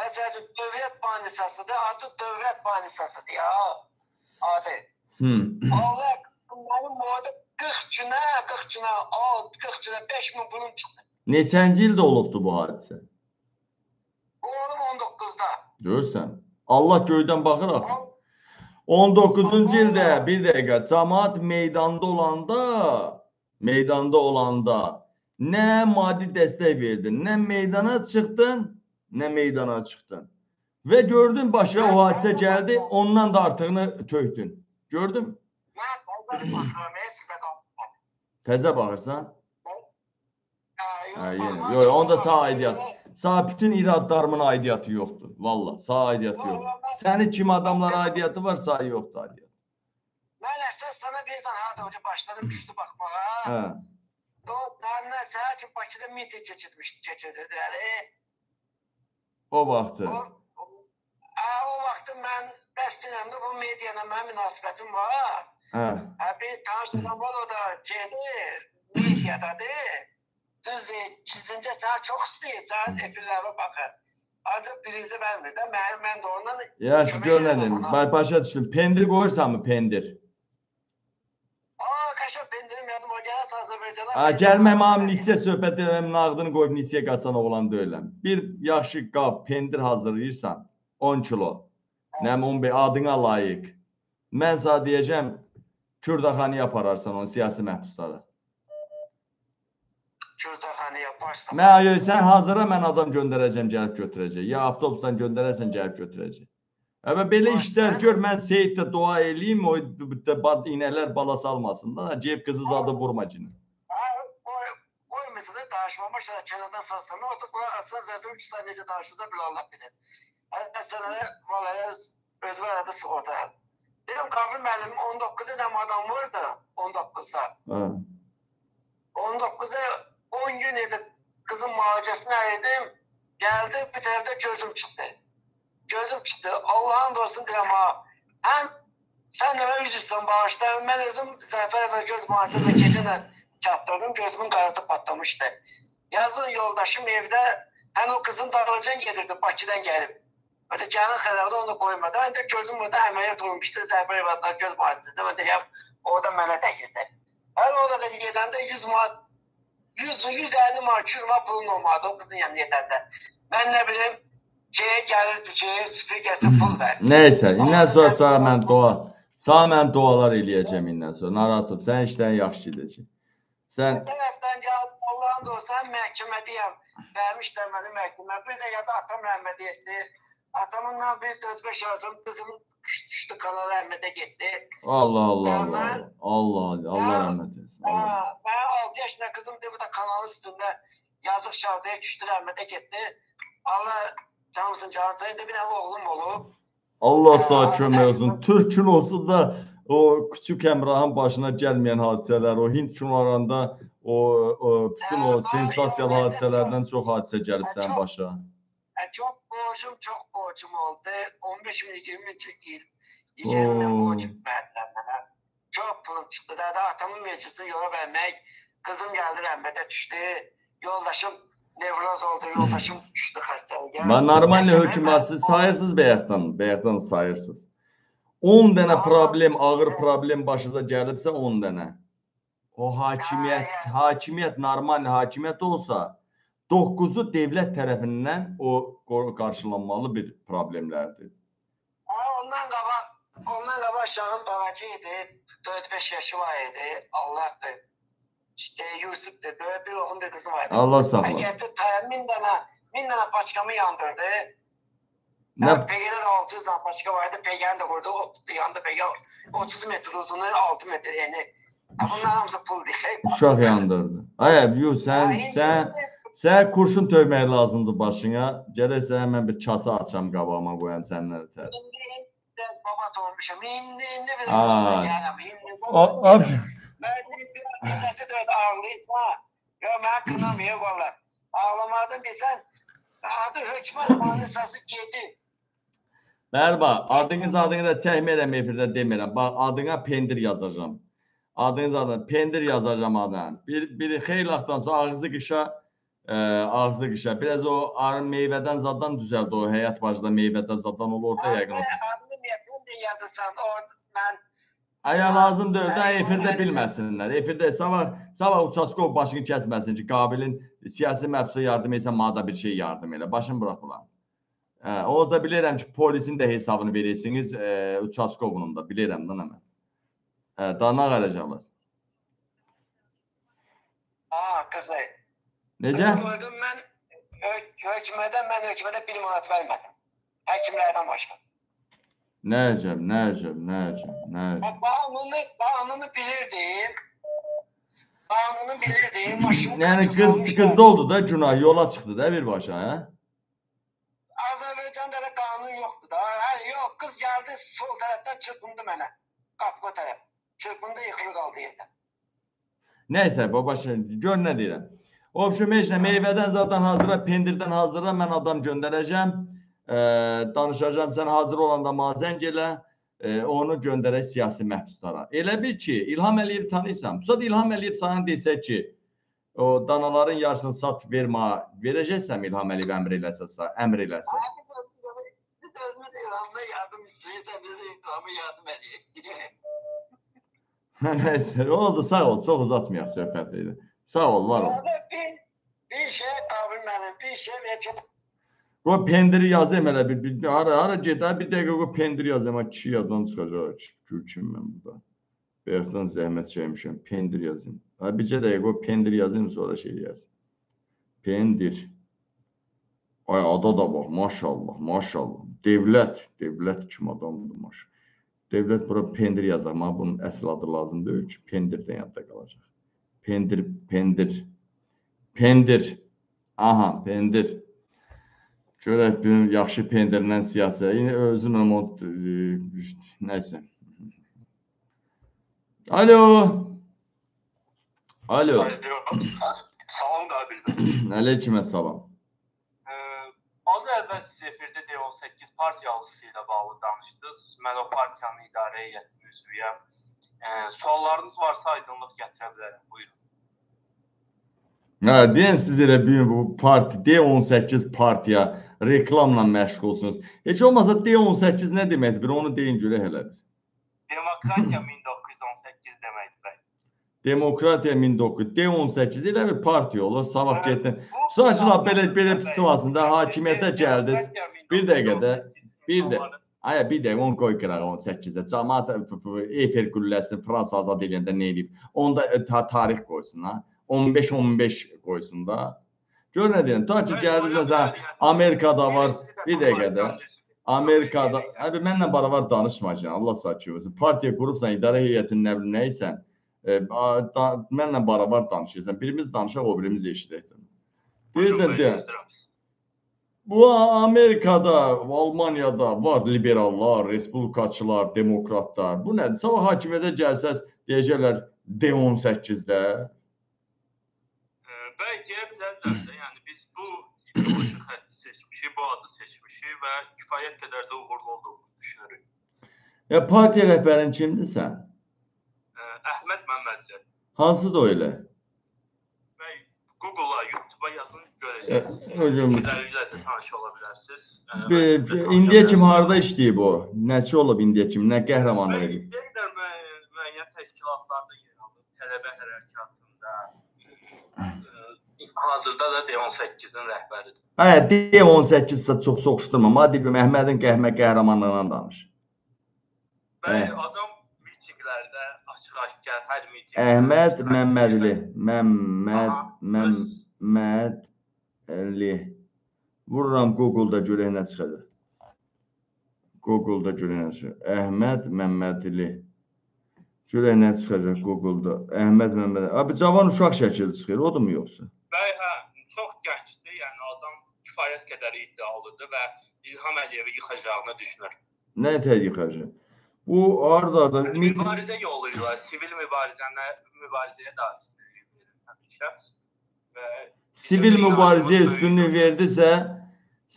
Məsələn, dövlət banisasıdır, artıq dövlət banisasıdır ya. Adı. Hı. Allah mənim orada 40 günə, 40 günə, al 40 günə 5000 pulum çıxdı. Neçənci ildə olubdu bu hadisə? Oğlum 19-da. Görürsən? Allah göydən baxır axı. 19-cu ildə bir dəqiqə cəmaət meydanda olanda, meydanda olanda nə maddi dəstək verdin, nə meydana çıxdın, nə meydana çıxdın. Və gördün başına o hadisə gəldi, ondan da artığını tökdün. Gördün? Qaldım. Təzə baxırsan. Hə, yenə. Yox, onda sağ aidiyyat. Sağ bütün iradlarımın aidiyyatı yoxdur. Valla, sağ aidiyyatı yoxdur. Sənin kimi adamlara aidiyyatı var, sağ yoxdur aidiyyatı. Mən əsas sana bir zan hada önce başladım düşdü baxmağa. Hə. Dostlarına səhər üçün Bakıda miting keçirmişdi, keçirdirdi. Yəni, O vaxtı. o, o, Aa, o vaxtı mən bəs dinəmdə bu mediana mənim münasibətim var. Hə. Ha, bir var o da şeydir, mediadadır. Düzdür, çizince sana çok istəyirsən, efirlərə baxır. Ancaq birinci vermir də, mən, mən də ondan Yaxşı, gör nə deyim. Ba- Başa düşdüm. Pendir qoyursan mı pendir? Aa, kaşa pendirim yadım, o gələrsə Azərbaycana. Ha, gəlməm am nisiyə söhbət edəm, nağdını qoyub nisiyə qaçan oğlan deyiləm. Bir yaxşı qab pendir hazırlayırsan, 10 kilo. Nəm 15 adına layiq. Mən sənə deyəcəm, Kürdaxanı apararsan onu siyasi məhbuslara. Kürdaxanı yaparsan. Mən sən hazıra mən adam göndərəcəm, gəlib götürəcək. Ya avtobusdan göndərərsən, gəlib götürəcək. Əbə belə işlər gör, mən Seyiddə dua eləyim, o bad inəklər bala salmasın da, ceyb qızı zadı vurma o, o mesela danışmamış da kənardan sarsana, olsa qulaq asılam, zəzim 3 saat necə danışırsa bilə Allah bilir. Hətta sənə vallahi öz- özümə aradı sığorta. Dedim, Qabil müəllim 19 adam adam var da, 19'da. Ha. 19'a 10 gün idi kızın muhacesini aradım. Geldi bir tarafta gözüm çıktı. Gözüm çıktı. Allah'ın dostum diyorum ha. Ben sen ne üzülsün bağışta. Ben özüm sefer ve göz muhasebe geceden çattırdım. Gözümün karası patlamıştı. Yazın yoldaşım evde hem o kızın dağılacağını getirdi Bakı'dan gelip. Ötekanın xəbəri onu koymadı. Ben de gözüm orada əməliyyat olmuştu. Zərbə evlatlar göz muhasebesinde. Ben de yap, orada mənə təkirdi. Her orada da gedəndə 100 manat 100 150 manat 200 manat pulun olmadı o kızın yanına gedəndə. Mən nə bilim şeye gəlirdi ki, süpürgəsi pul ver. Nəysə, indən sonra sağ mən dua, sağ mən dualar eləyəcəm indən sonra. Narahat ol, sən işlərin yaxşı gedəcək. Sən Bir tərəfdən gəldi Allah'ın dostu mən məhkəmədəyəm. Vermişlər məni məhkəmə. Bir də yada atam rəhmət etdi. Atamınla bir 4-5 yazım kızım düşdü kanala rəhmətə getdi. Allah Allah Allah. mən- Allah Allah, Allah rəhmət etsin. Ben 6 yaşında kızım da burada kanalın üstünde yazık şartıya düştü rahmete gitti. Allah canımsın cansın da bir tane oğlum olup. Allah sağ kömək olsun. Türkün olsun da o küçük Əmrahın başına gəlməyən hadisələr, o Hind kinolarında o, o bütün o sensasiyalı hadisələrdən çox hadisə gəlib sənin başa. Çok borcum çok borcum oldu. 15 bin 20 bin çekil. 20 bin Oo. borcum verdiler bana. Çok pulum. Daha da atamın meclisi yola vermek. Kızım geldi rahmete düştü. Yoldaşım nevroz oldu. Yoldaşım düştü hastalığa. Mən normal siz sayırsınız bəyəkdən, bəyəkdən sayırsınız. 10 dənə problem, ağır problem başınıza gəlibsə 10 dənə. O hakimiyyət, hakimiyyət normal hakimiyyət olsa 9-u dövlət tərəfindən o qarşılanmalı bir problemlərdir. Ondan qabaq, ondan qabaq Şahın babacı idi. 4-5 yaşı var idi. Allah işte Yusuf'tu. Böyle bir oğlum bir kızı vardı. Allah saxlasın. Getti ta min dənə, min dənə paçkamı yandırdı. Ne? Pege'de de 600 tane paçka vardı. Pege'nin de vurdu. O yandı Pege. 30 metre uzunluğu 6 metre yani. Bunlar hamısı pul değil. uşaq yandırdı. Ay, yox sən sən sən kurşun tövmək lazımdır başına. Gərək sənə mən bir kasa açam qabağıma qoyam səndən ötəri. İndi baba olmuşum. İndi indi bir Aa. yani. İndi A- ab- Ben öyle ağlayırsa. Ya ben kınamıyor valla. Ağlamadın bir sen. Adı hükümet manısası. Bəli bax, adınız adını da çəkmərəm efirdə demirəm. Bax, adına pendir yazacağam. Adınız adına pendir yazacağım adına. Bir bir xeyli vaxtdan sonra ağzı qışa e, ağzı qışa. Biraz o arı meyvədən zaddan düzəldi o həyat bacıda meyvədən zaddan olur orada yəqin. Adını yapayım de yazırsan. O ben Aya lazım deyil də efirdə bilməsinlər. Efirdə sabah sabah Uçaskov başını kəsməsin ki, Qabilin siyasi məhbusa yardım etsə mənə da bir şey yardım elə. Başını burax bulan. Hə, o da bilirəm ki, polisin də hesabını verirsiniz, e, Uçaskovun da bilirəm də mən. Hə, dana qaracaqlar. Aa kızı. Necə? Gördüm ben hök- hükümete ben hükümete bir manat vermedim. Hekimlerden başka. Nə əcəb, nə əcəb, nə əcəb, nə əcəb. Ben bağımlını, bağımlını bilirdim. Qanunu bilirdi, maşın Yəni qız qızda oldu da günah yola çıxdı da birbaşa, hə? Azərbaycanda da qanun yoxdur da. Hə, yox, qız gəldi sol tərəfdən çırpındı mənə. Qapıma tərəf. Çırpındı, yıxılıb qaldı yerdə. Nəysə baba şimdi gör nə deyirəm. Obşum heç nə meyvədən zaten hazıra, pendirdən hazıra mən adam göndərəcəm. Danışacağam sən hazır olanda mazəng elə. E, onu göndərək siyasi məhbuslara. Elə bil ki, İlham Əliyev tanıyırsan. Sonra İlham Əliyev sana desə ki, o danaların yarısını sat vermə, verəcəksən İlham Əliyev əmr eləsə, əmr eləsə. Biz özümüz İran'da yardım istəyirsən, biz İran'a yardım edəyik. Nəysə, oldu, sağ ol, çox uzatmayaq söhbəti. Sağ ol, var ol. Bir, bir şey qabul mənim, bir şey və çox Qoy pendiri yazayım elə bir, bir ara ara get, bir dəqiqə qoy pendiri yazayım, ha, kişi yaddan çıxacaq. Gül kim mən burada. Bayaqdan zəhmət çəkmişəm, pendir yazayım. Ha, bircə dəqiqə qoy pendir yazayım sonra şey yazayım. Pendir. Ay ada da bax, maşallah, maşallah. Devlət, devlət kim adamdır maşallah. Devlət bura pendir yazar, amma bunun əsl adı lazım deyil ki, pendirdən yadda qalacaq. Pendir, pendir. Pendir. Aha, pendir. Görək bir yaxşı pendirlə siyasi. Yəni özünə mod nəsə. Alo. Alo. Salam qabildir. Əleyküm salam. Ee, Az əvvəl siz efirdə D18 partiyalısı ilə bağlı danışdınız. Mən o partiyanın idarə heyətinin üzvüyəm. Ee, suallarınız varsa aydınlıq gətirə bilərəm. Buyurun. Hə, deyən siz elə bir bu parti D18 partiya reklamla məşğulsunuz. Heç olmasa D18 nə deməkdir? Bir onu deyin görək elə. Demokratiya 1918 deməkdir. bəy. Demokratiya 1900 D18 elə bir partiya olur. Sabah Evet, getdin. Suallar- belə belə bəy, sıvasında hakimiyyətə gəldiniz. Bir dəqiqədə, 1918 bir də- Aya bir dəqiqə onu qoy qırağa 18-də. Cəmaət Eiffel qülləsini Fransa azad edəndə nə edib? Onda e, ta tarix qoysun ha. 15-15 qoysun da. Gör nə deyirəm. Ta ki bəy, yəni, Amerikada var. də Bir partiyanın üzvü. Amerikada, abi mənlə baravar danışmayacaksın. Allah saçı olsun. Partiya qurubsan, idarə heyətinin nə bilim nəysən, e, da, mənlə baravar danışırsan. Birimiz danışaq, o birimiz eşidək. Deyirsən bəy, de. eşidirəm sizi. Bu Amerikada, Almaniyada var liberallar, respublikaçılar, demokratlar. Bu nədir? Sabah hakimiyyətə gəlsəz deyəcəklər D18-də. Ee, Bəy deyə bilərlər də, yəni biz bu ideoloji xətti seçmişik, bu adı seçmişik və kifayət qədər də uğurlu olduğumuzu düşünürük. Ya partiya rəhbərin kimdir sən? Ee, Əhməd Məmmədli. Hansıdır o elə? Bəy Google-a, YouTube-a yazın E, görəcəksiniz. hocam- Fikirləriyle də tanış ola bilərsiniz. Tanıya indiyə bilərsiniz. harda işləyib o? Nəçi olub indiyə kimi? Nə qəhrəmanlıq Bəy, indiyə qədər müəyyən, müəyyən təşkilatlarda yer alıb, tələbə hərəkatında. Hazırda da D18-in rəhbəridir. Hə, D18 isə çox soxuşdurma. Maddi bir Məhmədin qəhmə qəhrəmanlığından danış. Bəy, Hə. adam mitinqlərdə açıq-aşkar hər mitinq Əhməd Məmmədli. Məmməd Məmmədli. Vururam Google-da görək nə çıxacaq. Google-da görək nə çıxacaq. Əhməd Məmmədli. Görək nə çıxacaq Google-da. Əhməd Məmmədli. Abi cavan uşaq şəkili çıxır, odur mu yoxsa? Bəy, hə, çox gəncdir, yəni adam kifayət qədər iddialıdır və İlham Əliyevi yıxacağını düşünür. Nə tək yıxacaq? Bu harda da Yəni, mübarizə yolu ilə sivil mübarizənə mübarizəyə də həmişə. Və sivil mübarizəyə üstünlük verdisə,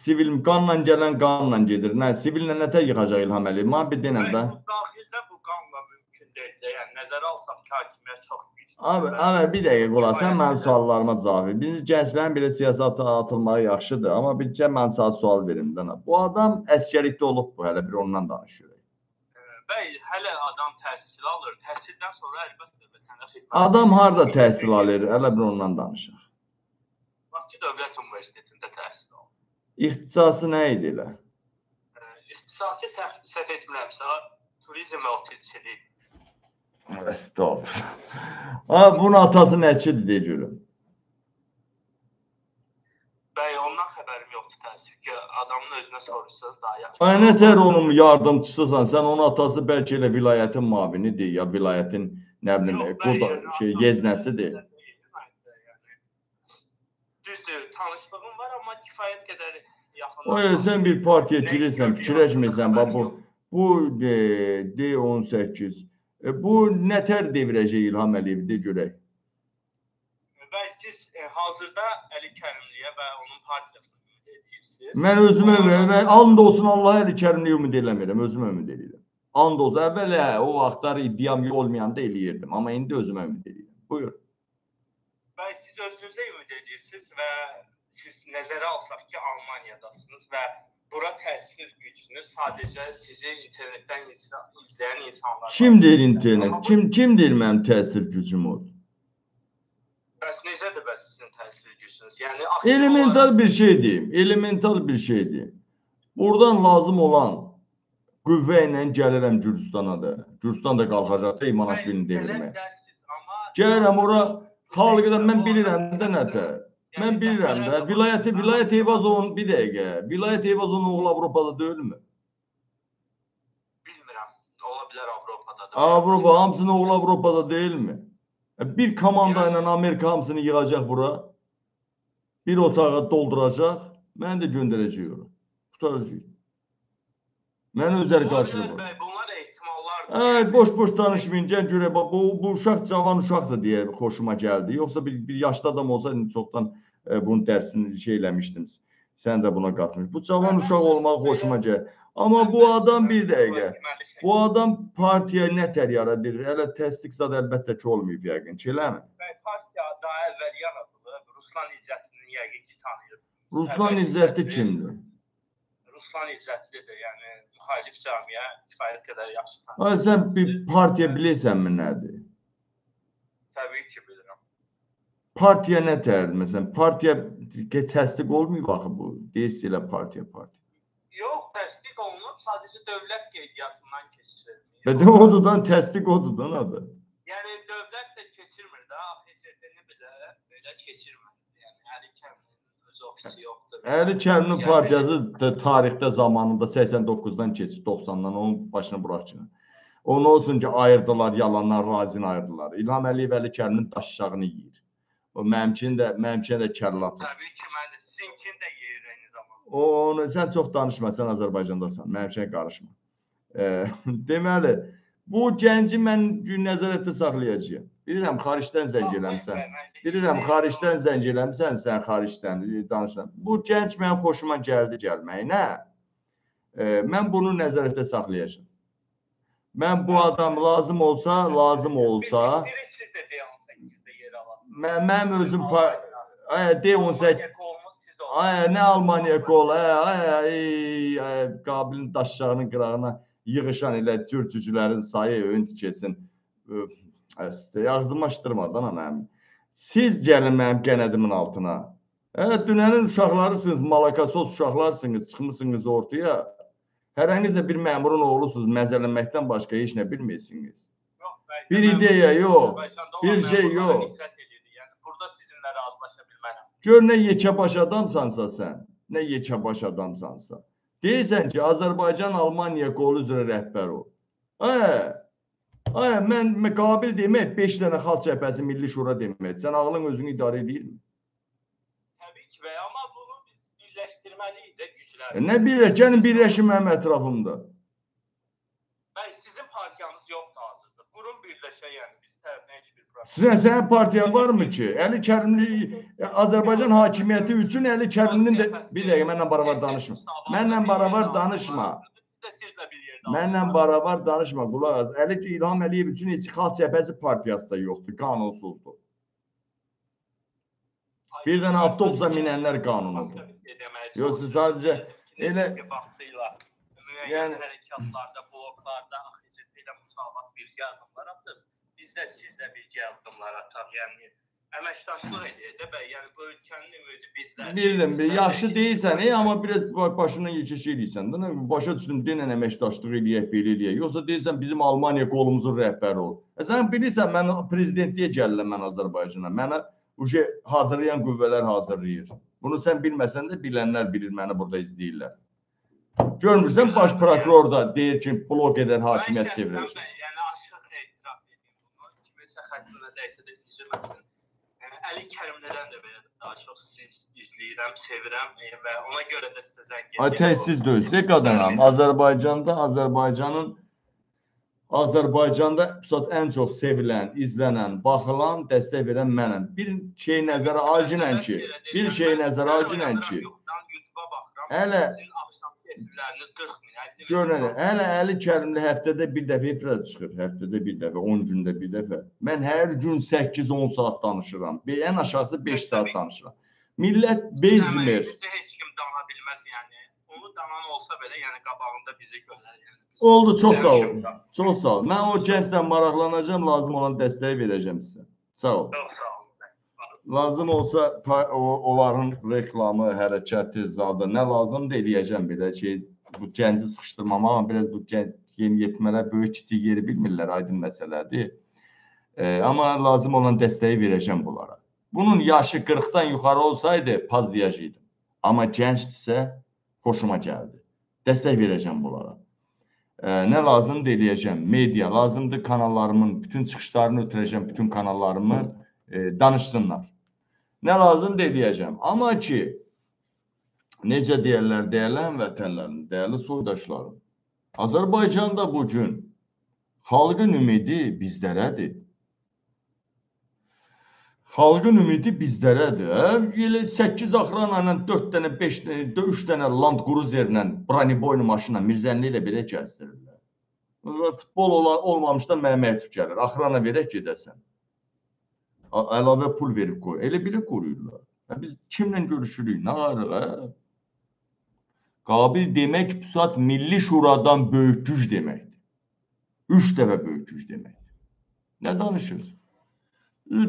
sivil qanla gələn qanla gedir. Nə sivillə nə tək yıxacaq İlham Əliyev? Mənə bir denən də. Daxildə bu qanla mümkün deyil. Yəni nəzərə alsaq ki, hakimiyyət çox güclüdür. Abi, abi bir dəqiqə qulaq. Sən mənim suallarıma cavab ver. Biz gənclərin belə siyasata atılmağı yaxşıdır, amma bircə mən sənə sual verim də. Bu adam əskərlikdə olub bu, hələ bir ondan danışırıq. Bəy, hələ adam təhsil alır. Təhsildən sonra əlbəttə vətənə xidmət. Adam harda təhsil alır? Hələ bir ondan danışaq. Bakı Dövlət Universitetində təhsil alır. İxtisası nə idi elə? Ə, İxtisasi səhv, səhv etmirəmsə, turizm və otelçilik. Estağfurullah. Ha, bunun atası nəçidir deyə görüm. Bəy, ondan xəbərim yoxdur təəssüf ki, adamın özünə soruşsanız daha yaxşı. Ay nətər onun yardımçısısan, sən onun atası bəlkə elə vilayətin müavinidir ya vilayətin Nə bilim, qurda yəni, şey adam- yeznəsi deyil. Yəni, Düzdür, tanışlığım var, amma kifayət qədər yaxın. O ya sən bir partiya girirsən, fikirləşmirsən, bax bu bu e, D18 e, bu nətər devirəcək İlham Əliyev de görək. Və siz e, hazırda Əli Kərimliyə və onun partiyasına ümid edirsiniz. Mən özümə və and olsun Allah Əli Kərimliyə ümid eləmirəm, özümə ümid edirəm. And olsun, əvvəl hə, o vaxtlar iddiam olmayanda eləyirdim, amma indi özümə ümid edirəm. Buyur. Və siz özünüzə ümid edirsiniz və siz nəzərə alsaq ki, Almaniyadasınız və bura təsir gücünüz sadəcə sizi internetdən izlə- izləyən insanlar. Kim deyir internet? Kim kim deyir mənim təsir gücüm odur? Bəs necədir bəs sizin təsir gücünüz? Yəni Elemental olaraq- bir şey deyim. Elemental bir şey deyim. Buradan lazım olan qüvvə ilə gəlirəm Gürcüstana da. Gürcüstan da qalxacaq da İmanaşvilini amma- Gəlirəm ora xalqı da mən bilirəm də nətər. Mən Yəni bilirəm də dəfələrlə vilayəti baxın. vilayət Eyvazovun bir dəqiqə. Vilayət Eyvazovun oğlu Avropada deyilmi? Bilmirəm. Ola bilər Avropada da. Avropa hamısının oğlu Avropada deyilmi? E, Bir komanda ilə Amerika hamısını yığacaq bura. Bir otağa dolduracaq. Mən də göndərəcək ora. Qutaracaq. Mən özləri Ola qarşılıq. bilər, bəy, Bunlar ehtimallardır. Ay Yəni- boş boş danışmayın. Gəl görək bax, bu bu uşaq cavan uşaqdır deyə xoşuma gəldi. Yoxsa bir, bir yaşlı adam olsa indi çoxdan e, bunun dərsini şey eləmişdim. Sən də buna qatmış. Bu cavan uşaq olmaq xoşuma gəlir. Amma bu adam bir dəqiqə. Bu adam partiya nə tər yaradır? Hələ təsdiq zad əlbəttə ki olmayıb yəqin ki, eləmi? Bəy, partiya daha əvvəl yaradılıb. Ruslan İzzətini yəqin ki tanıyır. Ruslan İzzəti kimdir? Ruslan İzzətlidir, yəni müxalif cəmiyə kifayət qədər yaxşı tanıyır. Ay sən bir partiya bilirsənmi nədir? Təbii ki, bilirəm. Partiya nə tərdir? Məsələn, partiya təsdiq olmayıb axı bu. Deyirsiz elə partiya partiya. Yox, təsdiq olunub, sadəcə dövlət qeydiyyatından keçirilmir. Və də odudan təsdiq odudan adı. Yəni dövlət də keçirmir də, AXC-ni belə belə keçirmir. Yəni Əli Kərimlinin öz ofisi yoxdur. Əli Kərimlin Yəni, partiyası tarixdə zamanında 89-dan keçib 90-dan onun başını bırak ki. Onu olsun ki ayırdılar, yalanlar razini ayırdılar. İlham Əliyev Əli Kərimlin daşşağını yeyir. O mənimkin də mənimkin də kəllə atır. Təbii ki, mən də sizinkin də yeyir eyni zamanda. O onu sən çox danışma, sən Azərbaycandasan. Mənim şeyə qarışma. E, deməli, bu gənci mən gün nəzarətdə saxlayacağam. Bilirəm xaricdən zəng eləmisən. Bilirəm xaricdən zəng eləmisən, sən xaricdən e, danışırsan. Bu gənc mənim xoşuma gəldi gəlməyinə. E, mən bunu nəzarətdə saxlayacağam. Mən bu adam lazım olsa, lazım olsa, siz də D18-də yer alasınız. mən mənim özüm ay D18 Almaniya qolumuz siz olun. Ay nə Almaniya qol, ay ay qabilin daşlarının qırağına yığışan elə cürcücülərin sayı ön keçsin. Əstə ağzımı açdırmadan anam. Siz gəlin mənim qənədimin altına. Hə, dünənin uşaqlarısınız, malakasos uşaqlarsınız, çıxmısınız ortaya. Hərəniz də bir məmurun oğlusunuz, məzələməkdən başqa heç nə bilmirsiniz. Yox, Bir ideya yox, bir şey yox. Yəni burada sizinlə razılaşa bilmərəm. Gör nə yekəbaş adamsansa sən, nə yekəbaş adamsansa. Deyirsən ki, Azərbaycan Almaniya qolu üzrə rəhbər ol. Ay, ay mən müqabil demək 5 dənə xalq cəbhəsi Milli Şura demək. Sən ağlın özünü idarə edirmi? Təbii ki, və amma bunu biz birləşdirməliyik də E, gücləri. nə birləş, gəlin birləşin mənim ətrafımda. Bəy, sizin partiyanız yoxdur hazırda. Qurun birləşə, yəni biz tərəfinə heç bir problem. Sizin sənin partiyan varmı ki? Əli Kərimli e, Azərbaycan hakimiyyəti üçün Əli Kərimlinin də bir dəqiqə mənlə baravar danışma. Mənlə baravar danışma. Biz də sizlə. Mənlə baravar danışma, qulaq as. Əli İlham Əliyev üçün heç xalq cəbhəsi partiyası da yoxdur, qanunsuzdur. Bir dənə avtobusa minənlər qanunudur. Yox, siz sadəcə elə- müəyyən Yəni- hərəkatlarda, bloklarda axıcı belə müsavat birgə addımlar atıb. Biz də sizlə birgə addımlar ataq. Yəni əməkdaşlıq edək də bəy, yəni bu ölkənin ümidi bizlər. Bildim, bir yaxşı deyirsən, ey, amma biraz ba- başından yekəş eləyirsən də. Başa düşdüm, denən əməkdaşlıq eləyək, belə eləyək. Yoxsa deyirsən bizim Almaniya qolumuzun rəhbəri ol. E sən bilirsən mən prezidentliyə gəlirəm mən Azərbaycana. Mənə şey hazırlayan qüvvələr hazırlayır. Bunu sən bilməsən də bilənlər bilir, məni burada izləyirlər. Görmürsən baş prokuror da deyir ki, blok edən hakimiyyət çevirir. Yəni açıq etiraf edeyim bunu. eləməsin. E, Əli Kərimlidən də belə daha çox siz izləyirəm, sevirəm e, və ona görə də sizə zəng Ay edirəm. tək siz deyilsiniz qadınam. Azərbaycanda Azərbaycanın Azərbaycanda pusat ən çox sevilən, izlənən, baxılan, dəstək verən mənəm. Bir şey nəzərə alginən ki, bir şey nəzərə alginən ki. Hələ- sizin axşam təsirləriniz 40 min, 50 min. görün, hələ Əli Kərimli həftədə bir dəfə efirə çıxır, həftədə bir dəfə, 10 gündə bir dəfə. Mən hər gün 8-10 saat danışıram. Ən aşağısı 5 saat danışıram. Millət bezmir. Heç kim dana bilməz yəni. Onu danan olsa belə, yəni qabağında bizi görər yəni. Oldu, çox sağ dan- Çox sağ olun. Mən o gənclə maraqlanacağam, lazım olan dəstəyi verəcəm sizə. Sağ olun. Çox sağ olun. Lazım olsa o, onların reklamı, hərəkəti, zadı nə lazımdır eləyəcəm belə ki, bu gənci sıxışdırmam amma biraz bu yeniyetmələr böyük kiçik yeri bilmirlər, aydın məsələdir. E, amma lazım olan dəstəyi verəcəm bunlara. Bunun yaşı 40-dan yuxarı olsaydı paz deyəcəydim. Amma gəncdirsə xoşuma gəldi. Dəstək verəcəm bunlara. E, nə lazımdır eləyəcəm. Media lazımdır kanallarımın bütün çıxışlarını ötürəcəm, bütün kanallarımı e, danışsınlar. Nə lazımdır eləyəcəm. Amma ki necə deyirlər, dəyərli həmvətənlərim, dəyərli soydaşlarım. Azərbaycanda bu gün xalqın ümidi bizlərədir. Xalqın ümidi bizdərədir. Elə 8 axrana ilə 4 dənə, 5 dənə, 3 dənə Land Cruiser-lə, Braniboynu maşınla Mirzənli ilə belə gəzdirirlər. Futbol olan olmamışdan mənə tük gəlir. Axrana verək gedəsən. Əlavə pul verib qoy. Elə belə qoruyurlar. Biz kimlə görüşürük? Nə qarıq, hə? Qabil demək pusat Milli Şuradan böyük güc deməkdir. 3 dəfə böyük güc deməkdir. Nə danışırsınız?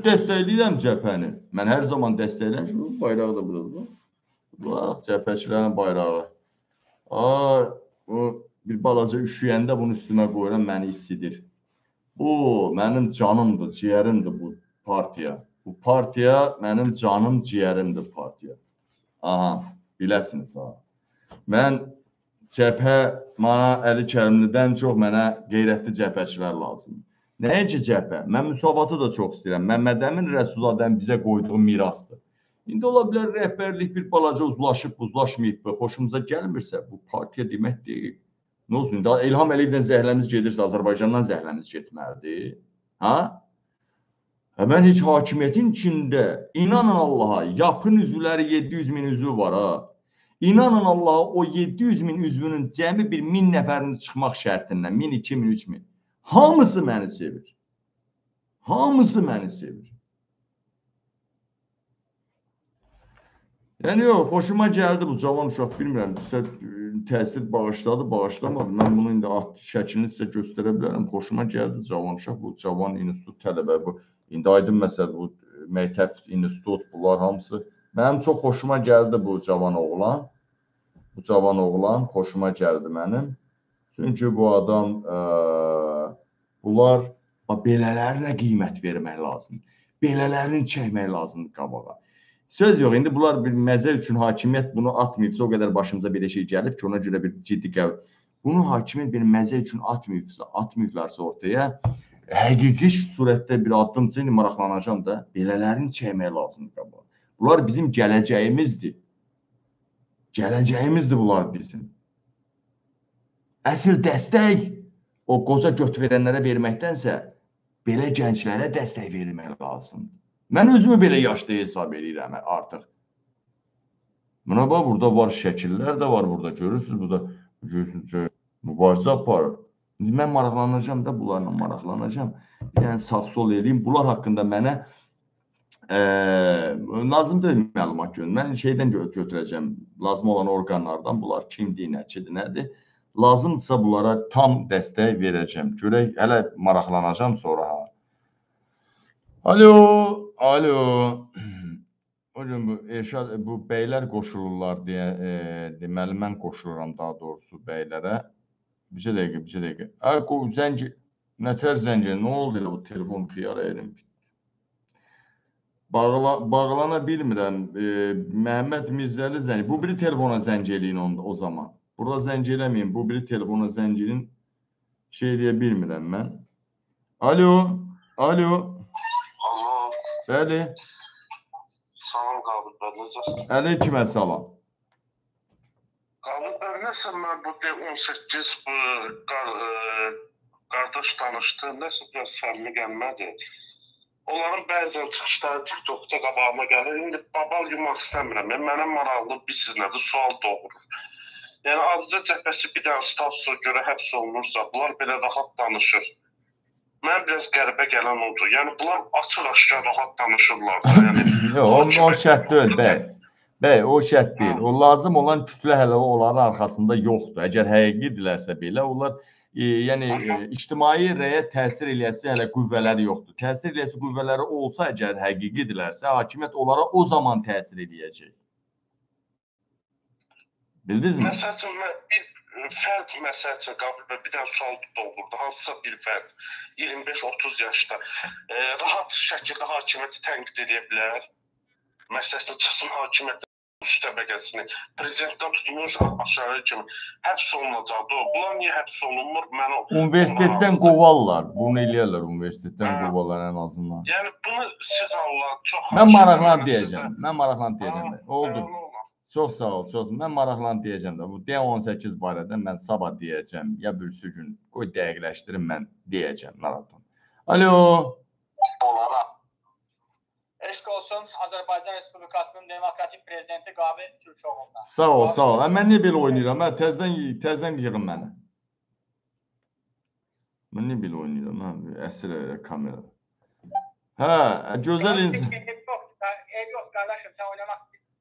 Dəstəkləyirəm cəbhəni. Mən hər zaman dəstəkləyirəm ki, bu bayrağı da burada. Bax, cəbhəçilərin bayrağı. Ay, bu bir balaca üşüyəndə bunu üstümə qoyuram, məni istidir. Bu mənim canımdır, ciyərimdir bu partiya. Bu partiya mənim canım, ciyərimdir partiya. Aha, biləsiniz ha. Mən cəbhə mənə Əli Kərimlidən çox mənə qeyrətli cəbhəçilər lazımdır. Nəinki cəbhə? Mən müsavatı da çox istəyirəm. Məmməd Əmin Rəsulzadənin bizə qoyduğu mirasdır. İndi ola bilər rəhbərlik bir balaca uzlaşıb, uzlaşmayıb, xoşumuza gəlmirsə, bu partiya demək deyil. Nə olsun? Da İlham Əliyevdən zəhləmiz gedirsə, Azərbaycandan zəhləmiz getməlidir. Ha? Hə, mən heç hakimiyyətin içində inanın Allaha, yapın üzvləri 700 min üzvü var ha. İnanın Allaha o 700 min üzvünün cəmi bir 1000 nəfərini çıxmaq şərtindən, 1000, 2000, 3000. Hamısı məni sevir. Hamısı məni sevir. Yəni yox, xoşuma gəldi bu cavan uşaq, bilmirəm, sizə e, təsir bağışladı, bağışlamadı. Mən bunu indi ad şəklini sizə göstərə bilərəm. Xoşuma gəldi cavan uşaq, bu cavan institut tələbə, bu indi aydın məsələ bu e, məktəb, institut, bunlar hamısı mənim çox xoşuma gəldi bu cavan oğlan. Bu cavan oğlan xoşuma gəldi mənim. Çünki bu adam ə, bunlar bax, belələrinə qiymət vermək lazımdır. Belələrini çəkmək lazımdır qabağa. Söz yox, indi bunlar bir məzə üçün hakimiyyət bunu atmayıbsa, o qədər başımıza belə şey gəlib ki, ona görə bir ciddi qəbul. Bunu hakimiyyət bir məzə üçün atmayıbsa, atmayıblarsa ortaya, həqiqi surətdə bir addımca indi maraqlanacağam da, belələrini çəkmək lazımdır qabağa. Bunlar bizim gələcəyimizdir. Gələcəyimizdir bunlar bizim. Əsl dəstək o qoca göt verənlərə verməkdənsə belə gənclərə dəstək vermək lazımdır. Mən özümü belə yaşlı hesab edirəm artıq. Buna bax, burada var şəkillər də var burada. Görürsüz burada görürsüz mübarizə aparır. İndi mən maraqlanacağam da bunlarla maraqlanacağam. Bir dənə sağ-sol eləyim. Bunlar haqqında mənə ə, lazım deyil məlumat görün. Mən şeydən gö götürəcəm. Lazım olan orqanlardan bunlar kimdir, nəçidir, nədir? Lazımdırsa bunlara tam dəstək verəcəm. Görək, hələ maraqlanacağam sonra ha. Alo, alo. Hocam bu Elşad bu bəylər qoşulurlar deyə e, deməli mən qoşuluram daha doğrusu bəylərə. Bir dəqiqə, bir dəqiqə. Ay qo zəng nətər zəng nə oldu elə bu telefon xiyar erim. Bağla bağlana bilmirəm. E, Məhəmməd Mirzəli zəng. Bu biri telefona zəng eləyin onda o zaman. Burada zəng eləməyin. Bu biri telefona zəng eləyin. Şey eləyə bilmirəm mən. Alo, alo. Allah. Bəli. Salam Qabil bəy, necəsiz? Əleyküm salam. Qabil bəy, nəsə mən bu D18 bu qar, e, qardaş danışdı, nəsə biraz səmimi gəlmədi. Onların bəzən çıxışları TikTokda qabağıma gəlir. İndi babal yumaq istəmirəm. Yəni, mənə maraqlı bir siz nədir sual doğurur. Yəni Azca cəbhəsi bir dənə statusa görə həbs olunursa, bunlar belə rahat danışır. Mən biraz qəribə gələn oldu. Yəni bunlar açıq-aşkar rahat danışırlar. da. Yəni Yox, o, o şərt deyil, bəy. Bəy, o şərt deyil. O lazım olan kütlə hələ onların arxasında yoxdur. Əgər həqiqidirlərsə belə, onlar e, yəni e, ictimai rəyə təsir eləyəsi hələ qüvvələri yoxdur. Təsir eləyəsi qüvvələri olsa əgər həqiqidirlərsə, hakimiyyət onlara o zaman təsir eləyəcək. Bildinizmi? Məsəl üçün mən bir fərd məsəl üçün Qabil bəy bir dənə sual doğurdu. Hansısa bir fərd 25-30 yaşda e, rahat şəkildə hakimiyyəti tənqid edə bilər. Məsələn, çıxsın hakimiyyət üst təbəqəsini prezidentdən tutmuş aşağı kimi həbs olunacaqdı. Bunlar niyə həbs olunmur? Mən o Universitetdən qovarlar. Bunu eləyərlər universitetdən Hə. qovarlar ən azından. Yəni bunu siz Allah çox Mən hakimiyyət deyəcəm. Mən maraqlanıb deyəcəm. Ha, Oldu. Çox sağ ol, çox. Mən maraqlanıb deyəcəm də. Bu D18 barədə mən sabah deyəcəm. Ya birisi gün qoy dəqiqləşdirim mən deyəcəm. Narahat. Alo. Onlara Eşq olsun Azərbaycan Respublikasının demokratik prezidenti Qabil Türkoğlu'na. Sağ ol, sağ ol. Mən niyə belə oynayıram? Hə, təzədən təzədən yığın məni. Mən niyə belə oynayıram? Hə, əsir elə kamera. Hə, gözəl insan. Ev biz.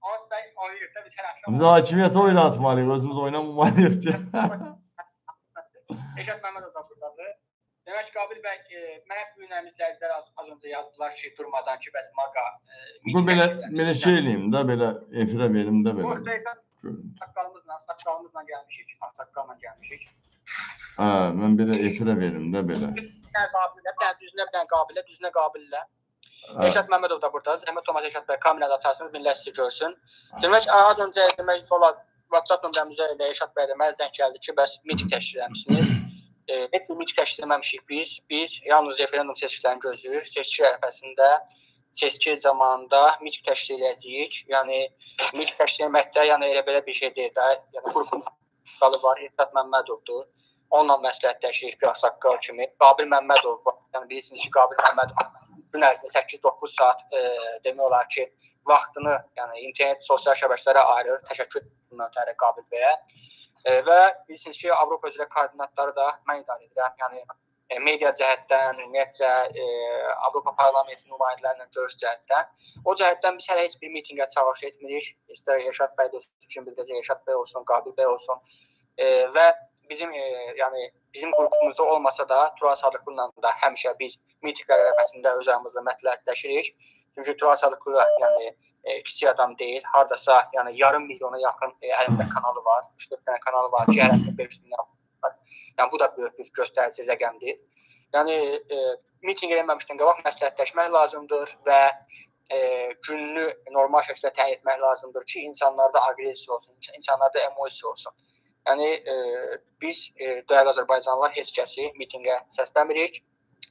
Da oynayırıq da biz hakimiyyəti oynatmalıyıq, özümüz oynamalıyıq ki. Eşat Məmmədov da buradadır. Demək ki, Qabil bəy, e, mən hep bu günlərimiz izləyicilər az, az öncə yazdılar ki, durmadan ki, bəs maqa e, Bu belə belə şey eləyim də, belə efirə verim də Bu belə. Görün. saqqalımızla, saqqalımızla gəlmişik, saqqalla gəlmişik. Hə, mən belə efirə verim də belə. Qabilə, düzünə, bir dənə Qabilə, düzünə Qabillə. Hə. Eşat Məmmədov da buradadır. Zəhmət Tomas Eşat bəy kamerada açarsınız, millət sizi görsün. Demək, az öncə demək olar WhatsApp nömrəmizə elə Eşat bəy də mənə zəng gəldi ki, bəs miting təşkil etmisiniz. E, heç bir etməmişik biz. Biz yalnız referendum seçkilərini gözləyirik. Seçki ərəfəsində seçki zamanında miting təşkil edəcəyik. Yəni miting təşkil etməkdə yəni elə belə bir şey deyil də. Yəni qrupun qalı var, Eşat Məmmədovdur. Onunla məsləhətləşirik bir saqqal kimi. Qabil Məmmədov var. Yəni bilirsiniz ki, Qabil Məmmədov gün ərzində 8-9 saat e, demək olar ki, vaxtını, yəni internet, sosial şəbəkələrə ayırır. Təşəkkür bundan ötəri Qabil bəyə. E, və bilirsiniz ki, Avropa üzrə koordinatları da mən idarə edirəm. Yəni e, media cəhətdən, ümumiyyətcə e, Avropa Parlamenti nümayəndələrlə görüş cəhətdən. O cəhətdən biz hələ heç bir mitinqə çağırış etmirik. İstər Yaşad bəy də kim bildirəcək, Yaşad bəy olsun, Qabil bəy olsun. E, və bizim e, yəni bizim qrupumuzda olmasa da Tural Sadıqlı'la da həmişə biz mitinqlər ərəfəsində öz aramızda məsləhətləşirik. Çünki Tural Sadıqlı yəni e, kiçik adam deyil. Hardasa yəni yarım milyona yaxın e, əlində kanalı var. 3-4 dənə kanalı var ki, hərəsində 500 min var. Yəni bu da böyük bir göstərici rəqəmdir. Yəni e, mitinq eləməmişdən qabaq məsləhətləşmək lazımdır və e, gününü normal şəkildə təyin etmək lazımdır ki, insanlarda aqressiya olsun, insanlarda emosiya olsun. Yəni e, biz e, dəyərli Azərbaycanlılar heç kəsi mitinqə səsləmirik.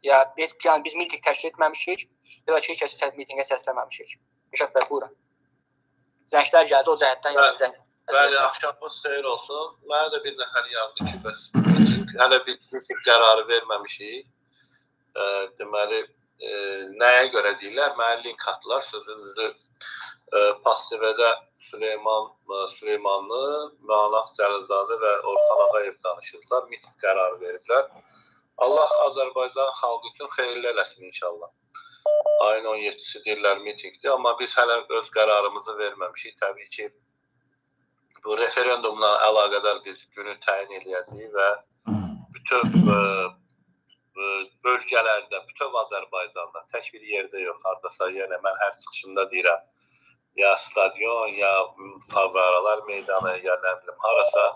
Ya biz yəni biz mitinq təşkil etməmişik, ya da ki, heç kəsi mitinqə səsləməmişik. Bəy, buyurun. Zənglər gəldi o cəhətdən yəni zəng. Bəli, axşamınız xeyir olsun. Mənə də bir nəfər yazdı ki, bəs hələ bir miting qərarı verməmişik. E, deməli, e, nəyə görə deyirlər? Mənə link atdılar. Sözünüzü e, Pastivədə Süleyman e, Süleymanlı, Mənaf Cəlilzadə və Orxan Ağayev danışırdılar. Miting qərarı veriblər. Allah Azərbaycan xalqı üçün xeyirli eləsin inşallah. Ayın 17-si deyirlər mitingdir, amma biz hələ öz qərarımızı verməmişik. Təbii ki, bu referendumla əlaqədar biz günü təyin eləyəcəyik və bütün ə, ə, bölgələrdə, bütün Azərbaycanda, tək bir yerdə yox, hardasa yenə mən hər çıxışımda deyirəm, ya stadion, ya favaralar meydanı, ya nə bilim harasa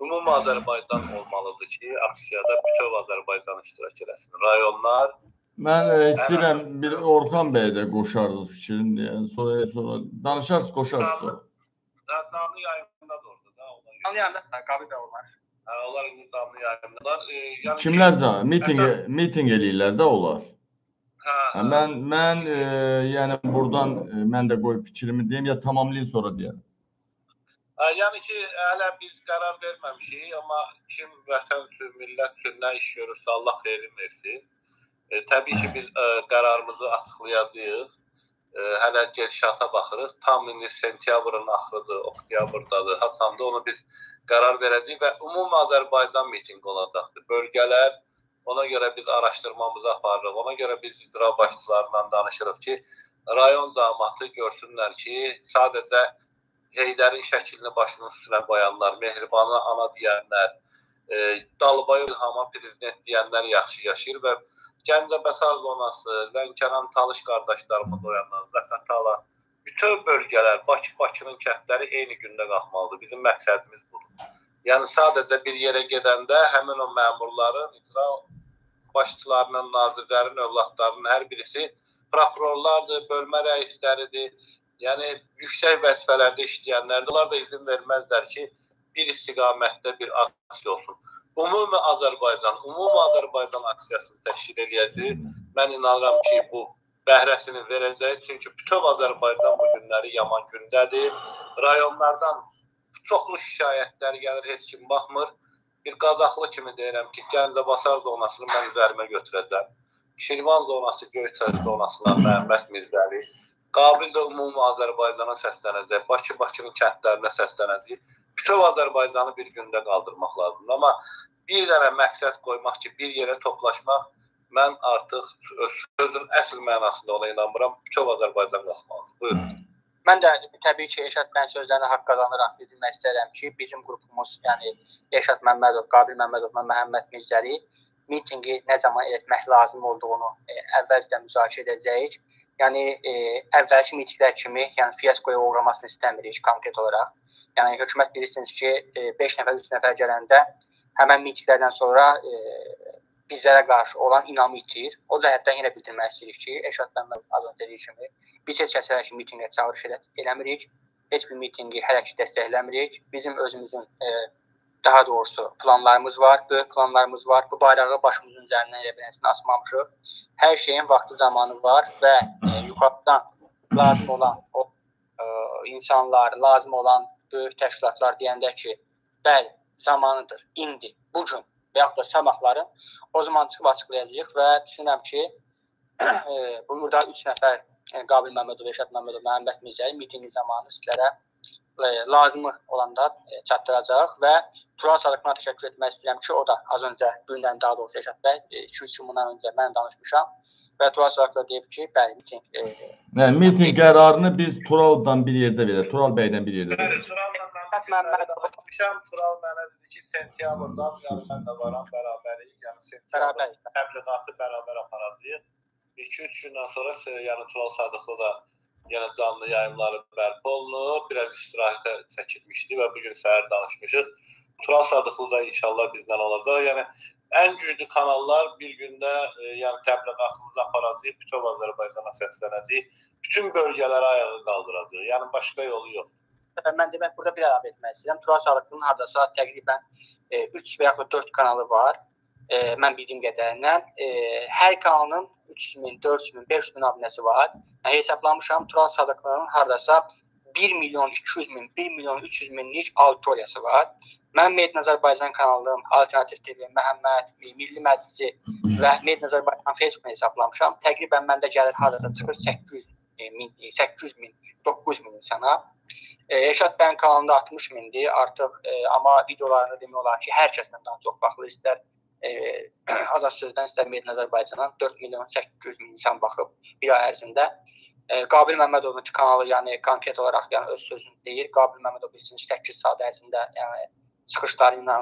ümumi Azərbaycan olmalıdır ki, aksiyada bütün Azərbaycan iştirak eləsin. Rayonlar Mən e, istəyirəm bir Orxan bəy də qoşardınız fikrini deyə. Sonra sonra danışarsınız, qoşarsınız. sonra. da canlı yayında da orada da ona görə. Anlayanda da Qabil bəy olar. Hə, onlar indi canlı yayındalar. E, yəni Kimlər can mitinq mitinq eləyirlər də onlar. Hə, Hə, Mən mən e, yəni buradan e, mən də qoy fikrimi deyim ya tamamlayın sonra deyərəm. Hə, yəni ki, hələ biz qərar verməmişik, amma kim vətən üçün, millət üçün nə iş görürsə Allah xeyrin versin. E, təbii ki, biz e, qərarımızı açıqlayacağıq. E, hələ gedişata baxırıq. Tam indi sentyabrın axırıdır, oktyabrdadır. Haçanda onu biz qərar verəcəyik və ümumi Azərbaycan mitinqi olacaqdır. Bölgələr ona görə biz araşdırmamızı aparırıq. Ona görə biz icra başçılarından danışırıq ki, rayon cəmiyyəti görsünlər ki, sadəcə Heydərin şəklini başının üstünə qoyanlar, Mehribanı ana deyənlər, e, Dalbay İlhama prezident deyənlər yaxşı yaşayır və Gəncəbəsar zonası, Lənkəran Talış qardaşlarımız oyanlar, Zəfətala, bütün bölgələr, Bakı, Bakının kəndləri eyni gündə qalxmalıdır. Bizim məqsədimiz budur. Yəni sadəcə bir yerə gedəndə həmin o məmurların, icra başçılarının, nazirlərin, övladlarının hər birisi prokurorlardır, bölmə rəisləridir. Yəni yüksək vəzifələrdə işləyənlərdir. Onlar da izin verməzlər ki, bir istiqamətdə bir aksiya olsun. Ümumi Azərbaycan, ümumi Azərbaycan aksiyasını təşkil eləyəcək. Mən inanıram ki, bu bəhrəsini verəcək. Çünki bütöv Azərbaycan bu günləri yaman gündədir. Rayonlardan çoxlu şikayətlər gəlir, heç kim baxmır. Bir Qazaxlı kimi deyirəm ki, Gəncəbasar zonasını mən üzərimə götürəcəm. Şirvan zonası, Göyçay zonasına Məhəmməd Mirzəli, Qabil də ümumi Azərbaycana səslənəcək, Bakı, Bakının kəndlərinə səslənəcək. Bütöv Azərbaycanı bir gündə qaldırmaq lazımdır. Amma bir dənə məqsəd qoymaq ki, bir yerə toplaşmaq, mən artıq öz sözün əsl mənasında ona inanmıram. Bütöv Azərbaycan qalxmalıdır. Buyurun. Mən də təbii ki, Eşat bəyin sözlərinə haqq qazanaraq bildirmək istərəm ki, bizim qrupumuz, yəni Eşat Məmmədov, Qabil Məmmədov və Məhəmməd Mirzəli mitinqi nə zaman etmək lazım olduğunu e, əvvəlcədən müzakirə edəcəyik. Yəni e, əvvəlki mitinqlər kimi, yəni fiaskoya uğramasını istəmirik konkret olaraq. Yəni hökumət bilirsiniz ki, 5 e, nəfər, 3 nəfər gələndə həmin mitinqlərdən sonra e, bizlərə qarşı olan inamı itir. O cəhətdən yenə bildirmək istəyirik ki, Eşat Məmmədov az öncə dediyi kimi biz heç kəsə ki, mitinqə çağırış elə, eləmirik. Heç bir mitinqi hələ ki dəstəkləmirik. Bizim özümüzün e, daha doğrusu planlarımız var, böyük planlarımız var. Bu bayrağı başımızın üzərindən elə biləsini asmamışıq. Hər şeyin vaxtı zamanı var və e, yuxarıdan lazım olan o e, insanlar, lazım olan böyük təşkilatlar deyəndə ki, bəli, zamanıdır, indi, bu gün və yaxud da sabahların o zaman çıxıb açıqlayacağıq və düşünürəm ki, e, burada 3 nəfər yəni Qabil Məmmədov, Rəşad Məmmədov, Məhəmməd Mirzəli mitinqi zamanı sizlərə e, lazımı olanda e, çatdıracaq və Tural Sadıqına təşəkkür etmək istəyirəm ki, o da az öncə gündən daha doğrusu Rəşad bəy 2-3 e, gün bundan öncə mən danışmışam Tural Sadıqla deyib ki, bəli, miting e, Nə, miting qərarını biz Turaldan bir yerdə verək, Tural bəydən bir yerdə Bəli, verək. Turalla mən danışmışam. Tural mənə dedi ki, sentyabrdan yəni mən də varam bərabərik. Yəni sentyabr bərabər təbliğatı bərabər aparacağıq. 2-3 gündən sonra yəni Tural Sadıqlı da yenə canlı yayımları bərpa olunub. Biraz istirahətə çəkilmişdi və bu gün səhər danışmışıq. Tural Sadıqlı da inşallah bizlə olacaq. Yəni ən güclü kanallar bir gündə e, yəni təbliğatımızı aparacağıq, bütöv Azərbaycana səslənəcək. Bütün bölgələri ayağa qaldıracağıq. Yəni başqa yolu yox. mən demək burada bir əlavə etmək istəyirəm. Tural Sadıqlının hardasa təqribən 3 və yaxud 4 kanalı var. E, mən bildiyim qədərindən e, hər kanalın 3000, 4000, 5000 abunəsi var. Yəni hesablamışam Tural Sadıqlının hardasa 1 milyon 200 min, 1 milyon 300 minlik auditoriyası var. Mən Made Azərbaycan kanalım, Alternativ TV, Məhəmməd, Milli Məclisi və Made Azərbaycan Facebook hesablamışam. Təqribən məndə gəlir hardasa çıxır 800 e, min, 800 min, 900 min insana. E, Eşat bəyin kanalında 60 mindir artıq, e, amma videolarını demək olar ki, hər kəsdən daha çox baxılır. İstər e, Azad sözdən istər Made Azərbaycana 4 milyon 800 min insan baxıb bir ay ərzində. E, Qabil Məmmədovun kanalı, yəni konkret olaraq yəni öz sözünü deyir. Qabil Məmmədov bilirsiniz 8 saat ərzində yəni çıxışları ilə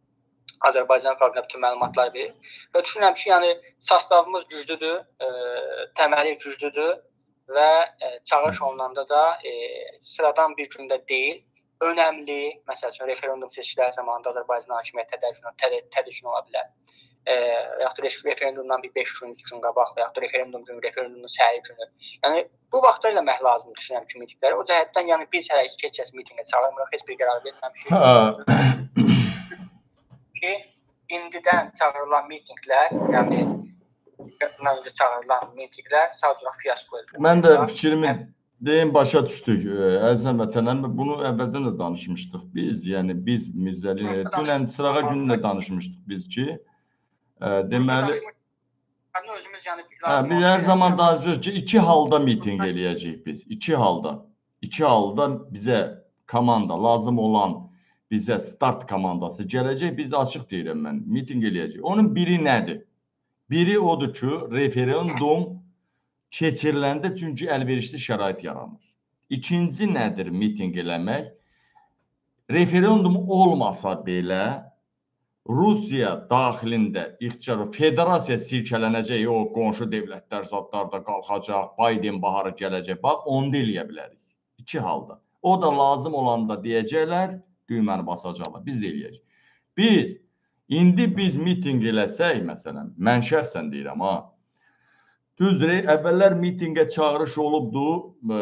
Azərbaycan xalqına bütün məlumatlar verir. Və düşünürəm ki, yəni sastavımız güclüdür, e, təməli güclüdür və e, çağırış olunanda da e, sıradan bir gündə deyil, önəmli, məsəl üçün referendum seçkiləri zamanında Azərbaycan hakimiyyət tədricən tədricən ola bilər. E, yaxud da referendumdan bir 5 gün, 3 gün qabaq və yaxud referendum günü, referendumun səhəri günü. Yəni bu vaxtlar eləmək lazımdır düşünürəm ki, mitinqləri. O cəhətdən yəni biz hələ heç kəs mitinqə çağırmırıq, heç bir qərar verməmişik. Ki, indidən çağırılan mitinqlər, yəni öncə çağırılan mitinqlər sadəcə fiyasko edildi. Mən də fikrimi deyim başa düşdük. Ə, Əzizən vətənlərim, bunu əvvəldən də danışmışdıq biz. Yəni biz Mirzəli dünən sırağa günündə danışmışdıq biz ki, deməli özümüz yəni Hə, biz hər zaman danışırıq ki, iki halda mitinq eləyəcəyik biz. İki halda. İki halda bizə komanda lazım olan bizə start komandası gələcək. Biz açıq deyirəm mən, mitinq eləyəcəyik. Onun biri nədir? Biri odur ki, referendum keçiriləndə çünki əlverişli şərait yaranır. İkinci nədir mitinq eləmək? Referendum olmasa belə Rusiya daxilində ixtiyar federasiya silkələnəcək, o qonşu dövlətlər zadlar da qalxacaq, Biden baharı gələcək. Bax, onu da eləyə bilərik. İki halda. O da lazım olanda deyəcəklər, düyməni basacaqlar. Biz də eləyəcəyik. Biz indi biz mitinq eləsək, məsələn, mən şəxsən deyirəm ha. Düzdür, əvvəllər mitinqə çağırış olubdu. Ə,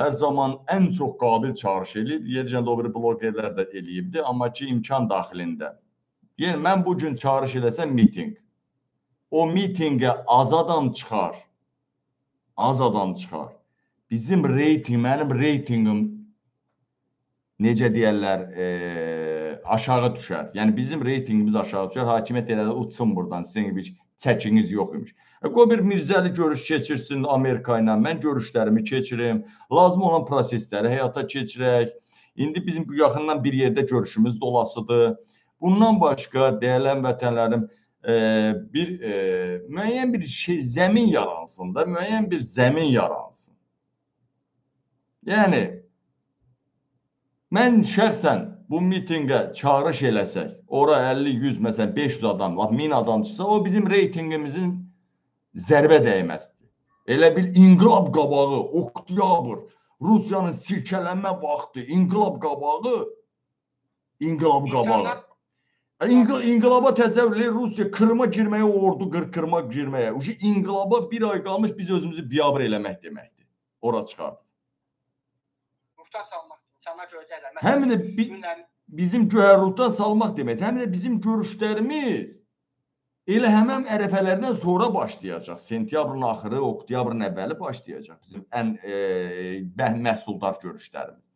hər zaman ən çox qabil çağırış eləyib. Yercəndə o biri blogerlər də eləyibdi, amma ki imkan daxilində. Yəni mən bu gün çağırış eləsəm mitinq. O mitinqə az adam çıxar. Az adam çıxar. Bizim reyting, mənim reytinqim necə deyərlər, e, aşağı düşər. Yəni bizim reytinqimiz aşağı düşər. Hakimiyyət elə də uçsun burdan. Sizin heç çəkiniz yox imiş. E, qoy bir Mirzəli görüş keçirsin Amerika ilə. Mən görüşlərimi keçirim. Lazım olan prosesləri həyata keçirək. İndi bizim bu yaxından bir yerdə görüşümüz də olasıdır. Bundan başqa dəyərli vətənlərim, e, bir e, müəyyən bir şey zəmin yaransın da, müəyyən bir zəmin yaransın. Yəni mən şəxsən bu mitinqə çağırış eləsək, ora 50, 100, məsələn 500 adam, lap 1000 adam çıxsa, o bizim reytinqimizin zərbə dəyməzdir. Elə bil inqilab qabağı, oktyabr, Rusiyanın silkələnmə vaxtı, inqilab qabağı, inqilab qabağı. İnqil inqilaba təsəvvür elə Rusiya Krıma girməyə ordu qır Krıma girməyə. Şey inqilaba bir ay qalmış biz özümüzü biabr eləmək deməkdir. Ora çıxar. ruhdan salmaq, insanlar görəcəklər. Həm də bi bizim göhərruhdan salmaq deməkdir. Həm də bizim görüşlərimiz elə həmən ərəfələrdən sonra başlayacaq. Sentyabrın axırı, oktyabrın əvvəli başlayacaq bizim ən e, məhsuldar görüşlərimiz.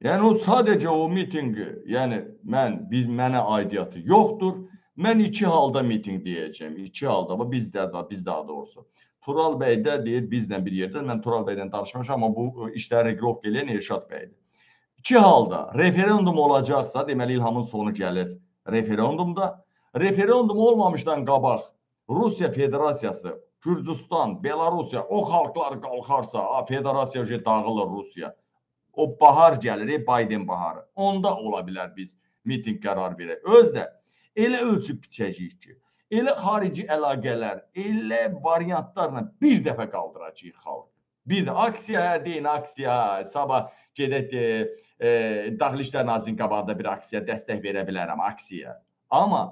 Yəni o sadəcə o mitinqi, yəni mən biz mənə aidiyyatı yoxdur. Mən iki halda mitinq deyəcəm. İki halda, amma biz də biz daha doğrusu. Tural bəy də deyir bizlə bir yerdə. Mən Tural bəylə danışmışam, amma bu işləri reqrovk eləyən Elşad bəydir. İki halda referendum olacaqsa, deməli İlhamın sonu gəlir referendumda. Referendum olmamışdan qabaq Rusiya Federasiyası, Gürcüstan, Belarusiya o xalqlar qalxarsa, a federasiya dağılır Rusiya. O bahar gəlir, Biden baharı. Onda ola bilər biz mitinq qərar verək. Özdə elə ölçüb biçəcəyik ki, elə xarici əlaqələr, elə variantlarla bir dəfə qaldıracağıq xalq. Bir də aksiya deyin, aksiya, sabah gedək e, e, Daxili İşlər Nazirinin qabağında bir aksiya dəstək verə bilərəm, aksiya. Amma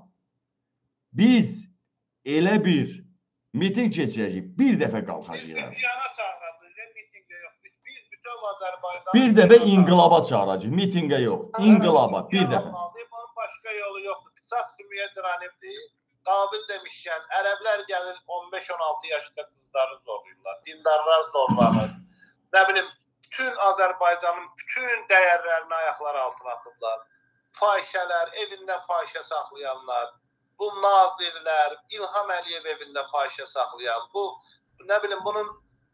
biz elə bir mitinq keçirəcəyik, bir dəfə qalxacağıq. Yana çağıracağıq, mitinqə yox. Biz, biz bütün Azərbaycan Bir dəfə inqilaba çağıracağıq, mitinqə yox, inqilaba bir dəfə. Bunun başqa yolu yoxdur. Qısaq sümüyə diranibdir. Qabil demişkən, ərəblər gəlir 15-16 yaşda qızları zorlayırlar. Dindarlar zorlanır. Nə bilim, bütün Azərbaycanın bütün dəyərlərini ayaqlar altına atıblar. Fahişələr, evində fahişə saxlayanlar, bu nazirlər, İlham Əliyev evində fahişə saxlayan, bu nə bilim bunun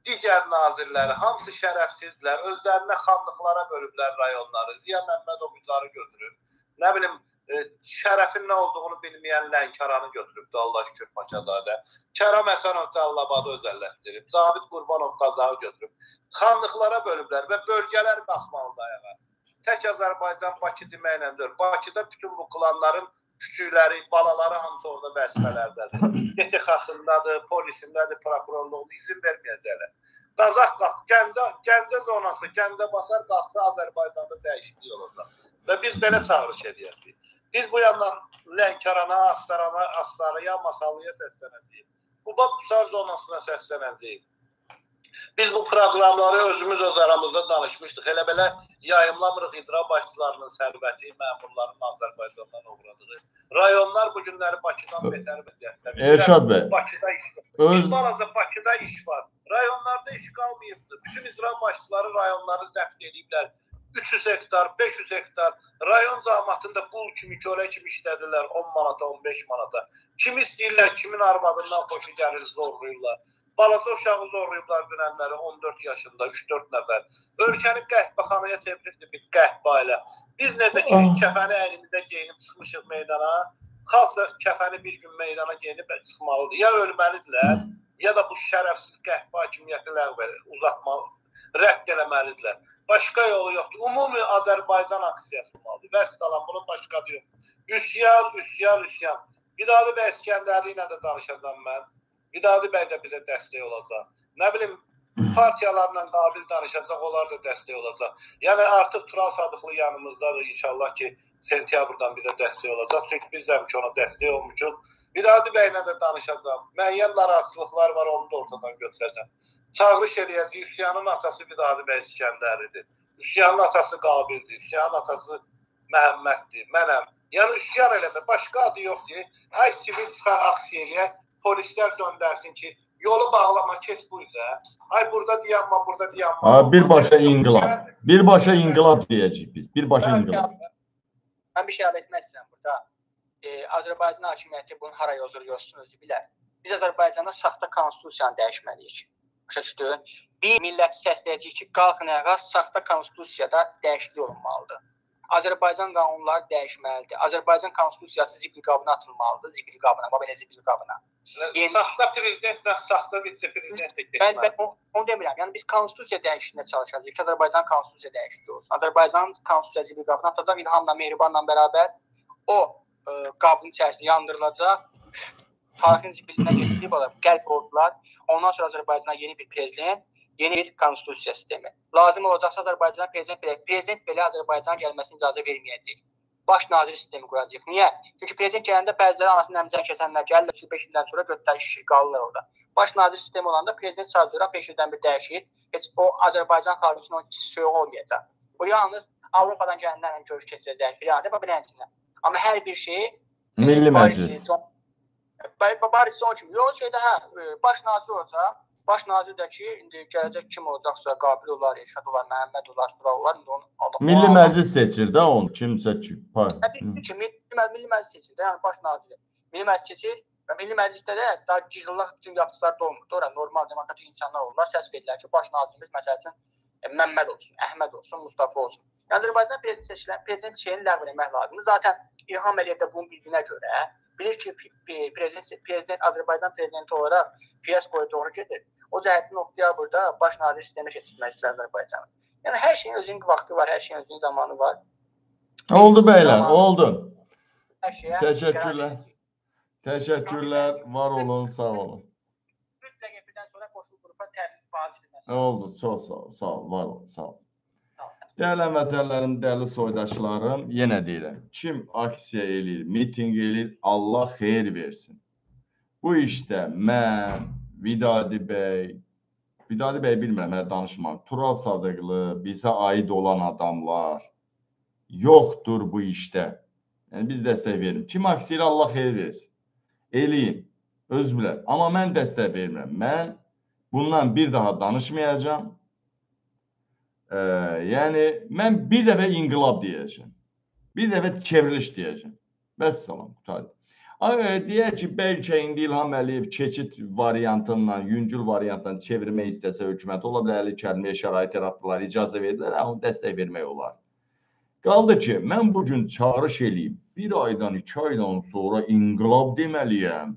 digər nazirləri hamısı şərəfsizlər. Özlərinə xanlıqlara bölüblər rayonları. Ziya Məmmədovları götürüb. Nə bilim e, şərəfin nə olduğunu bilməyən Lənkəranı götürübdü Allah şükür Paşazadə. Kəram Həsənov Cəllabadı özəlləşdirib. Zabit Qurbanov Qazağı götürüb. Xanlıqlara bölüblər və bölgələr qalxmalıdır ayağa. Tək Azərbaycan Bakı deməklə deyil. Bakıda bütün bu klanların küçükləri, balaları hamısı orada vəzifələrdədir. YTX-sındadır, polisindədir, prokurorluğunda izin verməyəcəklər. Qazax qalx, Gəncə, Gəncə zonası, Gəncə basar qalxsa Azərbaycanda dəyişiklik olacaq. Və biz belə çağırış edəcəyik. Biz bu yandan Lənkərana, Astarana, Astaraya, Masallıya səslənəcəyik. Quba Pusar zonasına səslənəcəyik. Biz bu proqramları özümüz öz aramızda danışmışdıq. Elə belə yayımlamırıq icra başçılarının sərvəti, məmurların Azərbaycandan uğradığı. Rayonlar bu günləri Bakıdan betər vəziyyətdə. Erşad bəy, Bakıda iş var. öz balaca Bakıda iş var. Rayonlarda iş qalmayıbdı. Bütün icra başçıları rayonları zəbt ediblər. 300 hektar, 500 hektar rayon cəmiyyətində qul kimi, kölə kimi işlədirlər 10 manata, 15 manata. Kim istəyirlər, kimin arvadından xoşu gəlir, zorlayırlar. Balaca uşağı zorlayıblar dünənləri 14 yaşında 3-4 nəfər. Ölkəni qəhvəxanaya çeviribdi bir qəhvə ilə. Biz necə ki Ah. kəfəni əlimizə geyinib çıxmışıq meydana, xalq da kəfəni bir gün meydana geyinib çıxmalıdır. Ya ölməlidirlər, ya da bu şərəfsiz qəhvə hakimiyyəti ləğv uzatmalı, rədd eləməlidirlər. Başqa yolu yoxdur. Ümumi Azərbaycan aksiyası olmalıdır. Vəssalam, bunun başqa adı yox. Üsyan, üsyan, üsyan. Vidadi bəy İskəndərli ilə də danışacağam mən. Vidadi bəy də bizə dəstək olacaq. Nə bilim, partiyalarla qabil danışacaq, onlar da dəstək olacaq. Yəni artıq Tural Sadıqlı yanımızdadır. İnşallah ki, sentyabrdan bizə dəstək olacaq. Çünki biz də ki, ona dəstək olmuşuq. Vidadi bəylə də danışacağam. Müəyyən narahatçılıqlar var, onu da ortadan götürəcəm. Çağırış eləyəcək. Üsyanın atası Vidadi bəy İskəndəridir. Üsyanın atası Qabildir. Üsyanın atası Məhəmməddir. Mənəm. Yəni üsyan eləmə. Başqa adı yoxdur. Ay sivil çıxar aksiya eləyə, polislər döndərsin ki, yolu bağlama, keç bu üzə. Ay burada dayanma, burada dayanma. Ha, birbaşa inqilab. birbaşa inqilab deyəcəyik biz. Birbaşa inqilab. Mən bir şey əlavə etmək istəyirəm burada. E, Azərbaycan hakimiyyəti bunu hara yozur yozsun özü bilər. Biz Azərbaycanda saxta konstitusiyanı dəyişməliyik. Başa düşdün? Bir millət səsləyəcəyik ki, qalxın ayağa, saxta konstitusiyada dəyişiklik olunmalıdır. Azərbaycan qanunları dəyişməlidir. Azərbaycan konstitusiyası zibil qabına atılmalıdır, zibil qabına, bax belə zibil qabına. Yeni- Saxta prezidentlə saxta vitse-prezident də Mən, getməli. mən onu, demirəm. Yəni biz konstitusiya dəyişikliyə çalışacağıq Azərbaycan konstitusiya dəyişikliyi olsun. Azərbaycan konstitusiyası bir qabına atacaq İlhamla, Mehribanla bərabər o ə, qabın içərisində yandırılacaq. Tarixin zibilinə getdiyi belə qəlb oldular. Ondan sonra Azərbaycana yeni bir prezident, yeni bir konstitusiya sistemi. Lazım olacaqsa Azərbaycana prezident belə, prezident belə Azərbaycana gəlməsinə icazə verməyəcək. Baş nazir sistemi quracaq. Niyə? Çünki prezident gələndə bəziləri anasının əmcək kəsənlər gəlirlər, 5 ildən sonra götürər şişir qalırlar orada. Baş nazir sistemi olanda prezident sadəcə 5 ildən bir dəyişir. Heç o Azərbaycan üçün o şey olmayacaq. Bu yalnız Avropadan gələnlərlə görüş keçirəcək filan da beləsinə. Amma hər bir şey Milli Boris Məclis. Boris Johnson kimi. Yox şeydə hə, e, baş nazir olacaq. Baş nazir də ki, indi gələcək kim olacaqsa, Qabil olar, Elşad olar, Məhəmməd olar, Tural olar, indi onu Allah. Milli Məclis seçir də onu kimsə ki. Pa- Hə, bir ki, milli, milli məclis seçir də, yəni baş naziri. Milli məclis seçir və milli məclisdə də daha gizlillah bütün yapıçılar da olmur. Ora normal demokratik insanlar olurlar, səs verirlər ki, baş nazirimiz məsəl üçün e, Məmməd olsun, Əhməd olsun, Mustafa olsun. Yəni Azərbaycan prezident seçilən prezident şeyini ləğv etmək lazımdır. Zaten İlham Əliyev də bunun bildiyinə görə bilir ki, prezident prezident Azərbaycan prezidenti olaraq fiyaskoya doğru gedir. O cəhətdən oktyabrda baş nazir sistemə keçirmək istəyir Azərbaycanı. Yəni hər şeyin özünün vaxtı var, hər şeyin özünün zamanı var. Oldu bəylər, oldu. Hər şeyə Təşəkkürlər. Təşəkkürlər, var olun, sağ olun. Üç dəqiqədən sonra qoşul qrupa təbliğ vacib bilməsi. Oldu, çox sağ ol, sağ ol, var ol, sağ ol. Dəyərli vətənlərim, dəyərli soydaşlarım, yenə deyirəm, kim aksiya eləyir, mitinq eləyir, Allah xeyir versin. Bu işdə mən, Vidadi bəy, Vidadi bəy bilmirəm, hələ danışmam. Tural Sadıqlı, bizə aid olan adamlar yoxdur bu işdə. Yəni biz dəstək veririk. Kim aksiya eləyir, Allah xeyir versin. Eləyin. Öz bilər. Amma mən dəstək vermirəm. Mən bundan bir daha danışmayacağam. Ee, yəni mən bir dəfə inqilab deyəcəm. Bir dəfə çevriliş deyəcəm. Vəssalam, qutardı. Ay, deyək ki, bəlkə indi İlham Əliyev keçid variantından, yüngül variantdan çevirmək istəsə hökumət ola bilər, Əli Kərmiyə şərait yaratdılar, icazə verdilər, hə, onu dəstək vermək olar. Qaldı ki, mən bu gün çağırış eləyib, bir aydan, iki aydan sonra inqilab deməliyəm.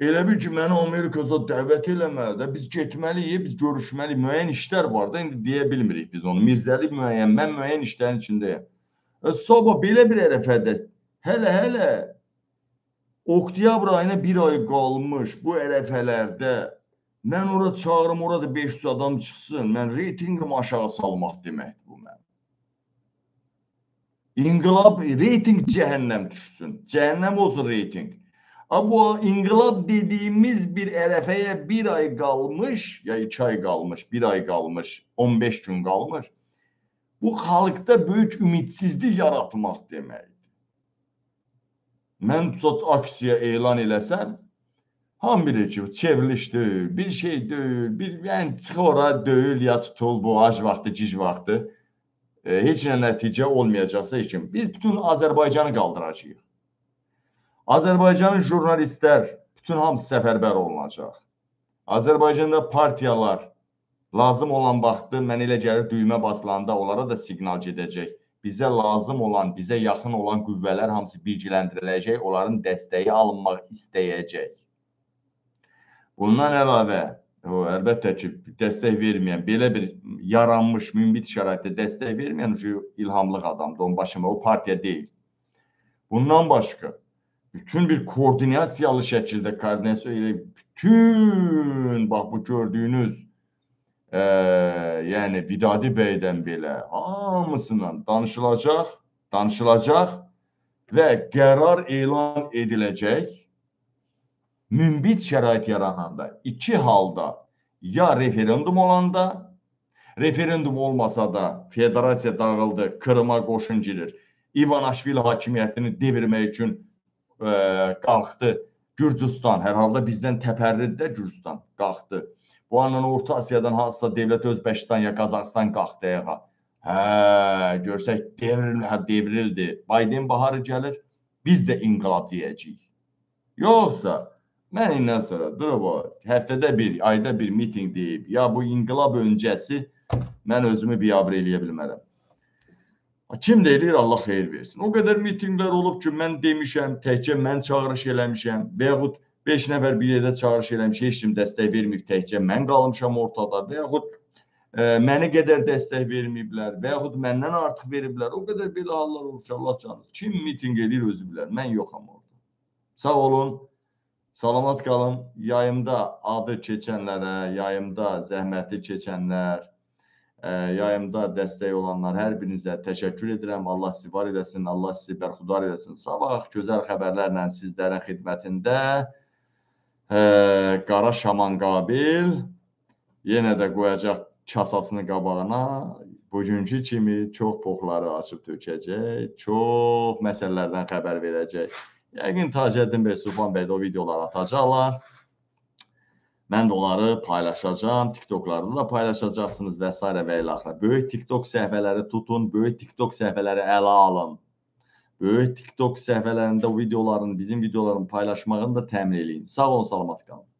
Elə bil ki, məni Amerikada dəvət eləməli də biz getməliyik, biz görüşməliyik. Müəyyən işlər var da, indi deyə bilmirik biz onu. Mirzəli müəyyən, mən müəyyən işlərin içindəyəm. E, Sabah belə bir ərəfədə hələ hələ oktyabr ayına bir ay qalmış bu ərəfələrdə mən ora çağırım, orada 500 adam çıxsın. Mən reytinqimi aşağı salmaq deməkdir bu mənim. İnqilab reytinq cəhənnəm düşsün. Cəhənnəm olsun reytinq. Ha bu inqilab dediğimiz bir ərəfəyə bir ay qalmış, ya iki ay qalmış, bir ay qalmış, 15 gün qalmış. Bu xalqda böyük ümidsizlik yaratmaq deməkdir. Mən zot aksiya elan eləsən, ham bilir ki, çevriliş deyil, bir şey deyil, bir yəni çıx ora deyil ya tutul bu ac vaxtı, gic vaxtı. E, heç nə nəticə olmayacaqsa heç kim. Biz bütün Azərbaycanı qaldıracağıq. Azərbaycanın jurnalistlər bütün hamısı səfərbər olunacaq. Azərbaycanda partiyalar lazım olan vaxtı mən elə gəlir düymə basılanda onlara da siqnal gedəcək. Bizə lazım olan, bizə yaxın olan qüvvələr hamısı bilgiləndiriləcək, onların dəstəyi alınmaq istəyəcək. Bundan əlavə, o əlbəttə ki, dəstək verməyən, belə bir yaranmış mümbit şəraitdə dəstək verməyən ilhamlıq adamdır, onun başında o partiya deyil. Bundan başqa bütün bir koordinasiyalı şəkildə koordinasiya ilə bütün bax bu gördüyünüz e, yəni Vidadi bəydən belə hamısından danışılacaq, danışılacaq və qərar elan ediləcək. Mümbit şərait yarananda iki halda ya referendum olanda, referendum olmasa da federasiya dağıldı, Krıma qoşun girir. İvanaşvili hakimiyyətini devirmək üçün ə, qalxdı. Gürcüstan, hər halda bizdən təpərridir də Gürcüstan qalxdı. Bu andan Orta Asiyadan hansısa dövlət Özbəkistan ya Qazaxıstan qalxdı ayağa. Hə, görsək devrildi, hə, devrildi. Biden baharı gəlir, biz də inqilab deyəcəyik. Yoxsa mən indən sonra durub o həftədə bir, ayda bir mitinq deyib, ya bu inqilab öncəsi mən özümü biabr eləyə bilmərəm. Kim də eləyir, Allah xeyir versin. O qədər mitinqlər olub ki, mən demişəm, təkcə mən çağırış eləmişəm və yaxud 5 nəfər bir yerdə çağırış eləmişəm, heç kim dəstək vermir, təkcə mən qalmışam ortada və yaxud e, məni qədər dəstək verməyiblər və yaxud məndən artıq veriblər. O qədər belə hallar olur ki, Allah canı. Kim mitinq eləyir özü bilər. Mən yoxam orada. Sağ olun. Salamat qalın. Yayımda adı keçənlərə, yayımda zəhmətli keçənlər, ə, yayımda dəstək olanlar hər birinizə təşəkkür edirəm. Allah sizi var eləsin, Allah sizi bərxudar eləsin. Sabah gözəl xəbərlərlə sizlərin xidmətində ə, Qara Şaman Qabil yenə də qoyacaq kasasını qabağına. Bugünkü kimi çox poxları açıb tökəcək, çox məsələlərdən xəbər verəcək. Yəqin Tacəddin bəy, Sultan bəy də o videoları atacaqlar. Mən də onları paylaşacağam, TikToklarda da paylaşacaqsınız və s. və ilə axıra. Böyük TikTok səhifələri tutun, böyük TikTok səhifələri ələ alın. Böyük TikTok səhifələrində videoların, bizim videoların paylaşmağını da təmin eləyin. Sağ olun, salamat qalın.